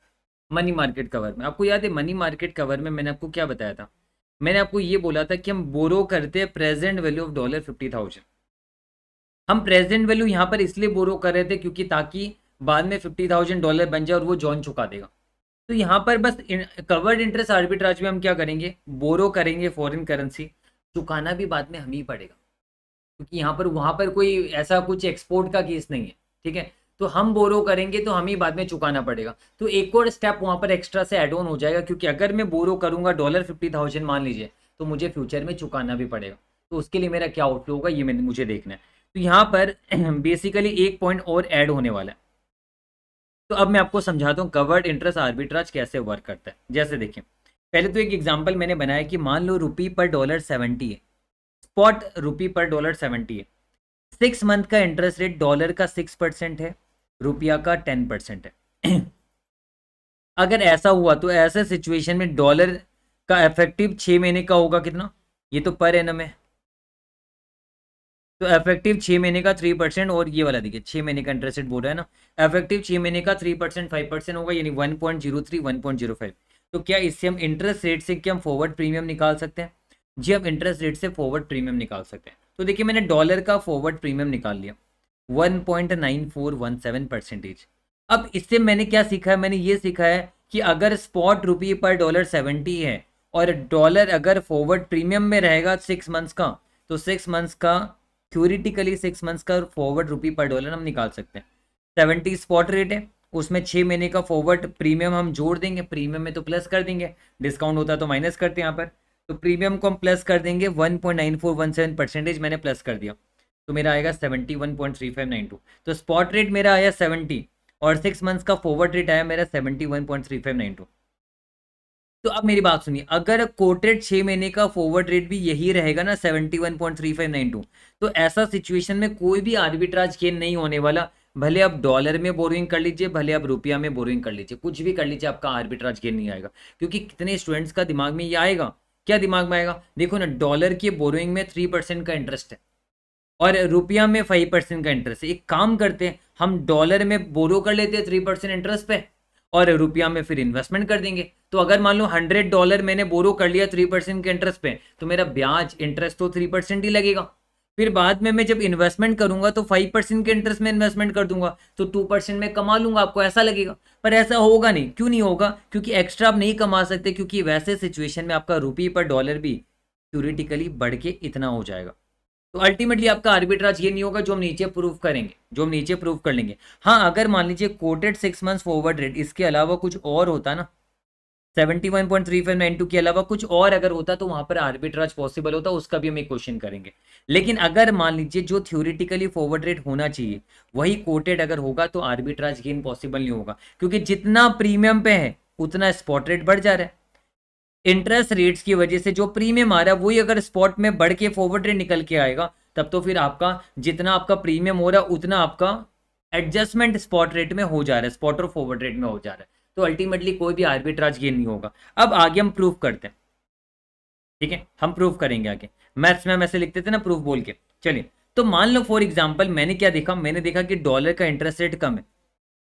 मनी मार्केट कवर में। आपको याद है मनी मार्केट कवर में मैंने आपको क्या बताया था? मैंने आपको ये बोला था कि हम बोरो करते हैं present value of dollar fifty thousand हम प्रेजेंट वैल्यू यहाँ पर इसलिए बोरो कर रहे थे क्योंकि ताकि बाद में फिफ्टी थाउज़ेंड डॉलर बन जाए और वो जॉन चुका देगा। तो यहाँ पर बस कवर्ड इंटरेस्ट आर्बिट्राज में हम क्या करेंगे? बोरो करेंगे फॉरेन करेंसी चुकाना भी बाद में हम ही पड़ेगा। क्योंकि यहाँ पर, वहाँ पर कोई ऐसा कुछ एक्सपोर्ट का केस नहीं है, ठीक है? तो हम बोरो करेंगे तो हम ही बाद में चुकाना पड़ेगा। तो एक और स्टेप वहाँ पर एक्स्ट्रा से एड ऑन हो जाएगा, क्योंकि अगर मैं बोरो करूँगा डॉलर फिफ्टी थाउज़ेंड मान लीजिए तो मुझे फ्यूचर में चुकाना भी पड़ेगा। तो उसके लिए मेरा क्या आउटफ्लो होगा, ये मैंने मुझे देखना है। तो यहाँ पर [CLEARS THROAT] बेसिकली एक पॉइंट और ऐड होने वाला है। तो अब मैं आपको समझाता हूँ कवर्ड इंटरेस्ट आर्बिट्राज कैसे वर्क करता है। जैसे देखिए पहले तो एक एग्ज़ाम्पल मैंने बनाया कि मान लो रुपी पर डॉलर सेवेंटी है। स्पॉट रुपी पर डॉलर सेवेंटी है। सिक्स मंथ का इंटरेस्ट रेट डॉलर का सिक्स परसेंट है, रुपया का टेन परसेंट है। [CLEARS THROAT] अगर ऐसा हुआ तो ऐसे सिचुएशन में डॉलर का इफ़ेक्टिव छः महीने का होगा कितना? ये तो पर एनम है। तो इफ़ेक्टिव छः महीने का थ्री परसेंट और ये वाला देखिए छः महीने का इंटरेस्ट रेट बोल रहा है ना। इफ़ेक्टिव छः महीने का थ्री परसेंट फाइव परसेंट होगा, यानी one point zero three one point zero five तो क्या इससे हम इंटरेस्ट रेट से क्या हम फॉरवर्ड प्रीमियम निकाल सकते हैं? जी हम इंटरेस्ट रेट से फॉरवर्ड प्रीमियम निकाल सकते हैं। तो देखिए, मैंने डॉलर का फॉरवर्ड प्रीमियम निकाल लिया। One point nine four one seven percentage अब इससे मैंने क्या सीखा है? मैंने ये सीखा है कि अगर स्पॉट रुपये पर डॉलर सेवेंटी है और डॉलर अगर फॉरवर्ड प्रीमियम में रहेगा सिक्स मंथ्स का तो सिक्स मंथ्स का थ्योरिटिकली सिक्स मंथ्स का फॉरवर्ड रुपी पर डॉलर हम निकाल सकते हैं। सेवेंटी स्पॉट रेट है। उसमें छः महीने का फॉरवर्ड प्रीमियम हम जोड़ देंगे प्रीमियम में तो प्लस कर देंगे डिस्काउंट होता है तो माइनस करते हैं यहाँ पर। तो प्रीमियम को हम प्लस कर देंगे one point nine four one seven percentage मैंने प्लस कर दिया। तो मेरा आएगा seventy one point three five nine two तो स्पॉट रेट मेरा आया सेवेंटी और सिक्स मंथ्स का फॉरवर्ड रेट आया मेरा seventy one point three five nine two तो अब मेरी बात सुनिए, अगर कोटेड छः महीने का फॉरवर्ड रेट भी यही रहेगा ना seventy one point three five nine two तो ऐसा सिचुएशन में कोई भी आर्बिट्राज गेन नहीं होने वाला। भले आप डॉलर में बोरिंग कर लीजिए, भले आप रुपया में बोरिंग कर लीजिए, कुछ भी कर लीजिए, आपका आर्बिट्राज गेन नहीं आएगा। क्योंकि कितने स्टूडेंट्स का दिमाग में ये आएगा? क्या दिमाग में आएगा? देखो ना, डॉलर की बोरोइंग में थ्री परसेंट का इंटरेस्ट है। और रुपया में फाइव परसेंट का इंटरेस्ट है। एक काम करते हैं, हम डॉलर में बोरो कर लेते हैं थ्री परसेंट इंटरेस्ट पे, और रुपया में फिर इन्वेस्टमेंट कर देंगे। तो अगर मान लो हंड्रेड डॉलर मैंने बोरो कर लिया थ्री परसेंट के इंटरेस्ट पे तो मेरा ब्याज इंटरेस्ट तो थ्री परसेंट ही लगेगा। फिर बाद में मैं जब इन्वेस्टमेंट करूँगा तो फाइव परसेंट के इंटरेस्ट में इन्वेस्टमेंट कर दूँगा तो टू परसेंट में कमा लूँगा, आपको ऐसा लगेगा। पर ऐसा होगा नहीं। क्यों नहीं होगा? क्योंकि एक्स्ट्रा आप नहीं कमा सकते, क्योंकि वैसे सिचुएशन में आपका रुपये पर डॉलर भी थ्योरिटिकली बढ़ के इतना हो जाएगा। तो अल्टीमेटली आपका आर्बिट्राज ये नहीं होगा जो हम नीचे प्रूव करेंगे, जो हम नीचे प्रूव कर लेंगे। हाँ अगर मान लीजिए quoted six months forward rate इसके अलावा कुछ और होता ना के अलावा कुछ और अगर होता तो वहाँ पर आर्बिट्राज पॉसिबल होता, उसका भी हम एक क्वेश्चन करेंगे। लेकिन अगर मान लीजिए जो थ्योरिटिकली फॉरवर्ड रेट होना चाहिए, वही कोटेड अगर होगा तो आर्बिट्राज गेन पॉसिबल नहीं होगा। क्योंकि जितना प्रीमियम पे है, उतना स्पॉट रेट बढ़ जा रहा है। इंटरेस्ट रेट्स की वजह से जो प्रीमियम आ रहा है, वही अगर स्पॉट में बढ़ के फॉरवर्ड रेट निकल के आएगा, तब तो फिर आपका, जितना आपका प्रीमियम हो रहा है उतना आपका एडजस्टमेंट स्पॉट रेट में हो जा रहा है स्पॉट और फॉरवर्ड रेट में हो जा रहा है। तो अल्टीमेटली कोई भी आर्बिट्राज गेन नहीं होगा। अब आगे हम प्रूव करते हैं। ठीक है? हम प्रूव करेंगे आगे। मैथ्स में हम ऐसे लिखते थे ना प्रूफ बोल के। चलिए तो मान लो फॉर एग्ज़ाम्पल मैंने क्या देखा? मैंने देखा कि डॉलर का इंटरेस्ट रेट कम है।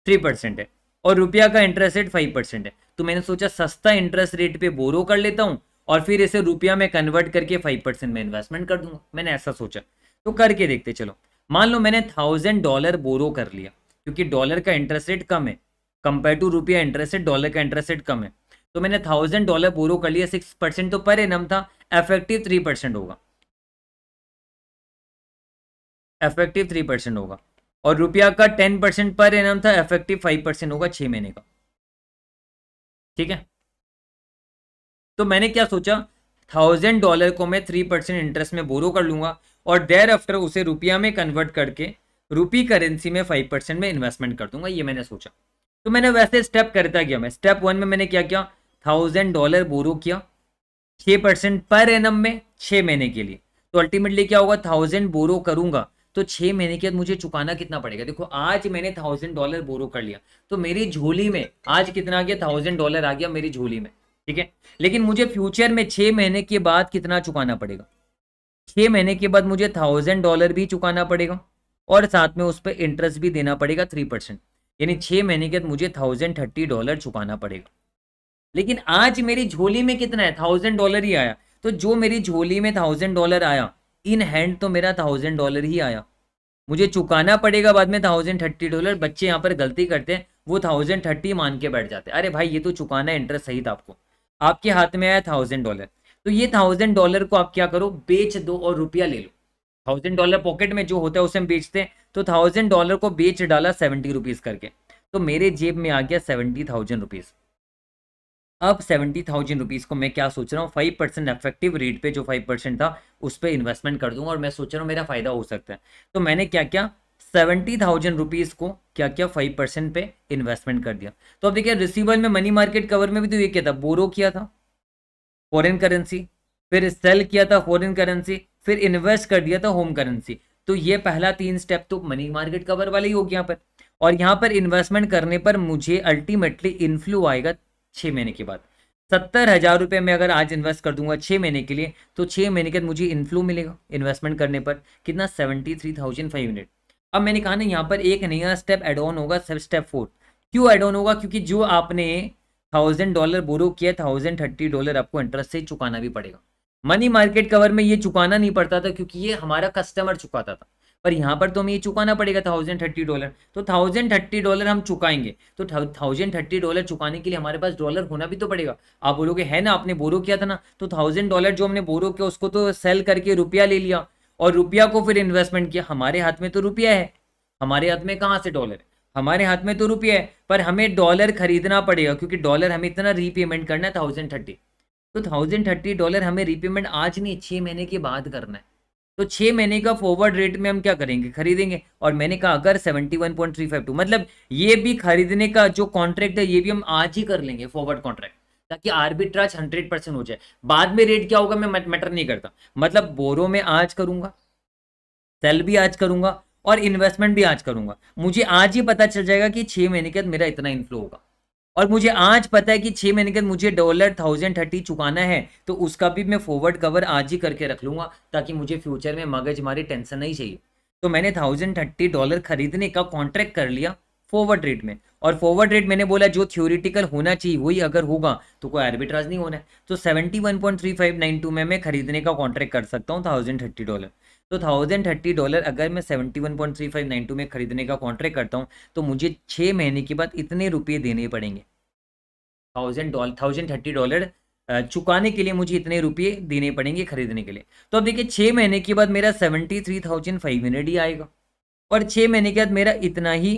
थ्री परसेंट है। और रुपया का इंटरेस्ट रेट फाइव परसेंट है। तो मैंने सोचा सस्ता इंटरेस्ट रेट पे बोरो कर लेता हूँ और फिर इसे रुपया में कन्वर्ट करके फाइव परसेंट में इन्वेस्टमेंट कर दूँगा। मैंने ऐसा सोचा। तो करके देखते, चलो। मान लो मैंने थाउज़ेंड डॉलर बोरो कर लिया, क्योंकि डॉलर का इंटरेस्ट रेट कम है। कंपेयर टू रुपया इंटरेस्ट रेट डॉलर का इंटरेस्ट रेट कम है। तो मैंने थाउज़ेंड डॉलर बोरो कर लिया सिक्स परसेंट तो पर एनम था इफ़ेक्टिव थ्री परसेंट होगा। इफ़ेक्टिव थ्री परसेंट होगा। और रुपया का टेन परसेंट पर एनम था इफ़ेक्टिव फाइव परसेंट होगा छह महीने का। ठीक है? तो मैंने क्या सोचा? थाउज़ेंड डॉलर को मैं थ्री परसेंट इंटरेस्ट में बोरो कर लूँगा और देर आफ्टर उसे रुपया में कन्वर्ट करके रुपी करेंसी में फाइव परसेंट में इन्वेस्टमेंट कर दूँगा, ये मैंने सोचा। तो मैंने वैसे स्टेप करता गया मैं स्टेप वन में मैंने क्या किया? थाउज़ेंड डॉलर बोरो किया। छः परसेंट पर एनम में छः महीने के लिए। तो अल्टीमेटली क्या होगा? थाउज़ेंड बोरो करूँगा। तो छः महीने के बाद मुझे चुकाना कितना पड़ेगा? देखो, आज मैंने थाउज़ेंड डॉलर बोरो कर लिया। तो मेरी झोली में आज कितना आ गया? थाउज़ेंड डॉलर आ गया मेरी झोली में। ठीक है? लेकिन मुझे फ्यूचर में छः महीने के बाद कितना चुकाना पड़ेगा? छः महीने के बाद मुझे थाउज़ेंड डॉलर भी चुकाना पड़ेगा और साथ में उस पर इंटरेस्ट भी देना पड़ेगा थ्री परसेंट यानी छः महीने के बाद मुझे थाउज़ेंड थर्टी डॉलर चुकाना पड़ेगा। लेकिन आज मेरी झोली में कितना है? थाउज़ेंड डॉलर ही आया। तो जो मेरी झोली में थाउज़ेंड डॉलर आया इन हैंड तो मेरा थाउज़ेंड डॉलर ही आया। मुझे चुकाना पड़ेगा बाद में थाउज़ेंड थर्टी डॉलर बच्चे यहाँ पर गलती करते हैं, वो थाउज़ेंड थर्टी मान के बैठ जाते हैं। अरे भाई, ये तो चुकाना है इंटरेस्ट सही था आपको। आपके हाथ में आया थाउज़ेंड डॉलर तो ये थाउज़ेंड डॉलर को आप क्या करो? बेच दो और रुपया ले लो। थाउज़ेंड डॉलर पॉकेट में जो होता है, उसे हम बेचते हैं। तो थाउज़ेंड डॉलर को बेच डाला सेवेंटी रुपीज़ करके। तो मेरे जेब में आ गया सेवेंटी थाउज़ेंड रुपीज़ अब सेवेंटी थाउज़ेंड रुपीज़ को मैं क्या सोच रहा हूँ? फाइव परसेंट इफ़ेक्टिव रेट पे, जो फाइव परसेंट था, उस पर इन्वेस्टमेंट कर दूँगा और मैं सोच रहा हूँ, मेरा फ़ायदा हो सकता है। तो मैंने क्या क्या? सेवेंटी थाउज़ेंड रुपीज़ को क्या क्या? फाइव परसेंट पे इन्वेस्टमेंट कर दिया। तो अब देखिए रिसीवल में मनी मार्केट कवर में भी तो ये क्या था? बोरो किया था। फॉरेन करेंसी फिर सेल किया था फॉरेन करेंसी फिर इन्वेस्ट कर दिया था होम करेंसी। तो ये पहला तीन स्टेप तो मनी मार्केट कवर वाले ही हो गया यहाँ पर। और यहाँ पर इन्वेस्टमेंट करने पर मुझे अल्टीमेटली इन्फ्लू आएगा छः महीने के बाद। सत्तर हज़ार रुपये में अगर आज इन्वेस्ट कर दूँगा छः महीने के लिए तो छः महीने के बाद मुझे इन्फ्लू मिलेगा इन्वेस्टमेंट करने पर। कितना? Seventy three thousand five hundred अब मैंने कहा ना, यहाँ पर एक नया स्टेप एड ऑन होगा स्टेप फोर क्यों एड ऑन होगा? क्योंकि जो आपने थाउज़ेंड डॉलर बोरो किया थाउज़ेंड थर्टी डॉलर आपको इंटरेस्ट से चुकाना भी पड़ेगा। मनी मार्केट कवर में ये चुकाना नहीं पड़ता था क्योंकि ये हमारा कस्टमर चुकाता था। पर यहाँ पर तो हमें ये चुकाना पड़ेगा थाउज़ेंड थर्टी डॉलर तो थाउज़ेंड थर्टी डॉलर हम चुकाएँगे। तो थाउज़ेंड थर्टी डॉलर चुकाने के लिए हमारे पास डॉलर होना भी तो पड़ेगा। आप बोलोगे, है ना, आपने बोरो किया था ना? तो थाउज़ेंड डॉलर जो हमने बोरो किया, उसको तो सेल करके रुपया ले लिया। और रुपया को फिर इन्वेस्टमेंट किया। हमारे हाथ में तो रुपया है। हमारे हाथ में कहाँ से डॉलर है? हमारे हाथ में तो रुपया है। पर हमें डॉलर खरीदना पड़ेगा क्योंकि डॉलर हमें इतना रीपेमेंट करना है थाउज़ेंड थर्टी तो थाउज़ेंड थर्टी डॉलर हमें रीपेमेंट आज नहीं छः महीने के बाद करना है। तो छः महीने का फॉरवर्ड रेट में हम क्या करेंगे? खरीदेंगे। और मैंने कहा, अगर seventy one point three five two मतलब ये भी खरीदने का जो कॉन्ट्रैक्ट है, ये भी हम आज ही कर लेंगे फॉरवर्ड कॉन्ट्रैक्ट ताकि आर्बिट्राज हंड्रेड परसेंट हो जाए। बाद में रेट क्या होगा, मैं मैटर नहीं करता। मतलब बोरो में आज करूँगा सेल भी आज करूँगा, और इन्वेस्टमेंट भी आज करूँगा। मुझे आज ही पता चल जाएगा कि छह महीने के बाद मेरा इतना इन्फ्लो होगा। और मुझे आज पता है कि छह महीने के मुझे डॉलर थाउज़ेंड थर्टी चुकाना है तो उसका भी मैं फॉरवर्ड कवर आज ही करके रख लूँगा, ताकि मुझे फ्यूचर में मगज मारी टेंशन नहीं चाहिए। तो मैंने थाउज़ेंड थर्टी डॉलर खरीदने का कॉन्ट्रैक्ट कर लिया फॉरवर्ड रेट में। और फॉरवर्ड रेट मैंने बोला, जो थ्योरिटिकल होना चाहिए, वही अगर होगा तो कोई आर्बिट्राज नहीं होना है। तो seventy one point three five nine two में मैं खरीदने का कॉन्ट्रैक्ट कर सकता हूँ थाउज़ेंड थर्टी डॉलर तो थाउज़ेंड थर्टी डॉलर अगर मैं seventy one point three five nine two में खरीदने का कॉन्ट्रैक्ट करता हूँ तो मुझे छः महीने के बाद इतने रुपये देने पड़ेंगे। Thousand dollar thousand thirty dollar चुकाने के लिए मुझे इतने रुपये देने पड़ेंगे खरीदने के लिए। तो अब देखिए छः महीने के बाद मेरा seventy three thousand five hundred ही आएगा और छः महीने के बाद मेरा इतना ही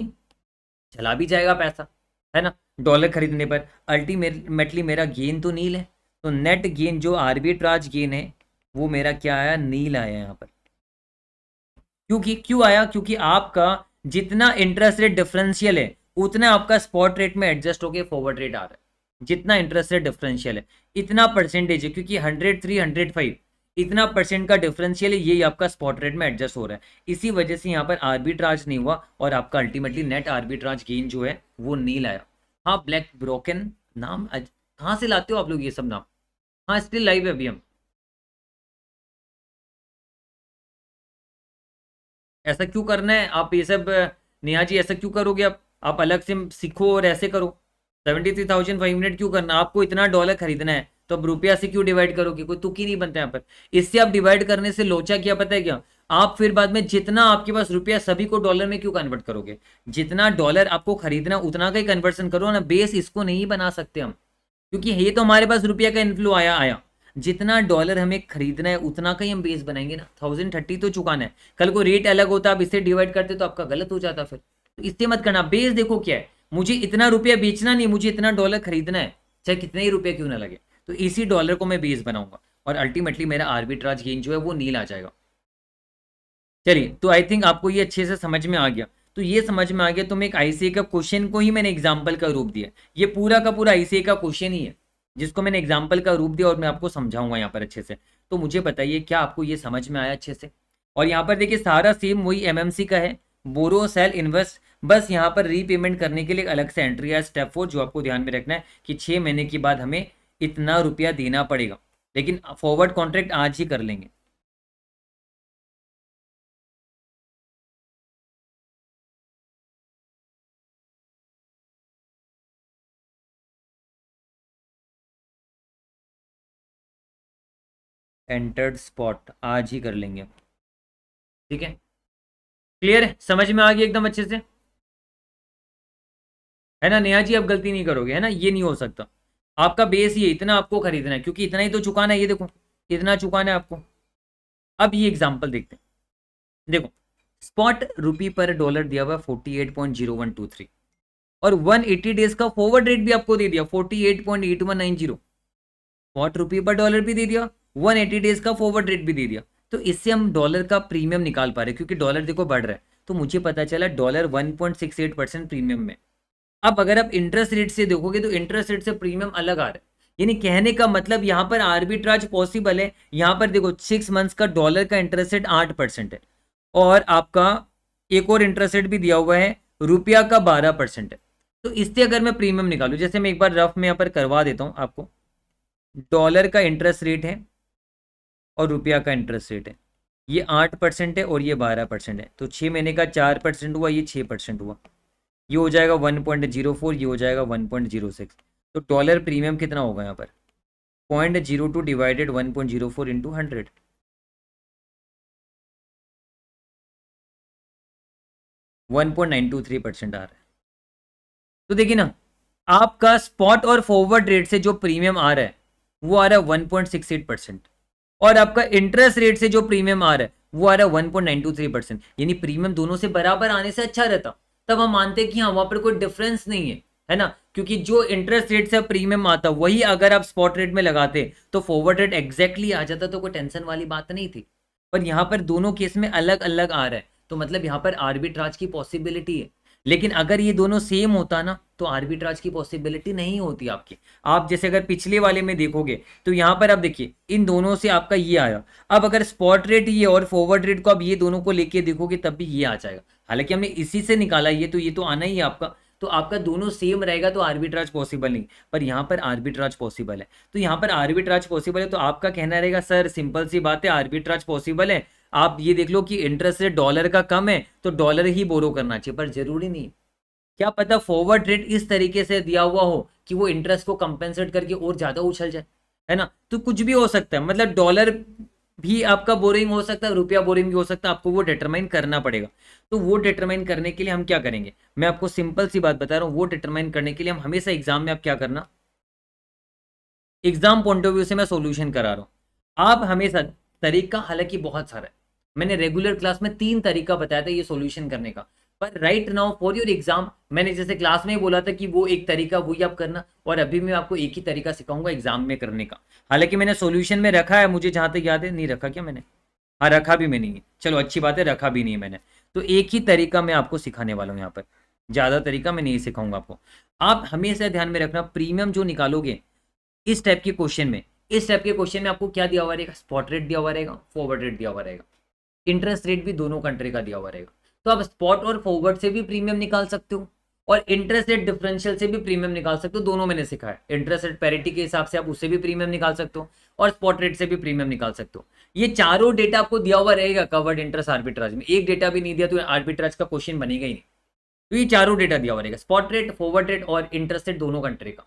चला भी जाएगा पैसा, है ना डॉलर खरीदने पर। अल्टीमेटली मेरा गेन तो नील है। तो नेट गेन जो आर्बिट्राज गेन है, वो मेरा क्या आया? नील आया यहाँ पर। क्योंकि क्यों आया? क्योंकि आपका जितना इंटरेस्ट रेट डिफरेंशियल है, उतना आपका स्पॉट रेट में एडजस्ट होकर फॉरवर्ड रेट आ रहा है। जितना इंटरेस्ट रेट डिफरेंशियल है, इतना परसेंटेज है, क्योंकि हंड्रेड थ्री हंड्रेड फाइव इतना परसेंट का डिफरेंशियल है, यही आपका स्पॉट रेट में एडजस्ट हो रहा है। इसी वजह से यहाँ पर आर्बिट्राज नहीं हुआ और आपका अल्टीमेटली नेट आर्बिट्राज गेन जो है, वो नील आया हाँ ब्लैक ब्रोकन नाम कहाँ से लाते हो आप लोग ये सब नाम? हाँ स्टिल लाइव है अभी हम। ऐसा क्यों करना है? आप ये सब, नेहा जी, ऐसा क्यों करोगे आप? आप अलग से सीखो और ऐसे करो। Seventy three thousand five hundred क्यों करना? आपको इतना डॉलर खरीदना है तो अब रुपया से क्यों डिवाइड करोगे? कोई तुकी नहीं बनता यहाँ पर? इससे आप डिवाइड करने से लोचा क्या पता है क्या? आप फिर बाद में जितना आपके पास रुपया सभी को डॉलर में क्यों कन्वर्ट करोगे? जितना डॉलर आपको खरीदना, उतना का ही कन्वर्सन करो ना बेस इसको नहीं बना सकते हम। क्योंकि ये तो हमारे पास रुपया का इन्फ्लो आया आया। जितना डॉलर हमें खरीदना है, उतना का ही हम बेस बनाएँगे ना। थाउज़ेंड थर्टी तो चुकाना है। कल को रेट अलग होता, आप इसे डिवाइड करते तो आपका गलत हो जाता फिर। तो इससे मत करना। बेस देखो क्या है। मुझे इतना रुपया बेचना नहीं, मुझे इतना डॉलर खरीदना है। चाहे कितने ही रुपये क्यों ना लगे। तो इसी डॉलर को मैं बेस बनाऊँगा। और अल्टीमेटली मेरा आर्बिट्राज गेन जो है वो नील आ जाएगा। चलिए तो आई थिंक आपको ये अच्छे से समझ में आ गया। तो ये समझ में आ गया तो मैं एक आईसीए का क्वेश्चन को ही मैंने एग्ज़ाम्पल का रूप दिया। ये पूरा का पूरा आईसीए का क्वेश्चन ही है। जिसको मैंने एग्ज़ाम्पल का रूप दिया और मैं आपको समझाऊँगा यहाँ पर अच्छे से। तो मुझे बताइए, क्या आपको ये समझ में आया अच्छे से? और यहाँ पर देखिए, सारा सेम वही एमएमसी का है। बोरो सेल इन्वेस्ट बस यहाँ पर रीपेमेंट करने के लिए अलग से एंट्री है स्टेप फोर जो आपको ध्यान में रखना है कि छः महीने के बाद हमें इतना रुपया देना पड़ेगा। लेकिन फॉरवर्ड कॉन्ट्रैक्ट आज ही कर लेंगे। एंटर्ड स्पॉट आज ही कर लेंगे। ठीक है? क्लियर है? समझ में आ गई एकदम अच्छे से? है ना नेहा जी, आप गलती नहीं करोगे, है ना? ये नहीं हो सकता। आपका बेस ये, इतना आपको खरीदना है, क्योंकि इतना ही तो चुकाना है, ये देखो, इतना चुकाना है आपको। अब ये एग्ज़ाम्पल देखते हैं। देखो स्पॉट रुपी पर डॉलर दिया हुआ forty eight point zero one two three और वन एट्टी डेज़ का फॉरवर्ड रेट भी आपको दे दिया forty eight point eight one nine zero spot rupee पर डॉलर भी दे दिया। वन एटी डेज़ का फॉरवर्ड रेट भी दे दिया। तो इससे हम डॉलर का प्रीमियम निकाल पा रहे क्योंकि डॉलर देखो बढ़ रहा है। तो मुझे पता चला डॉलर 1.68 परसेंट प्रीमियम में। अब अगर आप इंटरेस्ट रेट से देखोगे तो इंटरेस्ट रेट से प्रीमियम अलग आ रहा है। यानी कहने का मतलब यहाँ पर आर्बिट्राज पॉसिबल है। यहाँ पर देखो सिक्स मंथ्स का डॉलर का इंटरेस्ट रेट आठ परसेंट है। और आपका एक और इंटरेस्ट रेट भी दिया हुआ है, रुपया का बारह परसेंट है। तो इससे अगर मैं प्रीमियम निकालू, जैसे मैं एक बार रफ में यहाँ पर करवा देता हूँ आपको। डॉलर का इंटरेस्ट रेट है और रुपया का इंटरेस्ट रेट है। ये आठ परसेंट है और ये बारह परसेंट है। तो छः महीने का चार परसेंट हुआ, ये छः परसेंट हुआ। ये हो जाएगा वन पॉइंट ज़ीरो फोर, ये हो जाएगा वन पॉइंट ज़ीरो सिक्स। तो डॉलर प्रीमियम कितना होगा यहाँ पर? Point zero two divided one point zero four into hundred one point nine two three percent आ रहा है। तो देखिए ना, आपका स्पॉट और फॉरवर्ड रेट से जो प्रीमियम आ रहा है, वो आ रहा है one point six eight percent. और आपका इंटरेस्ट रेट से जो प्रीमियम आ रहा है, वो आ रहा है one point nine two three percent यानी प्रीमियम दोनों से बराबर आने से अच्छा रहता। तब हम मानते हैं कि हाँ वहाँ पर कोई डिफरेंस नहीं है है ना? क्योंकि जो इंटरेस्ट रेट से प्रीमियम आता, वही अगर आप स्पॉट रेट में लगाते तो फॉरवर्ड रेट एग्जैक्टली आ जाता तो कोई टेंशन वाली बात नहीं थी। पर यहाँ पर दोनों केस में अलग अलग आ रहा है। तो मतलब यहाँ पर आर्बिट्राज की पॉसिबिलिटी है। लेकिन अगर ये दोनों सेम होता ना तो आर्बिट्राज की पॉसिबिलिटी नहीं होती आपकी। आप जैसे अगर पिछले वाले में देखोगे तो यहाँ पर आप देखिए, इन दोनों से आपका ये आया। अब अगर स्पॉट रेट ये और फॉरवर्ड रेट को आप ये दोनों को लेके देखोगे, तब भी ये आ जाएगा। हालाँकि हमने इसी से निकाला ये तो ये तो आना ही है आपका। तो आपका दोनों सेम रहेगा तो आर्बिट्राज पॉसिबल नहीं। पर यहाँ पर आर्बिट्राज पॉसिबल है। तो यहाँ पर आर्बिट्राज पॉसिबल है तो आपका कहना रहेगा, सर सिंपल सी बात है आर्बिट्राज पॉसिबल है। आप ये देख लो कि इंटरेस्ट रेट डॉलर का कम है तो डॉलर ही बोरो करना चाहिए, पर ज़रूरी नहीं क्या पता फॉरवर्ड रेट इस तरीके से दिया हुआ हो कि वो इंटरेस्ट को कंपेंसेट करके और ज़्यादा उछल जाए, है ना? तो कुछ भी हो सकता है मतलब डॉलर भी आपका बोरिंग हो सकता है, रुपया बोरिंग भी हो सकता है, आपको वो डिटरमाइन करना पड़ेगा। तो वो डिटरमाइन करने के लिए हम क्या करेंगे? मैं आपको सिंपल सी बात बता रहा हूँ, वो डिटरमाइन करने के लिए हम हमेशा एग्ज़ाम में आप क्या करना? एग्ज़ाम पॉइंट ऑफ़ व्यू से मैं सोल्यूशन करा रहा हूँ। आप हमेशा तरीका, हालाँकि बहुत सारा है। मैंने रेगुलर क्लास में तीन तरीका बताया था ये सोल्यूशन करने का। पर right now for your exam मैंने जैसे क्लास में ही बोला था कि वो एक तरीका, वही आप करना। और अभी मैं आपको एक ही तरीका सिखाऊँगा एग्ज़ाम में करने का। हालाँकि मैंने सोल्यूशन में रखा है, मुझे जहाँ तक याद है, नहीं रखा क्या मैंने? हाँ रखा भी मैं नहीं चलो, अच्छी बात है, रखा भी नहीं मैंने। तो एक ही तरीका मैं आपको सिखाने वाला हूँ यहाँ पर। ज़्यादा तरीका मैं नहीं सिखाऊँगा आपको। आप हमेशा ध्यान में रखना प्रीमियम जो निकालोगे, इस टाइप के क्वेश्चन में, इस टाइप के क्वेश्चन में आपको क्या दिया हुआ रहेगा? स्पॉट रेट दिया हुआ रहेगा फॉरवर्ड रेट दिया हुआ रहेगा। इंटरेस्ट रेट भी दोनों कंट्री का दिया हुआ रहेगा। तो आप स्पॉट और फॉरवर्ड से भी प्रीमियम निकाल सकते हो और इंटरेस्ट रेट डिफरेंशियल से भी प्रीमियम निकाल सकते हो, दोनों मैंने सिखाया इंटरेस्ट रेट पैरिटी के हिसाब से आप उससे भी प्रीमियम निकाल सकते हो और स्पॉट रेट से भी प्रीमियम निकाल सकते हो। ये चारों डेटा आपको दिया हुआ रहेगा कवर्ड इंटरेस्ट आर्बिट्राज में। एक डेटा भी नहीं दिया तो आर्बिट्राज का क्वेश्चन बनेगा ही नहीं। तो ये चारों डेटा दिया हुआ रहेगा स्पॉट रेट फॉरवर्ड रेट और इंटरेस्ट रेट दोनों कंट्री का।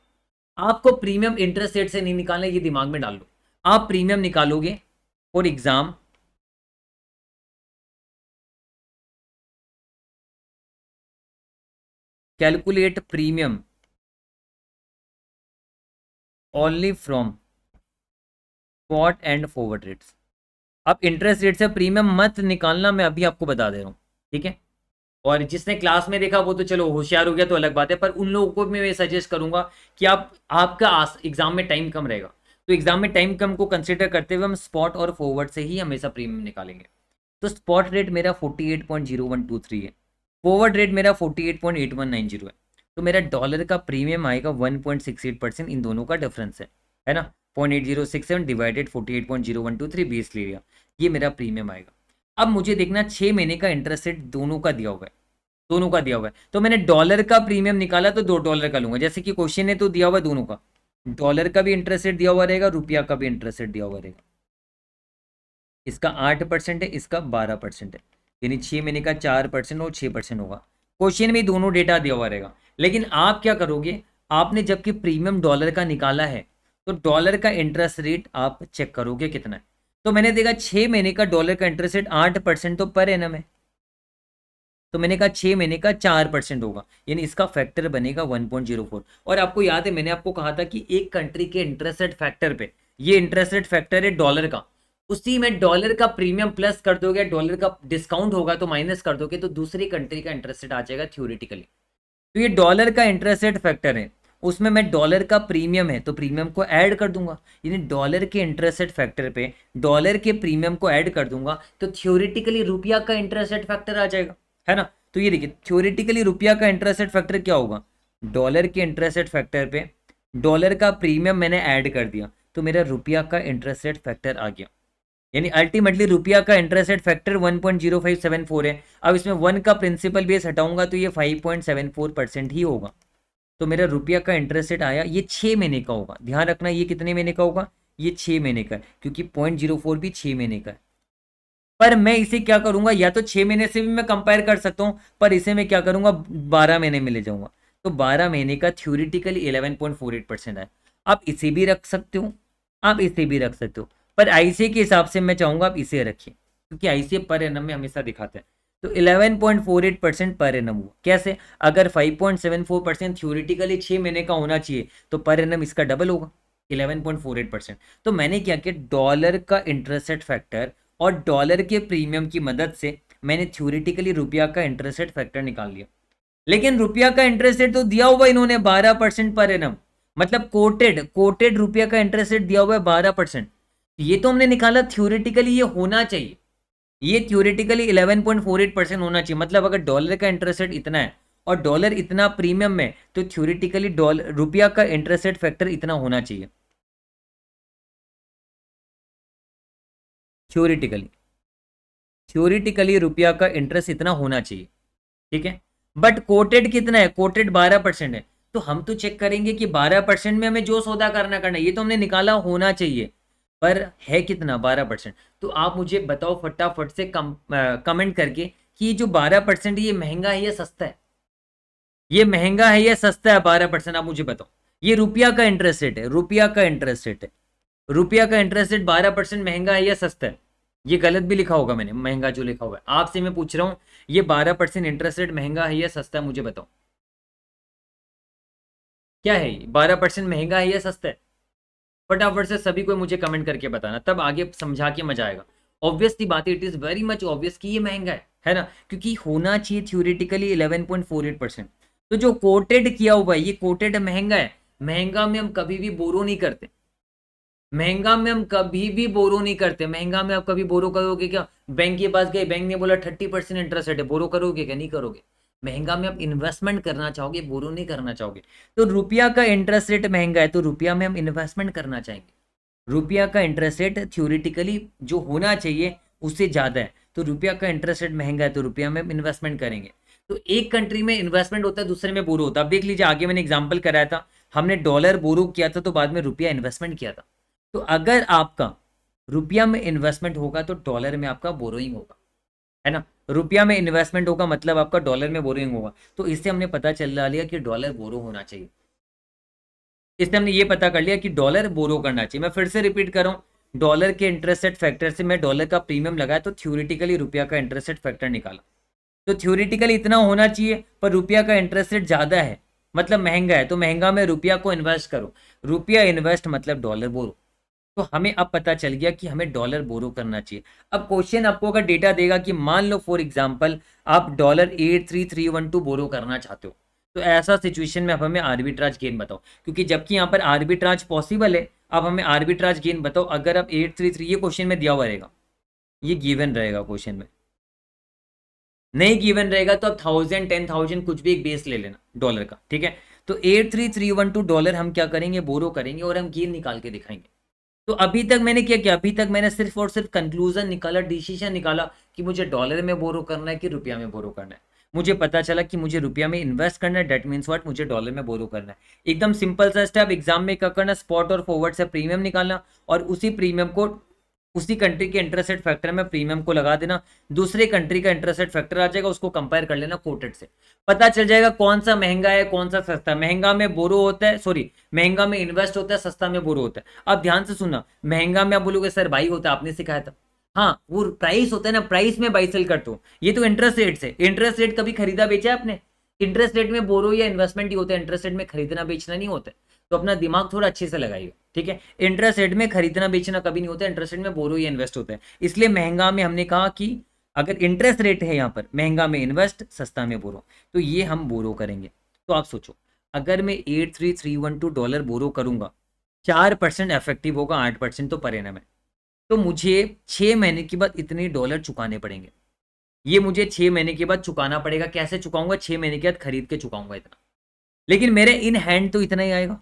आपको प्रीमियम इंटरेस्ट रेट से नहीं निकालना ये दिमाग में डाल लो। आप प्रीमियम निकालोगे for exam calculate premium only from spot and forward rates अब इंटरेस्ट रेट से प्रीमियम मत निकालना, मैं अभी आपको बता दे रहा हूँ, ठीक है? और जिसने क्लास में देखा, वो तो चलो होशियार हो गया तो अलग बात है, पर उन लोगों को मैं सजेस्ट करूँगा कि आप, आपका एग्ज़ाम में टाइम कम रहेगा। तो एग्ज़ाम में टाइम कम को कंसिडर करते हुए हम स्पॉट और फॉरवर्ड से ही हमेशा प्रीमियम निकालेंगे। तो स्पॉट रेट मेरा forty eight point zero one two three है। फॉरवर्ड रेट मेरा forty eight point eight one nine zero है। तो मेरा डॉलर का प्रीमियम आएगा one point six eight percent इन दोनों का डिफरेंस है है ना? Point eight zero six seven divided forty eight point zero one two three बीस ले लिया, ये मेरा प्रीमियम आएगा। अब मुझे देखना छः महीने का इंटरेस्ट रेट दोनों का दिया हुआ है, दोनों का दिया हुआ है। तो मैंने डॉलर का प्रीमियम निकाला तो दो डॉलर का लूँगा, जैसे कि क्वेश्चन ने तो दिया हुआ है दोनों का। डॉलर का भी इंटरेस्ट रेट दिया हुआ रहेगा, रुपया का भी इंटरेस्ट रेट दिया हुआ रहेगा। इसका आठ परसेंट है, इसका बारह परसेंट है। यानी छः महीने का चार परसेंट और छः परसेंट होगा। क्वेश्चन में दोनों डेटा दिया हुआ रहेगा। लेकिन आप क्या करोगे? आपने जबकि प्रीमियम डॉलर का निकाला है तो डॉलर का इंटरेस्ट रेट आप चेक करोगे कितना है। तो मैंने देखा छः महीने का डॉलर का इंटरेस्ट रेट आठ परसेंट तो पर एनम है। तो मैंने कहा छः महीने का चार परसेंट होगा। यानी इसका फैक्टर बनेगा वन पॉइंट ज़ीरो फोर। और आपको याद है, मैंने आपको कहा था कि एक कंट्री के इंटरेस्ट रेट फैक्टर पे, ये इंटरेस्ट रेट फैक्टर है डॉलर का। उसी में डॉलर का प्रीमियम प्लस कर दोगे डॉलर का डिस्काउंट होगा तो माइनस कर दोगे तो दूसरी कंट्री का इंटरेस्ट रेट आ जाएगा थ्योरिटिकली तो ये डॉलर का इंटरेस्ट रेट फैक्टर है। उसमें मैं डॉलर का प्रीमियम है तो प्रीमियम को ऐड कर दूँगा। यानी डॉलर के इंटरेस्ट रेट फैक्टर पे डॉलर के प्रीमियम को ऐड कर दूँगा तो थ्योरिटिकली रुपया का इंटरेस्ट रेट फैक्टर आ जाएगा। है ना? तो ये देखिए थ्योरिटिकली रुपया का इंटरेस्ट रेट फैक्टर क्या होगा? डॉलर के इंटरेस्ट रेट फैक्टर पे डॉलर का प्रीमियम मैंने ऐड कर दिया तो मेरा रुपया का इंटरेस्ट रेट फैक्टर आ गया। यानी अल्टीमेटली रुपया का इंटरेस्ट रेट फैक्टर 1.0574 है। अब इसमें वन का प्रिंसिपल बेस हटाऊँगा तो ये 5.74 परसेंट ही होगा। तो मेरा रुपया का इंटरेस्ट रेट आया, ये छः महीने का होगा। ध्यान रखना ये कितने महीने का होगा? ये छः महीने का क्योंकि पॉइंट ज़ीरो फोर भी छः महीने का है। पर मैं इसे क्या करूँगा? या तो छः महीने से भी मैं कंपेयर कर सकता हूँ, पर इसे मैं क्या करूँगा? बारह महीने में ले जाऊँगा। तो बारह महीने का theoretically eleven point four eight percent है आप इसे भी रख सकते हो, आप इसे भी रख सकते हो। पर आईसीए के हिसाब से मैं चाहूँगा आप इसे रखिए, क्योंकि आईसीए पर एनम में हमेशा दिखाते हैं। तो 11.48 परसेंट पर एनम हुआ। कैसे? अगर 5.74 परसेंट थ्योरिटिकली छः महीने का होना चाहिए तो पर एनम इसका डबल होगा 11.48 परसेंट तो मैंने क्या किया? डॉलर का इंटरेस्ट रेट फैक्टर और डॉलर के प्रीमियम की मदद से मैंने थ्योरिटिकली रुपया का इंटरेस्ट रेट फैक्टर निकाल लिया। लेकिन रुपया का इंटरेस्ट रेट तो दिया हुआ इन्होंने, बारह परसेंट पर एनम मतलब कोटेड कोटेड रुपया का इंटरेस्ट रेट दिया हुआ है बारह परसेंट ये तो हमने निकाला थ्योरेटिकली ये होना चाहिए। ये थ्योरेटिकली 11.48 परसेंट होना चाहिए। मतलब अगर डॉलर का इंटरेस्ट रेट इतना है और डॉलर इतना प्रीमियम में तो थ्योरेटिकली डॉलर रुपया का इंटरेस्ट रेट फैक्टर इतना होना चाहिए। थ्योरेटिकली थ्योरेटिकली रुपया का इंटरेस्ट इतना होना चाहिए। ठीक है? बट कोटेड कितना है? कोटेड 12 परसेंट है। तो हम तो चेक करेंगे कि 12 परसेंट में हमें जो सौदा करना करना ये तो हमने निकाला होना चाहिए। पर है कितना? बारह परसेंट। तो आप मुझे बताओ फटाफट से कम कमेंट करके कि ये जो बारह परसेंट ये महँगा है या सस्ता है? ये महँगा है या सस्ता है? बारह परसेंट आप मुझे बताओ। ये रुपया का इंटरेस्ट रेट है, रुपया का इंटरेस्ट रेट है। रुपया का इंटरेस्ट रेट बारह परसेंट महँगा है या सस्ता है? ये गलत भी लिखा होगा मैंने, महँगा जो लिखा हुआ है। आपसे मैं पूछ रहा हूँ, ये बारह परसेंट इंटरेस्ट रेट महँगा है या सस्ता है मुझे बताओ। क्या है बारह परसेंट महँगा है या सस्ता है? फटाफट से सभी को मुझे कमेंट करके बताना, तब आगे समझा के मज़ा आएगा। ऑब्वियसली बात it is very much obvious कि ये महँगा है है ना? क्योंकि होना चाहिए थ्योरेटिकली 11.48 परसेंट तो जो कोटेड किया हुआ है, ये कोटेड महँगा है। महँगा में हम कभी भी बोरो नहीं करते। महँगा में हम कभी भी बोरो नहीं करते। महँगा में आप कभी बोरो करोगे क्या? बैंक के पास गए बैंक ने बोला थर्टी इंटरेस्ट है, बोरो करोगे क्या? नहीं करोगे। महँगा में आप इन्वेस्टमेंट करना चाहोगे, बोरो नहीं करना चाहोगे। तो रुपया का इंटरेस्ट रेट महँगा है तो रुपया में हम इन्वेस्टमेंट करना चाहेंगे। रुपया का इंटरेस्ट रेट थ्योरिटिकली जो होना चाहिए, उससे ज़्यादा है। तो रुपया का इंटरेस्ट रेट महँगा है तो रुपया में हम इन्वेस्टमेंट करेंगे। तो एक कंट्री में इन्वेस्टमेंट होता है, दूसरे में बोरो होता है। अब देख लीजिए, आगे मैंने एग्ज़ाम्पल कराया था। हमने डॉलर बोरो किया था तो बाद में रुपया इन्वेस्टमेंट किया था। तो अगर आपका रुपया में इन्वेस्टमेंट होगा तो डॉलर में आपका बोरोइंग होगा। है ना? रुपया में इन्वेस्टमेंट होगा मतलब आपका डॉलर में बोरिंग होगा। तो इससे हमने पता चल लिया कि डॉलर बोरो होना चाहिए। इससे हमने ये पता कर लिया कि डॉलर बोरो करना चाहिए। मैं फिर से रिपीट कर रहा हूँ डॉलर के इंटरेस्ट रेट फैक्टर से मैं डॉलर का प्रीमियम लगाया तो थ्योरिटिकली रुपया का इंटरेस्ट रेट फैक्टर निकाला। तो थ्योरिटिकली इतना होना चाहिए, पर रुपया का इंटरेस्ट रेट ज़्यादा है मतलब महँगा है तो महँगा में रुपया को इन्वेस्ट करो। रुपया इन्वेस्ट मतलब डॉलर बोरो तो हमें अब पता चल गया कि हमें डॉलर बोरो करना चाहिए। अब क्वेश्चन आपको अगर डेटा देगा कि मान लो फॉर एग्जांपल आप dollar eight three three one two borrow करना चाहते हो तो ऐसा सिचुएशन में आप हमें आर्बिट्राज गेन बताओ। क्योंकि जबकि यहाँ पर आर्बिट्राज पॉसिबल है आप हमें आर्बिट्राज गेन बताओ, अगर आप एट थ्री थ्री ये क्वेश्चन में दिया हुआ रहेगा, ये गिवन रहेगा क्वेश्चन में। नहीं गिवन रहेगा तो आप थाउज़ेंड टेन थाउज़ेंड कुछ भी एक बेस ले लेना डॉलर का, ठीक है? तो eight three three one two dollar हम क्या करेंगे? बोरो करेंगे और हम गेन निकाल के दिखाएँगे। तो अभी तक मैंने क्या किया? अभी तक मैंने सिर्फ़ और सिर्फ़ कंक्लूजन निकाला डिसीज़न निकाला कि मुझे डॉलर में बोरो करना है कि रुपया में बोरो करना है। मुझे पता चला कि मुझे रुपया में इन्वेस्ट करना है डेट मीन्स व्हाट मुझे डॉलर में बोरो करना है। एकदम सिंपल सा स्टेप एग्ज़ाम में क्या करना स्पॉट और फॉरवर्ड से प्रीमियम निकालना और उसी प्रीमियम को उसी कंट्री के इंटरेस्ट रेट फैक्टर में प्रीमियम को लगा देना, दूसरे कंट्री का इंटरेस्ट रेट फैक्टर आ जाएगा, उसको कंपेयर कर लेना कोटेड से। पता चल जाएगा कौन सा महँगा है, कौन सा सस्ता। महँगा में बोरो होता है सॉरी महँगा में इन्वेस्ट होता है, सस्ता में बोरो होता है। अब ध्यान से सुनना, महँगा में आप बोलोगे, सर भाई होता है, आपने सिखाया था। हाँ वो प्राइस होता है ना प्राइस में बाई सेल करते हो। ये तो इंटरेस्ट रेट से इंटरेस्ट रेट कभी खरीदा बेचा है आपने? इंटरेस्ट रेट में बोरो या इन्वेस्टमेंट ही होता है इंटरेस्ट रेट में खरीदना बेचना नहीं होता है। तो अपना दिमाग थोड़ा अच्छे से लगाइए ठीक है? इंटरेस्ट रेट में खरीदना बेचना कभी नहीं होता इंटरेस्ट रेट में बोरो या इन्वेस्ट होता है। इसलिए महँगा में हमने कहा कि अगर इंटरेस्ट रेट है यहाँ पर, महँगा में इन्वेस्ट सस्ता में बोरो तो ये हम बोरो करेंगे। तो आप सोचो, अगर मैं eight three three one two dollar borrow करूँगा, चार परसेंट इफ़ेक्टिव होगा, आठ परसेंट तो परे में। तो मुझे छः महीने के बाद इतने डॉलर चुकाने पड़ेंगे। ये मुझे छः महीने के बाद चुकाना पड़ेगा, कैसे चुकाऊँगा? छः महीने के बाद खरीद के चुकाऊँगा इतना। लेकिन मेरे इन हैंड तो इतना ही आएगा।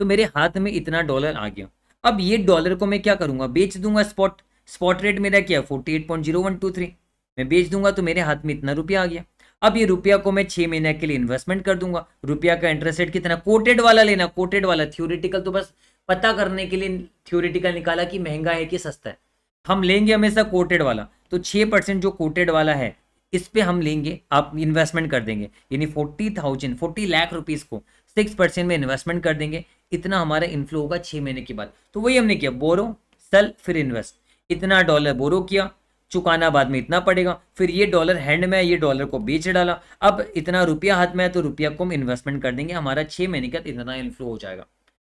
तो मेरे हाथ में इतना डॉलर आ गया। अब ये डॉलर को मैं क्या करूँगा? बेच दूँगा स्पॉट। स्पॉट रेट मेरा क्या forty eight point zero one two three. मैं बेच दूँगा तो मेरे हाथ में इतना रुपया आ गया। अब ये रुपया को मैं छह महीने के लिए इन्वेस्टमेंट कर दूँगा। रुपया का इंटरेस्ट रेट कितना? कोटेड वाला लेना कोटेड वाला। थ्योरिटिकल तो बस पता करने के लिए थ्योरिटिकल निकाला कि महँगा है कि सस्ता है। हम लेंगे हमेशा कोटेड वाला। तो छः परसेंट जो कोटेड वाला है, इस पे हम लेंगे, आप इन्वेस्टमेंट कर देंगे। यानी forty thousand forty lakh rupees को। सिक्स परसेंट में इन्वेस्टमेंट कर देंगे। इतना हमारा इन्फ्लो होगा छः महीने के बाद। तो वही हमने किया बोरो सेल फिर इन्वेस्ट इतना डॉलर बोरो किया, चुकाना बाद में इतना पड़ेगा। फिर ये डॉलर हैंड में ये डॉलर को बेच डाला। अब इतना रुपया हाथ में है तो रुपया को हम इन्वेस्टमेंट कर देंगे। हमारा छः महीने का इतना इन्फ्लो हो जाएगा।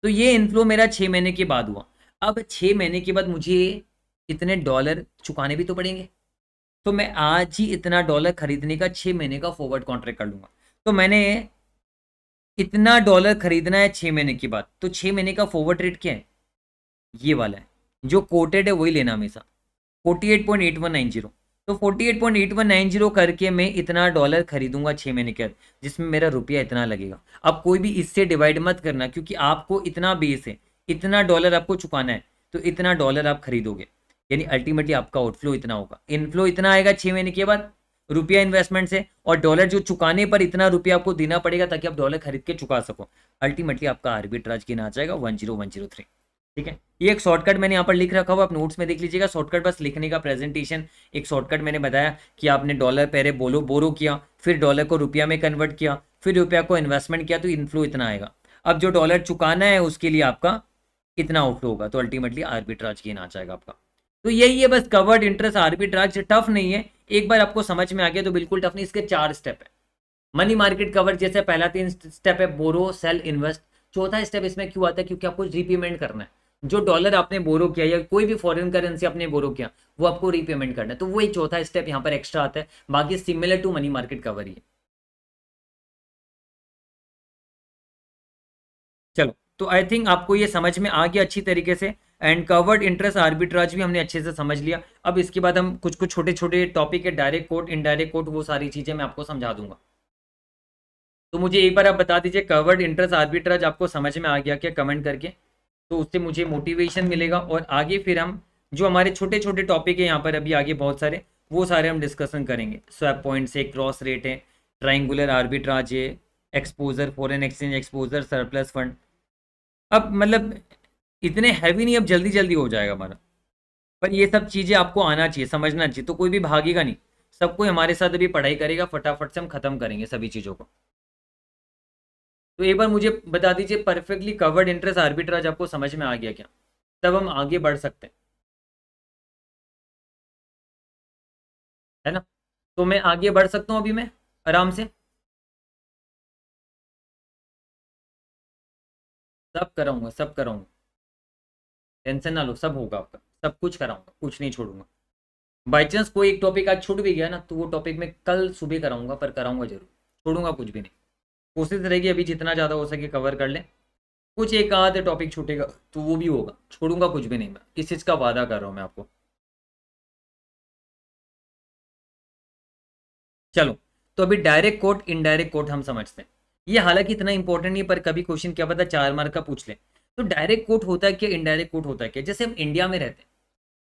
तो ये इन्फ्लो मेरा छः महीने के बाद हुआ। अब छः महीने के बाद मुझे इतने डॉलर चुकाने भी तो पड़ेंगे। तो मैं आज ही इतना डॉलर खरीदने का छः महीने का फॉरवर्ड कॉन्ट्रैक्ट कर लूँगा। तो मैंने इतना डॉलर खरीदना है छः महीने के बाद तो छः महीने का फॉरवर्ड रेट क्या है? ये वाला है। जो कोटेड है वही लेना हमेशा। Forty eight point eight one nine zero तो forty eight point eight one nine zero करके मैं इतना डॉलर खरीदूँगा छः महीने के बाद, जिसमें मेरा रुपया इतना लगेगा। अब कोई भी इससे डिवाइड मत करना, क्योंकि आपको इतना बेस है, इतना डॉलर आपको चुकाना है तो इतना डॉलर आप खरीदोगे। यानी अल्टीमेटली आपका आउटफ्लो इतना होगा। इनफ्लो इतना आएगा छः महीने के बाद रुपया इन्वेस्टमेंट से और डॉलर जो चुकाने पर इतना रुपया आपको देना पड़ेगा ताकि आप डॉलर खरीद के चुका सको। अल्टीमेटली आपका आर्बिट्राज आ जाएगा one zero one zero three ठीक है? ये एक शॉर्टकट मैंने यहाँ पर लिख रखा हुआ, आप नोट्स में देख लीजिएगा। शॉर्टकट बस लिखने का प्रेजेंटेशन एक शॉर्टकट मैंने बताया कि आपने डॉलर पहले बोलो बोरो किया, फिर डॉलर को रुपया में कन्वर्ट किया, फिर रुपया को इन्वेस्टमेंट किया तो इनफ्लो इतना आएगा। अब जो डॉलर चुकाना है, उसके लिए आपका इतना आउटफ्लो होगा तो अल्टीमेटली आर्बिट्राज गेन आ जाएगा आपका। तो यही है बस कवर्ड इंटरेस्ट आर्बिट्राज टफ नहीं है। एक बार आपको समझ में आ गया तो बिल्कुल टफ नहीं इसके चार स्टेप है। मनी मार्केट कवर जैसे पहला तीन स्टेप है बोरो सेल इन्वेस्ट चौथा स्टेप इसमें क्यों आता है? क्योंकि आपको रीपेमेंट करना है। जो डॉलर आपने बोरो किया या कोई भी फॉरेन करेंसी आपने बोरो किया, वो आपको रीपेमेंट करना है। तो वही चौथा स्टेप यहाँ पर एक्स्ट्रा आता है। बाकी similar to money market cover ही चलो तो आई थिंक आपको ये समझ में आ गया अच्छी तरीके से। एंड कवर्ड इंटरेस्ट आर्बिट्राज भी हमने अच्छे से समझ लिया। अब इसके बाद हम कुछ कुछ छोटे छोटे टॉपिक है डायरेक्ट कोट इनडायरेक्ट कोट वो सारी चीज़ें मैं आपको समझा दूँगा। तो मुझे एक बार आप बता दीजिए कवर्ड इंटरेस्ट आर्बिट्राज आपको समझ में आ गया क्या कमेंट करके? तो उससे मुझे मोटिवेशन मिलेगा और आगे फिर हम जो हमारे छोटे छोटे टॉपिक है यहाँ पर अभी आगे बहुत सारे, वो सारे हम डिस्कशन करेंगे। स्वैप पॉइंट्स है क्रॉस रेट है ट्राइंगुलर आर्बिट्राज है exposure foreign exchange exposure surplus fund अब मतलब इतने हैवी नहीं, अब जल्दी जल्दी हो जाएगा हमारा। पर ये सब चीज़ें आपको आना चाहिए, समझना चाहिए तो कोई भी भागेगा नहीं। सब कोई हमारे साथ अभी पढ़ाई करेगा, फटाफट से हम ख़त्म करेंगे सभी चीज़ों को। तो एक बार मुझे बता दीजिए परफेक्टली कवर्ड इंटरेस्ट आर्बिट्राज आपको समझ में आ गया क्या? तब हम आगे बढ़ सकते हैं। है ना? तो मैं आगे बढ़ सकता हूँ अभी मैं, आराम से? सब कराऊँगा सब कराऊँगा। टेंशन ना लो, सब होगा आपका। सब कुछ कराऊँगा, कुछ नहीं छोड़ूँगा। बाई चांस कोई एक टॉपिक आज छूट भी गया ना तो वो टॉपिक मैं कल सुबह कराऊँगा, पर कराऊँगा ज़रूर। छोड़ूँगा कुछ भी नहीं। कोशिश रहेगी अभी जितना ज़्यादा हो सके कवर कर लें। कुछ एक आध टॉपिक छूटेगा तो वो भी होगा। छोड़ूँगा कुछ भी नहीं मैं। किस चीज़ का वादा कर रहा हूँ मैं आपको। चलो तो अभी डायरेक्ट कोट इनडायरेक्ट कोट हम समझते हैं। ये हालाँकि इतना इंपॉर्टेंट नहीं, पर कभी क्वेश्चन क्या पता चार मार्क का पूछ ले। तो डायरेक्ट कोट होता है क्या इनडायरेक्ट कोट होता है क्या जैसे हम इंडिया में रहते हैं।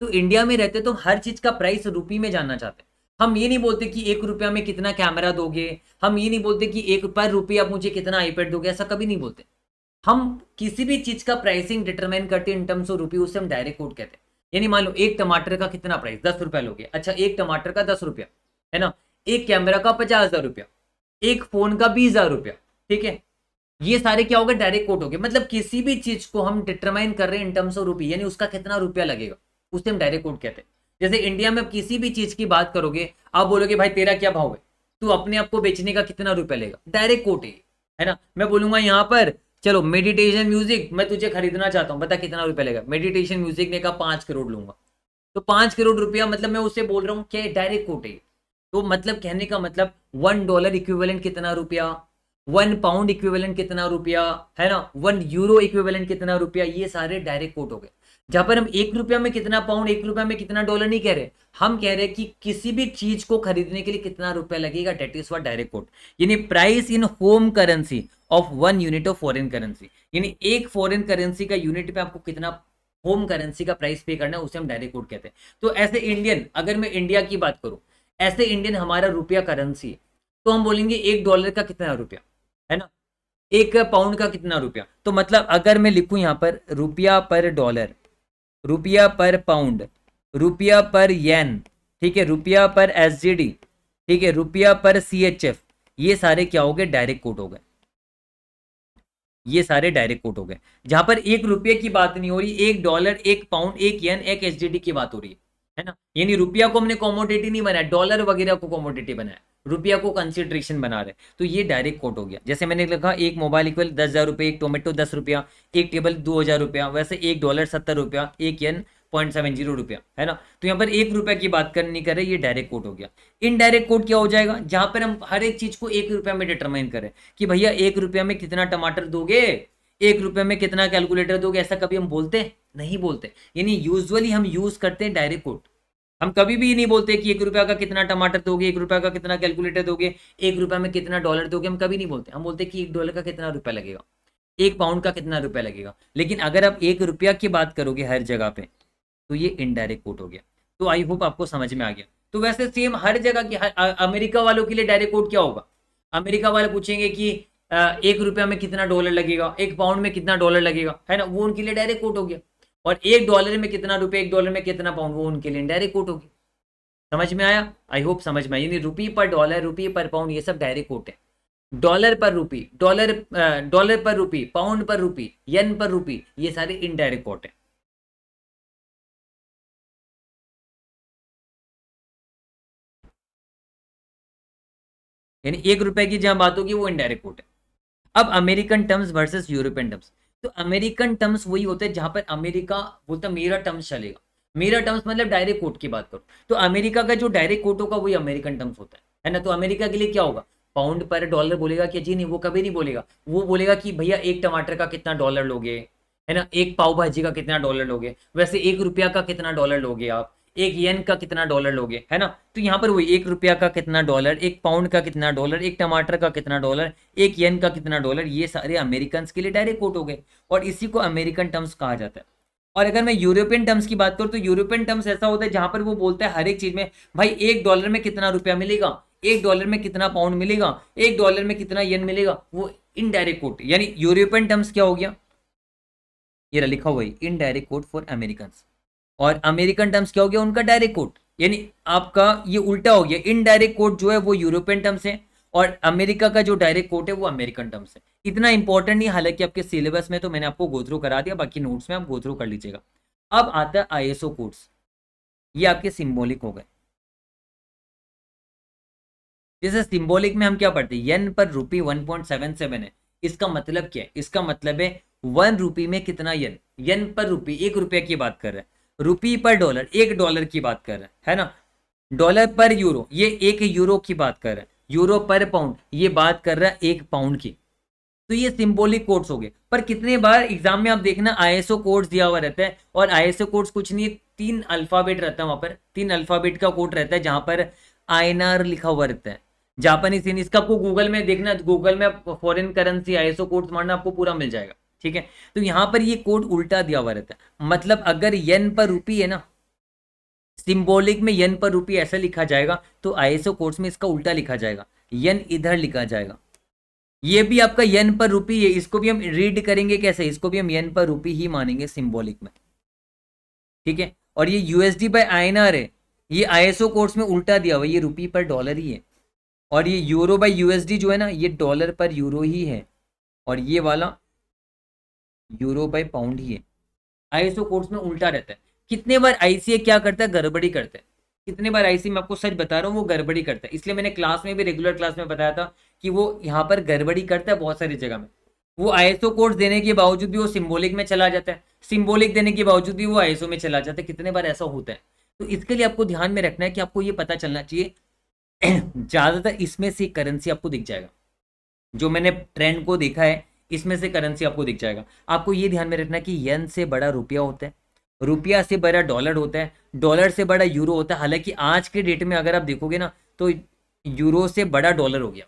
तो इंडिया में रहते तो हर चीज़ का प्राइस रुपी में जानना चाहते हैं। हम ये नहीं बोलते कि एक रुपया में कितना कैमरा दोगे, हम ये नहीं बोलते कि एक पर रुपया आप मुझे कितना आईपैड दोगे, ऐसा कभी नहीं बोलते। हम किसी भी चीज़ का प्राइसिंग डिटरमाइन करते हैं इन टर्म्स ऑफ़ रुपी उससे हम डायरेक्ट कोड कहते हैं। यानी मान लो एक टमाटर का कितना प्राइस दस रुपया लोगे। अच्छा एक टमाटर का दस रुपया, है ना? एक कैमरा का पचास हज़ार रुपया, एक फ़ोन का बीस हज़ार रुपया, ठीक है? ये सारे क्या होगा? डायरेक्ट कोट हो गए मतलब किसी भी चीज़ को हम डिटरमाइन कर रहे हैं इन टर्म्स ऑफ़ रुपी यानी उसका कितना रुपया लगेगा? उससे हम डायरेक्ट कोट कहते हैं। जैसे इंडिया में आप किसी भी चीज़ की बात करोगे, आप बोलोगे, भाई, तेरा क्या भाव है? तू अपने आप को बेचने का कितना रुपया लेगा? डायरेक्ट कोट है है ना? मैं बोलूँगा, यहाँ पर, चलो मेडिटेशन म्यूज़िक मैं तुझे खरीदना चाहता हूँ। बता कितना रुपया लगेगा मेडिटेशन म्यूज़िक ने कहा, पाँच करोड़ लूँगा। तो पाँच करोड़ रुपया मतलब मैं उससे बोल रहा हूँ, क्या डायरेक्ट कोट है तो मतलब कहने का मतलब वन डॉलर इक्विवेलेंट कितना रुपया? वन पाउंड इक्विवेलेंट कितना रुपया, है ना? वन यूरो इक्विवेलेंट कितना रुपया, ये सारे डायरेक्ट कोट हो गए। जहाँ पर हम एक रुपया में कितना पाउंड एक रुपया में कितना डॉलर नहीं कह रहे, हम कह रहे हैं कि किसी भी चीज़ को खरीदने के लिए कितना रुपया लगेगा that is for direct quote यानी price in home currency of one unit of foreign currency यानी एक फॉरेन करेंसी का यूनिट पे आपको कितना होम करेंसी का प्राइस पे करना है, उसे हम डायरेक्ट कोट कहते हैं। तो ऐसे इंडियन अगर मैं इंडिया की बात करूँ ऐसे इंडियन हमारा रुपया करेंसी तो हम बोलेंगे एक डॉलर का कितना रुपया। है ना? एक पाउंड का कितना रुपया? तो मतलब अगर मैं लिखूं यहाँ पर, रुपया पर डॉलर रुपया पर पाउंड रुपया पर येन ठीक है? रुपया पर एस ठीक है? रुपया पर सीएचएफ ये सारे क्या हो गए? डायरेक्ट कोट हो गए। ये सारे डायरेक्ट कोट हो गए। जहाँ पर एक रुपये की बात नहीं हो रही, एक डॉलर एक पाउंड एक येन एक एस की बात हो रही है। है ना? यानी रुपया को हमने कॉमोडिटी नहीं बनाया डॉलर वगैरह को कॉमोडिटी बनाया। रुपया को कंसिडरेशन बना रहे तो ये डायरेक्ट कोट हो गया। जैसे मैंने लिखा, एक मोबाइल इक्वल दस हज़ार रुपये, एक टोमेटो दस रुपया, एक टेबल दो हज़ार रुपया, वैसे एक डॉलर सत्तर रुपया, एक यन पॉइंट सेवन ज़ीरो रुपया, है ना? तो यहाँ पर एक रुपया की बात करनी करे, ये डायरेक्ट कोट हो गया। इनडायरेक्ट कोट क्या हो जाएगा? जहाँ पर हम हर एक चीज़ को एक रुपया में डिटरमाइन करें कि भैया, एक रुपया में कितना टमाटर दोगे? एक रुपये में कितना कैलकुलेटर दोगे? ऐसा कभी हम बोलते? नहीं बोलते। यानी यूजुअली हम यूज़ करते हैं डायरेक्ट कोट हम कभी भी नहीं बोलते कि एक रुपया का कितना टमाटर दोगे, एक रुपया का कितना कैलकुलेटर दोगे, एक रुपया में कितना डॉलर दोगे, हम कभी नहीं बोलते। हम बोलते कि एक डॉलर का कितना रुपया लगेगा? एक पाउंड का कितना रुपया लगेगा? लेकिन अगर आप एक रुपया की बात करोगे हर जगह पे तो ये इनडायरेक्ट कोट हो गया। तो आई होप आपको समझ में आ गया। तो वैसे सेम हर जगह की अमेरिका वालों के लिए डायरेक्ट कोट क्या होगा? अमेरिका वाले पूछेंगे कि एक रुपया में कितना डॉलर लगेगा? एक पाउंड में कितना डॉलर लगेगा? है ना? वो उनके लिए डायरेक्ट कोट हो गया। और एक डॉलर में कितना रुपए, एक डॉलर में कितना पाउंड वो उनके लिए डायरेक्ट कोट होगी। समझ में आया? आई होप समझ में आया यानी रुपी पर डॉलर रुपी पर पाउंड ये सब डायरेक्ट कोट है। डॉलर पर रुपी डॉलर डॉलर पर रुपी पाउंड पर रुपी यन पर रुपी ये सारे इनडायरेक्ट कोट है। यानी एक रुपए की जहाँ बात होगी, वो इनडायरेक्ट कोट है। अब American terms versus European terms तो अमेरिकन टर्म्स वही होते हैं जहाँ पर अमेरिका बोलता मेरा टर्म्स चलेगा। मेरा टर्म्स मतलब डायरेक्ट कोर्ट की बात करो। तो अमेरिका का जो डायरेक्ट कोर्ट होगा, वही अमेरिकन टर्म्स होता है। है ना? तो अमेरिका के लिए क्या होगा? पाउंड पर डॉलर बोलेगा कि जी नहीं, वो कभी नहीं बोलेगा। वो बोलेगा कि भैया, एक टमाटर का कितना डॉलर लोगे? है ना? एक पाव भाजी का कितना डॉलर लोगे? वैसे एक रुपया का कितना डॉलर लोगे आप? एक येन का कितना डॉलर लोगे, है ना? तो यहाँ पर वही एक रुपया का कितना डॉलर एक पाउंड का कितना डॉलर एक टमाटर का कितना डॉलर एक येन का कितना डॉलर ये सारे अमेरिकन के लिए डायरेक्ट कोट हो गए। और इसी को अमेरिकन टर्म्स कहा जाता है। और अगर मैं यूरोपियन टर्म्स की बात करूँ तो यूरोपियन टर्म्स ऐसा होता है जहाँ पर वो बोलता है हर एक चीज़ में, भाई, एक डॉलर में कितना रुपया मिलेगा? एक डॉलर में कितना पाउंड मिलेगा? एक डॉलर में कितना येन मिलेगा? वो इनडायरेक्ट कोट यानी यूरोपियन टर्म्स क्या हो गया? ये लिखा हुआ है इनडायरेक्ट कोट फॉर अमेरिकन और अमेरिकन टर्म्स क्या हो गया? उनका डायरेक्ट कोट यानी आपका ये उल्टा हो गया. इनडायरेक्ट कोट जो है वो यूरोपियन टर्म्स है और अमेरिका का जो डायरेक्ट कोट है वो अमेरिकन टर्म्स है. इतना इंपॉर्टेंट नहीं, हालाँकि आपके सिलेबस में तो मैंने आपको गोथ्रू करा दिया, बाकी नोट्स में आप गोथ्रू कर लीजिएगा. अब आता है आईएसओ कोड्स ये आपके सिंबॉलिक हो गए. जैसे सिंबॉलिक में हम क्या पढ़ते हैं? यन पर रुपी 1.77 है. इसका मतलब क्या है? इसका मतलब है वन रुपी में कितना यन यन पर रुपी एक रुपये की बात कर रहे हैं. रुपी पर डॉलर, एक डॉलर की बात कर रहे हैं, है ना? डॉलर पर यूरो, ये एक यूरो की बात कर रहे हैं। यूरो पर पाउंड, ये बात कर रहा है एक पाउंड की। तो ये सिंबॉलिक कोड्स हो गए। पर कितने बार एग्ज़ाम में आप देखना, आईएसओ कोड्स दिया हुआ रहता है, और आईएसओ कोड्स कुछ नहीं, तीन अल्फ़ाबेट रहता है वहाँ पर, तीन अल्फ़ाबेट का कोड रहता है जहाँ पर आईएनआर लिखा हुआ रहता है। जापानी इन इसका आपको गूगल में देखना गूगल में फॉरेन करेंसी आईएसओ कोड्स मारना आपको पूरा मिल जाएगा। ठीक है? तो यहाँ पर ये कोड उल्टा दिया हुआ रहता है। मतलब अगर यन पर रुपी है ना सिंबॉलिक में यन पर रुपी ऐसा लिखा जाएगा तो आईएसओ कोर्स में इसका उल्टा लिखा जाएगा। यन इधर लिखा जाएगा। ये भी आपका यन पर रुपी है, इसको भी हम रीड करेंगे कैसे? इसको भी हम यन पर रुपी ही मानेंगे सिंबॉलिक में। ठीक है? और ये यूएसडी बाय आईएनआर है। ये आईएसओ कोर्स में उल्टा दिया हुआ ये रुपी पर डॉलर ही है। और ये यूरो बाय यूएसडी जो है ना, ये डॉलर पर यूरो ही है। और ये वाला यूरो बाय पाउंड ही है। आईएसओ कोर्स में उल्टा रहता है। कितने बार आईसीए क्या करता है? गड़बड़ी करता है। कितने बार आईसी मैं आपको सच बता रहा हूँ, वो गड़बड़ी करता है। इसलिए मैंने क्लास में भी रेगुलर क्लास में बताया था कि वो यहाँ पर गड़बड़ी करता है बहुत सारी जगह में। वो आईएसओ कोड्स देने के बावजूद भी वो सिम्बोलिक में चला जाता है। सिम्बोलिक देने के बावजूद भी वो आईएसओ में चला जाता है। कितने बार ऐसा होता है। तो इसके लिए आपको ध्यान में रखना है कि आपको ये पता चलना चाहिए, [CLEARS THROAT] ज़्यादातर इसमें से करेंसी आपको दिख जाएगा। जो मैंने ट्रेंड को देखा है इसमें से करेंसी आपको दिख जाएगा। आपको ये ध्यान में रखना कि यन से बड़ा रुपया होता है, रुपया से बड़ा डॉलर होता है डॉलर से बड़ा यूरो होता है। हालाँकि आज के डेट में अगर आप देखोगे ना तो यूरो से बड़ा डॉलर हो गया।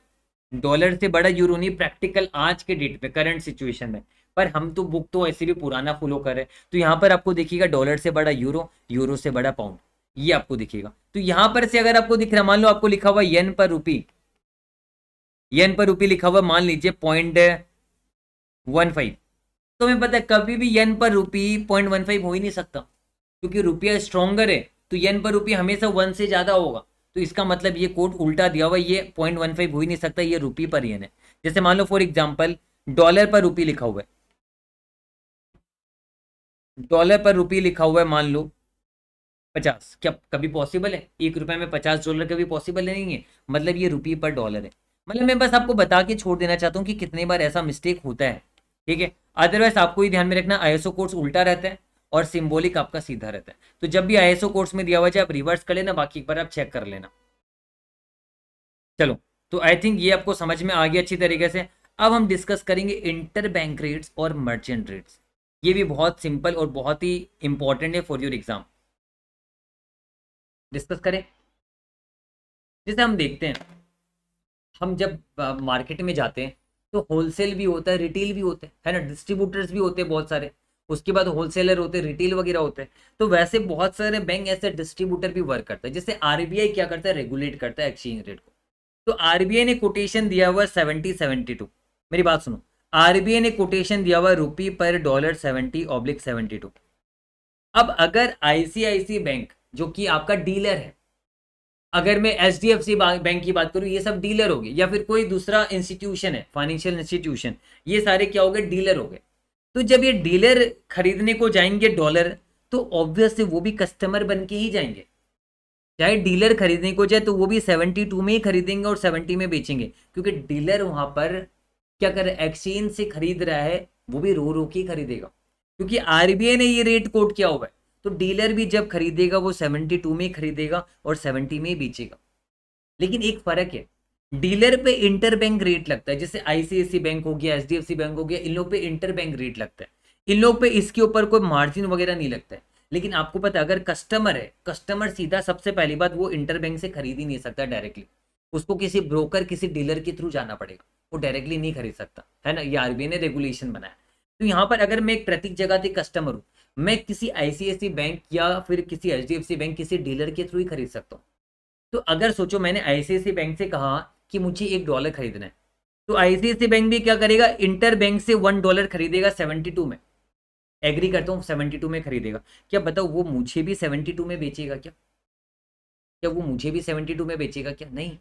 डॉलर से बड़ा यूरो नहीं प्रैक्टिकल आज के डेट में करंट सिचुएशन में। पर हम तो बुक तो ऐसे भी पुराना फॉलो कर रहे हैं। तो यहाँ पर आपको देखिएगा डॉलर से बड़ा यूरो यूरो से बड़ा पाउंड ये आपको दिखेगा। तो यहाँ पर से अगर आपको दिख रहा मान लो आपको लिखा हुआ येन पर रुपी येन पर रुपी लिखा हुआ, मान लीजिए पॉइंट वन फाइव तो हमें पता है, कभी भी येन पर रुपी पॉइंट वन फाइव हो ही नहीं सकता। क्योंकि रुपया स्ट्रॉन्गर है तो यन पर रुपी हमेशा वन से ज़्यादा होगा। तो इसका मतलब ये कोड उल्टा दिया हुआ ये पॉइंट वन फाइव हो ही नहीं सकता, ये रुपी पर येन है। जैसे मान लो फॉर एग्ज़ाम्पल डॉलर पर रुपी लिखा हुआ है। डॉलर पर रुपी लिखा हुआ है, मान लो, पचास। क्या कभी पॉसिबल है? एक रुपए में पचास डॉलर कभी पॉसिबल नहीं है? मतलब ये रुपये पर डॉलर है। मतलब मैं बस आपको बता के छोड़ देना चाहता हूँ कि कितनी बार ऐसा मिस्टेक होता है। ठीक है? अदरवाइज़ आपको ही ध्यान में रखना आईएसओ कोर्स उल्टा रहता है और सिंबॉलिक आपका सीधा रहता है। तो जब भी आईएसओ कोर्स में दिया हुआ है आप रिवर्स कर लेना, बाकी पर आप चेक कर लेना। चलो तो आई थिंक ये आपको समझ में आ गया अच्छी तरीके से। अब हम डिस्कस करेंगे इंटर बैंक रेट्स और मर्चेंट रेट्स ये भी बहुत सिंपल और बहुत ही इंपॉर्टेंट है फॉर योर एग्ज़ाम डिस्कस करें। जैसे हम देखते हैं, हम जब मार्केट में जाते हैं तो होलसेल भी होता है रिटेल भी होता है है ना? डिस्ट्रीब्यूटर्स भी होते हैं बहुत सारे। उसके बाद होलसेलर होते हैं रिटेल वगैरह होते हैं। तो वैसे बहुत सारे बैंक ऐसे डिस्ट्रीब्यूटर भी वर्क करता है। जैसे आरबीआई क्या करता है? रेगुलेट करता है एक्सचेंज रेट को। तो आरबीआई ने कोटेशन दिया हुआ सेवेंटी सेवेंटी टू मेरी बात सुनो। आरबीआई ने कोटेशन दिया हुआ रुपी पर dollar seventy oblique seventy two अब अगर आईसीआईसी बैंक जो कि आपका डीलर है अगर मैं एच डी एफ़ सी बैंक की बात करूँ, ये सब डीलर हो गए, या फिर कोई दूसरा इंस्टीट्यूशन है फाइनेंशियल इंस्टीट्यूशन ये सारे क्या हो गए डीलर हो गए। तो जब ये डीलर खरीदने को जाएँगे डॉलर तो ऑब्वियसली वो भी कस्टमर बन के ही जाएँगे। चाहे डीलर खरीदने को जाए तो वो भी सेवेंटी टू में ही खरीदेंगे और सेवेंटी में बेचेंगे। क्योंकि डीलर वहाँ पर क्या कर एक्सचेंज से खरीद रहा है, वो भी रो रो के खरीदेगा। क्योंकि आरबीआई ने ये रेट कोट किया हुआ है। तो डीलर भी जब खरीदेगा, वो सेवेंटी टू में खरीदेगा और सेवेंटी में बेचेगा। लेकिन एक फ़र्क है, डीलर पे इंटर बैंक रेट लगता है, जैसे आईसीआईसी बैंक हो गया एच बैंक हो गया, इन लोग पे इंटर बैंक रेट लगता है। इन लोग पे इसके ऊपर कोई मार्जिन वगैरह नहीं लगता है। लेकिन आपको पता है, अगर कस्टमर है, कस्टमर सीधा सबसे पहली बात वो इंटर बैंक से खरीद ही नहीं सकता डायरेक्टली उसको किसी ब्रोकर किसी डीलर के थ्रू जाना पड़ेगा। वो डायरेक्टली नहीं खरीद सकता। है ना? ये आरबीआई ने रेगुलेशन बनाया। तो यहाँ पर अगर मैं एक प्रतीक जगह कस्टमर हूँ मैं किसी आईसीआईसी बैंक या फिर किसी एच बैंक किसी डीलर के थ्रू ही खरीद सकता हूँ। तो अगर सोचो मैंने आईसीआईसी बैंक से कहा कि मुझे एक डॉलर खरीदना है तो आईसीआईसी बैंक भी क्या करेगा? इंटर बैंक से वन डॉलर खरीदेगा सेवेंटी टू में। एग्री करता हूँ सेवेंटी टू में खरीदेगा। क्या बताओ, वो मुझे भी सेवेंटी टू में बेचेगा क्या? क्या वो मुझे भी सेवेंटी टू में बेचेगा क्या? नहीं।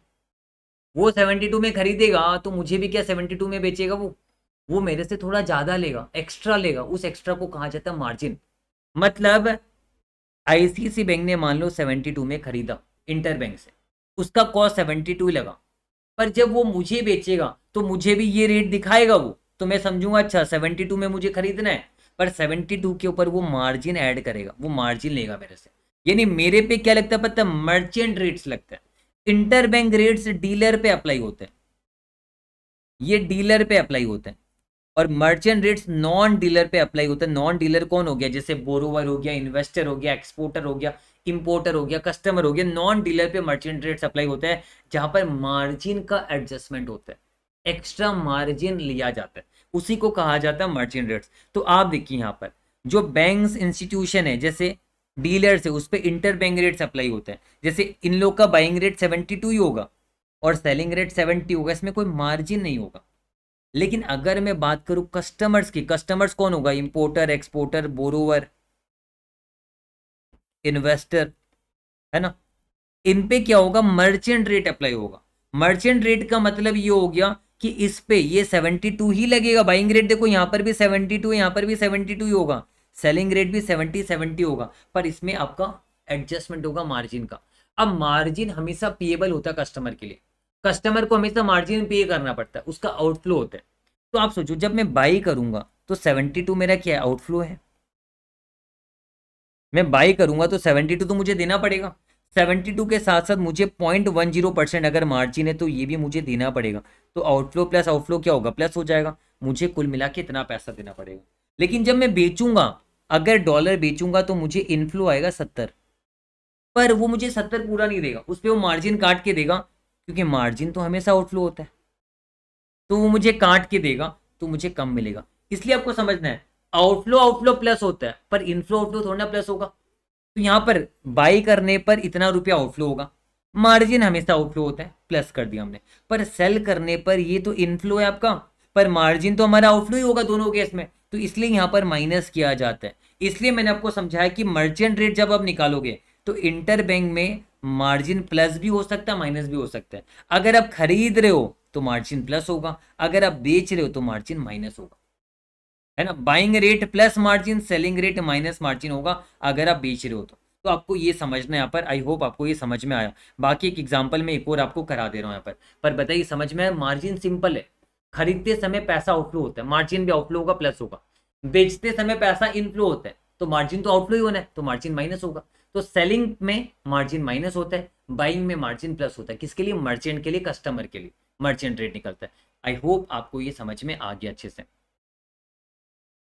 वो सेवेंटी टू में खरीदेगा तो मुझे भी क्या सेवेंटी टू में बेचेगा वो? वो मेरे से थोड़ा ज़्यादा लेगा एक्स्ट्रा लेगा, उस एक्स्ट्रा को कहा जाता है मार्जिन मतलब आईसीसी बैंक ने मान लो सेवेंटी टू में खरीदा इंटर बैंक से. उसका कॉस्ट सेवेंटी टू लगा. पर जब वो मुझे बेचेगा तो मुझे भी ये रेट दिखाएगा वो. तो मैं समझूँगा अच्छा सेवेंटी टू में मुझे खरीदना है. पर सेवेंटी टू के ऊपर वो मार्जिन ऐड करेगा, वो मार्जिन लेगा मेरे से. यानी मेरे पे क्या लगता है पता है? मर्चेंट रेट्स लगता है. इंटर बैंक रेट्स डीलर पे अप्लाई होते हैं. ये डीलर पे अप्लाई होते हैं. और मर्चेंट रेट्स नॉन डीलर पे अप्लाई होता है। नॉन डीलर कौन हो गया? जैसे बोरोवर हो गया इन्वेस्टर हो गया एक्सपोर्टर हो गया इंपोर्टर हो गया कस्टमर हो गया। नॉन डीलर पे मर्चेंट रेट्स अप्लाई होता है, जहाँ पर मार्जिन का एडजस्टमेंट होता है। एक्स्ट्रा मार्जिन लिया जाता है। उसी को कहा जाता है मर्चेंट रेट्स तो आप देखिए यहाँ पर, जो बैंक्स इंस्टीट्यूशन है, जैसे डीलर्स है, उस पर इंटर बैंक रेट्स अप्लाई होता है। जैसे इन लोग का बाइंग रेट सेवेंटी टू ही होगा, और सेलिंग रेट सेवेंटी होगा, इसमें कोई मार्जिन नहीं होगा। लेकिन अगर मैं बात करूँ कस्टमर्स की कस्टमर्स कौन होगा? इंपोर्टर एक्सपोर्टर बोरोवर इन्वेस्टर है ना? इन पे क्या होगा? मर्चेंट रेट अप्लाई होगा। मर्चेंट रेट का मतलब ये हो गया कि इस पे ये 72 ही लगेगा। बाइंग रेट देखो, यहाँ पर भी 72 यहाँ पर भी 72 ही होगा। सेलिंग रेट भी 70 70 होगा। पर इसमें आपका एडजस्टमेंट होगा मार्जिन का। अब मार्जिन हमेशा पिएबल होता है कस्टमर के लिए। कस्टमर को हमेशा मार्जिन पे करना पड़ता है, उसका आउटफ्लो होता है। तो आप सोचो, जब मैं बाई करूँगा तो 72 मेरा क्या आउटफ्लो है। मैं बाई करूँगा तो 72 तो मुझे देना पड़ेगा। 72 के साथ साथ मुझे पॉइंट वन ज़ीरो परसेंट अगर मार्जिन है तो ये भी मुझे देना पड़ेगा। तो आउटफ्लो प्लस आउटफ्लो क्या होगा? प्लस हो जाएगा। मुझे कुल मिला के इतना पैसा देना पड़ेगा। लेकिन जब मैं बेचूँगा, अगर डॉलर बेचूँगा तो मुझे इनफ्लो आएगा सत्तर। पर वो मुझे सत्तर पूरा नहीं देगा। उस पर वो मार्जिन काट के देगा। क्योंकि मार्जिन तो हमेशा आउटफ्लो होता है। तो वो मुझे काट के देगा तो मुझे कम मिलेगा। इसलिए आपको समझना है आउटफ्लो आउटफ्लो प्लस होता है, पर इनफ्लो आउटफ्लो थोड़ा ना प्लस होगा। तो यहाँ पर बाई करने पर इतना रुपया आउटफ्लो होगा। मार्जिन हमेशा आउटफ्लो होता है प्लस कर दिया हमने। पर सेल करने पर ये तो इनफ्लो है आपका, पर मार्जिन तो हमारा आउटफ्लो ही होगा दोनों केस में। तो इसलिए यहाँ पर माइनस किया जाता है। इसलिए मैंने आपको समझाया कि मर्चेंट रेट जब आप निकालोगे तो इंटर बैंक में मार्जिन प्लस भी हो सकता है, माइनस भी हो सकता है। अगर आप खरीद रहे हो तो मार्जिन प्लस होगा। अगर आप बेच रहे हो तो मार्जिन माइनस होगा। है ना? Buying rate plus margin, selling rate minus margin होगा, अगर आप बेच रहे हो तो। तो आपको ये समझना यहाँ पर। आई होप आपको ये समझ में आया। बाकी एक एग्ज़ाम्पल में एक और आपको करा दे रहा हूँ यहाँ पर। पर बताइए, समझ में आया? मार्जिन सिंपल है। खरीदते समय पैसा आउटफ्लो होता है। मार्जिन भी आउटफ्लो होगा, प्लस होगा। बेचते समय पैसा इनफ्लो होता है। तो मार्जिन तो आउटफ्लो ही होना है तो मार्जिन माइनस होगा। तो सेलिंग में मार्जिन माइनस होता है बाइंग में मार्जिन प्लस होता है। किसके लिए? मर्चेंट के लिए कस्टमर के लिए। मर्चेंट रेट निकलता है। आई होप आपको ये समझ में आ गया अच्छे से।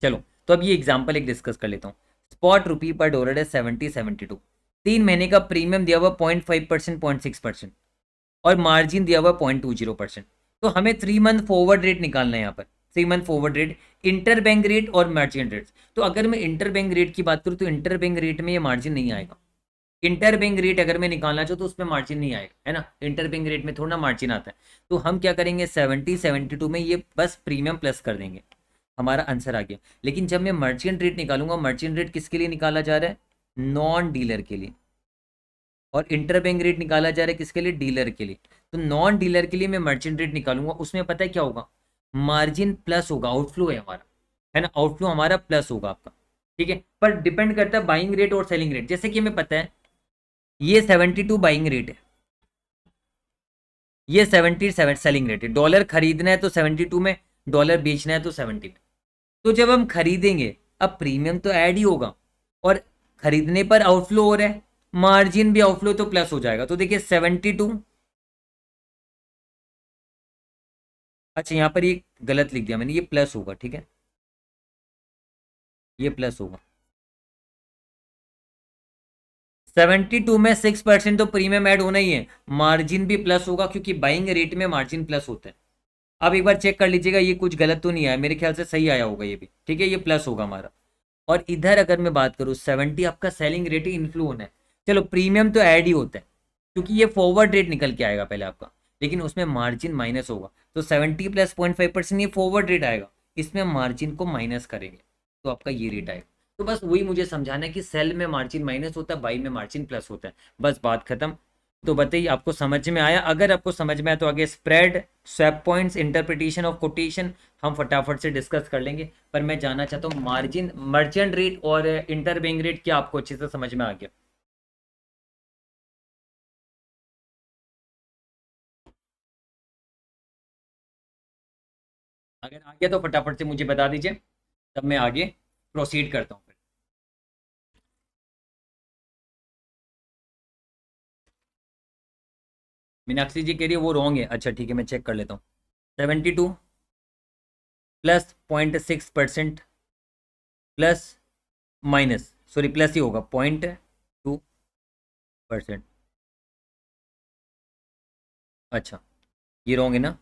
चलो तो अब ये एग्ज़ाम्पल एक डिस्कस कर लेता हूँ। स्पॉट रुपी पर डॉलर है सेवेंटी सेवेंटी टू तीन महीने का प्रीमियम दिया हुआ point five percent point six percent और मार्जिन दिया हुआ पॉइंट टू ज़ीरो परसेंट तो हमें थ्री मंथ फॉरवर्ड रेट निकालना है यहाँ पर। Three month forward rate interbank rate और मर्चेंट रेट तो अगर मैं इंटर बैंक रेट की बात करूँ तो इंटर बैंक रेट में ये मार्जिन नहीं आएगा। इंटर बैंक रेट अगर मैं निकालना चाहूँ तो उसमें मार्जिन नहीं आएगा, है ना? इंटर बैंक रेट में थोड़ा मार्जिन आता है। तो हम क्या करेंगे? सेवेंटी सेवेंटी टू में ये बस प्रीमियम प्लस कर देंगे। हमारा आंसर आ गया। लेकिन जब मैं मर्चेंट रेट निकालूँगा मर्चेंट रेट किसके लिए निकाला जा रहा है? नॉन डीलर के लिए। और इंटर बैंक रेट निकाला जा रहा है किसके लिए? डीलर के लिए। तो नॉन डीलर के लिए मैं मर्चेंट रेट निकालूँगा। उसमें पता है क्या होगा? मार्जिन प्लस होगा, आउटफ्लो है हमारा, है ना? आउटफ्लो हमारा प्लस होगा आपका, ठीक है? पर डिपेंड करता है बाइंग रेट और सेलिंग रेट जैसे कि हमें पता है, ये सेवेंटी टू बाइंग रेट है। ये सेवेंटी सेवन सेलिंग रेट है। डॉलर खरीदना है तो सेवेंटी टू में डॉलर बेचना है तो सेवेंटी में तो जब हम खरीदेंगे, अब प्रीमियम तो ऐड ही होगा, और खरीदने पर आउटफ्लो हो रहा है मार्जिन भी आउटफ्लो तो प्लस हो जाएगा। तो देखिए सेवेंटी टू अच्छा यहाँ पर ये गलत लिख दिया मैंने, ये प्लस होगा, ठीक है? ये प्लस होगा। सेवेंटी टू में सिक्स परसेंट तो प्रीमियम ऐड होना ही है। मार्जिन भी प्लस होगा क्योंकि बाइंग रेट में मार्जिन प्लस होता है। अब एक बार चेक कर लीजिएगा, ये कुछ गलत तो नहीं आया, मेरे ख्याल से सही आया होगा ये भी, ठीक है? ये प्लस होगा हमारा। और इधर अगर मैं बात करूँ सेवेंटी आपका सेलिंग रेट ही इन्फ्लू होना है। चलो प्रीमियम तो ऐड ही होता है, क्योंकि ये फॉरवर्ड रेट निकल के आएगा पहले आपका। लेकिन उसमें मार्जिन माइनस होगा। तो seventy plus point five percent ये फॉरवर्ड रेट आएगा। इसमें मार्जिन को माइनस करेंगे। तो आपका ये रेट आएगा। तो बस वही मुझे समझाना है कि सेल में मार्जिन माइनस होता है बाई में मार्जिन प्लस होता है। बस बात खत्म। तो बताइए, आपको समझ में आया? अगर आपको समझ में आया तो आगे spread swap points interpretation of quotation हम फटाफट से डिस्कस कर लेंगे। पर मैं जानना चाहता हूँ मार्जिन मर्चेंट रेट और इंटर बैंक रेट क्या आपको अच्छे से समझ में आ गया? अगर आ गया तो फटाफट से मुझे बता दीजिए, तब मैं आगे प्रोसीड करता हूँ मीनाक्षी जी कह रही है, वो रॉन्ग है। अच्छा ठीक है, मैं चेक कर लेता हूँ। Seventy two plus point six percent plus minus sorry plus ही होगा पॉइंट टू परसेंट अच्छा ये रॉन्ग है ना?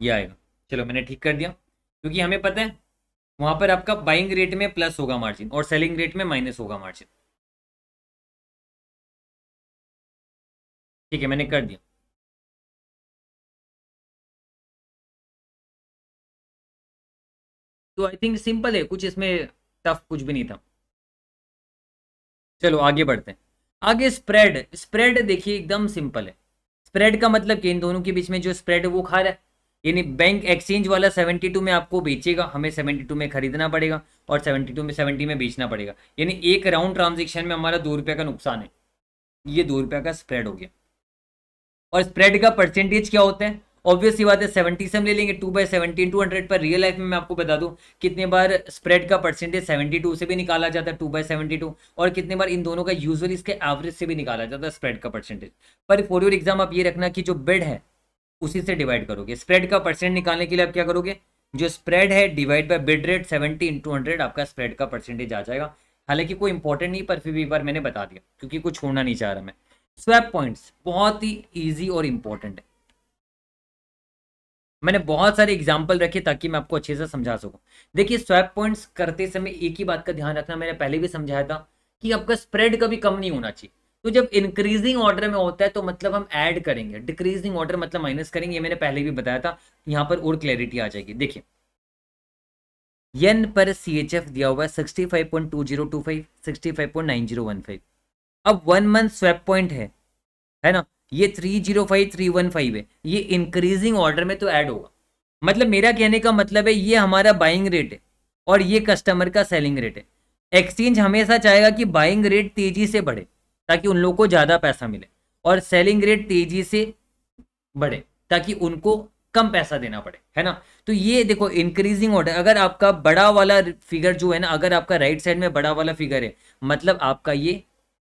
ये आएगा। चलो, मैंने ठीक कर दिया। क्योंकि हमें पता है, वहाँ पर आपका बाइंग रेट में प्लस होगा मार्जिन और सेलिंग रेट में माइनस होगा मार्जिन ठीक है, मैंने कर दिया। तो आई थिंक सिंपल है, कुछ इसमें टफ कुछ भी नहीं था। चलो, आगे बढ़ते हैं। आगे स्प्रेड स्प्रेड देखिए, एकदम सिंपल है। स्प्रेड का मतलब कि इन दोनों के बीच में जो स्प्रेड है, वो खा रहा है। यानी बैंक एक्सचेंज वाला 72 में आपको बेचेगा, हमें 72 में खरीदना पड़ेगा और 72 में 70 में बेचना पड़ेगा। यानी एक राउंड ट्रांजेक्शन में हमारा दो रुपये का नुकसान है। ये दो रुपये का स्प्रेड हो गया। और स्प्रेड का परसेंटेज क्या होता है? ऑब्वियस बात है सेवेंटी से हम ले लेंगे two by seventeen two hundred पर रियल लाइफ में मैं आपको बता दूँ, कितने बार स्प्रेड का परसेंटेज सेवेंटी टू से भी निकाला जाता है टू बाई सेवेंटी टू और कितने बार इन दोनों का यूजुअली इसके एवरेज से भी निकाला जाता है स्प्रेड का परसेंटेज पर फॉर योर एग्ज़ाम आप ये रखना कि जो बेड है उसी से डिवाइड करोगे। स्प्रेड का परसेंट निकालने के लिए आप क्या करोगे? जो स्प्रेड है divide by bid rate seventy into hundred आपका स्प्रेड का परसेंटेज आ जाएगा। हालाँकि कोई इंपॉर्टेंट नहीं, पर फिर भी एक बार मैंने बता दिया, क्योंकि कुछ छोड़ना नहीं चाह रहा मैं। स्वैप पॉइंट्स बहुत ही ईजी और इंपॉर्टेंट है। मैंने बहुत सारे एग्ज़ाम्पल रखे ताकि मैं आपको अच्छे से समझा सकूँ। देखिए स्वैप पॉइंट्स करते समय एक ही बात का ध्यान रखना, मैंने पहले भी समझाया था कि आपका स्प्रेड कभी कम नहीं होना चाहिए। तो जब इंक्रीजिंग ऑर्डर में होता है तो मतलब हम ऐड करेंगे। डिक्रीजिंग ऑर्डर मतलब माइनस करेंगे, ये मैंने पहले भी बताया था, यहाँ पर और क्लैरिटी आ जाएगी। देखिए यन पर सी एच एफ़ दिया हुआ है sixty five point two zero two five sixty five point nine zero one five अब वन मंथ स्वैप पॉइंट है है ना? ये three zero five three one five है। ये इंक्रीजिंग ऑर्डर में तो ऐड होगा। मतलब मेरा कहने का मतलब है, ये हमारा बाइंग रेट है, और ये कस्टमर का सेलिंग रेट है। एक्सचेंज हमेशा चाहेगा कि बाइंग रेट तेज़ी से बढ़े। ताकि उन लोगों को ज़्यादा पैसा मिले और सेलिंग रेट तेज़ी से बढ़े, ताकि उनको कम पैसा देना पड़े, है ना? तो ये देखो इंक्रीजिंग ऑर्डर अगर आपका बड़ा वाला फिगर जो है ना, अगर आपका राइट साइड में बड़ा वाला फिगर है मतलब आपका ये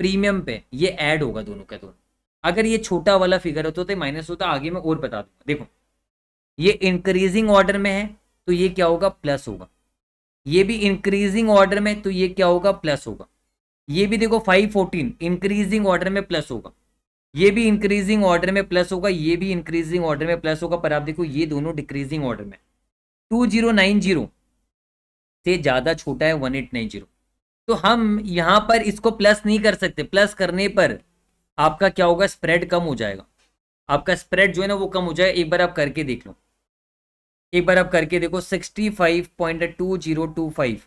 प्रीमियम पे, ये ऐड होगा दोनों के दोनों। अगर ये छोटा वाला फिगर होता तो माइनस होता, आगे मैं और बता दूँगा। देखो, ये इंक्रीजिंग ऑर्डर में है तो ये क्या होगा? प्लस होगा। ये भी इंक्रीजिंग ऑर्डर में तो ये क्या होगा? प्लस होगा। ये भी देखो फाइव फोर्टीन इंक्रीजिंग ऑर्डर में प्लस होगा। ये भी इंक्रीजिंग ऑर्डर में प्लस होगा, ये भी इंक्रीजिंग ऑर्डर में प्लस होगा, पर आप देखो ये दोनों डिक्रीजिंग ऑर्डर में। टू ज़ीरो नाइन ज़ीरो से ज़्यादा छोटा है वन एट नाइन ज़ीरो तो हम यहाँ पर इसको प्लस नहीं कर सकते। प्लस करने पर आपका क्या होगा? स्प्रेड कम हो जाएगा। आपका स्प्रेड जो है ना वो कम हो जाए। एक बार आप करके देख लो। एक बार आप करके देखो sixty five point two zero two five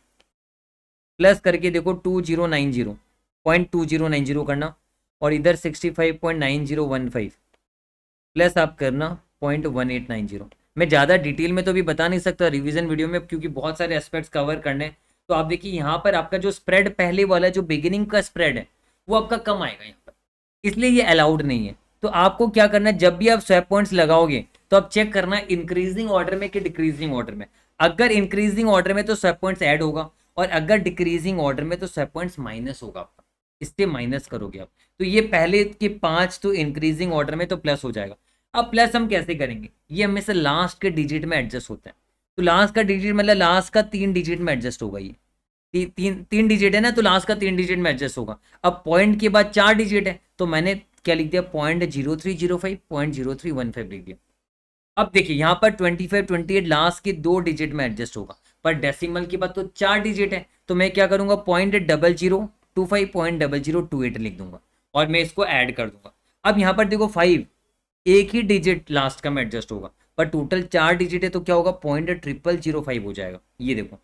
plus करके देखो two zero nine zero point two zero nine zero करना और इधर sixty five point nine zero one five plus आप करना point one eight nine zero मैं ज़्यादा डिटेल में तो अभी बता नहीं सकता रिवीजन वीडियो में क्योंकि बहुत सारे एस्पेक्ट्स कवर करने तो आप देखिए यहाँ पर आपका जो स्प्रेड पहले वाला, जो बिगिनिंग का स्प्रेड है, वो आपका कम आएगा यहाँ पर। इसलिए ये अलाउड नहीं है। तो आपको क्या करना है, जब भी आप स्वैप पॉइंट्स लगाओगे तो आप चेक करना इंक्रीजिंग ऑर्डर में कि डिक्रीजिंग ऑर्डर में। अगर इंक्रीजिंग ऑर्डर में तो स्वैप पॉइंट्स ऐड होगा। और अगर डिक्रीजिंग ऑर्डर में तो स्वैप पॉइंट्स माइनस होगा आपका। इससे माइनस करोगे आप। तो ये पहले के पाँच तो इंक्रीजिंग ऑर्डर में तो प्लस हो जाएगा। अब प्लस हम कैसे करेंगे? ये हमें से लास्ट के डिजिट में एडजस्ट होता है। तो लास्ट का डिजिट मतलब लास्ट का तीन डिजिट में एडजस्ट होगा ये। ती, तीन तीन डिजिट है ना तो लास्ट का तीन डिजिट में एडजस्ट होगा। अब पॉइंट के बाद चार डिजिट है तो मैंने क्या लिख दिया? Point zero three zero five point zero three one five लिख दिया। अब देखिए यहाँ पर twenty five twenty eight last के दो डिजिट में एडजस्ट होगा। पर डेसिमल की बात तो चार डिजिट है तो मैं क्या करूँगा? Point double zero two five point double zero two eight लिख दूँगा और मैं इसको ऐड कर दूँगा। अब यहाँ पर देखो फाइव एक ही डिजिट लास्ट का में एडजस्ट होगा, पर टोटल चार डिजिट है तो क्या होगा? पॉइंट ट्रिपल ज़ीरो फाइव हो जाएगा, ये देखो।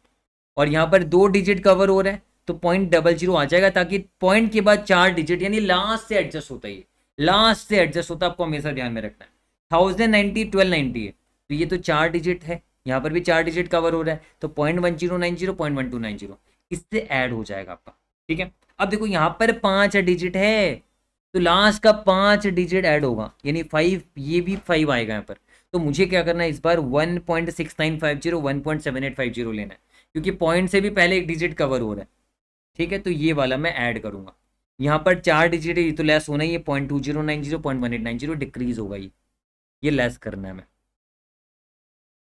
और यहाँ पर दो डिजिट कवर हो रहा है तो पॉइंट डबल ज़ीरो आ जाएगा ताकि पॉइंट के बाद चार डिजिट यानी लास्ट से एडजस्ट होता है लास्ट से एडजस्ट होता है, आपको हमेशा ध्यान में रखना है। थाउज़ेंड नाइनटी ट्वेल्व नाइनटी है तो ये तो चार डिजिट है। यहाँ पर भी चार डिजिट कवर हो रहा है तो point one zero nine zero point one two nine zero इससे ऐड हो जाएगा आपका, ठीक है? अब देखो यहाँ पर पाँच डिजिट है तो लास्ट का पाँच डिजिट ऐड होगा, यानी फाइव ये भी फाइव आएगा यहाँ पर तो मुझे क्या करना है इस बार one point six nine five zero one point seven eight five zero लेना है, क्योंकि पॉइंट से भी पहले एक डिजिट कवर हो रहा है, ठीक है? तो ये वाला मैं ऐड करूँगा, यहाँ पर चार डिजिट ये तो लेस होना ही है point two zero nine zero point one eight nine zero decrease होगा ये ये लेस करना है मैं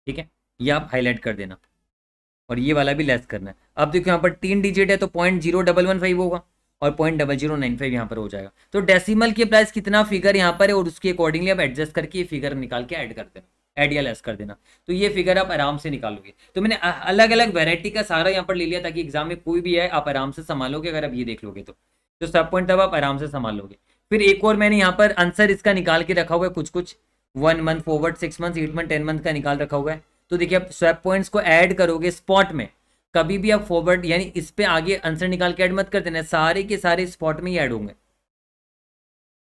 ठीक है? ये आप हाईलाइट कर देना। और ये वाला भी लेस करना है। अब देखो यहाँ पर तीन डिजिट है तो point zero double one five होगा और point double zero nine five यहाँ पर हो जाएगा। तो डेसिमल के प्राइस कितना फिगर यहाँ पर है और उसके अकॉर्डिंगली आप एडजस्ट करके ये फिगर निकाल के ऐड कर देना। एड या लेस कर देना। तो ये फिगर आप आराम से निकालोगे। तो मैंने अलग अलग वेराइटी का सारा यहाँ पर ले लिया ताकि एग्ज़ाम में कोई भी है, आप आराम से संभालोगे अगर आप ये देख लोगे तो। तो सब पॉइंट तब आप आराम से संभालोगे फिर एक और मैंने यहाँ पर आंसर इसका निकाल के रखा हुआ है कुछ कुछ one month forward six month eight month ten month का निकाल रखा हुआ है। तो देखिए, आप स्वैप पॉइंट्स को ऐड करोगे स्पॉट में, कभी भी आप फॉरवर्ड यानी इस पे आगे आंसर निकाल के ऐड मत कर देना, सारे के सारे स्पॉट में ही ऐड होंगे।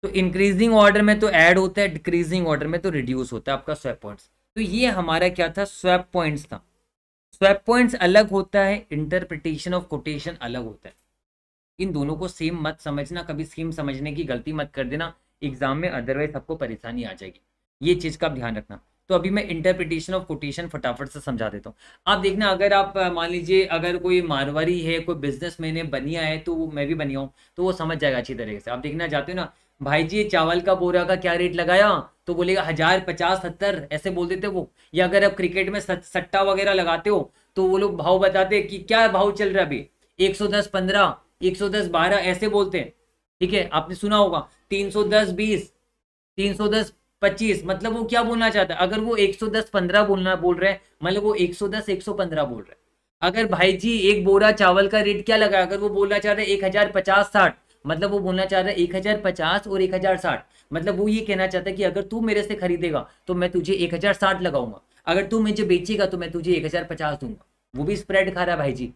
तो इंक्रीजिंग ऑर्डर में तो ऐड होता है डिक्रीजिंग ऑर्डर में तो रिड्यूस होता है आपका स्वैप पॉइंट्स तो ये हमारा क्या था? स्वैप पॉइंट्स था। स्वैप पॉइंट्स अलग होता है इंटरप्रिटेशन ऑफ़ कोटेशन अलग होता है। इन दोनों को सेम मत समझना, कभी सेम समझने की गलती मत कर देना एग्ज़ाम में अदरवाइज़ आपको परेशानी आ जाएगी। ये चीज़ का ध्यान रखना। तो अभी मैं इंटरप्रिटेशन ऑफ़ कोटेशन फटाफट से समझा देता हूँ। आप देखना, अगर आप मान लीजिए, अगर कोई मारवाड़ी है, कोई बिज़नेस मैन है, बनिया है तो मैं भी बनिया हूँ तो वो समझ जाएगा अच्छी तरीके से। आप देखना चाहते हो ना, भाई जी चावल का बोरा का क्या रेट लगाया? तो बोलेगा, हज़ार पचास सत्तर ऐसे बोल देते वो। या अगर आप क्रिकेट में सट्टा वगैरह लगाते हो तो वो लोग भाव बताते कि क्या भाव चल रहा है अभी? एक सौ दस पंद्रह, एक सौ दस बारह, ऐसे बोलते हैं। ठीक है, आपने सुना होगा, तीन सौ दस बीस, तीन सौ दस पच्चीस मतलब वो क्या बोलना चाहता है? अगर वो एक सौ दस पंद्रह बोलना, बोल रहे हैं मतलब वो एक सौ दस, एक सौ पंद्रह बोल रहे हैं। अगर भाई जी एक बोरा चावल का रेट क्या लगा? अगर वो बोलना चाह रहे हैं एक हज़ार पचास साठ मतलब वो बोलना चाह रहा है एक हज़ार पचास और एक हज़ार साठ मतलब वो ये कहना चाहता है कि अगर तू मेरे से खरीदेगा तो मैं तुझे एक हज़ार साठ लगाऊँगा। अगर तू मुझे बेचेगा तो मैं तुझे एक हज़ार पचास दूँगा। वो भी स्प्रेड खा रहा है भाई जी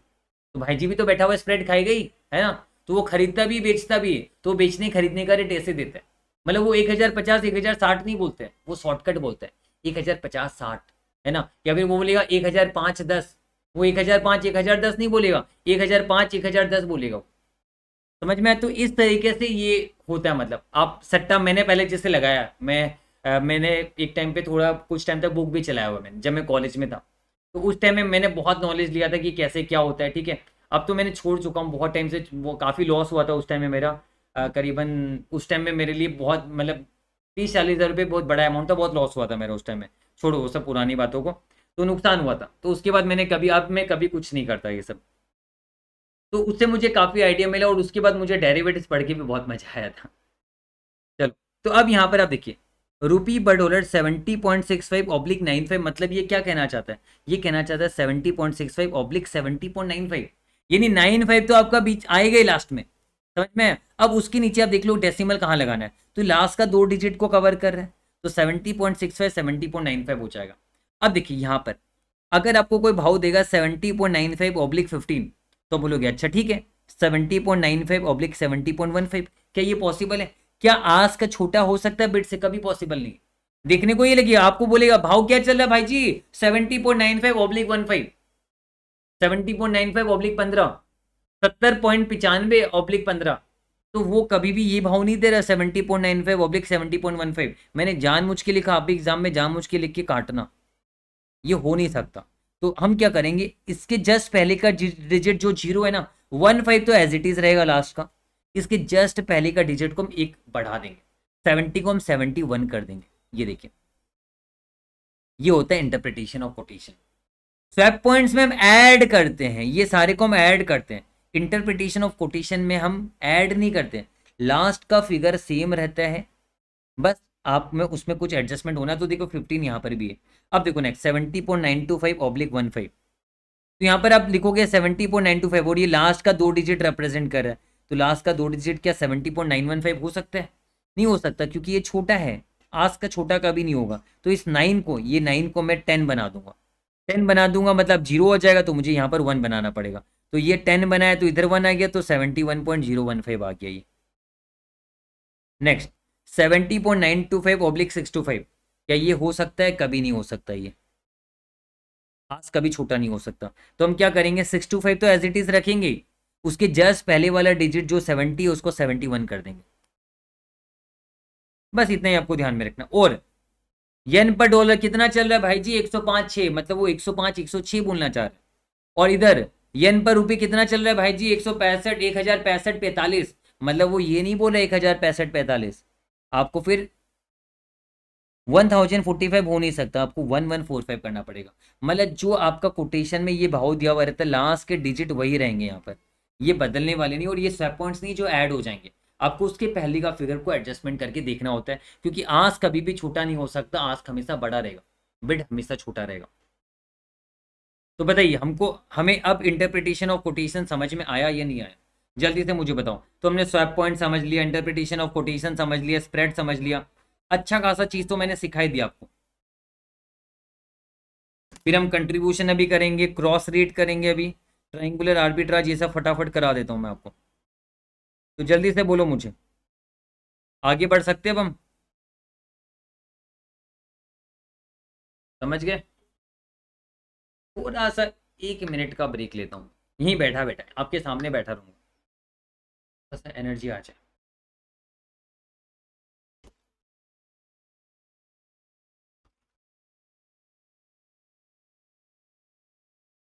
तो भाई जी भी तो बैठा हुआ स्प्रेड खाई गई, है ना? तो वो खरीदता भी, बेचता भी है तो बेचने खरीदने का रेट ऐसे देता है। मतलब वो एक हज़ार पचास एक हज़ार साठ नहीं बोलते हैं वो शॉर्टकट बोलते हैं। एक हज़ार पचास साठ है ना? या फिर वो बोलेगा एक हज़ार पाँच दस वो एक हज़ार पाँच एक हज़ार दस नहीं बोलेगा एक हज़ार पाँच एक हज़ार दस बोलेगा समझ में तो इस तरीके से ये होता है मतलब। आप सट्टा मैंने पहले जैसे लगाया मैं आ, मैंने एक टाइम पे थोड़ा कुछ टाइम तक बुक भी चलाया हुआ मैंने जब मैं कॉलेज में था। तो उस टाइम में मैंने बहुत नॉलेज लिया था कि कैसे क्या होता है ठीक है? अब तो मैंने छोड़ चुका हूँ बहुत टाइम से वो काफ़ी लॉस हुआ था उस टाइम में मेरा। करीबन उस टाइम में मेरे लिए बहुत मतलब तीस, चालीस हज़ार रुपये बहुत बड़ा अमाउंट था, बहुत लॉस हुआ था मेरा उस टाइम में। छोड़ो वो सब पुरानी बातों को। तो नुकसान हुआ था। तो उसके बाद मैंने कभी, अब मैं कभी कुछ नहीं करता ये सब। तो उससे मुझे काफ़ी आइडिया मिला और उसके बाद मुझे डेरिवेटिव पढ़ के भी बहुत मज़ा आया था। चलो तो अब यहाँ पर आप देखिए। रुपी पर dollar seventy point six five oblique nine five मतलब ये क्या कहना चाहता है? ये कहना चाहता है seventy point six five oblique seventy point nine five यानी नाइन फाइव तो आपका बीच आएगा ही लास्ट में। समझ में? अब उसके नीचे आप देख लो डेसिमल कहाँ लगाना है? तो लास्ट का दो डिजिट को कवर कर रहे हैं तो seventy point six five seventy point nine five हो जाएगा। अब देखिए यहाँ पर, अगर आपको कोई भाव देगा seventy point nine five oblique fifteen तो बोलोगे अच्छा ठीक है seventy point nine five oblique seventy point one five क्या ये पॉसिबल है? क्या आज का छोटा हो सकता है बिट से? कभी पॉसिबल नहीं देखने को ये लगी, आपको बोलेगा, भाव क्या चल रहा है भाई जी? Seventy point nine five oblique one five seventy point nine five oblique पंद्रह सत्तर पॉइंट पिचानवे ऑब्लिक पंद्रह। तो वो कभी भी ये भाव नहीं दे रहा, seventy point nine five oblique seventy point one five. मैंने जान मुझ के लिखा, आप एग्ज़ाम में जान मुझ के लिख के काटना। ये हो नहीं सकता। तो हम क्या करेंगे? इसके जस्ट पहले का डिजिट जो ज़ीरो है ना, वन फाइव तो एज इट इज़ रहेगा लास्ट का। इसके जस्ट पहले का डिजिट को हम एक बढ़ा देंगे। सेवेंटी को हम सेवेंटी वन कर देंगे। ये देखिए। ये होता है interpretation of quotation swap points में हम ऐड करते हैं। ये सारे को हम ऐड करते हैं। इंटरप्रिटेशन ऑफ़ कोटेशन में हम ऐड नहीं करते। लास्ट का फिगर सेम रहता है। बस आप में उसमें कुछ एडजस्टमेंट होना तो देखो फिफ्टीन यहाँ पर भी है। अब देखो next seventy point nine two five oblique one five तो यहाँ पर आप लिखोगे seventy point nine two five और ये लास्ट का दो डिजिट रिप्रेजेंट कर रहा है। तो लास्ट का दो डिजिट क्या seventy point nine one five हो सकता है? नहीं हो सकता, क्योंकि ये छोटा है। आज का छोटा कभी नहीं होगा। तो इस नाइन को, ये नाइन को मैं टेन बना दूँगा। टेन बना दूँगा मतलब ज़ीरो हो जाएगा तो मुझे यहाँ पर वन बनाना पड़ेगा। तो ये टेन बनाया तो इधर वन आ गया तो seventy one point zero one five आ गया ये। Next seventy point nine two five oblique six two five क्या ये हो सकता है? कभी नहीं हो सकता ये। खास कभी छोटा नहीं हो सकता। तो हम क्या करेंगे? सिक्स टू फाइव तो एज इट इज़ रखेंगे। उसके जस्ट पहले वाला डिजिट जो सेवेंटी है, उसको सेवेंटी वन कर देंगे। बस इतना ही आपको ध्यान में रखना। और येन पर डॉलर कितना चल रहा है भाई जी? एक सौ पाँच छह मतलब वो एक सौ पाँच, एक सौ छह बोलना चाह रहे हैं। और इधर येन पर रुपये कितना चल रहा है भाई जी? एक सौ पैंसठ, एक हज़ार पैंसठ, पैंतालीस। मतलब वो ये नहीं बोला एक हज़ार पैंसठ, पैंतालीस। आपको फिर वन थाउज़ेंड फोर्टी फाइव हो नहीं सकता। आपको वन वन फोर फाइव करना पड़ेगा। मतलब जो आपका कोटेशन में ये भाव दिया हुआ रहता है लास्ट के डिजिट वही रहेंगे यहाँ पर। ये बदलने वाले नहीं, और ये स्वैप पॉइंट्स नहीं, जो ऐड हो जाएँगे। आपको उसके पहले का फिगर को एडजस्टमेंट करके देखना होता है, क्योंकि आंस कभी भी छोटा नहीं हो सकता। आंस हमेशा बड़ा रहेगा। बिड हमेशा छोटा रहेगा। तो बताइए, हमको, हमें अब इंटरप्रिटेशन ऑफ़ कोटेशन समझ में आया या नहीं आया? जल्दी से मुझे बताओ। तो हमने स्वैप पॉइंट समझ लिया इंटरप्रिटेशन ऑफ़ कोटेशन समझ लिया स्प्रेड समझ लिया। अच्छा खासा चीज़ तो मैंने सिखाई दिया आपको। फिर हम कंट्रीब्यूशन अभी करेंगे क्रॉस रेट करेंगे अभी। ट्राइंगुलर आर्बिट्राज ये सब फटाफट करा देता हूँ मैं आपको। तो जल्दी से बोलो मुझे। आगे बढ़ सकते अब हम? समझ गए? थोड़ा सा एक मिनट का ब्रेक लेता हूँ। यहीं बैठा बैठा, आपके सामने बैठा रहूँगा। थोड़ा सा एनर्जी आ जाए।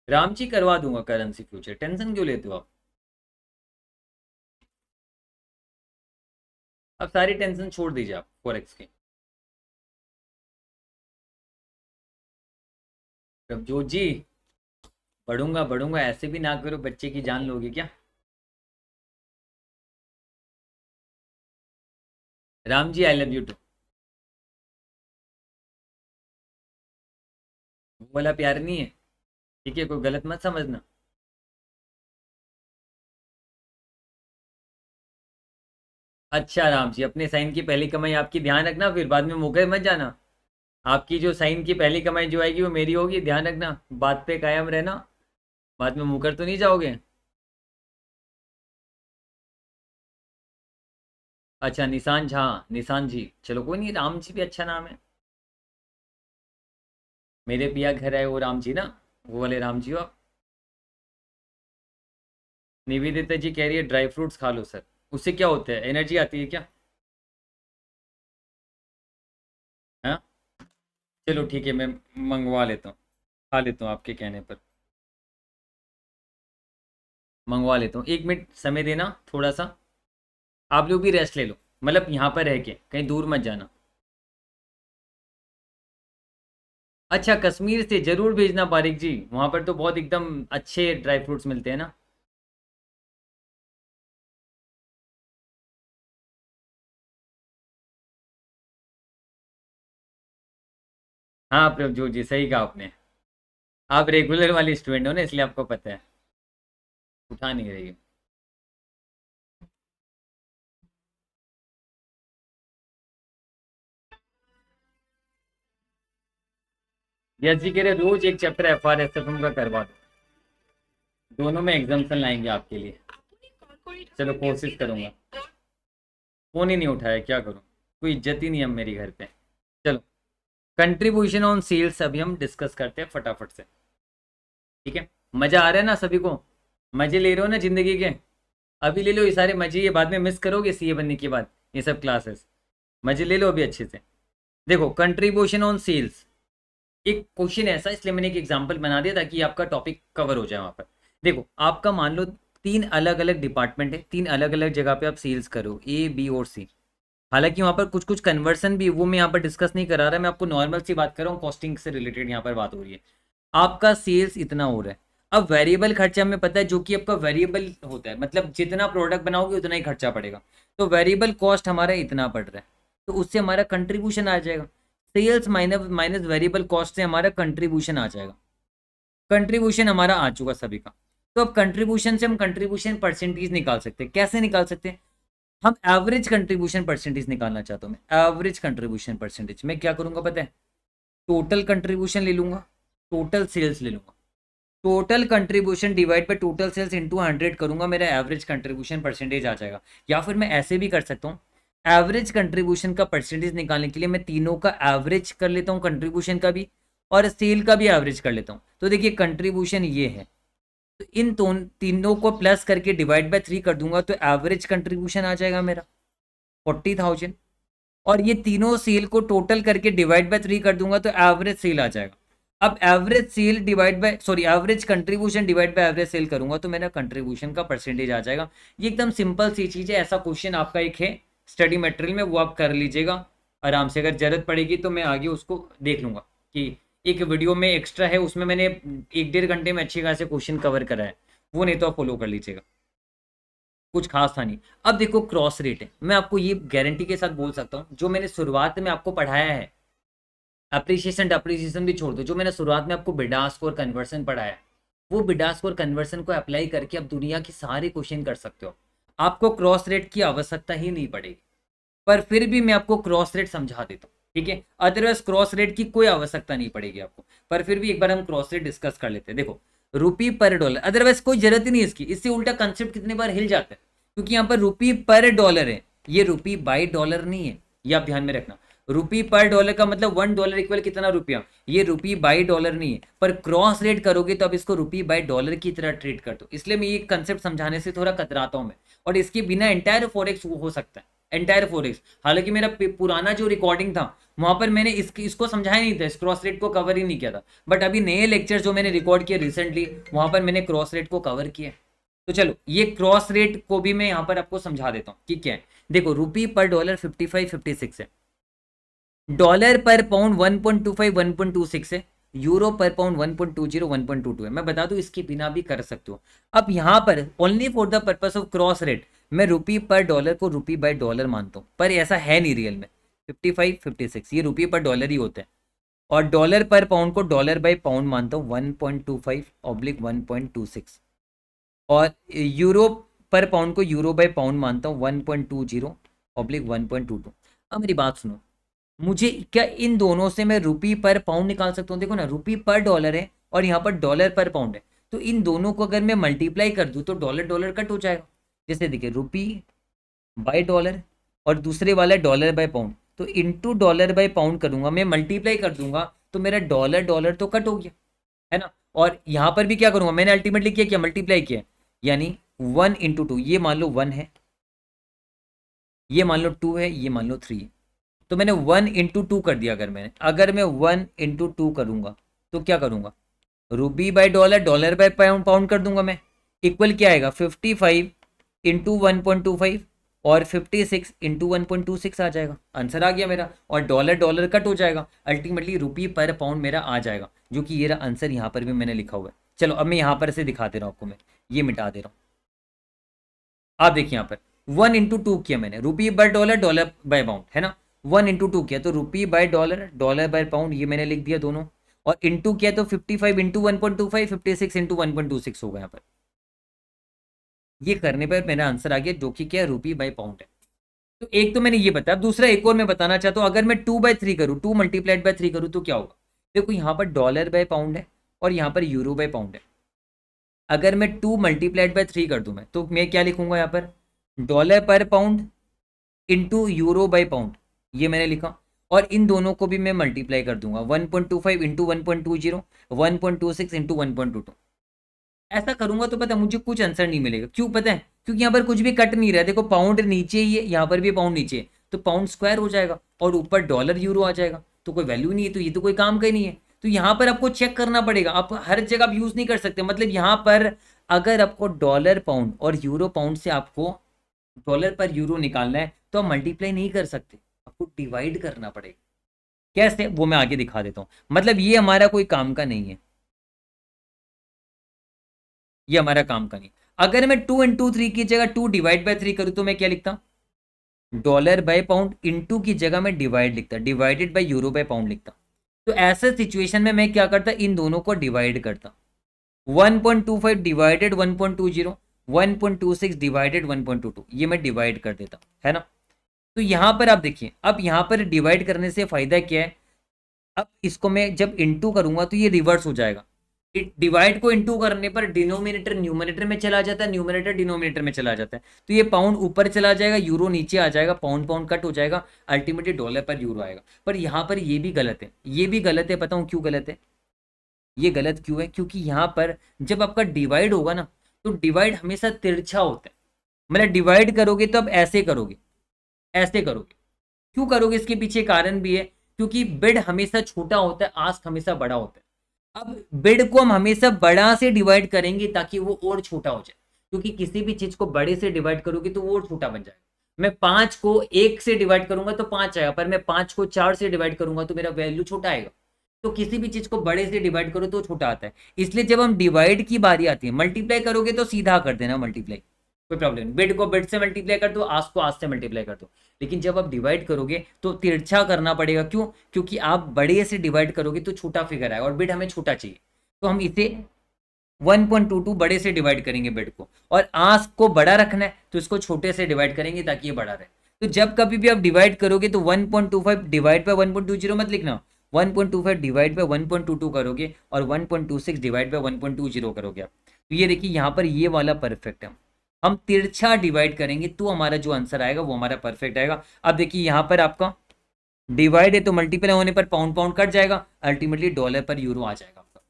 राम जी करवा दूँगा करेंसी फ्यूचर टेंशन क्यों लेते हो आप? अब सारी टेंशन छोड़ दीजिए आप फॉरेक्स की। प्रभजोत जी बढ़ूँगा बढ़ूँगा ऐसे भी ना करो, बच्चे की जान लोगे क्या? Ram ji I love you too वाला प्यार नहीं है। ठीक है, कोई गलत मत समझना। अच्छा राम जी, अपने साइन की पहली कमाई आपकी, ध्यान रखना, फिर बाद में मौके मत जाना। आपकी जो साइन की पहली कमाई जो आएगी वो मेरी होगी, ध्यान रखना, बात पे कायम रहना। बाद में मुकर तो नहीं जाओगे? अच्छा निशान झा, निशान जी। चलो, कोई नहीं, राम जी भी अच्छा नाम है। मेरे पिया घर है वो राम जी ना? वो वाले राम जी हो आप? निवेदिता जी कह रही है, ड्राई फ्रूट्स खा लो, सर। उससे क्या होता है? एनर्जी आती है क्या? चलो ठीक है, मैं मंगवा लेता हूँ। खा लेता हूँ आपके कहने पर। मंगवा लेता हूँ। एक मिनट समय देना थोड़ा सा आप लोग भी रेस्ट ले लो। मतलब यहाँ पर रह के, कहीं दूर मत जाना। अच्छा कश्मीर से ज़रूर भेजना बारिक जी। वहाँ पर तो बहुत एकदम अच्छे ड्राई फ्रूट्स मिलते हैं ना। हाँ प्रभजोत जी सही कहा आपने। आप रेगुलर वाली स्टूडेंट हो ना, इसलिए आपको पता है। उठा नहीं रही। यस जी, कह रहे रोज एक chapter F R S F M का करवा दो। दोनों में एग्जामेशन लाएँगे आपके लिए। चलो, कोशिश करूँगा। फ़ोन ही नहीं उठाया, क्या करूँ? कोई इज़्ज़त ही नहीं है मेरी घर पे। कंट्रीब्यूशन ऑन सेल्स अभी हम डिस्कस करते हैं फटाफट से। ठीक है? मज़ा आ रहा है ना सभी को? मज़े ले रहे हो ना ज़िंदगी के? अभी ले लो ये सारे मज़े, ये बाद में मिस करोगे सी बनने के बाद, ये सब क्लासेस मज़े ले लो अभी अच्छे से। देखो कंट्रीब्यूशन ऑन सेल्स एक क्वेश्चन ऐसा, इसलिए मैंने एक एग्ज़ाम्पल बना दिया ताकि आपका टॉपिक कवर हो जाए वहाँ पर। देखो, आपका मान लो तीन अलग अलग डिपार्टमेंट है, तीन अलग अलग जगह पे आप सेल्स करो ए बी और सी हालाँकि वहाँ पर कुछ कुछ कन्वर्सन भी, वो मैं यहाँ पर डिस्कस नहीं करा रहा, मैं आपको नॉर्मल सी बात कर रहा हूँ कॉस्टिंग से रिलेटेड यहाँ पर बात हो रही है। आपका सेल्स इतना हो रहा है। अब वेरिएबल खर्चा हमें पता है, जो कि आपका वेरिएबल होता है मतलब जितना प्रोडक्ट बनाओगे, उतना ही खर्चा पड़ेगा। तो वेरिएबल कॉस्ट हमारा इतना पड़ रहा है तो उससे हमारा कंट्रीब्यूशन आ जाएगा। Sales minus minus variable cost से हमारा कंट्रीब्यूशन आ जाएगा। कंट्रीब्यूशन हमारा आ चुका सभी का। तो अब कंट्रीब्यूशन से हम कंट्रीब्यूशन परसेंटेज निकाल सकते हैं। कैसे निकाल सकते हैं? हम एवरेज कंट्रीब्यूशन परसेंटेज निकालना चाहता हूँ मैं। एवरेज कंट्रीब्यूशन परसेंटेज मैं क्या करूँगा पता है? टोटल कंट्रीब्यूशन ले लूँगा। टोटल सेल्स ले लूँगा। Total contribution divide by total sales into hundred करूँगा, मेरा एवरेज कंट्रीब्यूशन परसेंटेज आ जाएगा। या फिर मैं ऐसे भी कर सकता हूँ। एवरेज कंट्रीब्यूशन का परसेंटेज निकालने के लिए मैं तीनों का एवरेज कर लेता हूँ कंट्रीब्यूशन का भी, और सेल का भी एवरेज कर लेता हूँ। तो देखिए कंट्रीब्यूशन ये है। तो इन तीनों को प्लस करके डिवाइड बाय थ्री कर दूँगा तो एवरेज कंट्रीब्यूशन आ जाएगा मेरा फोर्टी थाउज़ेंड और ये तीनों सेल को टोटल करके डिवाइड बाय थ्री कर दूँगा तो एवरेज सेल आ जाएगा। अब average sale divide by sorry average contribution divide by average sale करूँगा तो मेरा कंट्रीब्यूशन का परसेंटेज आ जाएगा। ये एकदम सिंपल सी चीज़ है, ऐसा क्वेश्चन आपका एक है। स्टडी मटेरियल में वो आप कर लीजिएगा। आराम से अगर ज़रूरत पड़ेगी तो मैं आगे उसको देख लूँगा कि एक वीडियो में एक्स्ट्रा है, उसमें मैंने एक डेढ़ घंटे में अच्छी खासे क्वेश्चन कवर करा है। वो नहीं तो आप फॉलो कर लीजिएगा। कुछ खास था नहीं। अब देखो क्रॉस रेट है। मैं आपको ये गारंटी के साथ बोल सकता हूँ, जो मैंने शुरुआत में आपको पढ़ाया है अप्रिसिएशन अप्रिसिएशन भी छोड़ दो, जो मैंने शुरुआत में आपको बिडा स्कोर कन्वर्सन पढ़ाया वो बिडा स्कोर कन्वर्सन को अप्लाई करके आप दुनिया की सारे क्वेश्चन कर सकते हो। आपको क्रॉस रेट की आवश्यकता ही नहीं पड़ेगी। पर फिर भी मैं आपको क्रॉस रेट समझा देता हूँ। ठीक है? अदरवाइज़ क्रॉस रेट की कोई आवश्यकता नहीं पड़ेगी आपको। पर फिर भी एक बार हम क्रॉस रेट डिस्कस कर लेते हैं। देखो रुपी पर डॉलर अदरवाइज़ कोई ज़रूरत ही नहीं इसकी। इससे उल्टा कंसेप्ट कितने बार हिल जाता है? क्योंकि यहाँ पर रुपी पर डॉलर है। ये रुपी बाई डॉलर नहीं है। ये आप ध्यान में रखना। रुपी पर डॉलर का मतलब वन डॉलर इक्वल कितना रुपया? ये रुपी बाई डॉलर नहीं है। पर क्रॉस रेट करोगे तो अब इसको रुपी बाई डॉलर की तरह ट्रीट कर दो। इसलिए मैं ये कंसेप्ट समझाने से थोड़ा कतराता हूँ मैं। और इसके बिना एंटायर फॉरेक्स हो सकता है। एंटायर फोरेक्स हालाँकि मेरा पुराना जो रिकॉर्डिंग था वहाँ पर मैंने इस, इसको समझाया नहीं था इस क्रॉस रेट को कवर ही नहीं किया था। बट अभी नए लेक्चर जो मैंने रिकॉर्ड किए रिसेंटली वहाँ पर मैंने क्रॉस रेट को कवर किया तो चलो ये क्रॉस रेट को भी मैं यहाँ पर आपको समझा देता हूँ कि क्या है। देखो रुपी पर dollar fifty five fifty six है। डॉलर पर pound one point two five one point two six है। यूरो पर pound one point two zero one point two two है। मैं बता दूँ इसके बिना भी कर सकते हो। अब यहाँ पर only for the purpose of cross rate मैं रुपी पर डॉलर को रुपी बाय डॉलर मानता हूँ, पर ऐसा है नहीं रियल में। फिफ्टी फाइव फिफ्टी सिक्स ये रुपये पर डॉलर ही होते हैं। और डॉलर पर पाउंड को डॉलर बाई पाउंड मानता हूँ one point two five oblique one point two six और यूरो पर पाउंड को यूरो बाई पाउंड मानता हूँ one point two zero oblique one point two two अब मेरी बात सुनो, मुझे क्या इन दोनों से मैं रुपी पर पाउंड निकाल सकता हूँ? देखो ना रुपी पर डॉलर है और यहाँ पर डॉलर पर पाउंड है। तो इन दोनों को अगर मैं मल्टीप्लाई कर दूँ तो डॉलर डॉलर कट हो जाएगा। जैसे देखिए रुपी बाय डॉलर और दूसरे वाला डॉलर बाय पाउंड तो इंटू डॉलर बाय पाउंड करूँगा, मैं मल्टीप्लाई कर दूँगा तो मेरा डॉलर डॉलर तो कट हो गया, है ना? और यहाँ पर भी क्या करूँगा, मैंने अल्टीमेटली किया क्या मल्टीप्लाई किया, यानी वन इंटू टू ये मान लो वन है, ये मान लो टू है, ये मान लो थ्री है। तो मैंने वन इंटू टू कर दिया अगर मैंने, अगर मैं वन इंटू टू करूँगा तो क्या करूँगा? Rupee by dollar dollar pound pound कर दूँगा मैं इक्वल क्या आएगा fifty five into one point two five और 56 six into one point two six आ जाएगा। आंसर आ गया मेरा और डॉलर डॉलर कट हो जाएगा। अल्टीमेटली रुपी पर पाउंड मेरा आ जाएगा, जो कि ये आंसर यहाँ पर भी मैंने लिखा हुआ है। चलो, अब मैं यहाँ पर से दिखा दे रहा हूँ आपको मैं। ये मिटा दे रहा हूँ। आप देखिए यहाँ पर वन इंटू टू किया मैंने। Rupee by dollar dollar by pound है ना? वन इंटू टू किया तो rupee by dollar dollar by pound ये मैंने लिख दिया दोनों। और इंटू किया तो fifty five into one point two five fifty six into one point two six होगा यहाँ पर। ये करने पर मेरा आंसर आ गया, जो कि क्या रुपी बाई पाउंड है। तो एक तो मैंने ये बताया, दूसरा एक और मैं बताना चाहता हूँ, अगर मैं टू बाई थ्री करूँ टू मल्टीप्लाइड बाई थ्री करूँ तो क्या होगा? देखो, यहाँ पर डॉलर बाय पाउंड है और यहाँ पर यूरो बाय पाउंड है। अगर मैं टू मल्टीप्लाइड बाय थ्री कर दूँ मैं तो मैं क्या लिखूँगा यहाँ पर? डॉलर पर pound into euro by pound ये मैंने लिखा। और इन दोनों को भी मैं मल्टीप्लाई कर दूँगा one point two five into one point two zero one point two six into one point two two ऐसा करूँगा तो पता मुझे कुछ आंसर नहीं मिलेगा। क्यों पता है? क्योंकि यहाँ पर कुछ भी कट नहीं रहा। है देखो पाउंड नीचे ही है, यहाँ पर भी पाउंड नीचे है। तो पाउंड स्क्वायर हो जाएगा और ऊपर डॉलर यूरो आ जाएगा। तो कोई वैल्यू नहीं है तो ये तो कोई काम का ही नहीं है। तो यहाँ पर आपको चेक करना पड़ेगा। आप हर जगह आप यूज़ नहीं कर सकते। मतलब यहाँ पर अगर आपको डॉलर पाउंड और यूरो पाउंड से आपको डॉलर पर यूरो निकालना है तो आप मल्टीप्लाई नहीं कर सकते। आपको डिवाइड करना पड़ेगा। कैसे? वो मैं आगे दिखा देता हूँ। मतलब ये हमारा कोई काम का नहीं है। ये हमारा काम का नहीं। अगर मैं टू इंटू थ्री की जगह टू डिवाइड बाय थ्री करूँ तो मैं क्या लिखता डॉलर बाय पाउंड इंटू की जगह मैं डिवाइड लिखता divided by euro by pound लिखता। तो ऐसे सिचुएशन में मैं क्या करता, इन दोनों को डिवाइड करता। 1.25 डिवाइडेड 1.20 1.26 डिवाइडेड 1.22 ये मैं डिवाइड कर देता, है ना? तो यहाँ पर आप देखिए, अब यहाँ पर डिवाइड करने से फ़ायदा क्या है? अब इसको मैं जब इंटू करूँगा तो ये रिवर्स हो जाएगा। डिवाइड को इंटू करने पर डिनोमिनेटर न्यूमिनेटर में चला जाता है न्यूमिनेटर डिनोमिनेटर में चला जाता है। तो ये पाउंड ऊपर चला जाएगा यूरो नीचे आ जाएगा पाउंड पाउंड कट हो जाएगा अल्टीमेटली डॉलर पर यूरो आएगा। पर यहाँ पर ये भी गलत है, ये भी गलत है, पता हूँ क्यों गलत है? ये गलत क्यों है? क्योंकि यहाँ पर जब आपका डिवाइड होगा ना तो डिवाइड हमेशा तिरछा होता है। मतलब डिवाइड करोगे तो अब ऐसे करोगे ऐसे करोगे। क्यों करोगे? इसके पीछे कारण भी है, क्योंकि बेड हमेशा छोटा होता है आस्क हमेशा बड़ा होता है। अब बेड को हम हमेशा बड़ा से डिवाइड करेंगे ताकि वो और छोटा हो जाए। क्योंकि किसी भी चीज़ को बड़े से डिवाइड करोगे तो वो और छोटा बन जाएगा। मैं पाँच को एक से डिवाइड करूँगा तो पाँच आएगा, पर मैं पाँच को चार से डिवाइड करूँगा तो मेरा वैल्यू छोटा आएगा। तो किसी भी चीज़ को बड़े से डिवाइड करो तो छोटा आता है। इसलिए जब हम डिवाइड की बारी आती है मल्टीप्लाई करोगे तो सीधा कर देना मल्टीप्लाई कोई प्रॉब्लम बेड को बेड से मल्टीप्लाई कर दो आस को आस से मल्टीप्लाई कर दो। लेकिन जब आप डिवाइड करोगे तो तिरछा करना पड़ेगा। क्यों? क्योंकि आप बड़े से डिवाइड करोगे तो छोटा फिगर आएगा और बेड हमें छोटा चाहिए। तो हम इसे 1.22 बड़े से डिवाइड करेंगे बेड को। और आस को बड़ा रखना है तो इसको छोटे से डिवाइड करेंगे ताकि ये बड़ा रहे। तो जब कभी भी आप डिवाइड करोगे तो 1.25 डिवाइड पे 1.20 मत लिखना। 1.25 डिवाइड पे 1.22 करोगे और 1.26 डिवाइड पे 1.20 करोगे आप। तो ये देखिए, यहाँ पर ये वाला परफेक्ट है। हम तिरछा डिवाइड करेंगे तो हमारा जो आंसर आएगा, वो हमारा परफेक्ट आएगा। अब देखिए, यहाँ पर आपका डिवाइड है तो मल्टीप्लाई होने पर पाउंड पाउंड कट जाएगा अल्टीमेटली डॉलर पर यूरो आ जाएगा आपका।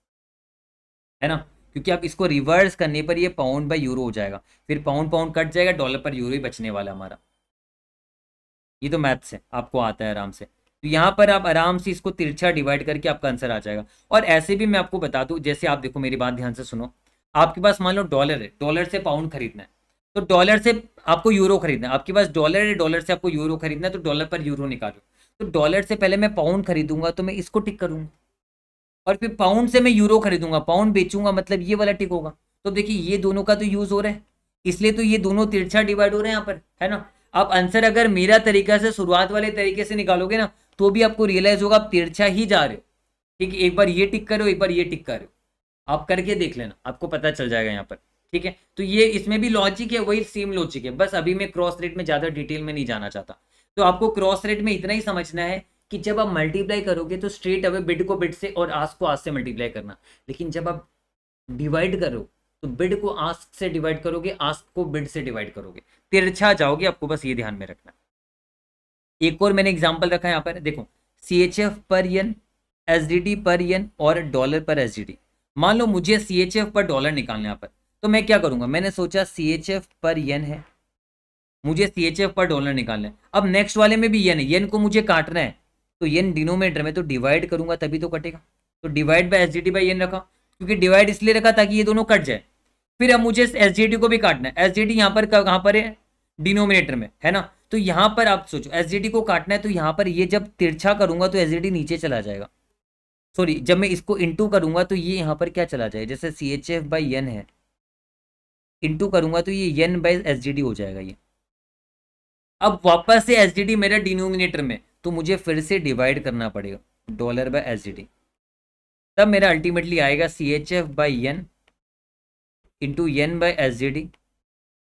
है ना? क्योंकि आप इसको रिवर्स करने पर ये पाउंड बाई यूरो हो जाएगा। फिर पाउंड पाउंड कट जाएगा डॉलर पर यूरो ही बचने वाला हमारा। ये तो मैथ्स है आपको आता है आराम से। तो यहाँ पर आप आराम से इसको तिरछा डिवाइड करके आपका आंसर आ जाएगा। और ऐसे भी मैं आपको बता दूँ, जैसे आप देखो, मेरी बात ध्यान से सुनो। आपके पास मान लो डॉलर है डॉलर से पाउंड खरीदना है। तो डॉलर से आपको यूरो खरीदना आपके पास डॉलर है, डॉलर से आपको यूरो खरीदना है तो डॉलर पर यूरो निकालो। तो डॉलर से पहले मैं पाउंड खरीदूँगा तो मैं इसको टिक करूँगा। और फिर पाउंड से मैं यूरो खरीदूँगा। पाउंड बेचूँगा मतलब ये वाला टिक होगा। तो देखिए, ये दोनों का तो यूज़ हो रहा है। इसलिए तो ये दोनों तिरछा डिवाइड हो रहे हैं यहाँ पर, है ना? आप आंसर अगर मेरा तरीका से, शुरुआत वाले तरीके से निकालोगे ना तो भी आपको रियलाइज़ होगा, आप तिरछा ही जा रहे हो। ठीक है एक बार ये टिक करो, एक बार ये टिक करो। आप करके देख लेना, आपको पता चल जाएगा यहाँ पर। ठीक है? तो ये इसमें भी लॉजिक है, वही सेम लॉजिक है। बस अभी मैं क्रॉस रेट में ज़्यादा डिटेल में नहीं जाना चाहता। तो आपको क्रॉस रेट में इतना ही समझना है कि जब आप मल्टीप्लाई करोगे तो स्ट्रेट अवे बिड को बिड से और आस को आस से मल्टीप्लाई करना। लेकिन जब आप डिवाइड करो तो बिड को आस्क से डिवाइड करोगे आस्क को बिड से डिवाइड करोगे। तिरछा जाओगे, आपको बस ये ध्यान में रखना एक और मैंने एग्ज़ाम्पल रखा है यहाँ पर। देखो सी एच एफ़ पर यन एस डी पर यन और डॉलर पर एस डी डी मान लो मुझे सी एच एफ़ पर डॉलर निकालना यहाँ पर। तो मैं क्या करूँगा? मैंने सोचा सी एच एफ़ पर यन है। मुझे सी एच एफ़ पर डॉलर निकालना है। अब नेक्स्ट वाले में भी यन है। यन को मुझे काटना है। तो यन डिनोमीटर में तो डिवाइड करूँगा, तभी तो कटेगा। तो divide by S D T by yen रखा। क्योंकि डिवाइड इसलिए रखा ताकि ये दोनों कट जाए। फिर अब मुझे एस टी को भी काटना है। एस डी टी यहाँ पर कहाँ पर है? डिनोमिनेटर में, है ना? तो यहाँ पर आप सोचो एस टी को काटना है तो यहाँ पर ये जब तिरछा करूँगा तो एस टी नीचे चला जाएगा। सॉरी जब मैं इसको इंटू करूँगा तो ये यहाँ पर क्या चला जाएगा? जैसे C H F by N है। इंटू करूँगा तो ये एन बाई एस हो जाएगा ये। अब वापस से एस मेरा डिनोमिनेटर में तो मुझे फिर से डिवाइड करना पड़ेगा डॉलर बाय एस तब मेरा अल्टीमेटली आएगा C H F by N into N by S D D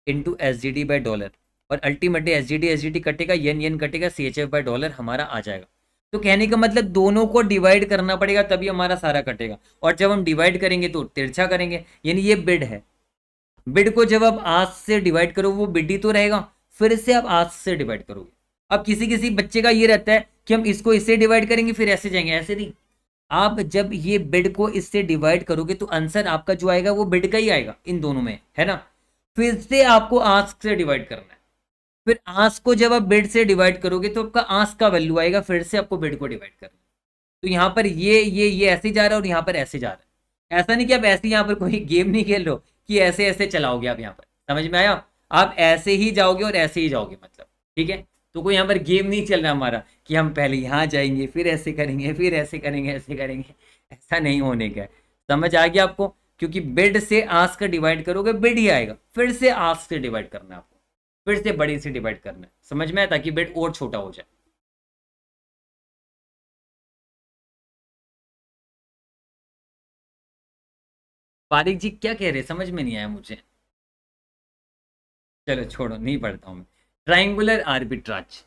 into S D D by dollar और ultimately S D D S D D कटेगा एन एन कटेगा C H F by dollar हमारा आ जाएगा। तो कहने का मतलब दोनों को डिवाइड करना पड़ेगा, तभी हमारा सारा कटेगा। और जब हम डिवाइड करेंगे तो तिरछा करेंगे, यानी ये बिड है। बिड को जब आप आज से डिवाइड करो वो बिड ही तो रहेगा। फिर से आप आज से डिवाइड करोगे। अब किसी किसी बच्चे का ये रहता है कि हम इसको इससे डिवाइड करेंगे, फिर ऐसे जाएँगे, ऐसे नहीं। आप जब ये बिड को इससे डिवाइड करोगे तो आंसर आपका जो आएगा, वो बिड का ही आएगा, इन दोनों में, है ना? फिर से आपको आस्क से डिवाइड करना है। फिर आस्क को जब आप बिड से डिवाइड करोगे तो आपका आस्क का वैल्यू आएगा, फिर से आपको बिड को डिवाइड करना तो यहाँ पर ये ये ये ऐसे जा रहा है और यहाँ पर ऐसे जा रहा है। ऐसा नहीं कि आप ऐसे यहाँ पर कोई गेम नहीं खेल रहे हो। कि ऐसे ऐसे चलाओगे आप यहाँ पर। समझ में आया? आप ऐसे ही जाओगे और ऐसे ही जाओगे मतलब। ठीक है? तो कोई यहाँ पर गेम नहीं चल रहा हमारा कि हम पहले यहाँ जाएँगे, फिर ऐसे करेंगे, फिर ऐसे करेंगे ऐसे करेंगे। ऐसा नहीं होने का समझ आ गया आपको? क्योंकि बेड से आस का डिवाइड करोगे बेड ही आएगा। फिर से आस से डिवाइड करना है आपको। फिर से बड़ी से डिवाइड करना है। समझ में आया? ताकि बेड और छोटा हो जाए। पारिक जी क्या कह रहे समझ में नहीं आया मुझे। चलो छोड़ो, नहीं पढ़ता हूँ मैं। ट्राइंगुलर आर्बिट्राज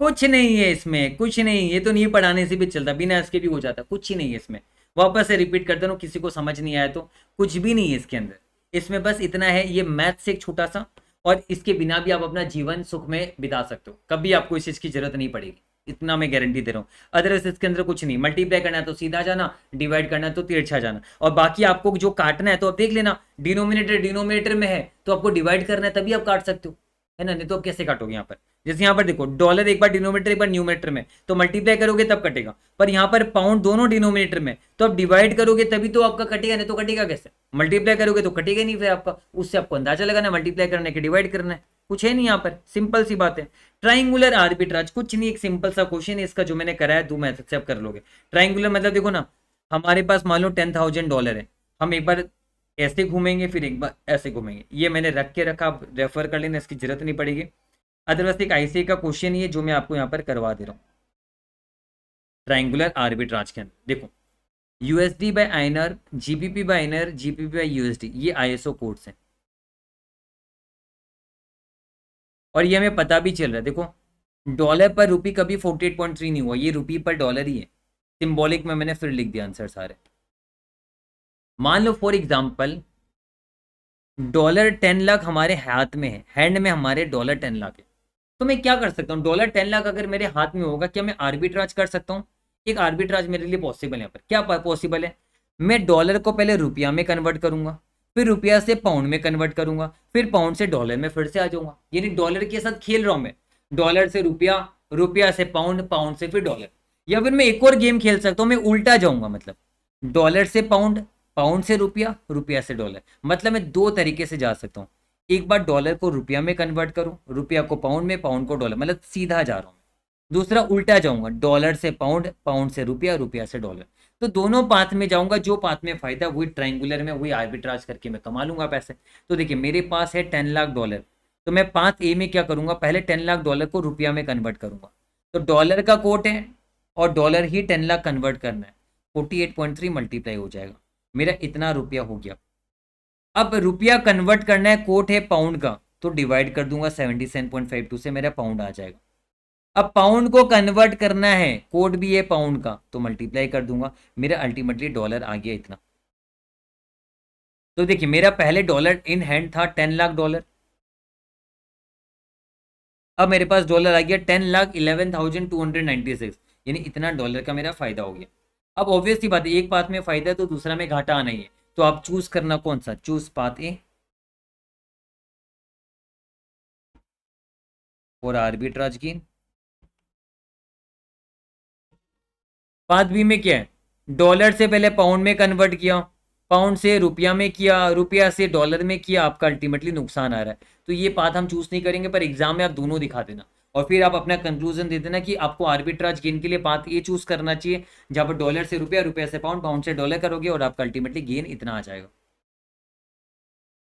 कुछ नहीं है इसमें, कुछ नहीं, ये तो नहीं पढ़ाने से भी चलता, बिना इसके भी हो जाता, कुछ ही नहीं है इसमें। वापस से रिपीट करते हूँ किसी को समझ नहीं आया तो कुछ भी नहीं है इसके अंदर। इसमें बस इतना है, ये मैथ से एक छोटा सा, और इसके बिना भी आप अपना जीवन सुख में बिता सकते हो। कभी आपको इस चीज़ की ज़रूरत नहीं पड़ेगी। इतना मैं गारंटी दे रहा हूँ। अदरवाइज़ इसके अंदर कुछ नहीं। मल्टीप्लाई करना है तो सीधा जाना डिवाइड करना है तो तिरछा जाना। और बाकी आपको जो काटना है तो आप देख लेना। डिनोमिनेटर डिनोमिनेटर में है तो आपको डिवाइड करना है तभी आप काट सकते हो। है ना? नहीं तो आप कैसे काटोगे यहाँ पर? जैसे यहाँ पर देखो डॉलर एक बार डिनोमीटर एक बार न्यूमीटर में तो मल्टीप्लाई करोगे तब कटेगा। पर यहाँ पर पाउंड दोनों डिनोमिनेटर में तो आप डिवाइड करोगे तभी तो आपका कटेगा, नहीं तो कटेगा कैसे? मल्टीप्लाई करोगे तो कटेगा नहीं फिर आपका। उससे आपको अंदाज़ा लगाना है मल्टीप्लाई करने के डिवाइड करना है। कुछ है नहीं यहाँ पर। सिंपल सी बात है। ट्राइंगुलर आर्बिट्राज कुछ नहीं, एक सिंपल सा क्वेश्चन है, इसका जो मैंने कराया, दो मैथड से आप कर लोगे। ट्राइंगुलर मतलब देखो ना, हमारे पास मान लो टेन थाउज़ेंड डॉलर है। हम एक बार ऐसे घूमेंगे, फिर एक बार ऐसे घूमेंगे। ये मैंने रख के रखा, आप रेफर कर लेना, इसकी ज़रूरत नहीं पड़ेगी। अदरवाइज़ एक आईसीआई का क्वेश्चन ही है, जो मैं आपको यहाँ पर करवा दे रहा हूँ। ट्राइंगुलर आर्बिट्राज के अंदर, देखो। USD by INR GBP by INR GBP by USD ये आईएसओ कोड्स हैं। और ये हमें पता भी चल रहा है। देखो डॉलर पर रुपी कभी फोर्टी एट पॉइंट थ्री नहीं हुआ, ये रुपी पर डॉलर ही है। सिंबॉलिक में मैंने फिर लिख दिया आंसर सारे। मान लो for example dollar ten lakh हमारे हाथ में है हैंड में हमारे डॉलर टेन लाख है। तो मैं क्या कर सकता हूँ? डॉलर टेन लाख अगर मेरे हाथ में होगा, क्या मैं आर्बिट्राज कर सकता हूँ? एक आर्बिट्राज मेरे लिए पॉसिबल है पर। क्या पॉसिबल है? मैं डॉलर को पहले रुपया में कन्वर्ट करूँगा। फिर रुपया से पाउंड में कन्वर्ट करूँगा, फिर पाउंड से डॉलर में फिर से आ जाऊँगा। यानी डॉलर के साथ खेल रहा हूँ मैं। डॉलर से रुपया रुपया से पाउंड पाउंड से फिर डॉलर या फिर मैं एक और गेम खेल सकता हूँ, मैं उल्टा जाऊँगा मतलब। डॉलर से पाउंड पाउंड से रुपया रुपया से डॉलर मतलब मैं दो तरीके से जा सकता हूँ। एक बार डॉलर को रुपया में कन्वर्ट करूँ, रुपया को पाउंड में पाउंड को डॉलर मतलब सीधा जा रहा हूँ दूसरा उल्टा जाऊँगा डॉलर से पाउंड पाउंड से रुपया रुपया से डॉलर तो दोनों पाथ में जाऊँगा, जो पाथ में फ़ायदा, वही ट्राइंगुलर में, वही आर्बिट्राज करके मैं कमा लूँगा पैसे। तो देखिए, मेरे पास है टेन लाख डॉलर तो मैं पाथ ए में क्या करूँगा? पहले टेन लाख डॉलर को रुपया में कन्वर्ट करूँगा। तो डॉलर का कोट है, और डॉलर ही टेन लाख कन्वर्ट करना है। Forty eight point three multiply हो जाएगा। मेरा इतना रुपया हो गया। अब रुपया कन्वर्ट करना है कोट है पाउंड का। तो डिवाइड कर दूँगा seventy seven point five two से मेरा पाउंड आ जाएगा। अब पाउंड को कन्वर्ट करना है कोड भी है पाउंड का तो मल्टीप्लाई कर दूँगा। मेरा अल्टीमेटली डॉलर आ गया इतना। तो देखिए, मेरा पहले डॉलर इन हैंड था टेन लाख डॉलर अब मेरे पास डॉलर आ गया ten lakh eleven thousand two hundred ninety six यानी इतना डॉलर का मेरा फ़ायदा हो गया। अब ऑब्वियसली बात है, एक पाथ में फ़ायदा है तो दूसरा में घाटा आना ही है। तो आप चूज़ करना कौन सा? चूज़ पाथ ए और आर्बिट्राज की पाथ बी में क्या है? डॉलर से पहले पाउंड में कन्वर्ट किया पाउंड से रुपया में किया, रुपया से डॉलर में किया, आपका अल्टीमेटली नुकसान आ रहा है। तो ये पाथ हम चूज़ नहीं करेंगे, पर एग्ज़ाम में आप दोनों दिखा देना। और फिर आप अपना कंक्लूजन दे देना कि आपको आर्बिट्राज गेन के लिए पाथ ये चूज़ करना चाहिए, जहाँ पर डॉलर से रुपया रुपया से पाउंड पाउंड से डॉलर करोगे और आपका अल्टीमेटली गेन इतना आ जाएगा।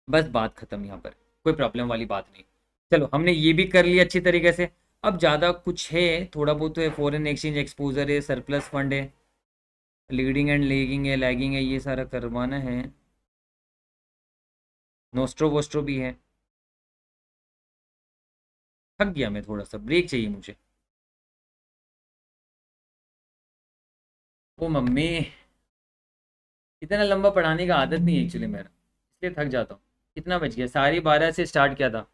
बस बात खत्म यहाँ पर, कोई प्रॉब्लम वाली बात नहीं। चलो, हमने ये भी कर लिया अच्छी तरीके से। अब ज़्यादा कुछ है, थोड़ा बहुत तो है फॉरेन एक्सचेंज एक्सपोजर है सरप्लस फंड है लीडिंग एंड लेगिंग है लैगिंग है, ये सारा करवाना है। नोस्ट्रो वोस्ट्रो भी है। थक गया मैं थोड़ा सा ब्रेक चाहिए मुझे। ओ मम्मी, इतना लंबा पढ़ाने का आदत नहीं है एक्चुअली मेरा, इसलिए थक जाता हूँ। कितना बच गया, साढ़े बारह से स्टार्ट किया था।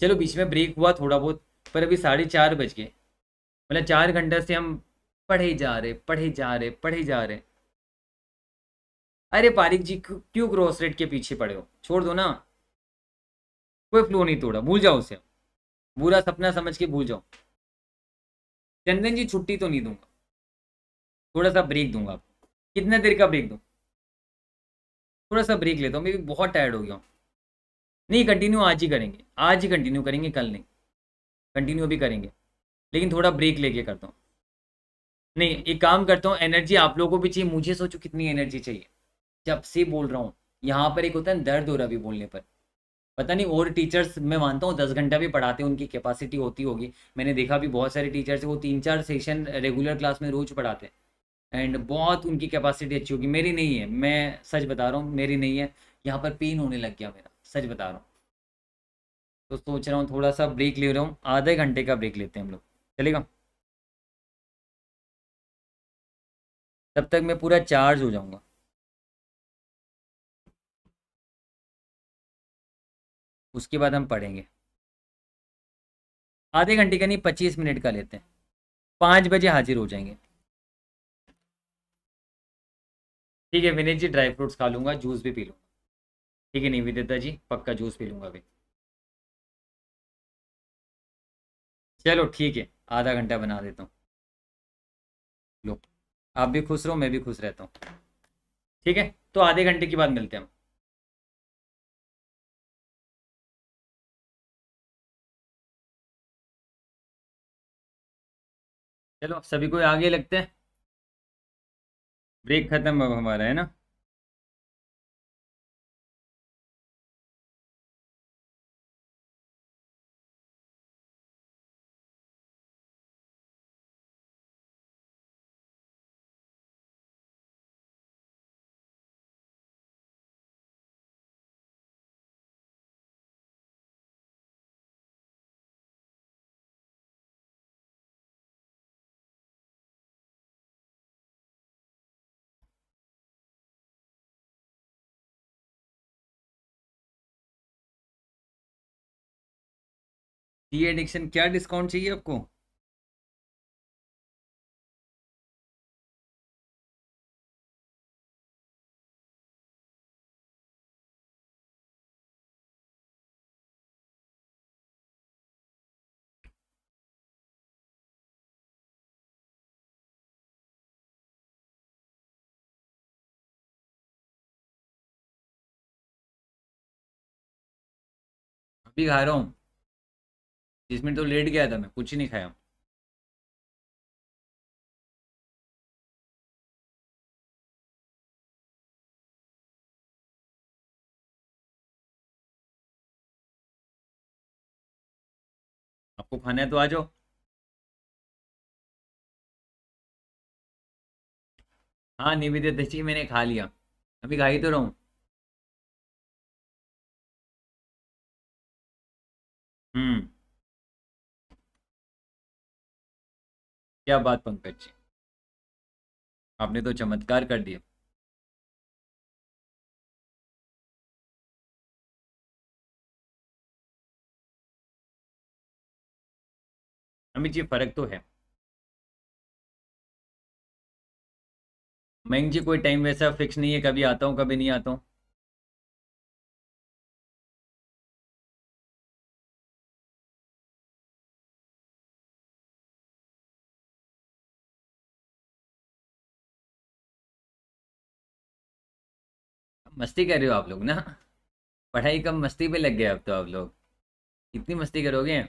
चलो बीच में ब्रेक हुआ थोड़ा बहुत। पर अभी साढ़े चार बज गए। मतलब चार घंटे से हम पढ़े जा रहे, पढ़े जा रहे, पढ़े जा रहे। अरे पारिक जी, क्यों क्रॉस रेट के पीछे पड़े हो? छोड़ दो ना। कोई फ्लो नहीं तोड़ा, भूल जाओ उसे। बुरा सपना समझ के भूल जाओ। चंदन जी, छुट्टी तो नहीं दूँगा। थोड़ा सा ब्रेक दूँगा आपको कितने देर का ब्रेक दूँ? थोड़ा सा ब्रेक लेता हूँ, मैं भी बहुत टायर्ड हो गया हूँ। नहीं कंटिन्यू आज ही करेंगे। आज ही कंटिन्यू करेंगे, कल नहीं। कंटिन्यू भी करेंगे। लेकिन थोड़ा ब्रेक लेके करता हूँ। नहीं, एक काम करता हूँ एनर्जी आप लोगों को भी चाहिए, मुझे सोचो कितनी एनर्जी चाहिए। जब से बोल रहा हूँ, यहाँ पर एक होता है दर्द हो रहा भी बोलने पर। पता नहीं, और टीचर्स मैं मानता हूँ, दस घंटा भी पढ़ाते हैं, उनकी कैपेसिटी होती होगी। मैंने देखा भी बहुत सारे टीचर्स वो तीन चार सेशन रेगुलर क्लास में रोज पढ़ाते हैं। एंड बहुत उनकी कैपेसिटी अच्छी होगी। मेरी नहीं है, मैं सच बता रहा हूँ, मेरी नहीं है। यहाँ पर पेन होने लग गया मेरा, सच बता रहा हूँ। तो सोच रहा हूँ थोड़ा सा ब्रेक ले रहा हूँ। आधे घंटे का ब्रेक लेते हैं हम लोग। चलेगा? तब तक मैं पूरा चार्ज हो जाऊँगा। उसके बाद हम पढ़ेंगे। आधे घंटे का नहीं, पच्चीस मिनट का लेते हैं। पाँच बजे हाजिर हो जाएँगे। ठीक है, विनीत जी, ड्राई फ्रूट्स खा लूँगा, जूस भी पी लूँगा। ठीक है नहीं विदिता जी, पक्का जूस पी लूँगा अभी। चलो ठीक है, आधा घंटा बना देता हूँ। लो, आप भी खुश रहो, मैं भी खुश रहता हूँ। ठीक है तो आधे घंटे के बाद मिलते हैं हम। चलो, सभी को आगे लगते हैं। ब्रेक खत्म अब हमारा, है ना? सी एडिक्शन क्या डिस्काउंट चाहिए आपको? अभी खा रहा हूँ। जिसमें तो लेट गया था मैं, कुछ ही नहीं खाया। आपको खाना है तो आ जाओ। हाँ निवेदित दही मैंने खा लिया। अभी खा ही तो रहा हूँ। हम्म। क्या बात पंकज जी? आपने तो चमत्कार कर दिया। अमित जी, फ़र्क तो है। मैं जी, कोई टाइम वैसा फिक्स नहीं है, कभी आता हूँ, कभी नहीं आता हूँ। मस्ती कर रहे हो आप लोग ना? पढ़ाई कम मस्ती पे लग गए अब तो आप लोग। कितनी मस्ती करोगे?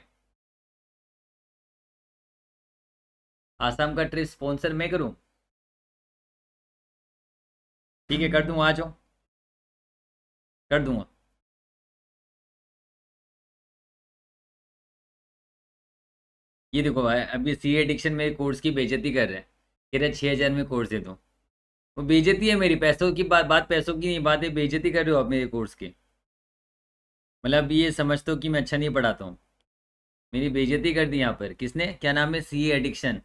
आसाम का ट्रिप स्पॉन्सर मैं करूँ? ठीक है, कर दूँगा आ जाओ। कर दूँगा। ये देखो भाई, अभी सी एडिक्शन में कोर्स की बेइज्जती कर रहे हैं। कह रहे छः हज़ार में कोर्स दे दो। वो बेजती है मेरी, पैसों की बात बात पैसों की नहीं, बात है बेजती कर रहे हो आप मेरे कोर्स की। मतलब ये समझते हो कि मैं अच्छा नहीं पढ़ाता हूँ। मेरी बेजती कर दी यहाँ पर। किसने? क्या नाम है? सी एडिक्शन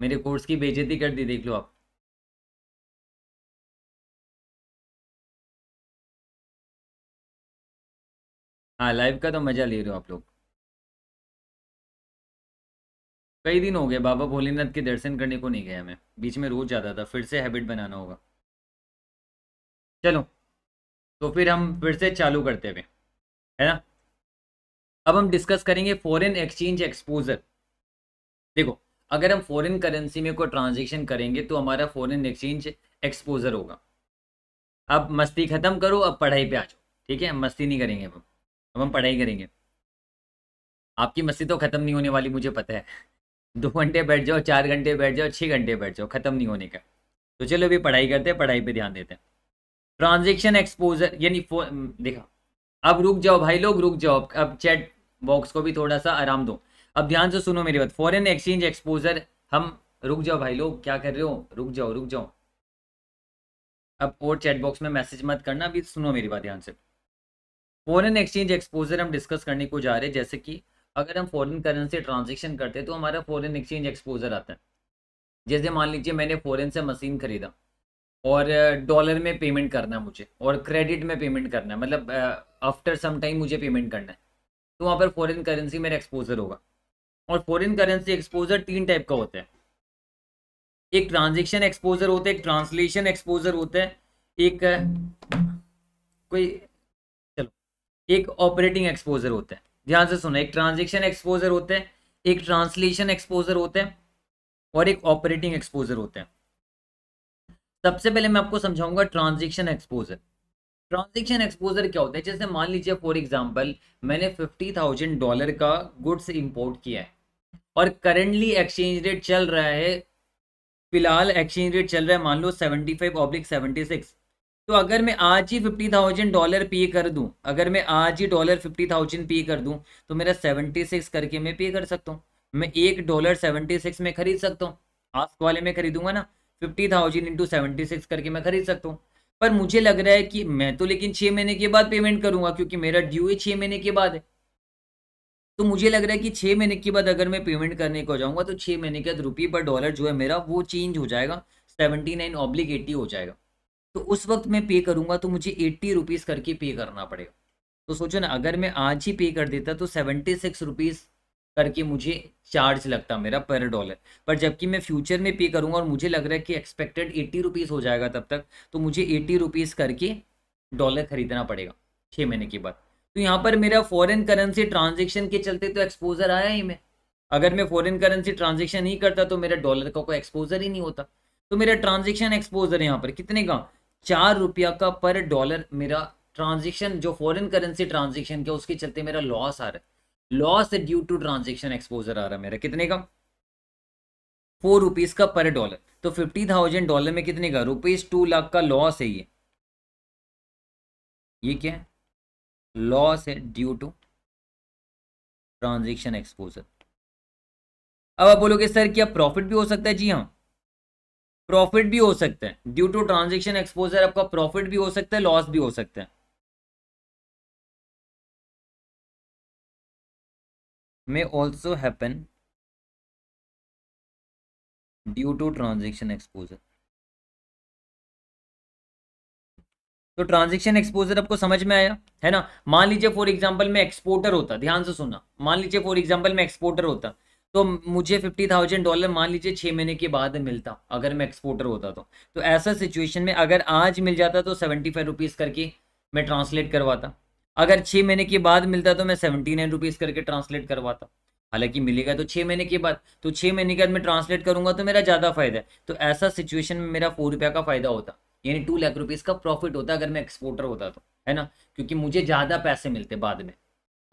मेरे कोर्स की बेजती कर दी, देख लो आप। हाँ लाइव का तो मज़ा ले रहे हो आप लोग। कई दिन हो गए बाबा भोलेनाथ के दर्शन करने को नहीं गया मैं बीच में रोज जाता था, फिर से हैबिट बनाना होगा। चलो तो फिर हम फिर से चालू करते हुए है ना? अब हम डिस्कस करेंगे फॉरेन एक्सचेंज एक्सपोजर देखो, अगर हम फॉरेन करेंसी में कोई ट्रांजेक्शन करेंगे तो हमारा फॉरेन एक्सचेंज एक्सपोजर होगा। अब मस्ती ख़त्म करो, अब पढ़ाई पे आ जाओ। ठीक है? मस्ती नहीं करेंगे अब अब हम पढ़ाई करेंगे। आपकी मस्ती तो ख़त्म नहीं होने वाली, मुझे पता है। दो घंटे बैठ जाओ, चार घंटे बैठ जाओ छः घंटे बैठ जाओ, ख़त्म नहीं होने का। तो चलो अभी पढ़ाई करते हैं, पढ़ाई पे ध्यान देते हैं। ट्रांजेक्शन एक्सपोजर यानी देखा। अब रुक जाओ भाई लोग, रुक जाओ। अब चैट बॉक्स को भी थोड़ा सा आराम दो। अब ध्यान से सुनो मेरी बात। फॉरेन एक्सचेंज एक्सपोजर हम रुक जाओ भाई लोग, क्या कर रहे हो? रुक जाओ रुक जाओ। अब और चैट बॉक्स में मैसेज मत करना, अभी सुनो मेरी बात ध्यान से। फॉरेन एक्सचेंज एक्सपोजर हम डिस्कस करने को जा रहे हैं, जैसे कि अगर हम फॉरेन करेंसी ट्रांजेक्शन करते हैं तो हमारा फॉरेन एक्सचेंज एक्सपोजर आता है। जैसे मान लीजिए मैंने फॉरेन से मशीन खरीदा और डॉलर में पेमेंट करना है मुझे और क्रेडिट में पेमेंट करना है मतलब आफ्टर सम टाइम मुझे पेमेंट करना है। तो वहाँ पर फॉरेन करेंसी मेरा एक्सपोजर होगा। और फॉरेन करेंसी एक्सपोजर तीन टाइप का होता है। एक ट्रांजेक्शन एक्सपोजर होता है, एक ट्रांसलेशन एक्सपोजर होता है, एक कोई, चलो, एक ऑपरेटिंग एक्सपोजर होता है। ध्यान से सुनो, एक ट्रांजेक्शन एक्सपोजर होता है, एक ट्रांसलेशन एक्सपोजर होता है और एक ऑपरेटिंग एक्सपोजर होता है। सबसे पहले मैं आपको समझाऊँगा ट्रांजेक्शन एक्सपोजर ट्रांजेक्शन एक्सपोजर क्या होता है? जैसे मान लीजिए फॉर एग्जांपल मैंने फिफ्टी थाउज़ेंड डॉलर का गुड्स इंपोर्ट किया है और करेंटली एक्सचेंज रेट चल रहा है, फ़िलहाल एक्सचेंज रेट चल रहा है, मान लो seventy five oblique seventy six तो अगर मैं आज ही फिफ्टी थाउज़ेंड डॉलर पे कर दूँ, अगर मैं आज ही डॉलर फिफ्टी थाउज़ेंड पे कर दूँ तो मेरा सेवेंटी सिक्स करके मैं पे कर सकता हूँ। मैं एक डॉलर सेवेंटी सिक्स में खरीद सकता हूँ। आस्क वाले में खरीदूँगा ना fifty thousand into seventy six करके मैं खरीद सकता हूँ। पर मुझे लग रहा है कि मैं तो लेकिन छः महीने के बाद पेमेंट करूँगा, क्योंकि मेरा ड्यू है छः महीने के बाद है। तो मुझे लग रहा है कि छः महीने के बाद अगर मैं पेमेंट करने को जाऊँगा तो छः महीने के बाद रुपये पर डॉलर जो है मेरा वो चेंज हो जाएगा सेवेंटी नाइन ऑब्लिक हो जाएगा। तो उस वक्त मैं पे करूँगा तो मुझे एट्टी रुपीज़ करके पे करना पड़ेगा। तो सोचो ना, अगर मैं आज ही पे कर देता तो सेवेंटी सिक्स रुपीज़ करके मुझे चार्ज लगता मेरा पर डॉलर पर जबकि मैं फ्यूचर में पे करूँगा और मुझे लग रहा है कि एक्सपेक्टेड एट्टी रुपीज़ हो जाएगा तब तक तो मुझे एट्टी रुपीज़ करके डॉलर खरीदना पड़ेगा छः महीने के बाद। तो यहाँ पर मेरा फॉरेन करेंसी ट्रांजेक्शन के चलते तो एक्सपोजर आया ही मैं। अगर मैं फॉरेन करेंसी ट्रांजेक्शन नहीं करता तो मेरा डॉलर का कोई एक्सपोजर ही नहीं होता। तो मेरा ट्रांजेक्शन एक्सपोजर यहाँ पर, कितने का? चार रुपया का पर डॉलर मेरा ट्रांजेक्शन जो फॉरेन करेंसी ट्रांजेक्शन का, उसके चलते मेरा लॉस आ रहा है। Loss due to transaction exposure आ रहा है मेरा। कितने का? फोर रुपीज़ का पर डॉलर तो फिफ्टी थाउज़ेंड डॉलर में कितने का? रुपीज़ टू लाख का लॉस है ये। ये क्या है? लॉस है ड्यू टू ट्रांजेक्शन एक्सपोजर अब आप बोलोगे, सर, क्या प्रॉफिट भी हो सकता है? जी हाँ। प्रॉफिट भी हो सकता है। ड्यू टू ट्रांजेक्शन एक्सपोजर आपका प्रॉफिट भी हो सकता है लॉस भी हो सकता है। May also happen due to transaction exposure. तो ट्रांजेक्शन एक्सपोजर आपको समझ में आया, है ना? मान लीजिए फॉर एग्जांपल मैं एक्सपोर्टर होता, ध्यान से सुनना। मान लीजिए फॉर एग्जांपल मैं एक्सपोर्टर होता। तो मुझे फिफ्टी थाउज़ेंड डॉलर मान लीजिए छः महीने के बाद मिलता, अगर मैं एक्सपोर्टर होता तो। तो ऐसा सिचुएशन में अगर आज मिल जाता तो सेवेंटी फाइव रुपीज़ करके मैं ट्रांसलेट करवाता। अगर छः महीने के बाद मिलता तो मैं सेवेंटी नाइन रुपीज़ करके ट्रांसलेट करवाता। हालाँकि मिलेगा तो छः महीने के बाद तो छः महीने के बाद मैं ट्रांसलेट करूँगा तो मेरा ज़्यादा फ़ायदा है। तो ऐसा सिचुएशन में मेरा फोर रुपया का फ़ायदा होता। यानी टू लाख रुपीज़ का प्रॉफिट होता अगर मैं एक्सपोर्टर होता तो है ना? क्योंकि मुझे ज़्यादा पैसे मिलते बाद में।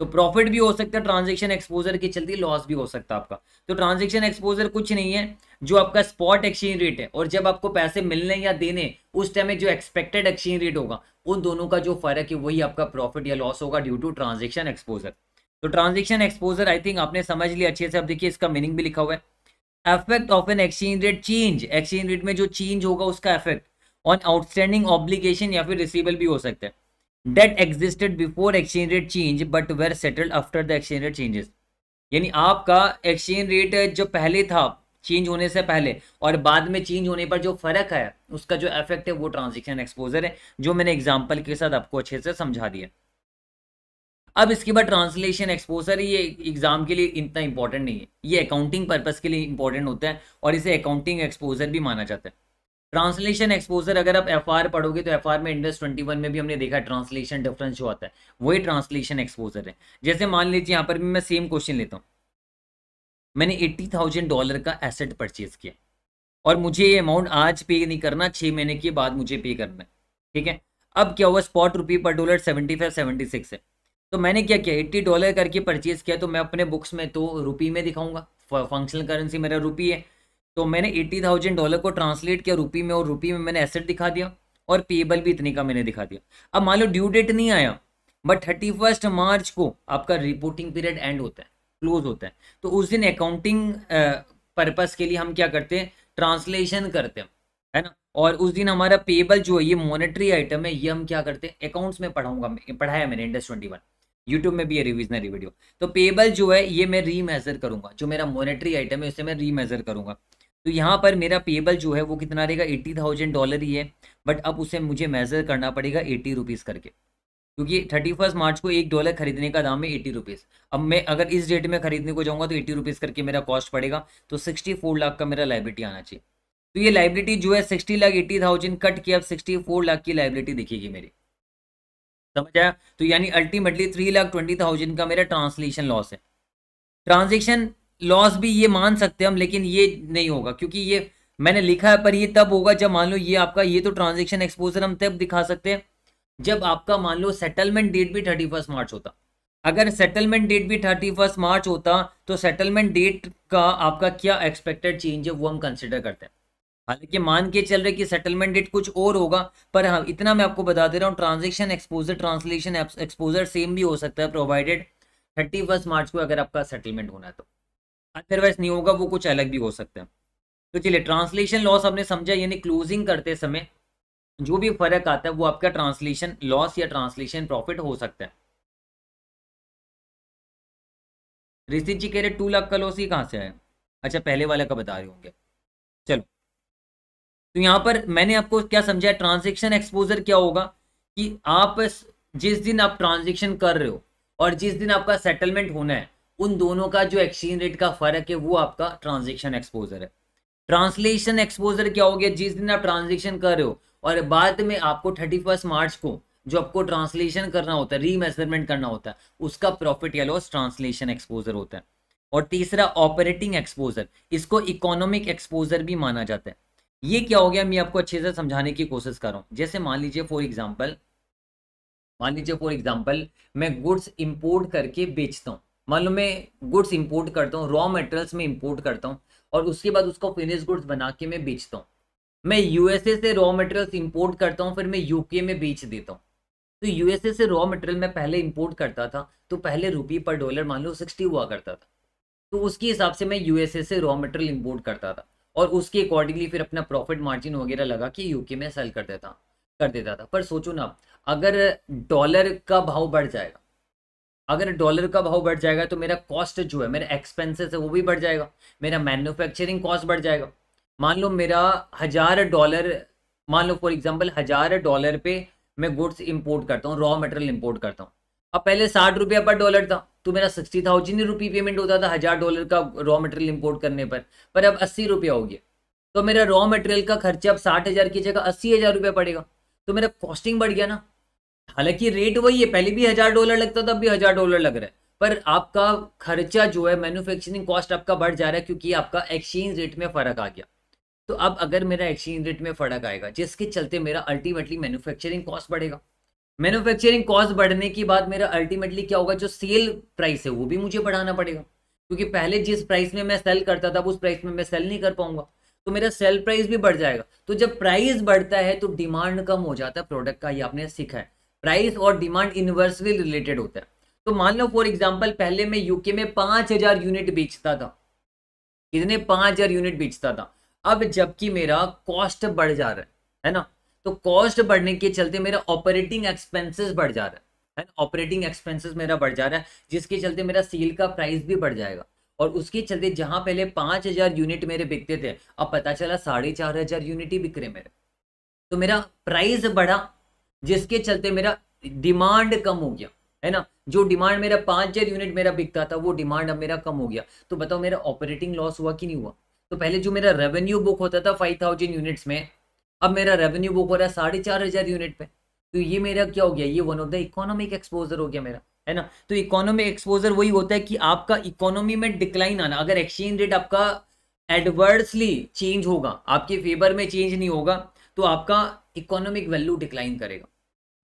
तो प्रॉफिट भी हो सकता है, ट्रांजेक्शन एक्सपोजर की चलती लॉस भी हो सकता है आपका। तो ट्रांजेक्शन एक्सपोजर कुछ नहीं है, जो आपका स्पॉट एक्सचेंज रेट है, और जब आपको पैसे मिलने या देने, उस टाइम में जो एक्सपेक्टेड एक्सचेंज रेट होगा, उन दोनों का जो फ़र्क है, वही आपका प्रॉफिट या लॉस होगा ड्यू टू ट्रांजेक्शन एक्सपोजर तो ट्रांजेक्शन एक्सपोजर आई थिंक आपने समझ लिया अच्छे से। अब देखिए इसका मीनिंग भी लिखा हुआ है। Effect of an exchange rate change exchange rate में जो चेंज होगा उसका इफ़ेक्ट ऑन आउटस्टैंडिंग ऑब्लिगेशन या फिर रिसीबल भी हो सकता है। Debt existed before exchange rate change but were settled after the exchange rate changes यानी आपका एक्सचेंज रेट जो पहले था चेंज होने से पहले, और बाद में चेंज होने पर जो फ़र्क है, उसका जो इफ़ेक्ट है, वो ट्रांजेक्शन एक्सपोजर है, जो मैंने एग्जांपल के साथ आपको अच्छे से समझा दिया। अब इसके बाद ट्रांसलेशन एक्सपोजर ये एग्ज़ाम के लिए इतना इंपॉर्टेंट नहीं है। ये अकाउंटिंग पर्पज के लिए इंपॉर्टेंट होता है, और इसे अकाउंटिंग एक्सपोजर भी माना जाता है। ट्रांसलेशन एक्सपोजर अगर आप एफआर पढ़ोगे तो एफआर में इंडस ट्वेंटी वन में भी हमने देखा ट्रांसलेशन डिफरेंस जो आता है, वही ट्रांसलेशन एक्सपोजर है। जैसे मान लीजिए यहाँ पर भी मैं सेम क्वेश्चन लेता हूँ। मैंने एट्टी थाउज़ेंड डॉलर का एसेट परचेज किया और मुझे ये अमाउंट आज पे नहीं करना छः महीने के बाद मुझे पे करना है, ठीक है? अब क्या हुआ? Spot rupee per dollar seventy five seventy six है। तो मैंने क्या किया? एट्टी डॉलर करके परचेज किया तो मैं अपने बुक्स में तो रुपी में दिखाऊँगा। फंक्शनल करेंसी मेरा रुपी है। तो मैंने एट्टी थाउज़ेंड डॉलर को ट्रांसलेट किया रुपी में और रुपी में मैंने एसेट दिखा दिया और पेबल भी इतने का मैंने दिखा दिया। अब मान लो ड्यू डेट नहीं आया बट थर्टी फ़र्स्ट मार्च को आपका रिपोर्टिंग पीरियड एंड होता है क्लोज होता है। तो उस दिन अकाउंटिंग पर्पज के लिए हम क्या करते हैं? ट्रांसलेशन करते हैं, है ना? और उस दिन हमारा पेबल जो है, ये मॉनेटरी आइटम है, ये हम क्या करते हैं? अकाउंट्स में पढ़ाऊँगा पढ़ाया मैंने इंडस ट्वेंटी वन यूट्यूब में भी है रिविजनरी वीडियो तो पेबल जो है, ये मैं रीमेजर करूँगा। जो मेरा मॉनेटरी आइटम है, उसे मैं रीमेजर करूँगा। तो यहाँ पर मेरा पेबल जो है वो कितना रहेगा? एट्टी थाउज़ेंड डॉलर ही है। बट अब उसे मुझे मेज़र करना पड़ेगा एट्टी रुपीज़ करके। क्योंकि थर्टी फ़र्स्ट मार्च को एक डॉलर खरीदने का दाम है एट्टी रुपीज़ अब मैं अगर इस डेट में खरीदने को जाऊँगा तो एट्टी रुपीज़ करके मेरा कॉस्ट पड़ेगा। तो सिक्सटी फोर लाख का मेरा लाइबिलिटी आना चाहिए। तो ये लाइबिलिटी जो है sixty lakh eighty thousand cut किया। अब सिक्सटी फोर लाख की लाइबिलिटी दिखेगी मेरी। समझ आया? तो यानी ultimately three lakh twenty thousand का मेरा ट्रांसलेशन लॉस है। ट्रांजेक्शन लॉस भी ये मान सकते हैं हम, लेकिन ये नहीं होगा, क्योंकि ये मैंने लिखा है, पर ये तब होगा जब मान लो ये आपका, ये तो ट्रांजेक्शन एक्सपोजर हम तब दिखा सकते हैं, जब आपका मान लो सेटलमेंट डेट भी थर्टी फ़र्स्ट मार्च होता। अगर सेटलमेंट डेट भी थर्टी फ़र्स्ट मार्च होता तो सेटलमेंट डेट का आपका क्या एक्सपेक्टेड चेंज है, वो हम कंसिडर करते हैं। हालाँकि मान के चल रहे कि सेटलमेंट डेट कुछ और होगा, पर हाँ इतना मैं आपको बता दे रहा हूँ transaction exposure translation exposure same भी हो सकता है प्रोवाइडेड थर्टी फ़र्स्ट मार्च को अगर आपका सेटलमेंट होना है तो। अदरवाइज़ नहीं होगा, वो कुछ अलग भी हो सकता है। तो चलिए ट्रांसलेशन लॉस आपने समझा, यानी क्लोजिंग करते समय जो भी फ़र्क आता है, वो आपका ट्रांसलेशन लॉस या ट्रांसलेशन प्रॉफिट हो सकता है। ऋषि जी कह रहे टू लाख का लॉस ही कहाँ से आया? अच्छा पहले वाले का बता रहे होंगे। चलो। तो यहाँ पर मैंने आपको क्या समझा ट्रांजेक्शन एक्सपोजर क्या होगा? कि आप जिस दिन आप ट्रांजेक्शन कर रहे हो और जिस दिन आपका सेटलमेंट होना है उन दोनों का जो एक्सचेंज रेट का फ़र्क है, वो आपका ट्रांजेक्शन एक्सपोजर है। ट्रांसलेशन एक्सपोजर क्या हो गया? जिस दिन आप ट्रांजेक्शन कर रहे हो और बाद में आपको थर्टी फ़र्स्ट मार्च को जो आपको ट्रांसलेशन करना होता है रीमेजरमेंट करना होता है, उसका प्रॉफिट या लॉस ट्रांसलेशन एक्सपोजर होता है। और तीसरा ऑपरेटिंग एक्सपोजर इसको इकोनॉमिक एक्सपोजर भी माना जाता है। ये क्या हो गया? मैं आपको अच्छे से समझाने की कोशिश कर रहा हूँ। जैसे मान लीजिए फॉर एग्ज़ाम्पल मान लीजिए फॉर एग्ज़ाम्पल मैं गुड्स इंपोर्ट करके बेचता हूँ। मान लो मैं गुड्स इंपोर्ट करता हूँ रॉ मटेरियल्स में इंपोर्ट करता हूँ और उसके बाद उसको फिनिश गुड्स बना के मैं बेचता हूँ। मैं यूएसए से रॉ मटेरियल्स इंपोर्ट करता हूँ, फिर मैं यूके में बेच देता हूँ। तो यूएसए से रॉ मटेरियल मैं पहले इंपोर्ट करता था तो पहले रुपी पर डॉलर मान लो सिक्सटी हुआ करता था। तो उसके हिसाब से मैं यूएसए से रॉ मटेरियल इंपोर्ट करता था और उसके अकॉर्डिंगली फिर अपना प्रॉफिट मार्जिन वगैरह लगा के यूके में सेल कर देता कर देता था। पर सोचो ना, अगर डॉलर का भाव बढ़ जाएगा अगर डॉलर का भाव बढ़ जाएगा तो मेरा कॉस्ट जो है, मेरा एक्सपेंसेस है, वो भी बढ़ जाएगा। मेरा मैन्युफैक्चरिंग कॉस्ट बढ़ जाएगा। मान लो मेरा हज़ार डॉलर मान लो फॉर एग्ज़ाम्पल हज़ार डॉलर पे मैं गुड्स इंपोर्ट करता हूँ रॉ मटेरियल इंपोर्ट करता हूँ। अब पहले साठ रुपया पर डॉलर था तो मेरा सिक्सटी थाउज़ेंड रुपी पेमेंट होता था हज़ार डॉलर का रॉ मटेरियल इंपोर्ट करने पर पर अब अस्सी रुपया हो गया। तो मेरा रॉ मटेरियल का खर्चा अब साठ हज़ार की जगह अस्सी हज़ार रुपया पड़ेगा। तो मेरा कॉस्टिंग बढ़ गया ना हालाँकि रेट वही है, पहले भी हज़ार डॉलर लगता था, अब भी हज़ार डॉलर लग रहा है। पर आपका खर्चा जो है मैन्युफैक्चरिंग कॉस्ट आपका बढ़ जा रहा है क्योंकि आपका एक्सचेंज रेट में फ़र्क आ गया। तो अब अगर मेरा एक्सचेंज रेट में फ़र्क आएगा, जिसके चलते मेरा अल्टीमेटली मैन्युफैक्चरिंग कॉस्ट बढ़ेगा। मैन्युफैक्चरिंग कॉस्ट बढ़ने के बाद मेरा अल्टीमेटली क्या होगा, जो सेल प्राइस है, वो भी मुझे बढ़ाना पड़ेगा। क्योंकि पहले जिस प्राइस में मैं सेल करता था, उस प्राइस में मैं सेल नहीं कर पाऊँगा। तो मेरा सेल प्राइस भी बढ़ जाएगा। तो जब प्राइस बढ़ता है तो डिमांड कम हो जाता है प्रोडक्ट का, ये आपने सीखा है। प्राइस और डिमांड इनवर्सली रिलेटेड होता है। तो मान लो फॉर एग्ज़ाम्पल पहले मैं यूके में पाँच हज़ार यूनिट बेचता था। कितने? पाँच हज़ार यूनिट बेचता था। अब जबकि मेरा कॉस्ट बढ़ जा रहा है है ना? तो कॉस्ट बढ़ने के चलते मेरा ऑपरेटिंग एक्सपेंसेस बढ़ जा रहा है ऑपरेटिंग एक्सपेंसेस मेरा बढ़ जा रहा है, जिसके चलते मेरा सेल का प्राइस भी बढ़ जाएगा। और उसके चलते जहाँ पहले पाँच हज़ार यूनिट मेरे बिकते थे, अब पता चला साढ़े चार हज़ार यूनिट ही बिक रहे मेरे। तो मेरा प्राइस बढ़ा जिसके चलते मेरा डिमांड कम हो गया, है ना? जो डिमांड मेरा पाँच हज़ार यूनिट मेरा बिकता था, वो डिमांड अब मेरा कम हो गया। तो बताओ, मेरा ऑपरेटिंग लॉस हुआ कि नहीं हुआ? तो पहले जो मेरा रेवेन्यू बुक होता था फाइव थाउज़ेंड यूनिट्स में, अब मेरा रेवेन्यू बुक हो रहा है साढ़े चार हज़ार यूनिट पे। तो ये मेरा क्या हो गया? ये one of the economic exposure हो गया मेरा, है ना? तो इकोनॉमिक एक्सपोजर वही होता है कि आपका इकोनॉमी में डिक्लाइन आना, अगर एक्सचेंज रेट आपका एडवर्सली चेंज होगा, आपके फेवर में चेंज नहीं होगा तो आपका इकोनॉमिक वैल्यू डिक्लाइन करेगा।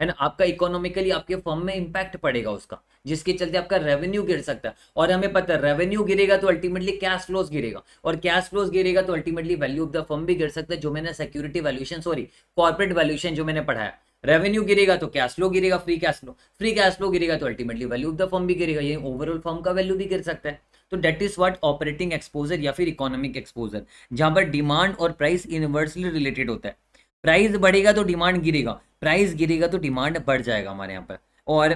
है ना? आपका इकोनॉमिकली आपके फर्म में इंपैक्ट पड़ेगा उसका, जिसके चलते आपका रेवेन्यू गिर सकता है। और हमें पता है रेवेन्यू गिरेगा तो अल्टीमेटली कैश फ्लोज गिरेगा। और कैश फ्लोज गिरेगा तो ultimately value of the firm भी गिर सकता है, जो मैंने security valuation sorry corporate valuation जो मैंने पढ़ाया रेवेन्यू गिरेगा तो कैश फ्लो गिरेगा free cash flow free cash flow गिरेगा तो ultimately value of the firm भी गिरेगा ये ओवरऑल फर्म का वैल्यू भी गिर सकता है। तो that is what operating exposure या फिर इकोनॉमिक एक्सपोजर जहाँ पर डिमांड और प्राइस इनवर्सली रिलेटेड होता है। प्राइस बढ़ेगा तो डिमांड गिरेगा। प्राइस गिरेगा तो डिमांड बढ़ जाएगा हमारे यहाँ पर। और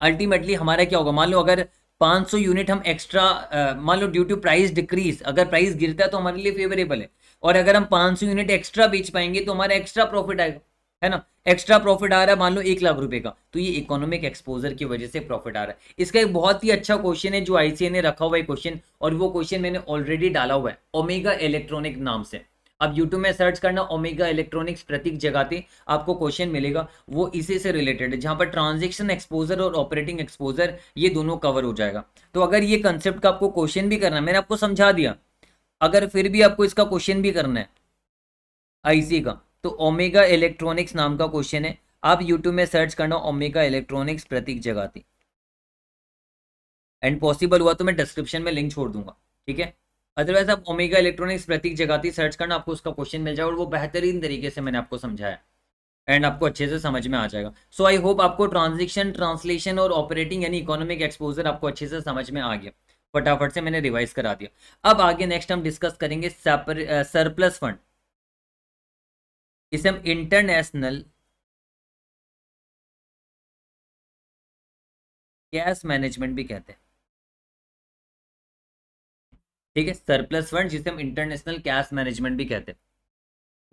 अल्टीमेटली हमारा क्या होगा? मान लो अगर 500 यूनिट हम एक्स्ट्रा मान लो ड्यू टू प्राइस डिक्रीज अगर प्राइस गिरता है तो हमारे लिए फेवरेबल है। और अगर हम 500 यूनिट एक्स्ट्रा बेच पाएँगे तो हमारा एक्स्ट्रा प्रॉफिट आएगा, है ना? एक्स्ट्रा प्रॉफिट आ रहा है मान लो एक लाख रुपए का। तो ये इकोनॉमिक एक्सपोजर की वजह से प्रॉफिट आ रहा है। इसका एक बहुत ही अच्छा क्वेश्चन है जो आईसीए ने रखा हुआ है क्वेश्चन और वो क्वेश्चन मैंने ऑलरेडी डाला हुआ है ओमेगा इलेक्ट्रॉनिक नाम से। अब यूट्यूब में सर्च करना ओमेगा इलेक्ट्रॉनिक्स प्रतीक जगाते आपको क्वेश्चन मिलेगा। वो इसी से रिलेटेड है, जहाँ पर ट्रांजेक्शन एक्सपोजर और ऑपरेटिंग एक्सपोजर ये दोनों कवर हो जाएगा। तो अगर ये कंसेप्ट का आपको क्वेश्चन भी करना है, मैंने आपको समझा दिया। अगर फिर भी आपको इसका क्वेश्चन भी करना है आईसी का तो ओमेगा इलेक्ट्रॉनिक्स नाम का क्वेश्चन है। आप यूट्यूब में सर्च करना Omega electronics Prateek Jagati. And possible हुआ तो मैं डिस्क्रिप्शन में लिंक छोड़ दूँगा, ठीक है? अदरवाइज़ आप Omega electronics Prateek Jagati search करना, आपको उसका क्वेश्चन मिल जाएगा और वो बेहतरीन तरीके से मैंने आपको समझाया। एंड आपको अच्छे से समझ में आ जाएगा। सो आई होप आपको ट्रांजेक्शन ट्रांसलेशन और ऑपरेटिंग यानी इकोनॉमिक एक्सपोजर आपको अच्छे से समझ में आ गया। फटाफट से मैंने रिवाइज करा दिया। अब आगे नेक्स्ट हम डिस्कस करेंगे सरप्लस फंड इसे हम इंटरनेशनल कैश मैनेजमेंट भी कहते हैं। ठीक है सरप्लस फंड जिसे हम इंटरनेशनल कैश मैनेजमेंट भी कहते हैं।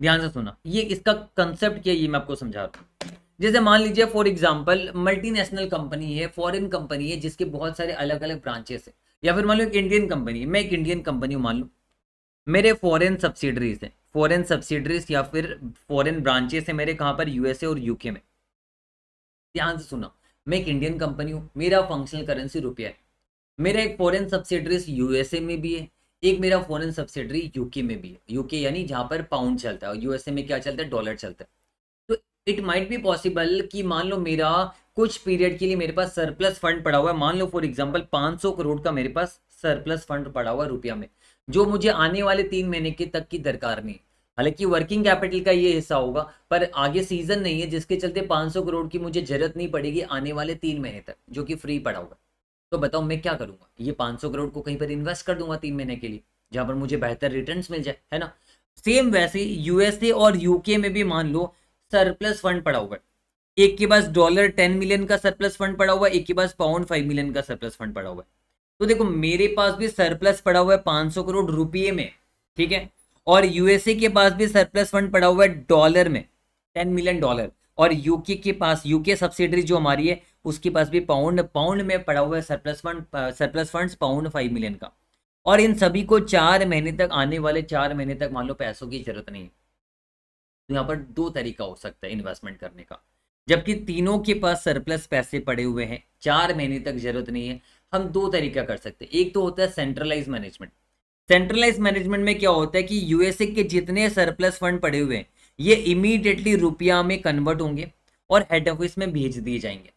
ध्यान से सुना, ये इसका कंसेप्ट क्या ये मैं आपको समझा रहा हूँ। जैसे मान लीजिए फॉर एग्ज़ाम्पल मल्टीनेशनल कंपनी है फॉरेन कंपनी है, जिसके बहुत सारे अलग अलग ब्रांचेस है। या फिर मान लो एक इंडियन कंपनी है, मैं एक इंडियन कंपनी हूँ, मान लू। मेरे फॉरेन सब्सिडरीज है फॉरेन सब्सिडरीज या फिर फॉरेन ब्रांचेस है मेरे कहाँ पर यूएसए और यूके में। ध्यान से सुना, मैं एक इंडियन कंपनी हूँ, मेरा फंक्शनल करेंसी रुपया है। मेरा एक फॉरेन सब्सिडरीज यूएसए में भी है, एक मेरा फॉरेन सब्सिडरी यूके में भी है। यूके यानी जहाँ पर पाउंड चलता है यूएसए में क्या चलता है? डॉलर चलता है। तो इट माइट बी पॉसिबल कि मान लो मेरा कुछ पीरियड के लिए मेरे पास सरप्लस फंड पड़ा हुआ है। मान लो फॉर एग्ज़ाम्पल 500 करोड़ का मेरे पास सरप्लस फंड पड़ा हुआ रुपया में, जो मुझे आने वाले तीन महीने के तक की दरकार नहीं हालाँकि वर्किंग कैपिटल का ये हिस्सा होगा, पर आगे सीज़न नहीं है, जिसके चलते 500 करोड़ की मुझे ज़रूरत नहीं पड़ेगी आने वाले तीन महीने तक, जो कि फ्री पड़ा हुआ तो बताओ मैं क्या करूँगा? ये 500 करोड़ को कहीं पर इन्वेस्ट कर दूँगा तीन महीने के लिए, जहाँ पर मुझे बेहतर रिटर्न मिल जाए, है ना? सेम वैसे यूएसए और यूके में भी मान लो सरप्लस फंड पड़ा हुआ है। एक के पास डॉलर टेन मिलियन का सरप्लस फंड पड़ा हुआ है, एक के पास पाउंड फाइव मिलियन का सरप्लस फंड पड़ा हुआ है। तो देखो, मेरे पास भी सरप्लस पड़ा हुआ है 500 करोड़ रुपये में, ठीक है? और यूएसए के पास भी सरप्लस फंड पड़ा हुआ है डॉलर में टेन मिलियन डॉलर और यूके के पास यूके सब्सिडरी जो हमारी है उसके पास भी पाउंड पाउंड में पड़ा हुआ है surplus fund surplus funds pound five million का। और इन सभी को चार महीने तक, आने वाले चार महीने तक मान लो पैसों की ज़रूरत नहीं है। तो यहाँ पर दो तरीका हो सकता है इन्वेस्टमेंट करने का। जबकि तीनों के पास सरप्लस पैसे पड़े हुए हैं, चार महीने तक ज़रूरत नहीं है, हम दो तरीका कर सकते हैं। एक तो होता है सेंट्रलाइज मैनेजमेंट सेंट्रलाइज मैनेजमेंट में क्या होता है कि यूएसए के जितने सरप्लस फंड पड़े हुए हैं, ये इमीडिएटली रुपया में कन्वर्ट होंगे और हेड ऑफ़िस में भेज दिए जाएँगे।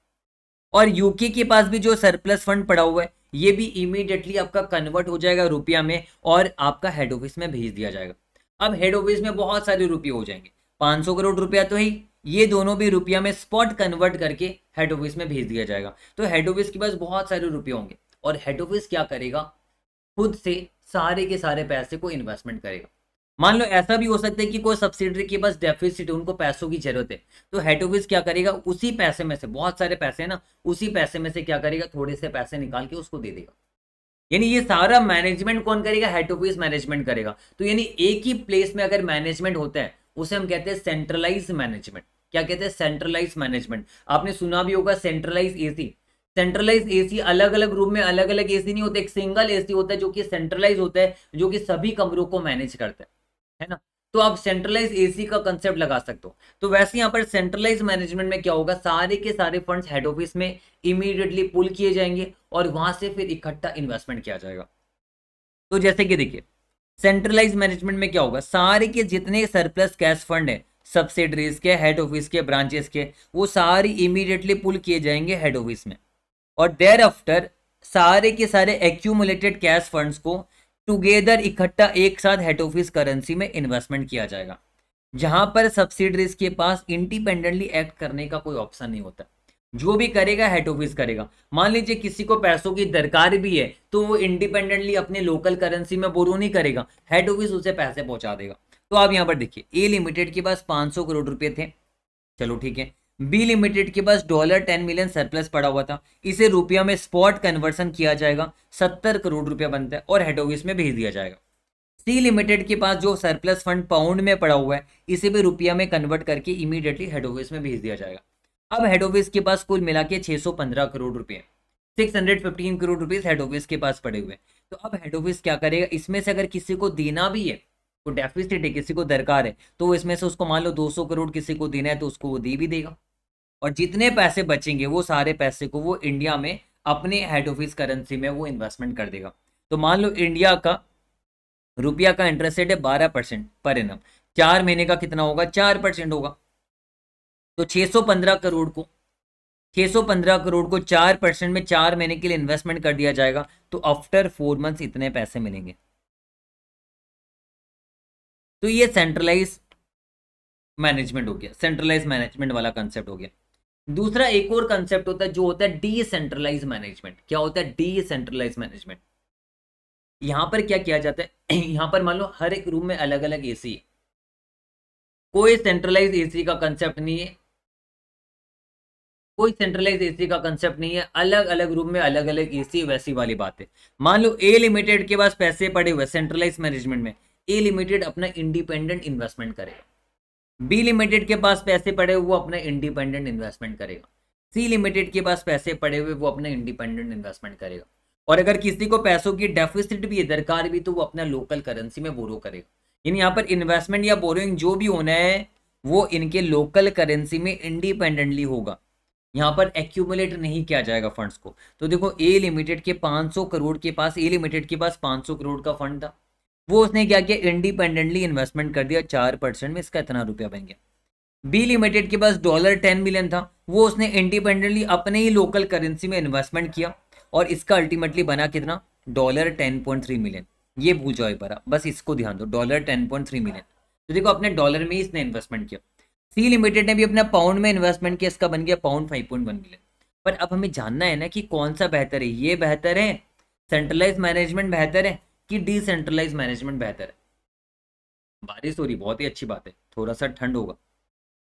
और यूके के पास भी जो सरप्लस फंड पड़ा हुआ है, ये भी इमीडिएटली आपका कन्वर्ट हो जाएगा रुपया में और आपका हेड ऑफ़िस में भेज दिया जाएगा। अब हेड ऑफ़िस में बहुत सारे रुपये हो जाएँगे। 500 करोड़ रुपया तो ही ये दोनों भी रुपया में स्पॉट कन्वर्ट करके हेड ऑफ़िस में भेज दिया जाएगा। तो हेड ऑफ़िस के पास बहुत सारे रुपये होंगे और हेड ऑफ़िस क्या करेगा? खुद से सारे के सारे पैसे को इन्वेस्टमेंट करेगा। मान लो ऐसा भी हो सकता है कि कोई सब्सिडरी के पास डेफिसिट है, उनको पैसों की ज़रूरत है। तो हेड ऑफ़िस क्या करेगा? उसी पैसे में से, बहुत सारे पैसे है ना, उसी पैसे में से क्या करेगा? थोड़े से पैसे निकाल के उसको दे देगा। यानी ये सारा मैनेजमेंट कौन करेगा? हेड ऑफ़िस मैनेजमेंट करेगा। तो यानी एक ही प्लेस में अगर मैनेजमेंट होता है, उसे हम कहते हैं सेंट्रलाइज मैनेजमेंट क्या कहते हैं? सेंट्रलाइज मैनेजमेंट आपने सुना भी होगा सेंट्रलाइज एसी सेंट्रलाइज एसी अलग अलग रूम में अलग अलग एसी नहीं होते, एक सिंगल एसी होता है जो कि सेंट्रलाइज होता है, जो कि सभी कमरों को मैनेज करता है। है ना? तो आप सेंट्रलाइज एसी का कंसेप्ट लगा सकते हो। तो वैसे यहाँ पर सेंट्रलाइज मैनेजमेंट में क्या होगा? सारे के सारे फंड्स हेड ऑफ़िस में इमीडिएटली पुल किए जाएँगे और वहाँ से फिर इकट्ठा इन्वेस्टमेंट किया जाएगा। तो जैसे कि देखिए सेंट्रलाइज मैनेजमेंट में क्या होगा? सारे के जितने सरप्लस कैश फंड है सब्सिडरीज के हेड ऑफ़िस के ब्रांचेस के, वो सारी इमीडिएटली पुल किए जाएँगे हेड ऑफ़िस में। और देर आफ्टर सारे के सारे एक्यूमुलेटेड कैश फंड्स को टुगेदर इकट्ठा एक साथ हेड ऑफ़िस करेंसी में इन्वेस्टमेंट किया जाएगा। जहाँ पर सब्सिडरीज के पास इंडिपेंडेंटली एक्ट करने का कोई ऑप्शन नहीं होता। जो भी करेगा हेड ऑफ़िस करेगा। मान लीजिए किसी को पैसों की दरकार भी है तो वो इंडिपेंडेंटली अपने लोकल करेंसी में बोरो नहीं करेगा। हेड ऑफ़िस उसे पैसे पहुँचा देगा। तो आप यहाँ पर देखिए ए लिमिटेड के पास 500 करोड़ रुपए थे। चलो ठीक है। बी लिमिटेड के पास डॉलर टेन मिलियन सरप्लस पड़ा हुआ था। इसे रुपया में स्पॉट कन्वर्सन किया जाएगा, सत्तर करोड़ रुपया बनता है और हेड ऑफ़िस में भेज दिया जाएगा। सी लिमिटेड के पास जो सरप्लस फंड पाउंड में पड़ा हुआ है, इसे भी रुपया में कन्वर्ट करके इमीडिएटली हेड ऑफ़िस में भेज दिया जाएगा। अब हेड ऑफ़िस के पास कुल मिला के पंद्रह करोड़ रुपये six hundred fifteen crore rupees head office के पास पड़े हुए तो अब हेड ऑफ़िस क्या करेगा? इसमें से अगर किसी को देना भी है तो डेफिसिट है, किसी को दरकार है तो इसमें से उसको मान लो 200 करोड़ किसी को देना है तो उसको वो दे भी देगा। और जितने पैसे बचेंगे, वो सारे पैसे को वो इंडिया में अपने हेड ऑफ़िस करेंसी में वो इन्वेस्टमेंट कर देगा। तो मान लो इंडिया का रुपया का इंटरेस्ट रेट है बारह परसेंट पर एनम चार महीने का कितना होगा? चार परसेंट होगा। तो 615 करोड़ को 615 करोड़ को चार परसेंट में चार महीने के लिए इन्वेस्टमेंट कर दिया जाएगा तो आफ्टर फोर मंथ्स इतने पैसे मिलेंगे। तो ये सेंट्रलाइज मैनेजमेंट हो गया। सेंट्रलाइज मैनेजमेंट वाला कंसेप्ट हो गया। दूसरा एक और कंसेप्ट होता है, जो होता है डिसेंट्रलाइज मैनेजमेंट क्या होता है? डिसेंट्रलाइज मैनेजमेंट यहाँ पर क्या किया जाता है? [CLEARS THROAT] यहाँ पर मान लो, हर एक रूम में अलग अलग एसी है। कोई सेंट्रलाइज एसी का कंसेप्ट नहीं है। कोई सेंट्रलाइज एसी का कंसेप्ट नहीं है। अलग अलग रूम में अलग अलग एसी वैसी वाली बात है। मान लो ए लिमिटेड के पास पैसे पड़े हुए सेंट्रलाइज मैनेजमेंट में। ए लिमिटेड अपना इंडिपेंडेंट इन्वेस्टमेंट करेगा। बी लिमिटेड के पास पैसे पड़े हुए वो अपने इंडिपेंडेंट इन्वेस्टमेंट करेगा। सी लिमिटेड के पास पैसे पड़े हुए, वो अपने इंडिपेंडेंट इन्वेस्टमेंट करेगा। और अगर किसी को पैसों की डेफिसिट भी है दरकार भी तो वो अपना लोकल करेंसी में बोरो करेगा। यानी यहाँ पर इन्वेस्टमेंट या बोरोइंग जो भी होना है, वो इनके लोकल करेंसी में इंडिपेंडेंटली होगा। यहाँ पर एक्यूमुलेट नहीं किया जाएगा फंड्स को। तो देखो ए लिमिटेड के 500 करोड़ के पास ए लिमिटेड के पास 500 करोड़ का फंड था। वो उसने क्या किया? इंडिपेंडेंटली इन्वेस्टमेंट कर दिया, चार परसेंट में इसका इतना रुपया बन गया। बी लिमिटेड के पास डॉलर टेन मिलियन था। वो उसने इंडिपेंडेंटली अपने ही लोकल करेंसी में इन्वेस्टमेंट किया और इसका अल्टीमेटली बना कितना? Dollar ten point three million ये भूल जाओ एक बस इसको ध्यान दो। Dollar ten point three million तो देखो, अपने डॉलर में ही इसने इन्वेस्टमेंट किया। सी लिमिटेड ने भी अपना पाउंड में इन्वेस्टमेंट किया। इसका बन गया pound five point one million पर अब हमें जानना है ना कि कौन सा बेहतर है? ये बेहतर है? सेंट्रलाइज मैनेजमेंट बेहतर है? कि डिसेंट्रलाइज मैनेजमेंट बेहतर है। बारिश हो रही, बहुत ही अच्छी बात है। थोड़ा सा ठंड होगा।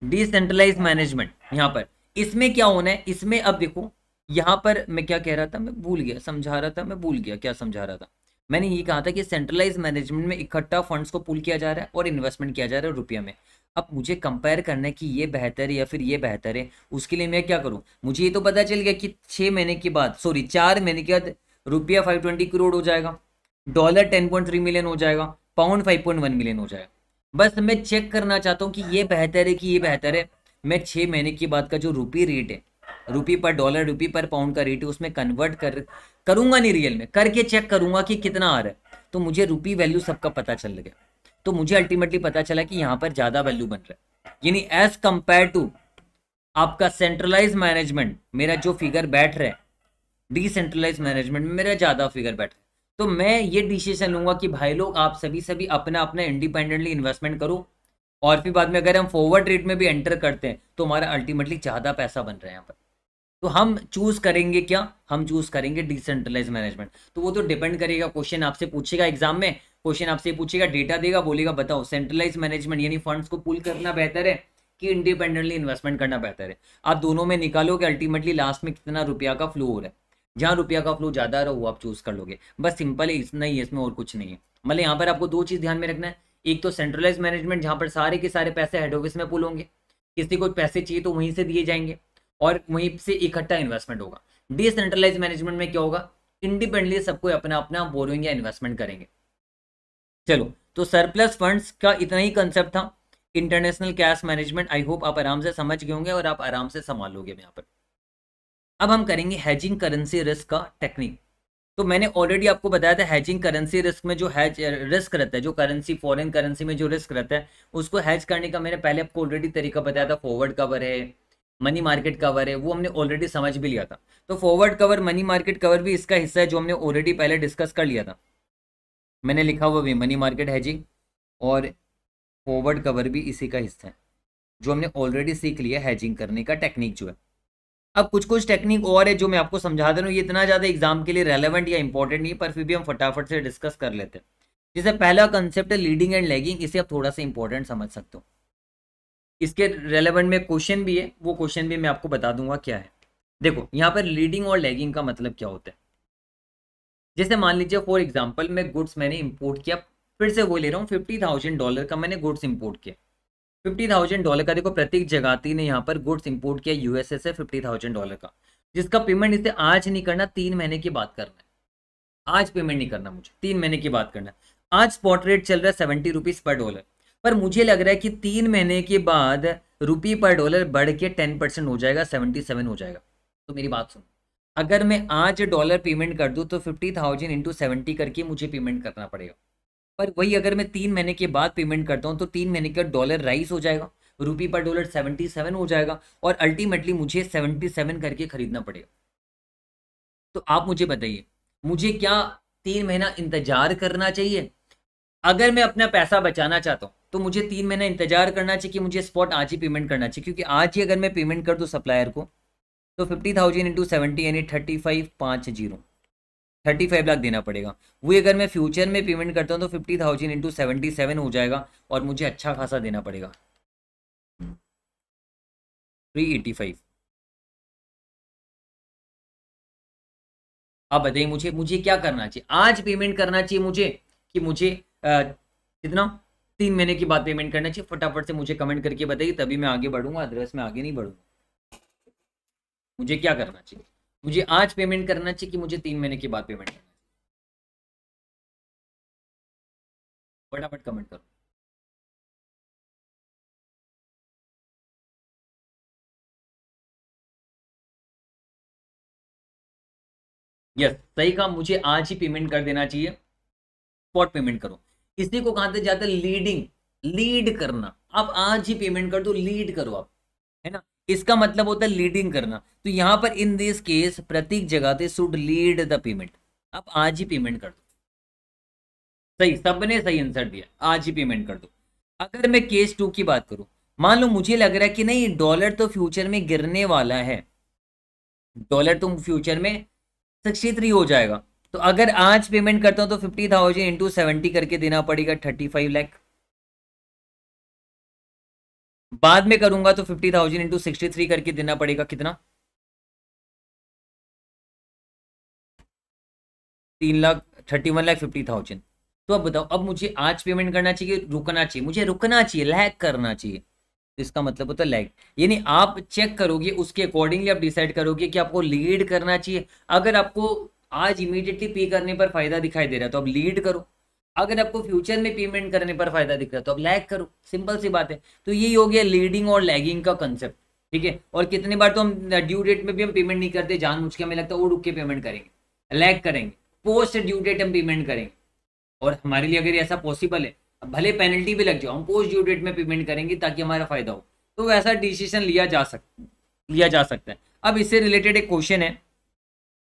डिसेंट्रलाइज मैनेजमेंट यहाँ पर। इसमें क्या होना है? इसमें अब देखो, यहाँ पर मैं क्या कह रहा था? मैं भूल गया, समझा रहा था, मैं भूल गया, क्या समझा रहा था? मैंने ये कहा था कि सेंट्रलाइज मैनेजमेंट में इकट्ठा फंड्स को पुल किया जा रहा है और इन्वेस्टमेंट किया जा रहा है रुपया में। अब मुझे कंपेयर करना है कि ये बेहतर है या फिर ये बेहतर है, उसके लिए मैं क्या करूँ? मुझे ये तो पता चल गया कि छः महीने के बाद सॉरी चार महीने के बाद रुपया फाइव ट्वेंटी करोड़ हो जाएगा। Dollar ten point three million हो जाएगा, pound five point one million हो जाएगा। बस मैं चेक करना चाहता हूँ कि ये बेहतर है कि ये बेहतर है। मैं छः महीने की बाद का जो रुपी रेट है rupee per dollar rupee per pound का रेट है, उसमें कन्वर्ट कर, करूँगा नहीं रियल में। करके चेक करूँगा कि कितना आ रहा है। तो मुझे रुपी वैल्यू सबका पता चल गया। तो मुझे अल्टीमेटली पता चला कि यहाँ पर ज़्यादा वैल्यू बन रहा है। यानी एज कंपेयर टू आपका सेंट्रलाइज मैनेजमेंट मेरा जो फिगर बैठ रहा है डिसेंट्रलाइज मैनेजमेंट में मेरा ज़्यादा फिगर बैठ रहा है। तो मैं ये डिसीज़न लूँगा कि भाई लोग, आप सभी सभी अपना अपना इंडिपेंडेंटली इन्वेस्टमेंट करो। और फिर बाद में अगर हम फॉरवर्ड रेट में भी एंटर करते हैं तो हमारा अल्टीमेटली ज़्यादा पैसा बन रहा है यहाँ पर। तो हम चूज़ करेंगे क्या? हम चूज़ करेंगे डिसेंट्रलाइज मैनेजमेंट तो वो तो डिपेंड करेगा क्वेश्चन आपसे पूछेगा एग्ज़ाम में क्वेश्चन आपसे पूछेगा डेटा देगा, बोलेगा, बताओ सेंट्रलाइज मैनेजमेंट यानी फंड्स को पुल करना बेहतर है कि इंडिपेंडेंटली इन्वेस्टमेंट करना बेहतर है? आप दोनों में निकालो कि अल्टीमेटली लास्ट में कितना रुपया का फ्लो हो रहा है। जहाँ रुपया का फ्लो ज़्यादा रहा वो आप चूज़ कर लोगे। बस सिंपल है, इतना ही है, इसमें और कुछ नहीं है। मतलब यहाँ पर आपको दो चीज़ ध्यान में रखना है। एक तो सेंट्रलाइज मैनेजमेंट जहाँ पर सारे के सारे पैसे हेड ऑफ़िस में पुल होंगे। किसी को पैसे चाहिए तो वहीं से दिए जाएँगे और वहीं से इकट्ठा इन्वेस्टमेंट होगा। डिसेंट्रलाइज मैनेजमेंट में क्या होगा? इंडिपेंडेंटली सबको अपना अपना बोरोइंग या इन्वेस्टमेंट करेंगे। चलो तो सरप्लस फंड्स का इतना ही कंसेप्ट था। International cash management I hope आप आराम से समझ गए होंगे और आप आराम से संभाल लोगे यहाँ पर। अब हम करेंगे हैजिंग करेंसी रिस्क का टेक्निक तो मैंने ऑलरेडी आपको बताया था हैजिंग करेंसी रिस्क में जो हैज़ रिस्क रहता है, जो करेंसी फॉरेन करेंसी में जो रिस्क रहता है, उसको हैज़ करने का मैंने पहले आपको ऑलरेडी तरीका बताया था फॉरवर्ड कवर है मनी मार्केट कवर है, वो हमने ऑलरेडी समझ भी लिया था. तो forward cover money market cover भी इसका हिस्सा है जो हमने ऑलरेडी पहले डिस्कस कर लिया था. मैंने लिखा हुआ भी मनी मार्केट हैजिंग और फॉरवर्ड कवर भी इसी का हिस्सा है, जो हमने ऑलरेडी सीख लिया हैजिंग करने का टेक्निक जो है. अब कुछ कुछ टेक्निक और है जो मैं आपको समझा दे रहा हूँ। ये इतना ज़्यादा एग्ज़ाम के लिए रेलेवेंट या इंपॉर्टेंट नहीं पर फिर भी हम फटाफट से डिस्कस कर लेते हैं। जैसे पहला कंसेप्ट है लीडिंग एंड लैगिंग इसे आप थोड़ा सा इंपॉर्टेंट समझ सकते हो। इसके रेलेवेंट में क्वेश्चन भी है, वो क्वेश्चन भी मैं आपको बता दूँगा क्या है। देखो, यहाँ पर लीडिंग और लैगिंग का मतलब क्या होता है? जैसे मान लीजिए फॉर एग्ज़ाम्पल मैं गुड्स मैंने इम्पोर्ट किया, फिर से वो ले रहा हूँ फिफ्टी थाउज़ेंड डॉलर का मैंने गुड्स इम्पोर्ट किया। फिफ्टी थाउज़ेंड डॉलर का, देखो प्रतीक जगाती ने यहाँ पर गुड्स इंपोर्ट किया यूएसए से फिफ्टी थाउज़ेंड डॉलर का, जिसका पेमेंट इसे आज नहीं करना, तीन महीने की बात करना है। आज पेमेंट नहीं करना मुझे, तीन महीने की बात करना आज स्पॉट रेट चल रहा है सेवेंटी रुपीज़ पर डॉलर, पर मुझे लग रहा है कि तीन महीने के बाद रुपी पर डॉलर बढ़ के टेन परसेंट हो जाएगा, सेवेंटी सेवन हो जाएगा। तो मेरी बात सुनो, अगर मैं आज डॉलर पेमेंट कर दूँ तो फिफ्टी थाउज़ेंड इंटू सेवेंटी करके मुझे पेमेंट करना पड़ेगा। पर वही अगर मैं तीन महीने के बाद पेमेंट करता हूँ तो तीन महीने का डॉलर राइस हो जाएगा रुपी पर डॉलर सेवेंटी सेवन हो जाएगा और अल्टीमेटली मुझे सेवेंटी सेवन करके खरीदना पड़ेगा। तो आप मुझे बताइए, मुझे क्या तीन महीना इंतज़ार करना चाहिए? अगर मैं अपना पैसा बचाना चाहता हूँ तो मुझे तीन महीना इंतज़ार करना चाहिए कि मुझे स्पॉट आज ही पेमेंट करना चाहिए, क्योंकि आज ही अगर मैं पेमेंट कर दूँ सप्लायर को तो फिफ्टी थाउज़ेंड इंटू सेवेंटी यानी थर्टी फाइव पाँच ज़ीरो थर्टी फाइव लाख देना पड़ेगा। वही अगर मैं फ्यूचर में पेमेंट करता हूँ तो fifty thousand into seventy seven हो जाएगा और मुझे अच्छा खासा देना पड़ेगा। Three eighty five. आप बताइए, मुझे मुझे क्या करना चाहिए? आज पेमेंट करना चाहिए मुझे कि मुझे कितना? तीन महीने के बाद पेमेंट करना चाहिए। फटाफट से मुझे कमेंट करके बताइए, तभी मैं आगे बढ़ूँगा, अदरवाइज़ मैं आगे नहीं बढ़ूँगा। मुझे क्या करना चाहिए? मुझे आज पेमेंट करना चाहिए कि मुझे तीन महीने के बाद पेमेंट करना चाहिए फटाफट कमेंट करो। यस सही काम मुझे आज ही पेमेंट कर देना चाहिए। स्पॉट पेमेंट करो। इसी को कहा जाता है? लीडिंग लीड करना। आप आज ही पेमेंट कर दो लीड करो आप। है ना? इसका मतलब होता है लीडिंग करना। तो यहाँ पर इन दिस केस प्रतीक जगह पे शुड लीड द पेमेंट आप आज ही पेमेंट कर दो। सही, सबने सही आंसर दिया। आज ही पेमेंट कर दो। अगर मैं केस टू की बात करूँ, मान लो मुझे लग रहा है कि नहीं डॉलर तो फ्यूचर में गिरने वाला है। डॉलर तो फ्यूचर में सिक्सटी थ्री हो जाएगा। तो अगर आज पेमेंट करता हूँ तो फिफ्टी थाउज़ेंड इंटू सेवेंटी करके देना पड़ेगा थर्टी फाइव लैख बाद में करूँगा तो fifty thousand into sixty three करके देना पड़ेगा कितना? तीन lakh thirty one lakh fifty thousand तो अब बताओ, अब मुझे आज पेमेंट करना चाहिए, रुकना चाहिए। मुझे रुकना चाहिए लैग करना चाहिए। तो इसका मतलब होता है लैग यानी आप चेक करोगे, उसके अकॉर्डिंगली आप डिसाइड करोगे कि आपको लीड करना चाहिए। अगर आपको आज इमीडिएटली पे करने पर फ़ायदा दिखाई दे रहा है तो अब लीड करो। अगर आपको फ्यूचर में पेमेंट करने पर फ़ायदा दिख रहा है तो अब लैग करो। सिंपल सी बात है। तो यही हो गया लीडिंग और लैगिंग का कंसेप्ट ठीक है? और कितनी बार तो हम ड्यू डेट में भी हम पेमेंट नहीं करते जान मुझ के हमें लगता है वो रुक के पेमेंट करेंगे लैग करेंगे। पोस्ट ड्यू डेट हम पेमेंट करेंगे। और हमारे लिए अगर ऐसा पॉसिबल है भले पेनल्टी भी लग जाओ हम पोस्ट ड्यू डेट में पेमेंट करेंगे ताकि हमारा फ़ायदा हो। तो वैसा डिसीज़न लिया जा सकता लिया जा सकता है। अब इससे रिलेटेड एक क्वेश्चन है।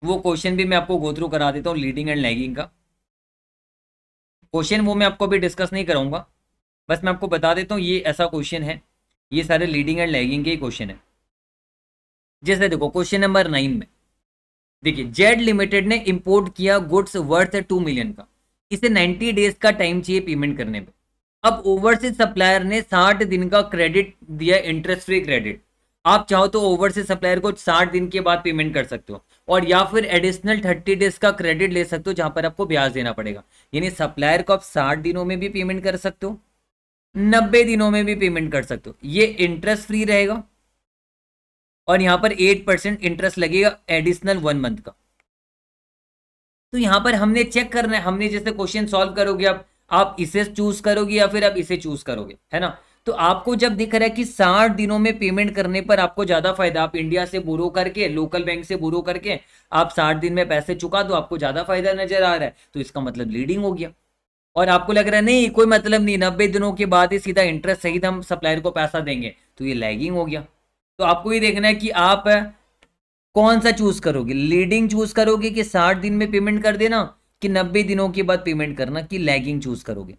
वो क्वेश्चन भी मैं आपको गो थ्रू करा देता हूँ लीडिंग एंड लैगिंग का। क्वेश्चन वो मैं आपको अभी डिस्कस नहीं करूँगा बस मैं आपको बता देता हूँ, ये ऐसा क्वेश्चन है, ये सारे लीडिंग एंड लैगिंग के ही क्वेश्चन है। जैसे देखो, क्वेश्चन नंबर नाइन में। देखिए जेड लिमिटेड ने इंपोर्ट किया गुड्स वर्थ टू मिलियन का। इसे 90 डेज़ का टाइम चाहिए पेमेंट करने में। अब ओवरसीज सप्लायर ने 60 दिन का क्रेडिट दिया इंटरेस्ट फ्री क्रेडिट आप चाहो तो ओवरसीज सप्लायर को 60 दिन के बाद पेमेंट कर सकते हो। और या फिर एडिशनल 30 डेज़ का क्रेडिट ले सकते हो जहाँ पर आपको ब्याज देना पड़ेगा। यानी सप्लायर को आप 60 दिनों में भी पेमेंट कर सकते हो, नब्बे दिनों में भी पेमेंट कर सकते हो। ये इंटरेस्ट फ्री रहेगा और यहाँ पर एट परसेंट इंटरेस्ट लगेगा एडिशनल वन मंथ का। तो यहाँ पर हमने चेक करना है, हमने जैसे क्वेश्चन सॉल्व करोगे आप आप इसे चूज़ करोगे या फिर आप इसे चूज़ करोगे, है ना? तो आपको जब दिख रहा है कि साठ दिनों में पेमेंट करने पर आपको ज़्यादा फ़ायदा, आप इंडिया से बोरो करके लोकल बैंक से बोरो करके, आप साठ दिन में पैसे चुका दो, आपको ज़्यादा फ़ायदा नज़र आ रहा है। तो इसका मतलब लीडिंग हो गया। और आपको लग रहा है, नहीं, कोई मतलब नहीं, नब्बे दिनों के बाद ही सीधा इंटरेस्ट सहित हम सप्लायर को पैसा देंगे। तो ये लैगिंग हो गया। तो आपको ये देखना है कि आप कौन सा चूज़ करोगे? लीडिंग चूज़ करोगे कि साठ दिन में पेमेंट कर देना, कि नब्बे दिनों के बाद पेमेंट करना, कि लैगिंग चूज़ करोगे?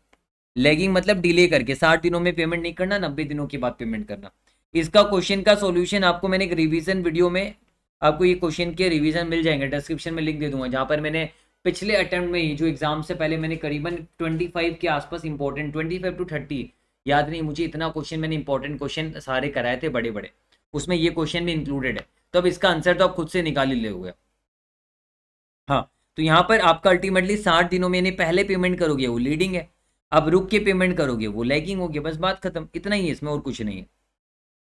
लैगिंग मतलब डिले करके, साठ दिनों में पेमेंट नहीं करना, नब्बे दिनों के बाद पेमेंट करना। इसका क्वेश्चन का सॉल्यूशन आपको मैंने एक रिवीजन वीडियो में, आपको ये क्वेश्चन के रिवीजन मिल जाएँगे। डिस्क्रिप्शन में लिख दे दूँगा, जहाँ पर मैंने पिछले अटेम्प्ट में ही, जो एग्ज़ाम से पहले मैंने करीबन 25 के आसपास इंपॉर्टेंट 25 टू 30 याद नहीं, मुझे इतना क्वेश्चन मैंने इंपॉर्टेंट क्वेश्चन सारे कराए थे बड़े बड़े उसमें ये क्वेश्चन भी इंक्लूडेड है। तो अब इसका आंसर तो आप खुद से निकाल ही ले हुए। हाँ तो यहाँ पर आपका अल्टीमेटली साठ दिनों में पहले पेमेंट करोगे, वो लीडिंग है। अब रुक के पेमेंट करोगे, वो लैगिंग होगी, बस बात खत्म, इतना ही है, इसमें और कुछ नहीं है।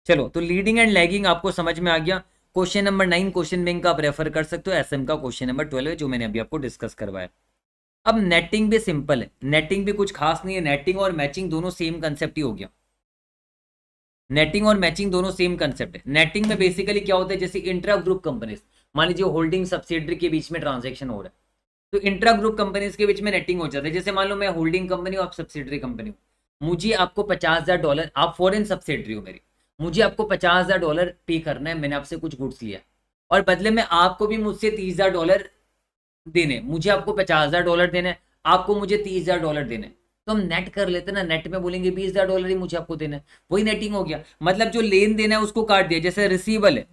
चलो तो लीडिंग एंड लैगिंग आपको समझ में आ गया। Question number nine question bank का आप रेफर कर सकते हो एसएम का क्वेश्चन नंबर ट्वेल्व जो मैंने अभी आपको डिस्कस करवाया। अब नेटिंग भी सिंपल है। नेटिंग भी कुछ खास नहीं है नेटिंग और मैचिंग दोनों सेम कंसेप्ट ही हो गया। नेटिंग और मैचिंग दोनों सेम कंसेप्ट है। नेटिंग में बेसिकली क्या होता है, जैसे इंट्रा ग्रुप कंपनीज़ मान लीजिए होल्डिंग सब्सिडरी के बीच में ट्रांजेक्शन हो रहा है। तो इंट्रा ग्रुप कंपनीज़ के बीच में नेटिंग हो जाता है। जैसे मान लो मैं होल्डिंग कंपनी हूँ आप सब्सिडरी कंपनी हूँ। मुझे आपको पचास हज़ार डॉलर आप फॉरेन सब्सिडरी हो मेरी। मुझे आपको पचास हज़ार डॉलर पे करना है। मैंने आपसे कुछ गुड्स लिया। और बदले में आपको भी मुझसे तीस हज़ार डॉलर देने मुझे आपको पचास हज़ार डॉलर देने आपको मुझे तीस हज़ार डॉलर देने तो हम नेट कर लेते ना। नेट में बोलेंगे बीस हज़ार डॉलर ही मुझे आपको देना है। वही नेटिंग हो गया। मतलब जो लेन देना है उसको काट दिया। जैसे रिसीवल है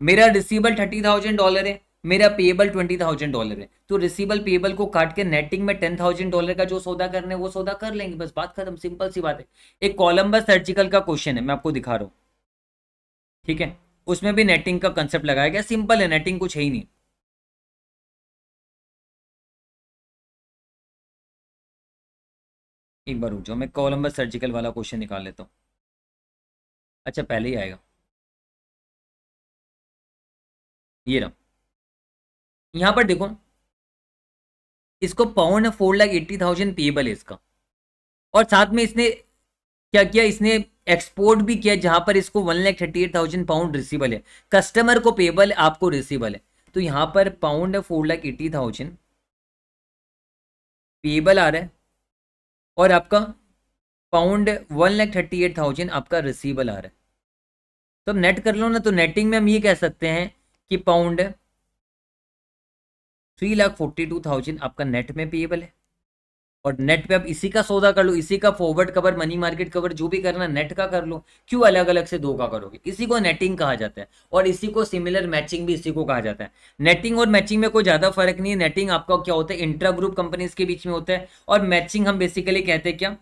मेरा रिसीवल थर्टी थाउज़ेंड डॉलर है। मेरा पेएबल ट्वेंटी थाउज़ेंड डॉलर है। तो रिसीवल पेएबल को काट के नेटिंग में टेन थाउज़ेंड डॉलर का जो सौदा करने वो सौदा कर लेंगे। बस बात खत्म सिंपल सी बात है। एक कॉलम्बस सर्जिकल का क्वेश्चन है, मैं आपको दिखा रहा हूँ। ठीक है? उसमें भी नेटिंग का कंसेप्ट लगाया गया। सिंपल है नेटिंग कुछ है ही नहीं। एक बार रुक जाओ, मैं कोलम्बस सर्जिकल वाला क्वेश्चन निकाल लेता हूँ। अच्छा पहले ही आएगा। ये रहा। यहाँ पर देखो, इसको pound four lakh eighty thousand payable है इसका। और साथ में इसने क्या किया? इसने एक्सपोर्ट भी किया जहाँ पर इसको one lakh thirty eight thousand pound receivable है। कस्टमर को पेबल आपको रिसीबल है। तो यहाँ पर pound four lakh eighty thousand payable आ रहा है और आपका pound one lakh thirty eight thousand आपका रिसीबल आ रहा है। तो नेट कर लो ना तो नेटिंग में हम ये कह सकते हैं कि pound three lakh forty two thousand आपका नेट में पेएबल है। और नेट पे आप इसी का सौदा कर लो, इसी का forward cover money market cover जो भी करना नेट का कर लो। क्यों अलग अलग से दो का करोगे? इसी को नेटिंग कहा जाता है। और इसी को सिमिलर मैचिंग भी इसी को कहा जाता है। नेटिंग और मैचिंग में कोई ज़्यादा फ़र्क नहीं है। नेटिंग आपका क्या होता है? इंट्रा ग्रुप कंपनीज़ के बीच में होता है। और मैचिंग हम बेसिकली कहते हैं क्या?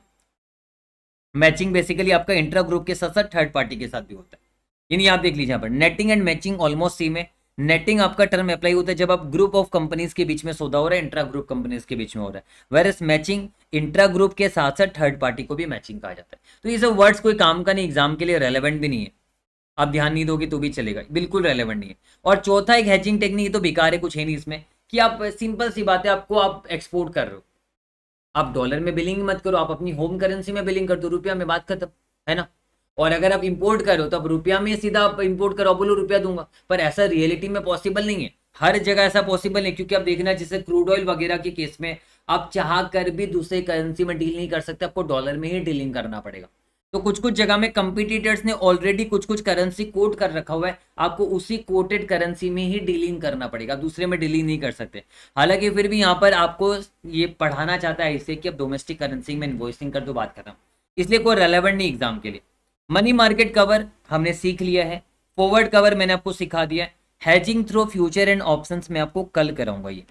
मैचिंग बेसिकली आपका इंट्रा ग्रुप के साथ साथ थर्ड पार्टी के साथ भी होता है। यानी आप देख लीजिए यहाँ पर। Netting and matching almost same है। नेटिंग आपका टर्म अप्लाई होता है जब आप ग्रुप ऑफ़ कंपनीज़ के बीच में सौदा हो रहा है इंट्रा ग्रुप कंपनीज़ के बीच में हो रहा है। Whereas matching intra group के साथ साथ थर्ड पार्टी को भी मैचिंग कहा जाता है। तो ये सब वर्ड्स कोई काम का नहीं एग्ज़ाम के लिए रेलिवेंट भी नहीं है। आप ध्यान नहीं दोगे तो भी चलेगा, बिल्कुल रेलिवेंट नहीं है। और चौथा एक हैचिंग टेक्निक तो बेकार है, कुछ है नहीं इसमें, कि आप सिंपल सी बात है, आपको आप एक्सपोर्ट कर रहे हो। आप डॉलर में बिलिंग मत करो, आप अपनी होम करेंसी में बिलिंग कर दो, रुपया में बात खत्म, है ना? और अगर आप इंपोर्ट करो तो अब रुपया में सीधा आप इंपोर्ट करो बोलो रुपया दूँगा। पर ऐसा रियलिटी में पॉसिबल नहीं है। हर जगह ऐसा पॉसिबल नहीं, क्योंकि आप देखना जैसे क्रूड ऑयल वगैरह के केस में, आप चाह कर भी दूसरे करेंसी में डील नहीं कर सकते, आपको डॉलर में ही डीलिंग करना पड़ेगा। तो कुछ कुछ जगह में कंपिटिटर्स ने ऑलरेडी कुछ कुछ करेंसी कोट कर रखा हुआ है, आपको उसी कोटेड करेंसी में ही डीलिंग करना पड़ेगा, दूसरे में डीलिंग नहीं कर सकते। हालाँकि फिर भी यहाँ पर आपको ये पढ़ाना चाहता है इसे कि आप डोमेस्टिक करेंसी में इन्वॉइसिंग कर दो, बात खत्म। इसलिए कोई रेलेवेंट नहीं एग्ज़ाम के लिए। मनी मार्केट कवर हमने सीख लिया है। फॉरवर्ड कवर मैंने आपको सिखा दिया hedging through future and options में आपको कल कराऊँगा ये।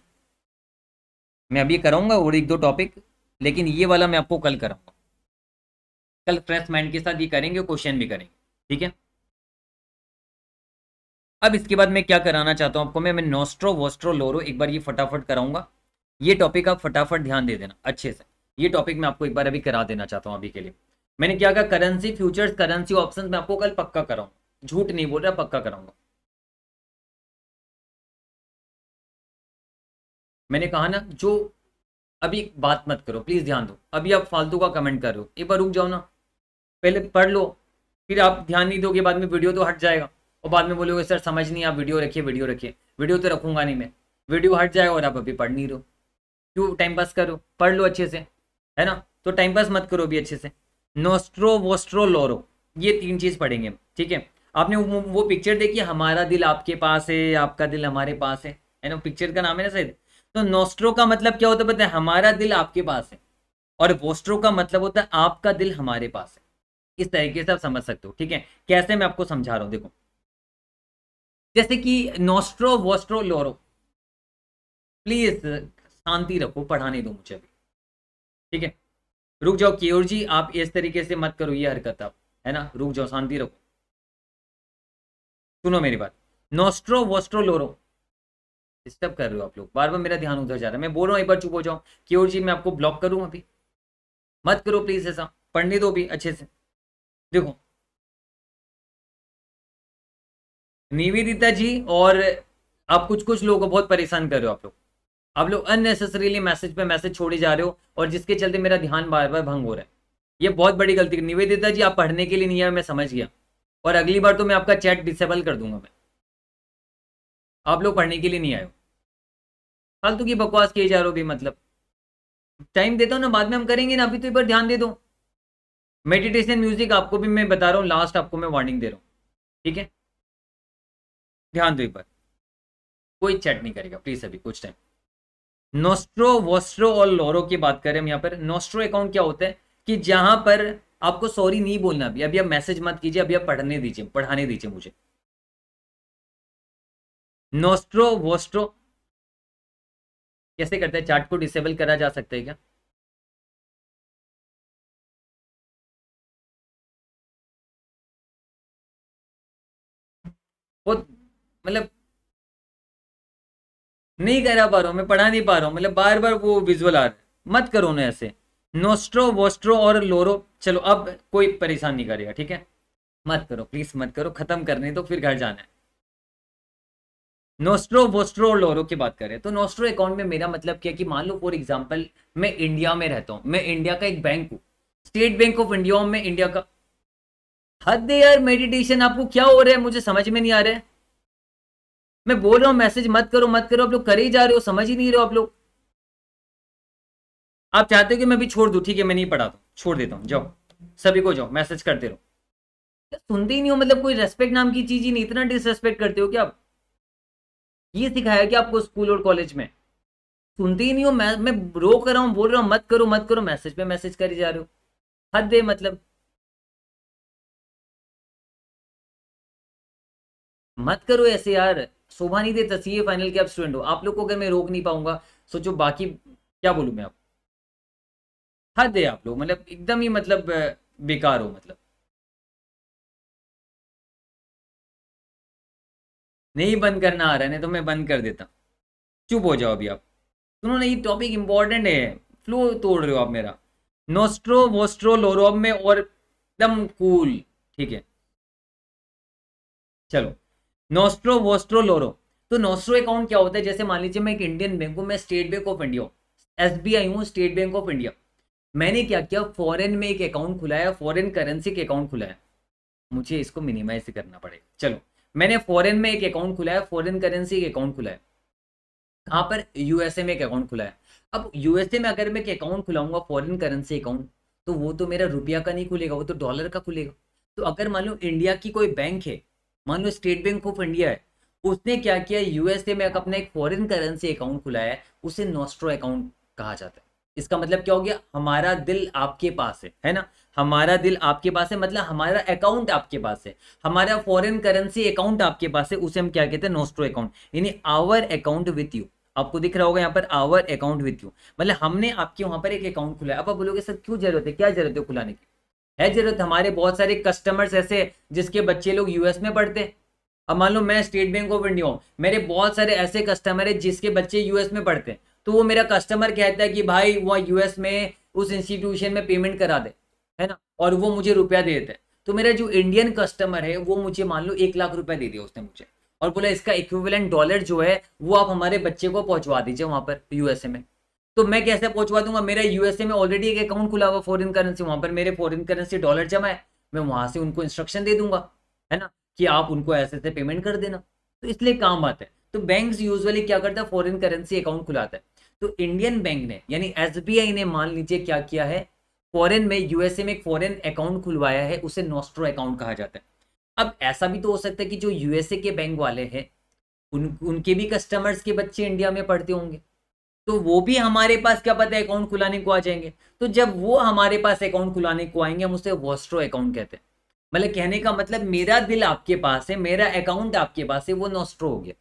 मैं अभी कराऊँगा और एक दो टॉपिक लेकिन ये वाला मैं आपको कल कराऊँगा। कल फ्रेश माइंड के साथ ये करेंगे क्वेश्चन भी करेंगे, ठीक है? अब इसके बाद मैं क्या कराना चाहता हूँ आपको, मैं मैं नोस्ट्रो वोस्ट्रो लोरो एक बार ये फटाफट कराऊँगा। ये टॉपिक आप फटाफट ध्यान दे देना अच्छे से। ये टॉपिक मैं आपको एक बार अभी करा देना चाहता हूँ अभी के लिए। मैंने क्या कहा? करेंसी फ्यूचर्स करेंसी ऑप्शन में आपको कल पक्का कराऊँगा झूठ नहीं बोल रहा, पक्का कराऊँगा। मैंने कहा ना, जो अभी बात मत करो प्लीज़ ध्यान दो। अभी आप फालतू का कमेंट कर रहे हो। एक बार रुक जाओ ना। पहले पढ़ लो, फिर आप ध्यान नहीं दोगे, बाद में वीडियो तो हट जाएगा। और बाद में बोलोगे, सर, समझ नहीं, आप वीडियो रखिए वीडियो रखिए। वीडियो तो रखूँगा नहीं मैं। वीडियो हट जाएगा और आप अभी पढ़ नहीं रहो क्यों? टाइम पास करो। पढ़ लो अच्छे से। है ना? तो टाइम पास मत करो अभी अच्छे से। नोस्ट्रो वोस्ट्रो लोरो ये तीन चीज़ पढ़ेंगे ठीक है? आपने वो, वो पिक्चर देखी हमारा दिल आपके पास है आपका दिल हमारे पास है है ना? पिक्चर का नाम है ना शायद? तो नोस्ट्रो का मतलब क्या होता है है? हमारा दिल आपके पास है और वोस्ट्रो का मतलब होता है आपका दिल हमारे पास है। इस तरीके से आप समझ सकते हो ठीक है? कैसे मैं आपको समझा रहा हूँ देखो। जैसे कि नोस्ट्रो वोस्ट्रो लोरो प्लीज़ शांति रखो पढ़ाने दो मुझे अभी ठीक है? रुक जाओ केयोर जी आप इस तरीके से मत करो ये हरकत आप, है ना? रुक जाओ, शांति रखो। सुनो मेरी बात। नोस्ट्रो वोस्ट्रो लोरो। डिस्टर्ब कर रहे हो आप लोग। बार बार मेरा ध्यान उधर जा रहा है। मैं बोल रहा हूँ, एक बार चुप हो जाओ। केयोर जी मैं आपको ब्लॉक करूँ अभी? मत करो प्लीज़ ऐसा। पढ़ने दो भी अच्छे से। देखो। निवेदिता जी और आप कुछ कुछ लोगों को बहुत परेशान कर रहे हो आप लोग। आप लोग अननेसेसरीली मैसेज पे मैसेज छोड़े जा रहे हो और जिसके चलते मेरा ध्यान बार बार भंग हो रहा है। ये बहुत बड़ी गलती निवेदिता जी, आप पढ़ने के लिए नहीं आए, मैं समझ गया। और अगली बार तो मैं आपका चैट डिसेबल कर दूँगा मैं। आप लोग पढ़ने के लिए नहीं आए फालतू की बकवास किए जा रहे हो भी मतलब। टाइम देता हूँ ना, बाद में हम करेंगे ना, अभी तो एक बार ध्यान दे दो। मेडिटेशन म्यूज़िक आपको भी मैं बता रहा हूँ लास्ट आपको मैं वार्निंग दे रहा हूँ। ठीक है? ध्यान दो एक बार। कोई चैट नहीं करेगा प्लीज़ अभी, कुछ टाइम नोस्ट्रो, वोस्ट्रो और लोरो की बात करें हम यहाँ पर, नोस्ट्रो अकाउंट क्या होता है कि जहाँ पर आपको सॉरी नहीं बोलना अभी अभी आप मैसेज मत कीजिए, अभी आप पढ़ने दीजिए, पढ़ाने दीजिए मुझे। नोस्ट्रो, वोस्ट्रो, कैसे करते हैं? चार्ट को डिसेबल करा जा सकता है क्या? बहुत मतलब नहीं करा पा रहा हूँ, मैं पढ़ा नहीं पा रहा हूँ मतलब बार बार वो विजुअल आ रहा है। मत करो ना ऐसे। नोस्ट्रो वोस्ट्रो और लोरो चलो अब कोई परेशान नहीं करेगा, ठीक है? मत करो प्लीज़ मत करो, खत्म करने तो फिर घर जाना है। नोस्ट्रो वोस्ट्रो और लोरो की बात करें तो नोस्ट्रो अकाउंट में मेरा मतलब क्या कि मान लो फॉर एग्ज़ाम्पल मैं इंडिया में रहता हूँ, मैं इंडिया का एक बैंक हूँ। स्टेट बैंक ऑफ़ इंडिया में इंडिया का हद यार मेडिटेशन आपको क्या हो रहा है? मुझे समझ में नहीं आ रहा है। मैं बोल रहा हूँ मैसेज मत करो मत करो। आप लोग कर ही जा रहे हो, समझ ही नहीं रहे हो आप लोग। आप चाहते हो कि मैं भी छोड़ दू? ठीक है, मैं नहीं पढ़ाता छोड़ देता हूँ। जाओ। सभी को जाओ मैसेज करते रहो। सुनते ही नहीं हो मतलब कोई रेस्पेक्ट नाम की चीज़ ही नहीं। इतना डिसरेस्पेक्ट करते हो क्या आप? ये सिखाया कि आपको स्कूल और कॉलेज में? सुनते ही नहीं हो, मैं मैं रोक रहा हूँ, बोल रहा हूँ, मत करो मत करो। मैसेज पे मैसेज कर ही जा रहे हो। हद दे मतलब। मत करो ऐसे यार। शोभा नहीं देता सी फाइनल के आप स्टूडेंट हो। आप लोग को अगर मैं रोक नहीं पाऊँगा, सोचो बाकी क्या बोलूँ मैं आप हद है आप लोग मतलब एकदम ही मतलब बेकार हो मतलब। नहीं, बंद करना आ रहा है तो मैं बंद कर देता चुप हो जाओ अभी आप। सुनो नहीं टॉपिक इंपॉर्टेंट है। फ्लो तोड़ रहे हो आप मेरा। नोस्ट्रो वोस्ट्रो लोरोब में और एकदम कूल ठीक है। चलो। Nostro vostro loro. तो नोस्ट्रो अकाउंट क्या होता है? जैसे मान लीजिए मैं एक इंडियन बैंक हूँ, मैं State Bank of India S B I हूँ स्टेट बैंक ऑफ़ इंडिया मैंने क्या किया? फॉरेन में एक अकाउंट खुलाया फॉरेन करेंसी के अकाउंट खुलाया। मुझे इसको मिनिमाइज करना पड़ेगा चलो, मैंने फॉरेन में एक अकाउंट खुलाया फॉरेन करेंसी के अकाउंट खुलाया। कहाँ पर? यूएसए में एक अकाउंट खुलाया। अब यूएसए में अगर मैं एक अकाउंट खुलाऊँगा फॉरेन करेंसी अकाउंट तो वो तो मेरा रुपया का नहीं खुलेगा, वो तो डॉलर का खुलेगा। तो अगर मान लो इंडिया की कोई बैंक है मान लो स्टेट बैंक ऑफ़ इंडिया है, उसने क्या किया? यूएसए में अपना एक फॉरेन करेंसी अकाउंट खुलाया है, उसे नोस्ट्रो अकाउंट कहा जाता है। इसका मतलब क्या हो गया? हमारा दिल आपके पास है है ना? हमारा दिल आपके पास है मतलब हमारा अकाउंट आपके पास है। हमारा फॉरेन करेंसी अकाउंट आपके पास है, उसे हम क्या कहते हैं? नोस्ट्रो अकाउंट यानी आवर अकाउंट विथ यू आपको दिख रहा होगा यहाँ per hour account with you मतलब हमने आपके वहाँ पर एक अकाउंट खुला अब आप बोलोगे, सर, क्यों ज़रूरत है? क्या ज़रूरत है खुलाने की? है ज़रूरत हमारे बहुत सारे कस्टमर्स ऐसे जिसके बच्चे लोग यूएस में पढ़ते अब मान लो मैं स्टेट बैंक ऑफ़ इंडिया हूँ, मेरे बहुत सारे ऐसे कस्टमर है जिसके बच्चे यूएस में पढ़ते हैं। तो वो मेरा कस्टमर कहता है कि भाई, वह यूएस में उस इंस्टीट्यूशन में पेमेंट करा दे, है ना? और वो मुझे रुपया दे देते तो मेरा जो इंडियन कस्टमर है, वो मुझे मान लो एक लाख रुपया दे दिया उसने मुझे। और बोला, इसका इक्विवेलेंट डॉलर जो है, वो आप हमारे बच्चे को पहुंचवा दीजिए वहाँ पर यूएसए में। तो मैं कैसे पहुंचवा दूँगा? मेरा यूएसए में ऑलरेडी एक अकाउंट खुला हुआ फॉरेन करेंसी वहाँ पर मेरे फॉरेन करेंसी डॉलर जमा है। मैं वहाँ से उनको इंस्ट्रक्शन दे दूँगा, है ना? कि आप उनको ऐसे ऐसे पेमेंट कर देना। तो इसलिए काम आता है। तो बैंक यूजली क्या करता है? फॉरेन करेंसी अकाउंट खुलाता है। तो इंडियन बैंक ने, यानी एसबीआई ने मान लीजिए क्या किया है? फॉरेन में यूएसए में एक फॉरेन अकाउंट खुलवाया है, उसे नोस्ट्रो अकाउंट कहा जाता है। अब ऐसा भी तो हो सकता है कि जो यूएसए के बैंक वाले हैं, उन, उनके भी कस्टमर्स के बच्चे इंडिया में पढ़ते होंगे। तो वो भी हमारे पास, क्या पता है अकाउंट खुलाने को आ जाएँगे। तो जब वो हमारे पास अकाउंट खुलाने को आएँगे, हम उसे वॉस्ट्रो अकाउंट कहते हैं। मतलब कहने का मतलब मेरा दिल आपके पास है, मेरा अकाउंट आपके पास है, वो नोस्ट्रो हो गया।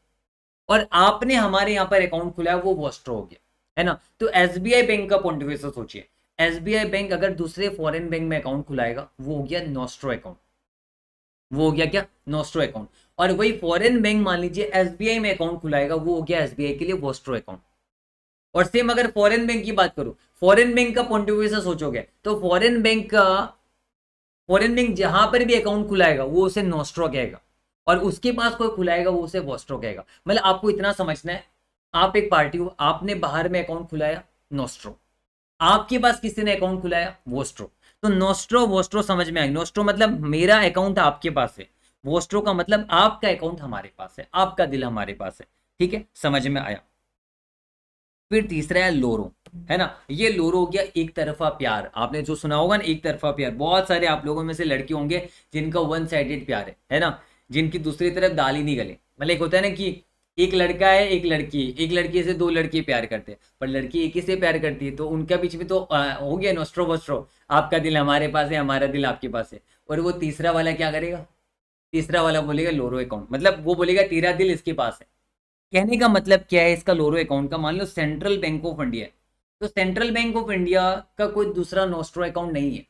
और आपने हमारे यहाँ पर अकाउंट खुलाया वो वॉस्ट्रो हो गया। है ना? तो एस बैंक का पॉइंट ऑफ़ सोचिए। एस बैंक अगर दूसरे फॉरेन बैंक में अकाउंट खुलाएगा, वो हो गया नोस्ट्रो अकाउंट वो हो गया क्या? नोस्ट्रो अकाउंट और वही फॉरेन बैंक मान लीजिए एसबीआई में अकाउंट खुलाएगा, वो हो गया एसबीआई के लिए वोस्ट्रो अकाउंट और सेम अगर फॉरेन बैंक की बात करूँ फॉरेन बैंक का से सोचोगे तो फॉरेन बैंक का फॉरेन बैंक जहाँ पर भी अकाउंट खुलाएगा, वो उसे नोस्ट्रो कहेगा। और उसके पास कोई खुलाएगा, वो उसे वोस्ट्रो कहेगा। मतलब आपको इतना समझना है, आप एक पार्टी हो, आपने बाहर में अकाउंट खुलाया नोस्ट्रो आपके पास किसी ने अकाउंट खुलाया वोस्ट्रो तो नोस्ट्रो वोस्ट्रो समझ में आएगी नोस्ट्रो मतलब मेरा अकाउंट आपके पास है। वोस्ट्रो का मतलब आपका अकाउंट हमारे पास है, आपका दिल हमारे पास है। ठीक है? समझ में आया। फिर तीसरा है लोरो है ना? ये लोरो हो गया एक तरफा प्यार। आपने जो सुना होगा ना एक तरफा प्यार। बहुत सारे आप लोगों में से लड़के होंगे जिनका वन साइडेड प्यार है है ना? जिनकी दूसरी तरफ़ दाल नहीं गले। मतलब एक होता है ना कि एक लड़का है एक लड़की। एक लड़की से दो लड़के प्यार करते हैं पर लड़की एक ही से प्यार करती है तो उनका बीच में तो आ, हो गया नोस्ट्रो वोस्ट्रो आपका दिल हमारे पास है हमारा दिल आपके पास है। और वो तीसरा वाला क्या करेगा? तीसरा वाला बोलेगा लोरो अकाउंट मतलब वो बोलेगा तेरा दिल इसके पास है। कहने का मतलब क्या है? इसका लोरो अकाउंट का मान लो सेंट्रल बैंक ऑफ़ इंडिया तो सेंट्रल बैंक ऑफ़ इंडिया का कोई दूसरा नोस्ट्रो अकाउंट नहीं है।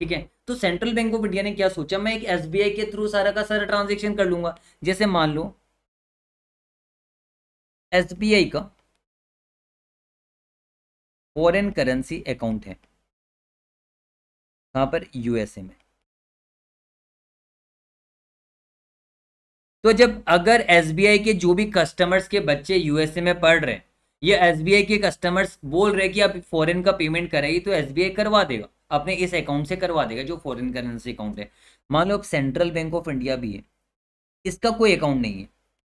ठीक है? तो सेंट्रल बैंक ऑफ़ इंडिया ने क्या सोचा? मैं एक एसबीआई के थ्रू सारा का सारा ट्रांजेक्शन कर लूँगा। जैसे मान लो एसबीआई का फॉरेन करेंसी अकाउंट है। कहाँ पर? यूएसए में। तो जब अगर एसबीआई के जो भी कस्टमर्स के बच्चे यूएसए में पढ़ रहे हैं, ये एसबीआई के कस्टमर्स बोल रहे हैं कि आप फॉरेन का पेमेंट करेंगे तो एसबीआई करवा देगा, अपने इस अकाउंट से करवा देगा, जो फॉरेन करेंसी अकाउंट है। मान लो अब सेंट्रल बैंक ऑफ़ इंडिया भी है, इसका कोई अकाउंट नहीं है।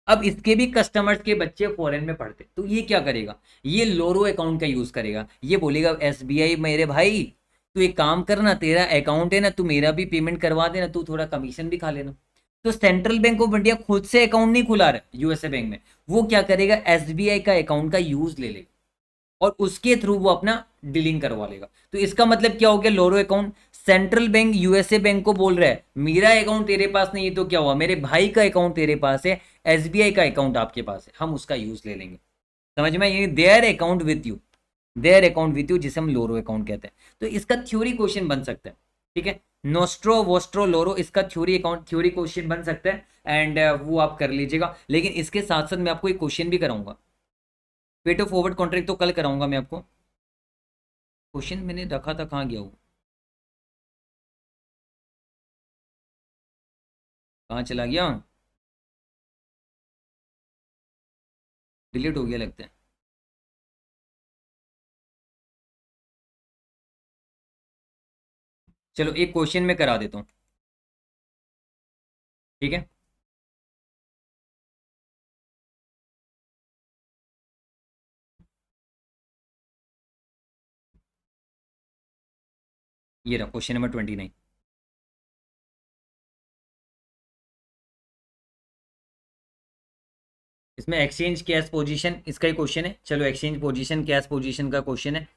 अब इसके भी कस्टमर्स के बच्चे फॉरेन में पढ़ते तो ये क्या करेगा? ये लोरो अकाउंट का यूज़ करेगा। ये बोलेगा एसबीआई मेरे भाई, तू एक काम करना, तेरा अकाउंट है ना, तू मेरा भी पेमेंट करवा देना, तू थोड़ा कमीशन भी खा लेना। तो सेंट्रल बैंक ऑफ़ इंडिया खुद से अकाउंट नहीं खुला रहा, यूएसए बैंक में। वो क्या करेगा? एसबीआई का अकाउंट का यूज़ ले लेगा और उसके थ्रू वो अपना डीलिंग करवा लेगा। तो इसका मतलब क्या हो गया? Loro account. Central bank USA bank को बोल रहा है, मेरा अकाउंट तेरे पास नहीं है। तो क्या हुआ? मेरे भाई का अकाउंट तेरे पास है एस का अकाउंट आपके पास है। हम उसका यूज़ ले लेंगे। समझ में ये their account with you their account with you जिसे हम लोरो अकाउंट कहते हैं। तो इसका थ्योरी क्वेश्चन बन सकता है। ठीक है? नोस्ट्रो वोस्ट्रो लोरो इसका थ्योरी अकाउंट थ्योरी क्वेश्चन बन सकता है एंड uh, वो आप कर लीजिएगा। लेकिन इसके साथ साथ मैं आपको एक क्वेश्चन भी कराऊँगा। पेट ऑफ़ फॉरवर्ड कॉन्ट्रैक्ट तो कल कराऊँगा मैं आपको। क्वेश्चन मैंने रखा था कहाँ गया वो? कहाँ चला गया? डिलीट हो गया लगता है। चलो, एक क्वेश्चन में करा देता हूँ। ठीक है? ये रहा क्वेश्चन नंबर ट्वेंटी नाइन इसमें एक्सचेंज कैश पोजीशन इसका ही क्वेश्चन है। चलो एक्सचेंज पोजीशन कैश पोजीशन का क्वेश्चन है।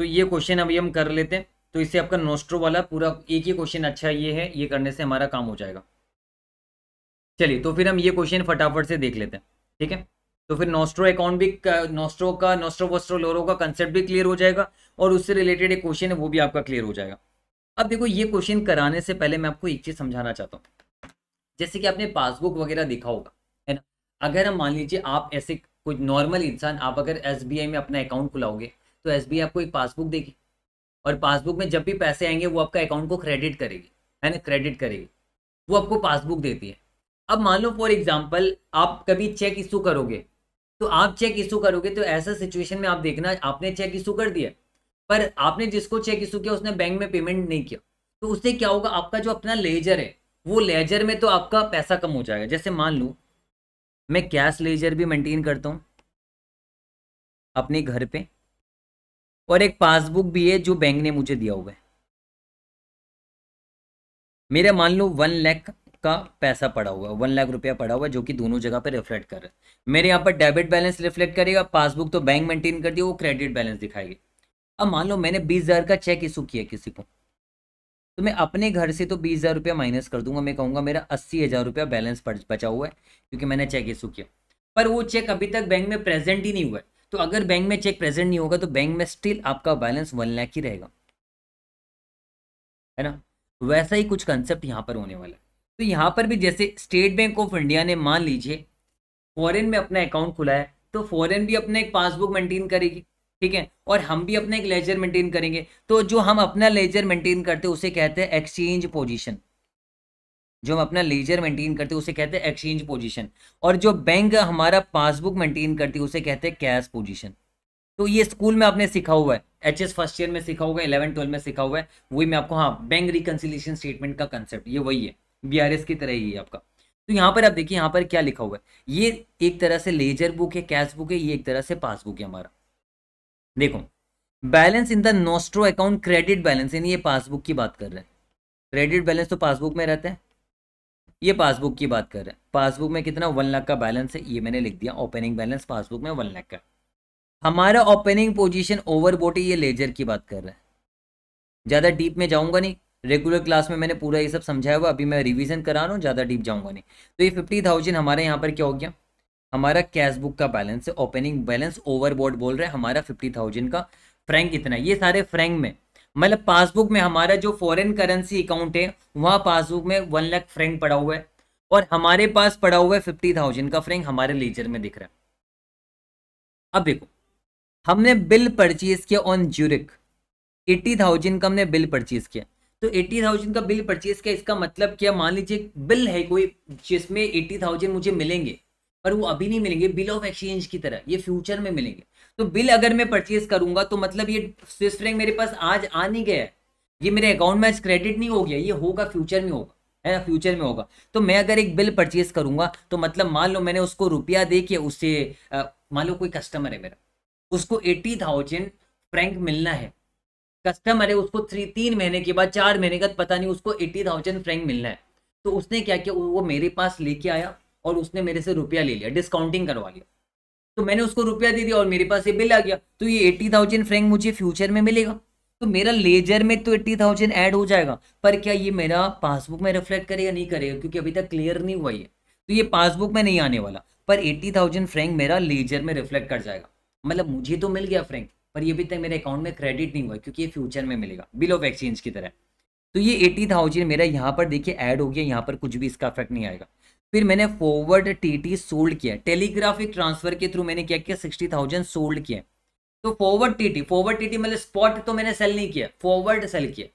तो ये क्वेश्चन अभी हम कर लेते हैं। तो इससे आपका नोस्ट्रो वाला पूरा एक ही क्वेश्चन अच्छा ये है, ये करने से हमारा काम हो जाएगा। चलिए तो फिर हम ये क्वेश्चन फटाफट से देख लेते हैं, ठीक है? तो फिर नोस्ट्रो अकाउंट भी नोस्ट्रो का नोस्ट्रो वोस्ट्रो लोरो का कंसेप्ट भी क्लियर हो जाएगा और उससे रिलेटेड एक क्वेश्चन है, वो भी आपका क्लियर हो जाएगा। अब देखो, ये क्वेश्चन कराने से पहले मैं आपको एक चीज़ समझाना चाहता हूँ। जैसे कि आपने पासबुक वगैरह देखा होगा, है ना? अगर हम मान लीजिए आप ऐसे कोई नॉर्मल इंसान, आप अगर एसबीआई में अपना अकाउंट खुलाओगे तो एसबीआई आपको एक पासबुक देगी। और पासबुक में जब भी पैसे आएँगे, वो आपका अकाउंट को क्रेडिट करेगी। है ना? क्रेडिट करेगी। वो आपको पासबुक देती है। अब मान लो फॉर एग्ज़ाम्पल आप कभी चेक इशू करोगे। तो आप चेक इशू करोगे तो ऐसा सिचुएशन में आप देखना, आपने चेक इशू कर दिया। पर आपने जिसको चेक इशू किया, उसने बैंक में पेमेंट नहीं किया। तो उससे क्या होगा? आपका जो अपना लेजर है, वो लेजर में तो आपका पैसा कम हो जाएगा। जैसे मान लो, मैं कैश लेजर भी मेंटेन करता हूँ। अपने घर पे। और एक पासबुक भी है जो बैंक ने मुझे दिया हुआ है। मेरा मान लो वन लाख का पैसा पड़ा हुआ है वन लाख रुपया पड़ा हुआ है जो कि दोनों जगह पे रिफ्लेक्ट कर रहा है। मेरे यहाँ पर डेबिट बैलेंस रिफ्लेक्ट करेगा, पासबुक तो बैंक मेंटेन कर दिया, वो क्रेडिट बैलेंस दिखाएगी। अब मान लो मैंने बीस हज़ार का चेक इशू किया किसी को तो मैं अपने घर से तो बीस हज़ार रुपया माइनस कर दूँगा, मैं कहूँगा मेरा अस्सी हज़ार रुपया बैलेंस बचा हुआ है, क्योंकि मैंने चेक इशू किया। पर वो चेक अभी तक बैंक में प्रेजेंट ही नहीं हुआ है। तो अगर बैंक में चेक प्रेजेंट नहीं होगा तो बैंक में स्टिल आपका बैलेंस वन लाख ही रहेगा। है ना? वैसा ही कुछ कंसेप्ट यहाँ पर होने वाला है। तो यहाँ पर भी जैसे स्टेट बैंक ऑफ़ इंडिया ने मान लीजिए फॉरेन में अपना अकाउंट खुला है तो फॉरेन भी अपना एक पासबुक मेंटेन करेगी, ठीक है? और हम भी अपना एक लेजर मेंटेन करेंगे। तो जो हम अपना लेजर मेंटेन करते हैं, उसे कहते हैं एक्सचेंज पोजीशन जो हम अपना लेजर मेंटेन करते हैं, उसे कहते हैं एक्सचेंज पोजीशन और जो बैंक हमारा पासबुक मेंटेन करती है, उसे कहते हैं कैश पोजीशन तो ये स्कूल में आपने सीखा हुआ है. एच एस फ़र्स्ट ईयर में सीखा हुआ है इलेवन ट्वेल्व में सीखा हुआ है. वही मैं आपको हाँ बैंक रिकन्सिलेशन स्टेटमेंट का कंसेप्ट ये वही है. बीआरएस की तरह ही है आपका. तो यहाँ पर आप देखिए, यहाँ पर क्या लिखा हुआ है? ये एक तरह से लेजर बुक है कैश बुक है, ये एक तरह से पासबुक है हमारा. देखो balance in the nostro account credit balance यानी ये पासबुक की बात कर रहे हैं. क्रेडिट बैलेंस तो पासबुक में रहता है ये पासबुक की बात कर रहे हैं। पासबुक में कितना वन लाख का बैलेंस है, ये मैंने लिख दिया। ओपनिंग बैलेंस पासबुक में वन लाख का। हमारा ओपनिंग पोजीशन ओवर बोटी ये लेजर की बात कर रहे हैं। ज़्यादा डीप में जाऊँगा नहीं। रेगुलर क्लास में मैंने पूरा ये सब समझाया हुआ, अभी मैं रिवीजन करा रहा हूँ, ज़्यादा डीप जाऊँगा नहीं। तो ये फिफ्टी थाउज़ेंड हमारे यहाँ पर क्या हो गया? हमारा कैश बुक का बैलेंस है ओपनिंग बैलेंस ओवरबोर्ड बोल रहे हैं, हमारा फिफ्टी थाउज़ेंड का। फ्रैंक इतना ये सारे फ्रैंक में। मतलब पासबुक में हमारा जो फॉरेन करेंसी अकाउंट है, वहाँ पासबुक में वन लाख फ्रैंक पड़ा हुआ है और हमारे पास पड़ा हुआ है फिफ्टी थाउज़ेंड का फ्रैंक हमारे लेजर में दिख रहा है। अब देखो, हमने बिल परचेज किया ऑन ज्यूरिक एट्टी थाउज़ेंड का हमने बिल परचेज किया। तो एट्टी थाउज़ेंड का बिल परचेज किया, इसका मतलब क्या? मान लीजिए बिल है कोई, जिसमें एट्टी थाउज़ेंड मुझे मिलेंगे, पर वो अभी नहीं मिलेंगे बिल ऑफ़ एक्सचेंज की तरह, ये फ्यूचर में मिलेंगे। तो बिल अगर मैं परचेज करूँगा तो मतलब ये स्विस फ्रैंक मेरे पास आज आ नहीं गया है। ये मेरे अकाउंट में आज क्रेडिट नहीं हो गया, ये होगा फ्यूचर में होगा, है ना? फ्यूचर में होगा। तो मैं अगर एक बिल परचेज करूँगा तो मतलब मान लो मैंने उसको रुपया दे के उससे मान लो कोई कस्टमर है मेरा, उसको एट्टी थाउज़ेंड फ्रैंक मिलना है। कस्टमर है, उसको थ्री तीन महीने के बाद, चार महीने का पता नहीं उसको एट्टी थाउज़ेंड फ्रैंक मिलना है। तो उसने क्या किया, वो मेरे पास लेके आया और उसने मेरे से रुपया ले लिया डिस्काउंटिंग करवा लिया। तो मैंने उसको रुपया दे दिया और मेरे पास ये बिल आ गया। तो ये एट्टी थाउज़ेंड फ्रैंक मुझे फ्यूचर में मिलेगा। तो मेरा लेजर में तो एट्टी थाउज़ेंड ऐड हो जाएगा। पर क्या ये मेरा पासबुक में रिफ्लेक्ट करेगा, नहीं करेगा? क्योंकि अभी तक क्लियर नहीं हुआ ये। तो ये पासबुक में नहीं आने वाला। पर एट्टी थाउज़ेंड फ्रैंक मेरा लेजर में रिफ्लेक्ट कर जाएगा। मतलब मुझे तो मिल गया फ्रैंक पर ये अभी तक मेरे अकाउंट में क्रेडिट नहीं हुआ क्योंकि ये फ्यूचर में मिलेगा। बिल ऑफ़ एक्सचेंज की तरह। तो ये एट्टी थाउज़ेंड मेरा यहाँ पर देखिए ऐड हो गया, यहाँ पर कुछ भी इसका इफ़ेक्ट नहीं आएगा। फिर मैंने फॉरवर्ड टीटी सोल्ड किया। टेलीग्राफिक ट्रांसफ़र के थ्रू मैंने क्या किया? सिक्सटी थाउज़ेंड सोल्ड किया। तो फॉरवर्ड टीटी फॉरवर्ड टीटी मतलब स्पॉट तो मैंने सेल नहीं किया फॉरवर्ड सेल किया।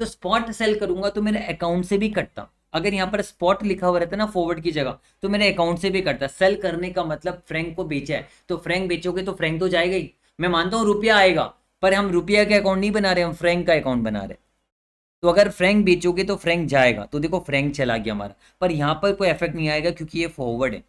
तो स्पॉट सेल करूँगा तो मेरे अकाउंट से भी कटता। अगर यहाँ पर स्पॉट लिखा हुआ रहता ना फॉरवर्ड की जगह तो मेरे अकाउंट से भी कटता। सेल करने का मतलब फ्रैंक को बेचा है। तो फ्रैंक बेचोगे तो फ्रैंक तो जाएगा ही। मैं मानता हूँ रुपया आएगा, पर हम रुपया के अकाउंट नहीं बना रहे, हम फ्रैंक का अकाउंट बना रहे। तो अगर फ्रैंक बेचोगे तो फ्रैंक जाएगा। तो देखो फ्रैंक चला गया हमारा। पर यहाँ पर कोई इफ़ेक्ट नहीं आएगा क्योंकि ये फॉरवर्ड है।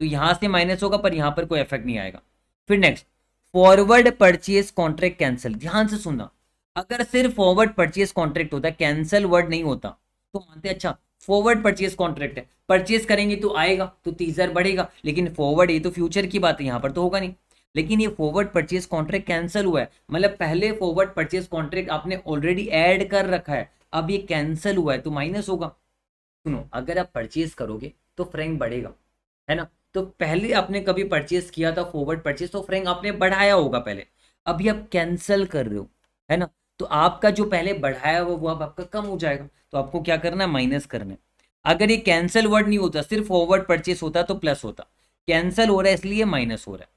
तो यहाँ से माइनस होगा, पर यहाँ पर कोई इफ़ेक्ट नहीं आएगा। फिर next forward purchase contract cancel ध्यान से सुनना। अगर सिर्फ़ फॉरवर्ड परचेज कॉन्ट्रैक्ट होता है कैंसिल वर्ड नहीं होता। तो मानते अच्छा फॉरवर्ड परचेज कॉन्ट्रैक्ट है। परचेज करेंगे तो आएगा तो तीस बढ़ेगा। लेकिन फॉरवर्ड ये तो फ्यूचर की बात है, यहाँ पर तो होगा नहीं। लेकिन ये फॉरवर्ड परचेज कॉन्ट्रैक्ट कैंसिल हुआ है। मतलब पहले फॉरवर्ड परचेज कॉन्ट्रैक्ट आपने ऑलरेडी ऐड कर रखा है, अब ये कैंसिल हुआ है तो माइनस होगा। सुनो, अगर आप परचेज करोगे तो फ्रैंक बढ़ेगा, है ना? तो पहले आपने कभी परचेज किया था फॉरवर्ड परचेज तो फ्रैंक आपने बढ़ाया होगा पहले। अभी आप कैंसिल कर रहे हो, है ना? तो आपका जो पहले बढ़ाया हुआ, वो अब आपका कम हो जाएगा। तो आपको क्या करना है? माइनस करना है। अगर ये कैंसिल वर्ड नहीं होता, सिर्फ़ फॉरवर्ड परचेज होता तो प्लस होता। कैंसिल हो रहा है, इसलिए माइनस हो रहा है।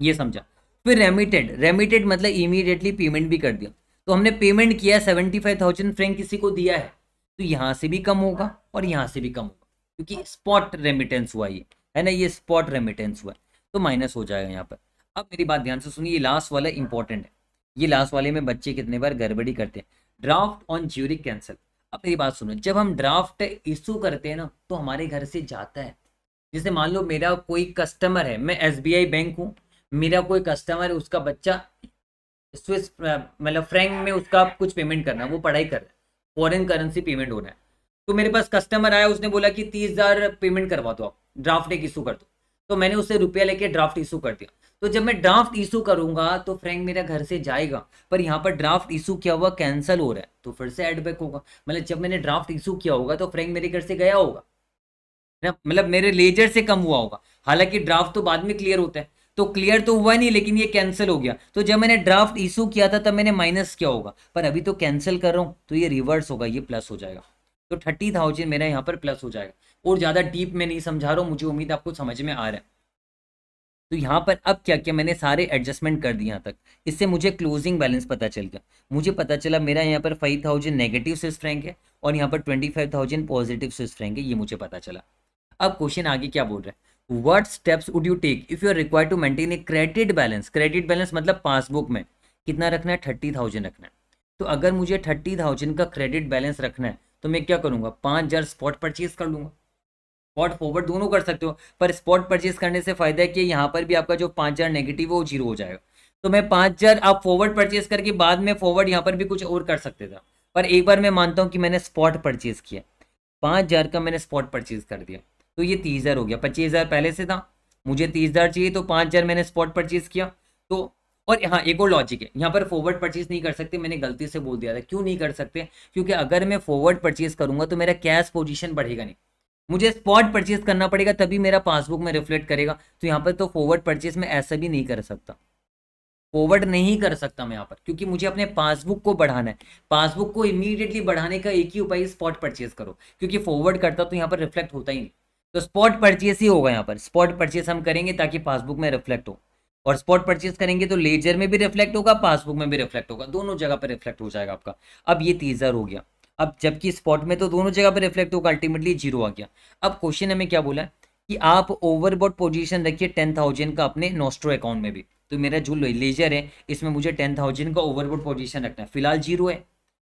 ये समझा। फिर रेमिटेड रेमिटेड मतलब इमीडिएटली पेमेंट भी कर दिया। तो हमने पेमेंट किया सेवेंटी फाइव थाउज़ेंड फ्रेंक किसी को दिया है तो यहाँ से भी कम होगा और यहाँ से भी कम होगा, क्योंकि स्पॉट रेमिटेंस हुआ ये, है ना? ये स्पॉट रेमिटेंस हुआ तो माइनस हो जाएगा यहाँ पर। अब मेरी बात ध्यान से सुनिए, ये लास्ट वाला इंपॉर्टेंट है। ये लास्ट वाले में बच्चे कितने बार गड़बड़ी करते हैं। ड्राफ्ट ऑन ज्यूरिक कैंसिल अब मेरी बात सुनो, जब हम ड्राफ्ट इशू करते हैं ना तो हमारे घर से जाता है। जैसे मान लो मेरा कोई कस्टमर है, मैं एसबीआई बैंक हूँ मेरा कोई कस्टमर है, उसका बच्चा स्विस मतलब फ्रैंक में उसका कुछ पेमेंट करना है, वो पढ़ाई कर रहा है। फॉरेन करेंसी पेमेंट हो रहा है। तो मेरे पास कस्टमर आया, उसने बोला कि तीस हज़ार पेमेंट करवा दो आप ड्राफ्ट एक इशू कर दो। तो मैंने उससे रुपया लेके ड्राफ्ट इशू कर दिया। तो जब मैं ड्राफ्ट इशू करूँगा तो फ्रैंक मेरा घर से जाएगा, पर यहाँ पर ड्राफ्ट इशू किया हुआ? कैंसिल हो रहा है। तो फिर से एडबैक होगा। मतलब जब मैंने ड्राफ्ट इशू किया होगा तो फ्रैंक मेरे घर से गया होगा। मतलब मेरे लेजर से कम हुआ होगा। हालाँकि ड्राफ्ट तो बाद में क्लियर होता है। तो क्लियर तो हुआ नहीं, लेकिन ये कैंसिल हो गया। तो जब मैंने ड्राफ्ट इशू किया था, तब मैंने माइनस किया होगा। पर अभी तो कैंसिल कर रहा हूँ तो ये रिवर्स होगा, ये प्लस हो जाएगा। तो थर्टी थाउज़ेंड मेरा यहाँ पर प्लस हो जाएगा। और ज़्यादा डीप में नहीं समझा रहा हूँ, मुझे उम्मीद आपको समझ में आ रहा है। तो यहाँ पर अब क्या किया, मैंने सारे एडजस्टमेंट कर दिए यहाँ तक। इससे मुझे क्लोजिंग बैलेंस पता चल गया। मुझे पता चला, मेरा यहाँ पर five thousand negative Swiss franc है, और यहाँ पर twenty five thousand positive Swiss franc है, ये मुझे पता चला। अब क्वेश्चन आगे क्या बोल रहा है? What steps would you take if you are required to maintain a credit balance? Credit balance मतलब पासबुक में कितना रखना है? थर्टी थाउज़ेंड रखना है। तो अगर मुझे थर्टी थाउज़ेंड का क्रेडिट बैलेंस रखना है तो मैं क्या करूँगा? पाँच हज़ार स्पॉट परचेज कर लूँगा। स्पॉट फॉरवर्ड दोनों कर सकते हो, पर स्पॉट परचेज करने से फ़ायदा है कि यहाँ पर भी आपका जो पाँच हज़ार नेगेटिव है, वो ज़ीरो हो जाएगा। तो मैं पाँच हज़ार आप फॉरवर्ड परचेज करके बाद में फॉरवर्ड यहाँ पर भी कुछ और कर सकते था। पर एक बार मैं मानता हूँ कि मैंने स्पॉट परचेज किया पाँच हज़ार का मैंने स्पॉट परचेज कर दिया। तो ये तीस हज़ार हो गया। पच्चीस हज़ार पहले से था, मुझे तीस हज़ार चाहिए तो पाँच हज़ार मैंने स्पॉट परचेज़ किया। तो और यहाँ एक और लॉजिक है, यहाँ पर फॉरवर्ड परचेज नहीं कर सकते, मैंने गलती से बोल दिया था, क्यों नहीं कर सकते? क्योंकि अगर मैं फॉरवर्ड परचेज करूँगा तो मेरा कैश पोजीशन बढ़ेगा नहीं। मुझे स्पॉट परचेज करना पड़ेगा, तभी मेरा पासबुक में रिफ्लेक्ट करेगा। तो यहाँ पर तो फॉरवर्ड परचेज में ऐसा भी नहीं कर सकता। फॉरवर्ड नहीं कर सकता मैं यहाँ पर, क्योंकि मुझे अपने पासबुक को बढ़ाना है। पासबुक को इमीडिएटली बढ़ाने का एक ही उपाय स्पॉट परचेज करो। क्योंकि फॉरवर्ड करता तो यहाँ पर रिफ्लेक्ट होता ही नहीं। तो स्पॉट परचेस ही होगा यहाँ पर। स्पॉट परचेस हम करेंगे ताकि पासबुक में रिफ्लेक्ट हो। और स्पॉट परचेज करेंगे तो लेजर में भी रिफ्लेक्ट होगा पासबुक में भी रिफ्लेक्ट होगा। दोनों जगह पर रिफ्लेक्ट हो जाएगा आपका। अब ये तीजर हो गया। अब जबकि स्पॉट में तो दोनों जगह पर रिफ्लेक्ट होगा अल्टीमेटली ज़ीरो आ गया। अब क्वेश्चन हमें क्या बोला कि आप ओवरबोर्ड पोजीशन रखिए टेन थाउज़ेंड का अपने नोस्ट्रो अकाउंट में भी। तो मेरा जो लेजर है, इसमें मुझे टेन थाउज़ेंड का ओवरबोर्ड पोजीशन रखना है। फ़िलहाल ज़ीरो है।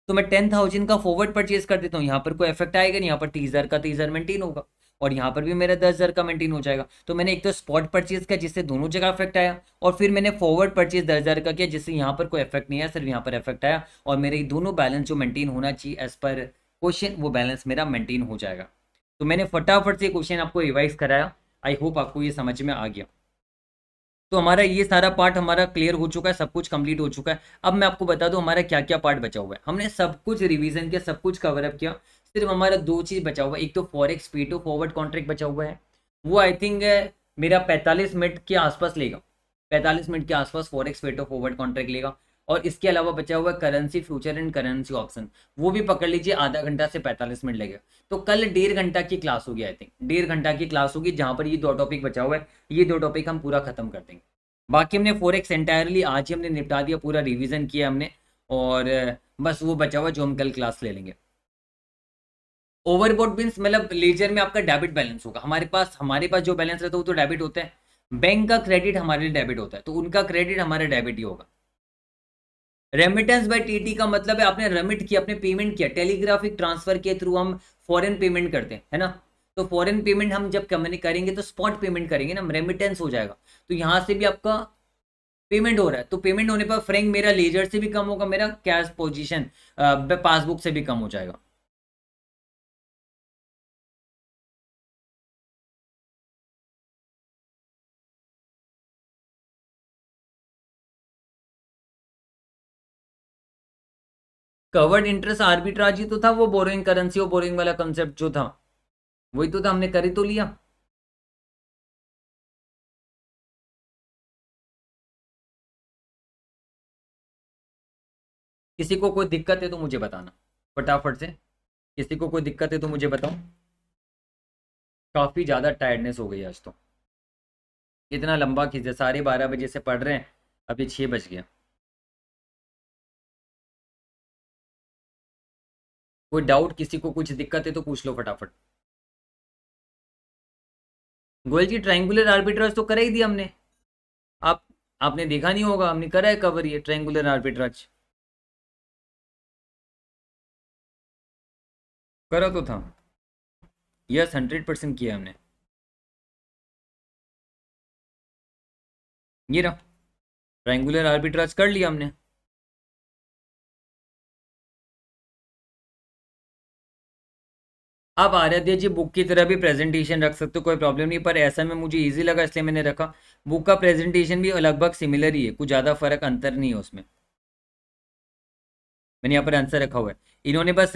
तो मैं टेन थाउज़ेंड का फॉरवर्ड परचेज कर देता हूँ। यहाँ पर कोई इफ़ेक्ट आएगा नहीं। यहाँ पर टीजर का टीजर मेंटेन होगा। और यहाँ पर भी मेरा दस हज़ार का मेंटेन हो जाएगा। तो मैंने एक तो स्पॉट परचेज किया जिससे दोनों जगह इफ़ेक्ट आया और फिर मैंने फॉरवर्ड परचेज दस हज़ार का किया जिससे यहाँ पर कोई इफ़ेक्ट नहीं आया, सिर्फ़ यहाँ पर इफ़ेक्ट आया और मेरे दोनों बैलेंस जो मेंटेन होना चाहिए एज पर क्वेश्चन वो बैलेंस मेरा मेंटेन हो जाएगा। तो मैंने फटाफट से क्वेश्चन आपको रिवाइज कराया। आई होप आपको ये समझ में आ गया। तो हमारा ये सारा पार्ट हमारा क्लियर हो चुका है, सब कुछ कंप्लीट हो चुका है। अब मैं आपको बता दूँ हमारा क्या क्या पार्ट बचा हुआ है। हमने सब कुछ रिवीजन किया, सब कुछ कवर अप किया। सिर्फ़ हमारा दो चीज़ बचा हुआ है, एक तो फॉरेक्स टू फॉरवर्ड कॉन्ट्रैक्ट बचा हुआ है, वो आई थिंक मेरा पैंतालीस मिनट के आसपास लेगा। पैंतालीस मिनट के आसपास फॉरेक्स टू फॉरवर्ड कॉन्ट्रैक्ट लेगा। और इसके अलावा बचा हुआ currency future and currency option वो भी पकड़ लीजिए, आधा घंटा से पैंतालीस मिनट लगेगा। तो कल डेढ़ घंटा की क्लास होगी आई थिंक डेढ़ घंटा की क्लास होगी, जहाँ पर ये दो टॉपिक बचा हुआ है। ये दो टॉपिक हम पूरा खत्म कर देंगे। बाकी हमने फोर एक्स एंटायरली आज ही हमने निपटा दिया, पूरा रिविजन किया हमने। और बस वो बचा हुआ जो हम कल क्लास ले लेंगे। ओवरबोर्ड मीन्स मतलब लेजर में आपका डेबिट बैलेंस होगा। हमारे पास हमारे पास जो बैलेंस रहता है, वो तो डेबिट होता है। बैंक का क्रेडिट हमारे लिए डेबिट होता है तो उनका क्रेडिट हमारा डेबिट ही होगा। रेमिटेंस बाय टीटी का मतलब है आपने रेमिट किया, आपने पेमेंट किया टेलीग्राफिक ट्रांसफ़र के थ्रू हम फॉरेन पेमेंट करते हैं, है ना? तो फॉरेन पेमेंट हम जब करेंगे तो स्पॉट पेमेंट करेंगे ना रेमिटेंस हो जाएगा। तो यहाँ से भी आपका पेमेंट हो रहा है तो पेमेंट होने पर फ्रेंक मेरा लेजर से भी कम होगा, मेरा कैश पोजीशन पासबुक से भी कम हो जाएगा। कवर्ड इंटरेस्ट आर्बिट्राज ही तो था, वो बोरिंग करेंसी और बोरिंग वाला कंसेप्ट जो था, वही तो था, हमने कर ही तो लिया। किसी को कोई दिक्कत है तो मुझे बताना, फटाफट से। किसी को कोई दिक्कत है तो मुझे बताओ। काफ़ी ज़्यादा टायर्डनेस हो गई आज तो। इतना लंबा खींचे, साढ़े बारह बजे से पढ़ रहे हैं, अभी छः बज गया। कोई डाउट किसी को कुछ दिक्कत है तो पूछ लो फटाफट। गोयल जी ट्रायंगुलर आर्बिट्राज तो करा ही दिया हमने। आप, आपने देखा नहीं होगा, हमने करा है कवर ये ट्रायंगुलर आर्बिट्राज करा तो था। यस हंड्रेड परसेंट किया हमने। ये रहा। ट्रायंगुलर आर्बिट्राज कर लिया हमने। आप आराध्य जी बुक की तरह भी प्रेजेंटेशन रख सकते हो, कोई प्रॉब्लम नहीं, पर ऐसा में, मुझे इजी लगा, इसलिए मैंने रखा। बुक का प्रेजेंटेशन भी लगभग सिमिलर ही है, कुछ ज़्यादा फ़र्क अंतर नहीं है उसमें। मैंने यहाँ पर आंसर रखा हुआ है। इन्होंने बस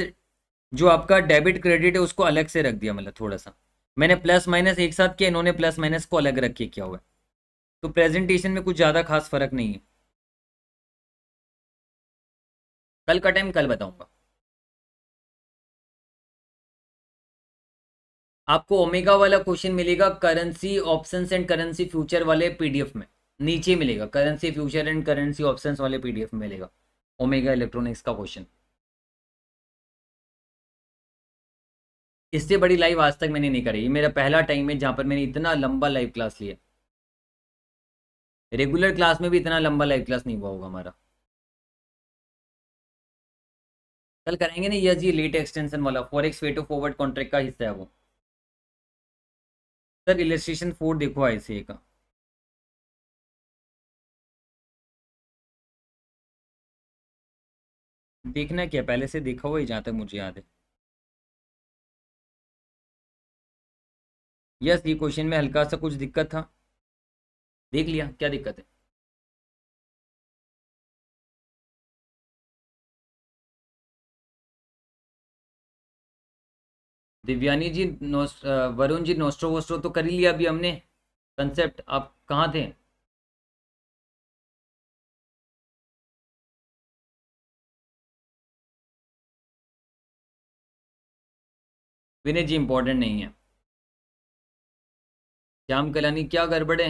जो आपका डेबिट क्रेडिट है, उसको अलग से रख दिया मतलब थोड़ा सा। मैंने प्लस माइनस एक साथ किया, इन्होंने प्लस माइनस को अलग रख के किया हुआ है। तो प्रेजेंटेशन में कुछ ज़्यादा खास फ़र्क नहीं है। कल का टाइम कल बताऊँगा। आपको ओमेगा वाला क्वेश्चन मिलेगा currency option and currency future वाले पीडीएफ में। नीचे मिलेगा। Currency future and currency option वाले पीडीएफ में मिलेगा। ओमेगा इलेक्ट्रॉनिक्स का क्वेश्चन इससे बड़ी लाइव आज तक मैंने नहीं करी। ये मेरा पहला टाइम है जहाँ पर मैंने इतना लंबा लाइव क्लास लिया। रेगुलर क्लास में भी इतना लंबा लाइव क्लास नहीं हुआ होगा हमारा। कल करेंगे ना यस जी लेट एक्सटेंशन वाला। फॉरेक्स वेटो फॉरवर्ड कॉन्ट्रैक्ट का हिस्सा है वो। सर इलेस्ट्रेशन फोर देखो ऐसे का देखना क्या, पहले से देखा हुआ ही, जहाँ तक मुझे याद है। यस ये क्वेश्चन में हल्का सा कुछ दिक्कत था। देख लिया, क्या दिक्कत है? दिव्यानी जी वरुण जी नोस्ट्रो वोस्ट्रो तो कर ही लिया अभी हमने। कंसेप्ट आप कहाँ थे? विनय जी इंपॉर्टेंट नहीं है। श्याम कलानी, क्या गड़बड़े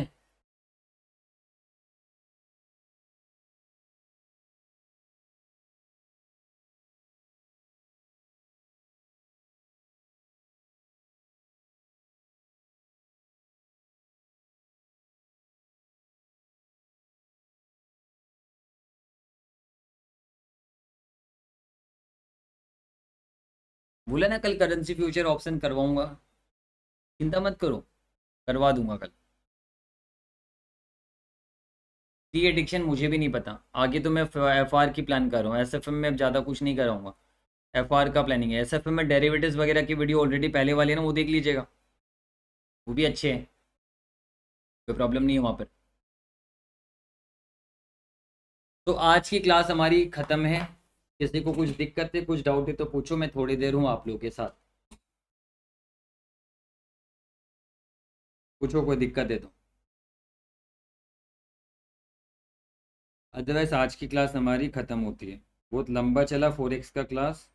बोला ना, कल करेंसी फ्यूचर ऑप्शन करवाऊँगा। चिंता मत करो, करवा दूँगा कल। सी एडिक्शन मुझे भी नहीं पता। आगे तो मैं एफ़ आर की प्लान कर रहा हूँ। एस एफ़ एम में ज़्यादा कुछ नहीं कराऊँगा। एफ़ आर का प्लानिंग है। एस एफ़ एम में डेरिवेटिव्स वगैरह की वीडियो ऑलरेडी पहले वाले ना, वो देख लीजिएगा। वो भी अच्छे हैं। कोई प्रॉब्लम नहीं है वहाँ पर। तो आज की क्लास हमारी ख़त्म है। किसी को कुछ दिक्कत है, कुछ डाउट है तो पूछो, मैं थोड़ी देर हूँ आप लोगों के साथ। पूछो, कोई दिक्कत है तो। अदरवाइज़ आज की क्लास हमारी ख़त्म होती है। बहुत लंबा चला फोर एक्स का क्लास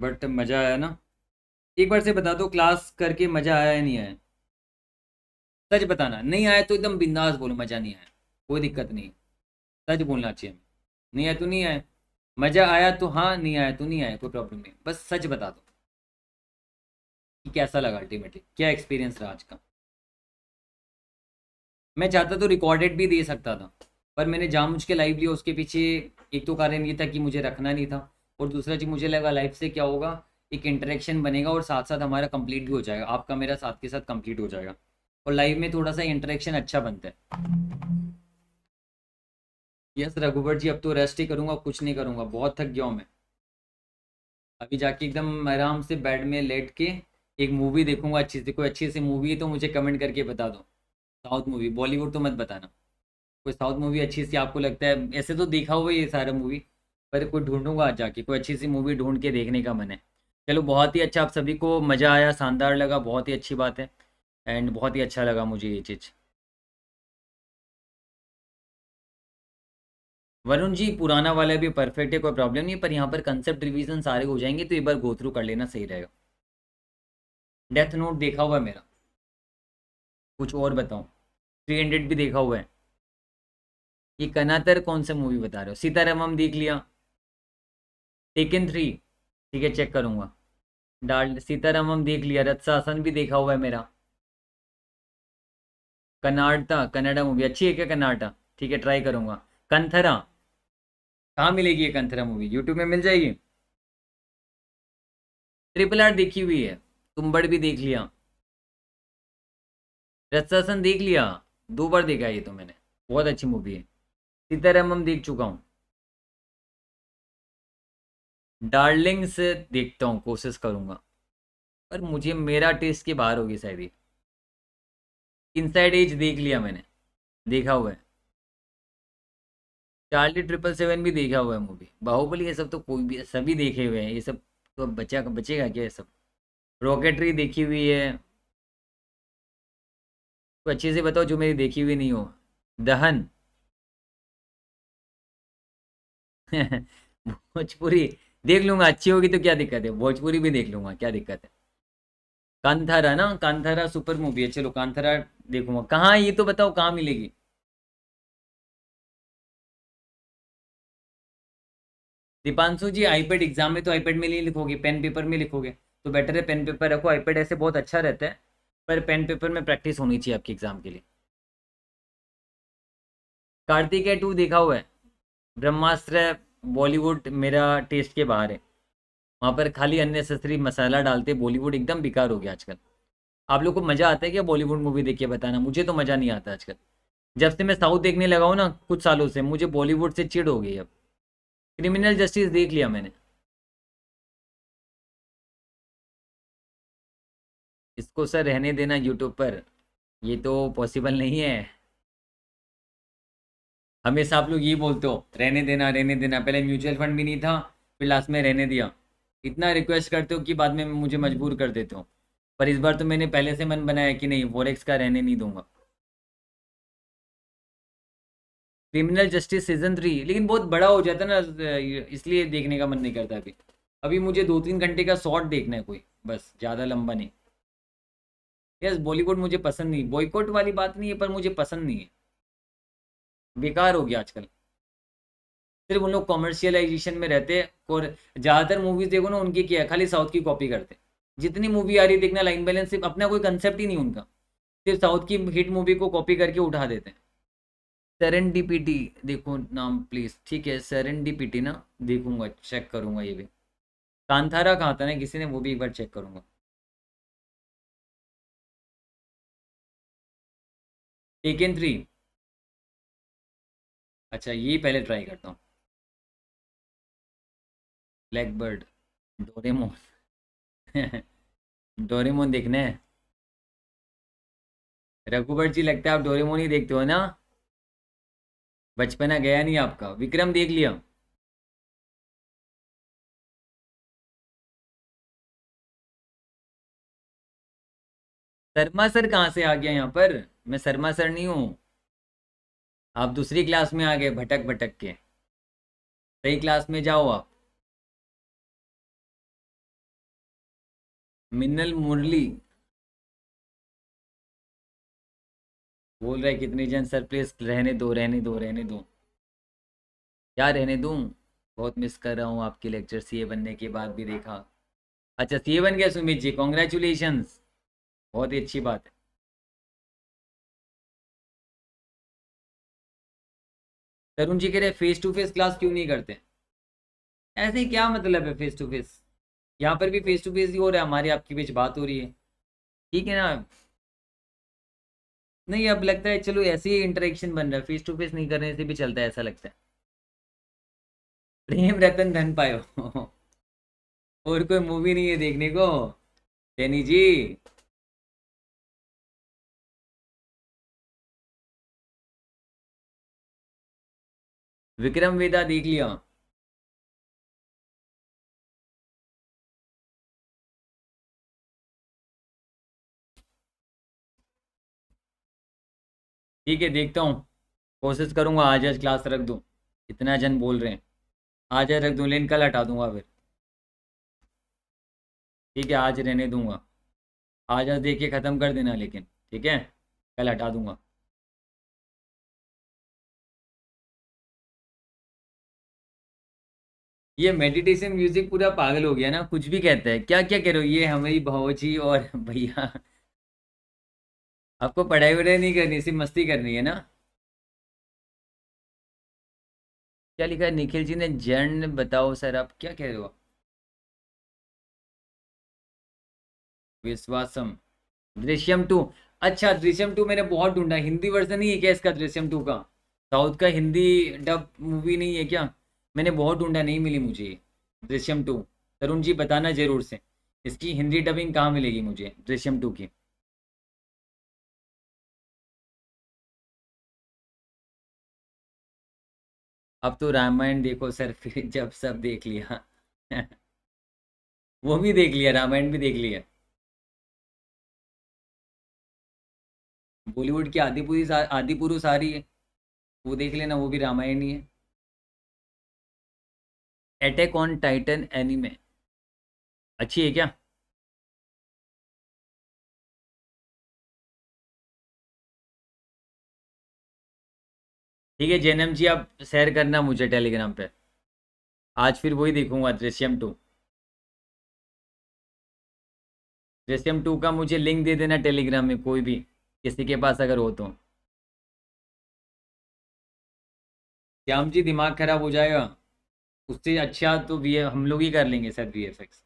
बट मज़ा आया ना। एक बार से बता दो क्लास करके मज़ा आया नहीं आया? सच बताना, नहीं आया तो एकदम बिंदास बोलो, मज़ा नहीं आया। कोई दिक्कत नहीं सच बोलना चाहिए। नहीं आया तो नहीं आया। मज़ा आया तो हाँ नहीं आया तो नहीं आया, कोई प्रॉब्लम नहीं। बस सच बता दो। कि कैसा लगा अल्टीमेटली क्या एक्सपीरियंस रहा आज का? मैं चाहता तो रिकॉर्डेड भी दे सकता था, पर मैंने जामुझ के लाइव लिया, उसके पीछे एक तो कारण ये था कि मुझे रखना नहीं था, और दूसरा चीज़ मुझे लगा लाइव से क्या होगा, एक इंटरेक्शन बनेगा और साथ साथ हमारा कंप्लीट भी हो जाएगा, आपका मेरा साथ के साथ कंप्लीट हो जाएगा। और लाइव में थोड़ा सा इंटरेक्शन अच्छा बनता है। यस रघुवर जी, अब तो रेस्ट ही करूँगा, कुछ नहीं करूँगा, बहुत थक गया हूँ मैं। अभी जाके एकदम आराम से बेड में लेट के एक मूवी देखूँगा, अच्छी से, कोई अच्छी सी मूवी है तो मुझे कमेंट करके बता दो। साउथ मूवी बॉलीवुड तो मत बताना। कोई साउथ मूवी अच्छी सी आपको लगता है, ऐसे तो देखा हुआ ये सारा मूवी पर कोई ढूंढूँगा आज जाके, कोई अच्छी सी मूवी ढूंढ के देखने का मन है। चलो, बहुत ही अच्छा आप सभी को मज़ा आया, शानदार लगा, बहुत ही अच्छी बात है एंड बहुत ही अच्छा लगा मुझे ये चीज़। वरुण जी, पुराना वाला भी परफेक्ट है, कोई प्रॉब्लम नहीं पर यहाँ पर कंसेप्ट रिवीजन सारे हो जाएँगे तो एक बार गो थ्रू कर लेना, सही रहेगा। डेथ नोट देखा हुआ है मेरा। कुछ और बताऊँ। थ्री हंड्रेड भी देखा हुआ है। ये कनातर कौन सा मूवी बता रहे हो? सीतारामम देख लिया। टेकन थ्री ठीक है चेक करूँगा। डाल सीतारामम देख लिया। रथ शासन भी देखा हुआ है मेरा। कनाडा कनाडा मूवी अच्छी है क्या कनाडा? ठीक है ट्राई करूँगा। कंथरा। कहाँ मिलेगी ये कंथरा मूवी? यूट्यूब में मिल जाएगी। ट्रिपल आर देखी हुई है। तुम्बड़ भी देख लिया। रत्सासन देख लिया। दो बार देखा ये तो मैंने। बहुत अच्छी मूवी है। सीतारामम देख चुका हूँ। डार्लिंग से देखता हूँ, कोशिश करूँगा। पर मुझे मेरा टेस्ट के बाहर होगी शायद ये इनसाइड एज देख लिया मैंने। देखा हुआ है। चार्ली ट्रिपल सेवन भी देखा हुआ है मूवी बाहुबली ये सब तो कोई भी सभी देखे हुए हैं। ये सब तो बचा बचेगा क्या ये सब? रॉकेटरी देखी हुई है। तो अच्छे से बताओ जो मेरी देखी हुई नहीं हो। दहन। [LAUGHS] भोजपुरी। देख लूँगा, अच्छी होगी तो क्या दिक्कत है? भोजपुरी भी देख लूँगा, क्या दिक्कत है? कांथारा ना? कांथारा सुपर मूवी है। चलो, कांथारा देखूँगा। कहाँ ये तो बताओ, कहाँ मिलेगी? दीपांशु जी आईपैड एग्ज़ाम में तो आईपैड में नहीं लिखोगे पेन पेपर में लिखोगे। तो बेटर है पेन पेपर रखो आईपैड ऐसे बहुत अच्छा रहता है पर पेन पेपर में प्रैक्टिस होनी चाहिए आपके एग्ज़ाम के लिए। कार्तिक है टू देखा हुआ है। ब्रह्मास्त्र बॉलीवुड मेरा टेस्ट के बाहर है। वहाँ पर खाली अननेसेसरी मसाला डालते बॉलीवुड एकदम बेकार हो गया आजकल। आप लोग को मज़ा आता है क्या बॉलीवुड मूवी देख के बताना? मुझे तो मज़ा नहीं आता आजकल। जब से मैं साउथ देखने लगा हूँ ना कुछ सालों से मुझे बॉलीवुड से चिड़ हो गई अब। क्रिमिनल जस्टिस देख लिया मैंने। इसको सर रहने देना यूट्यूब पर। ये तो पॉसिबल नहीं है। हमेशा आप लोग ये बोलते हो, रहने देना रहने देना। पहले म्यूचुअल फंड भी नहीं था, फिर लास्ट में रहने दिया। इतना रिक्वेस्ट करते हो कि बाद में मुझे मजबूर कर देते हो। पर इस बार तो मैंने पहले से मन बनाया कि नहीं वोरेक्स का रहने नहीं दूँगा। क्रिमिनल जस्टिस सीज़न थ्री, लेकिन बहुत बड़ा हो जाता है ना, इसलिए देखने का मन नहीं करता अभी। अभी मुझे दो तीन घंटे का शॉर्ट देखना है कोई, बस, ज़्यादा लंबा नहीं। यस बॉलीवुड मुझे पसंद नहीं, बॉयकॉट वाली बात नहीं है, पर मुझे पसंद नहीं है। बेकार हो गया आजकल। सिर्फ़ उन लोग कॉमर्शियलाइजेशन में रहते और ज़्यादातर मूवीज़ देखो ना, उनकी क्या है, खाली साउथ की कॉपी करते जितनी मूवी आ रही है देखना लाइन बैलेंस सिर्फ़, अपना कोई कंसेप्ट ही नहीं उनका। सिर्फ़ साउथ की हिट मूवी को कॉपी करके उठा देते हैं। सेरेन डीपीटी देखो नाम प्लीज़ ठीक है सेरेन डीपीटी ना देखूँगा चेक करूँगा ये भी। कांथारा कहाँ था ना, किसी ने वो भी एक बार चेक करूँगा। टेकन थ्री अच्छा ये पहले ट्राई करता हूँ। ब्लैक बर्ड डोरेमोन डोरेमोन देखने हैं। रघुबर जी, लगता है आप डोरेमोन ही देखते हो ना? बचपना गया नहीं आपका। विक्रम देख लिया। शर्मा सर कहाँ से आ गया यहाँ पर? मैं शर्मा सर नहीं हूँ। आप दूसरी क्लास में आ गए भटक भटक के। सही क्लास में जाओ आप। मिन्नल मुरली। बोल रहे कितने जन सर प्लीज़ रहने दो रहने दो रहने दो। क्या रहने दूँ? बहुत मिस कर रहा हूँ आपके लेक्चर सीए बनने के बाद भी देखा। अच्छा सीए बन गया सुमित जी कॉन्ग्रेचुलेशन बहुत ही अच्छी बात है। तरुण जी कह रहे फेस टू फेस क्लास क्यों नहीं करते? ऐसे क्या मतलब है फेस टू फेस यहाँ पर भी फेस टू फेस ही हो रहा है, हमारी आपके बीच बात हो रही है। ठीक है ना? नहीं, अब लगता है, चलो ऐसे ही इंटरेक्शन बन रहा है फेस टू फेस नहीं करने से भी चलता है, ऐसा लगता है। प्रेम, रतन, धन, पायो। [LAUGHS] और कोई मूवी नहीं है देखने को। सैनी जी। विक्रम वेदा देख लिया। ठीक है, देखता हूँ। कोशिश करूँगा आज आज क्लास रख दूँ। इतना जन बोल रहे हैं। आज आज रख दूँ, लेकिन कल हटा दूँगा फिर। ठीक है, आज रहने दूँगा। आज आज देख के ख़त्म कर देना लेकिन। ठीक है? कल हटा दूँगा। ये मेडिटेशन म्यूज़िक पूरा पागल हो गया ना? कुछ भी कहता है। क्या क्या कह रहे हो? ये हमारी भावजी और [LAUGHS] भैया। आपको पढ़ाई वढ़ाई नहीं करनी, सिर्फ़ मस्ती करनी है ना? क्या लिखा है? निखिल जी ने जर्न बताओ सर, आप क्या कह रहे हो? विश्वासम। दृश्यम टू। अच्छा दृश्यम टू मैंने बहुत ढूंढा। हिंदी वर्जन नहीं है क्या इसका दृश्यम टू का? साउथ का हिंदी डब मूवी नहीं है क्या? मैंने बहुत ढूंढा, नहीं मिली मुझे। दृश्यम टू। तरुण जी, बताना ज़रूर से। इसकी हिंदी डबिंग कहाँ मिलेगी मुझे? दृश्यम टू की। अब तो रामायण देखो सर, फिर जब सब देख लिया। [LAUGHS] वो भी देख लिया, रामायण भी देख लिया। बॉलीवुड की आदि पुरुष आदि पुरुष आ रही है। वो देख लेना, वो भी रामायण ही है। अटैक ऑन टाइटन एनिमे अच्छी है क्या? ठीक है जैनम जी, आप शेयर करना मुझे टेलीग्राम पे। आज फिर वही देखूँगा दृश्यम टू दृश्यम टू का मुझे लिंक दे देना टेलीग्राम में, कोई भी, किसी के पास अगर हो तो। श्याम जी, दिमाग खराब हो जाएगा। उससे अच्छा तो वी हम लोग ही कर लेंगे sir V F X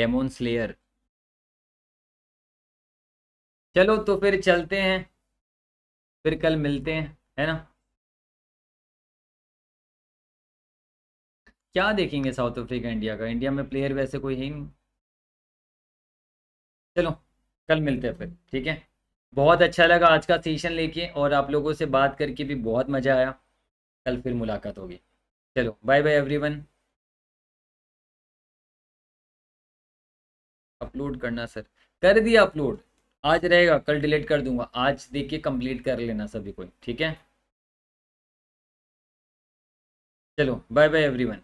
Demon Slayer चलो तो फिर चलते हैं। फिर कल मिलते हैं, है ना? क्या देखेंगे साउथ अफ्रीका इंडिया का? इंडिया में प्लेयर वैसे कोई है नहीं। चलो, कल मिलते हैं फिर, ठीक है? बहुत अच्छा लगा आज का सेशन लेके और आप लोगों से बात करके भी बहुत मज़ा आया। कल फिर मुलाकात होगी। चलो बाय बाय एवरीवन अपलोड करना, सर। कर दिया अपलोड। आज रहेगा, कल डिलीट कर दूँगा। आज देखिए कंप्लीट कर लेना सभी को ठीक है? चलो बाय बाय एवरीवन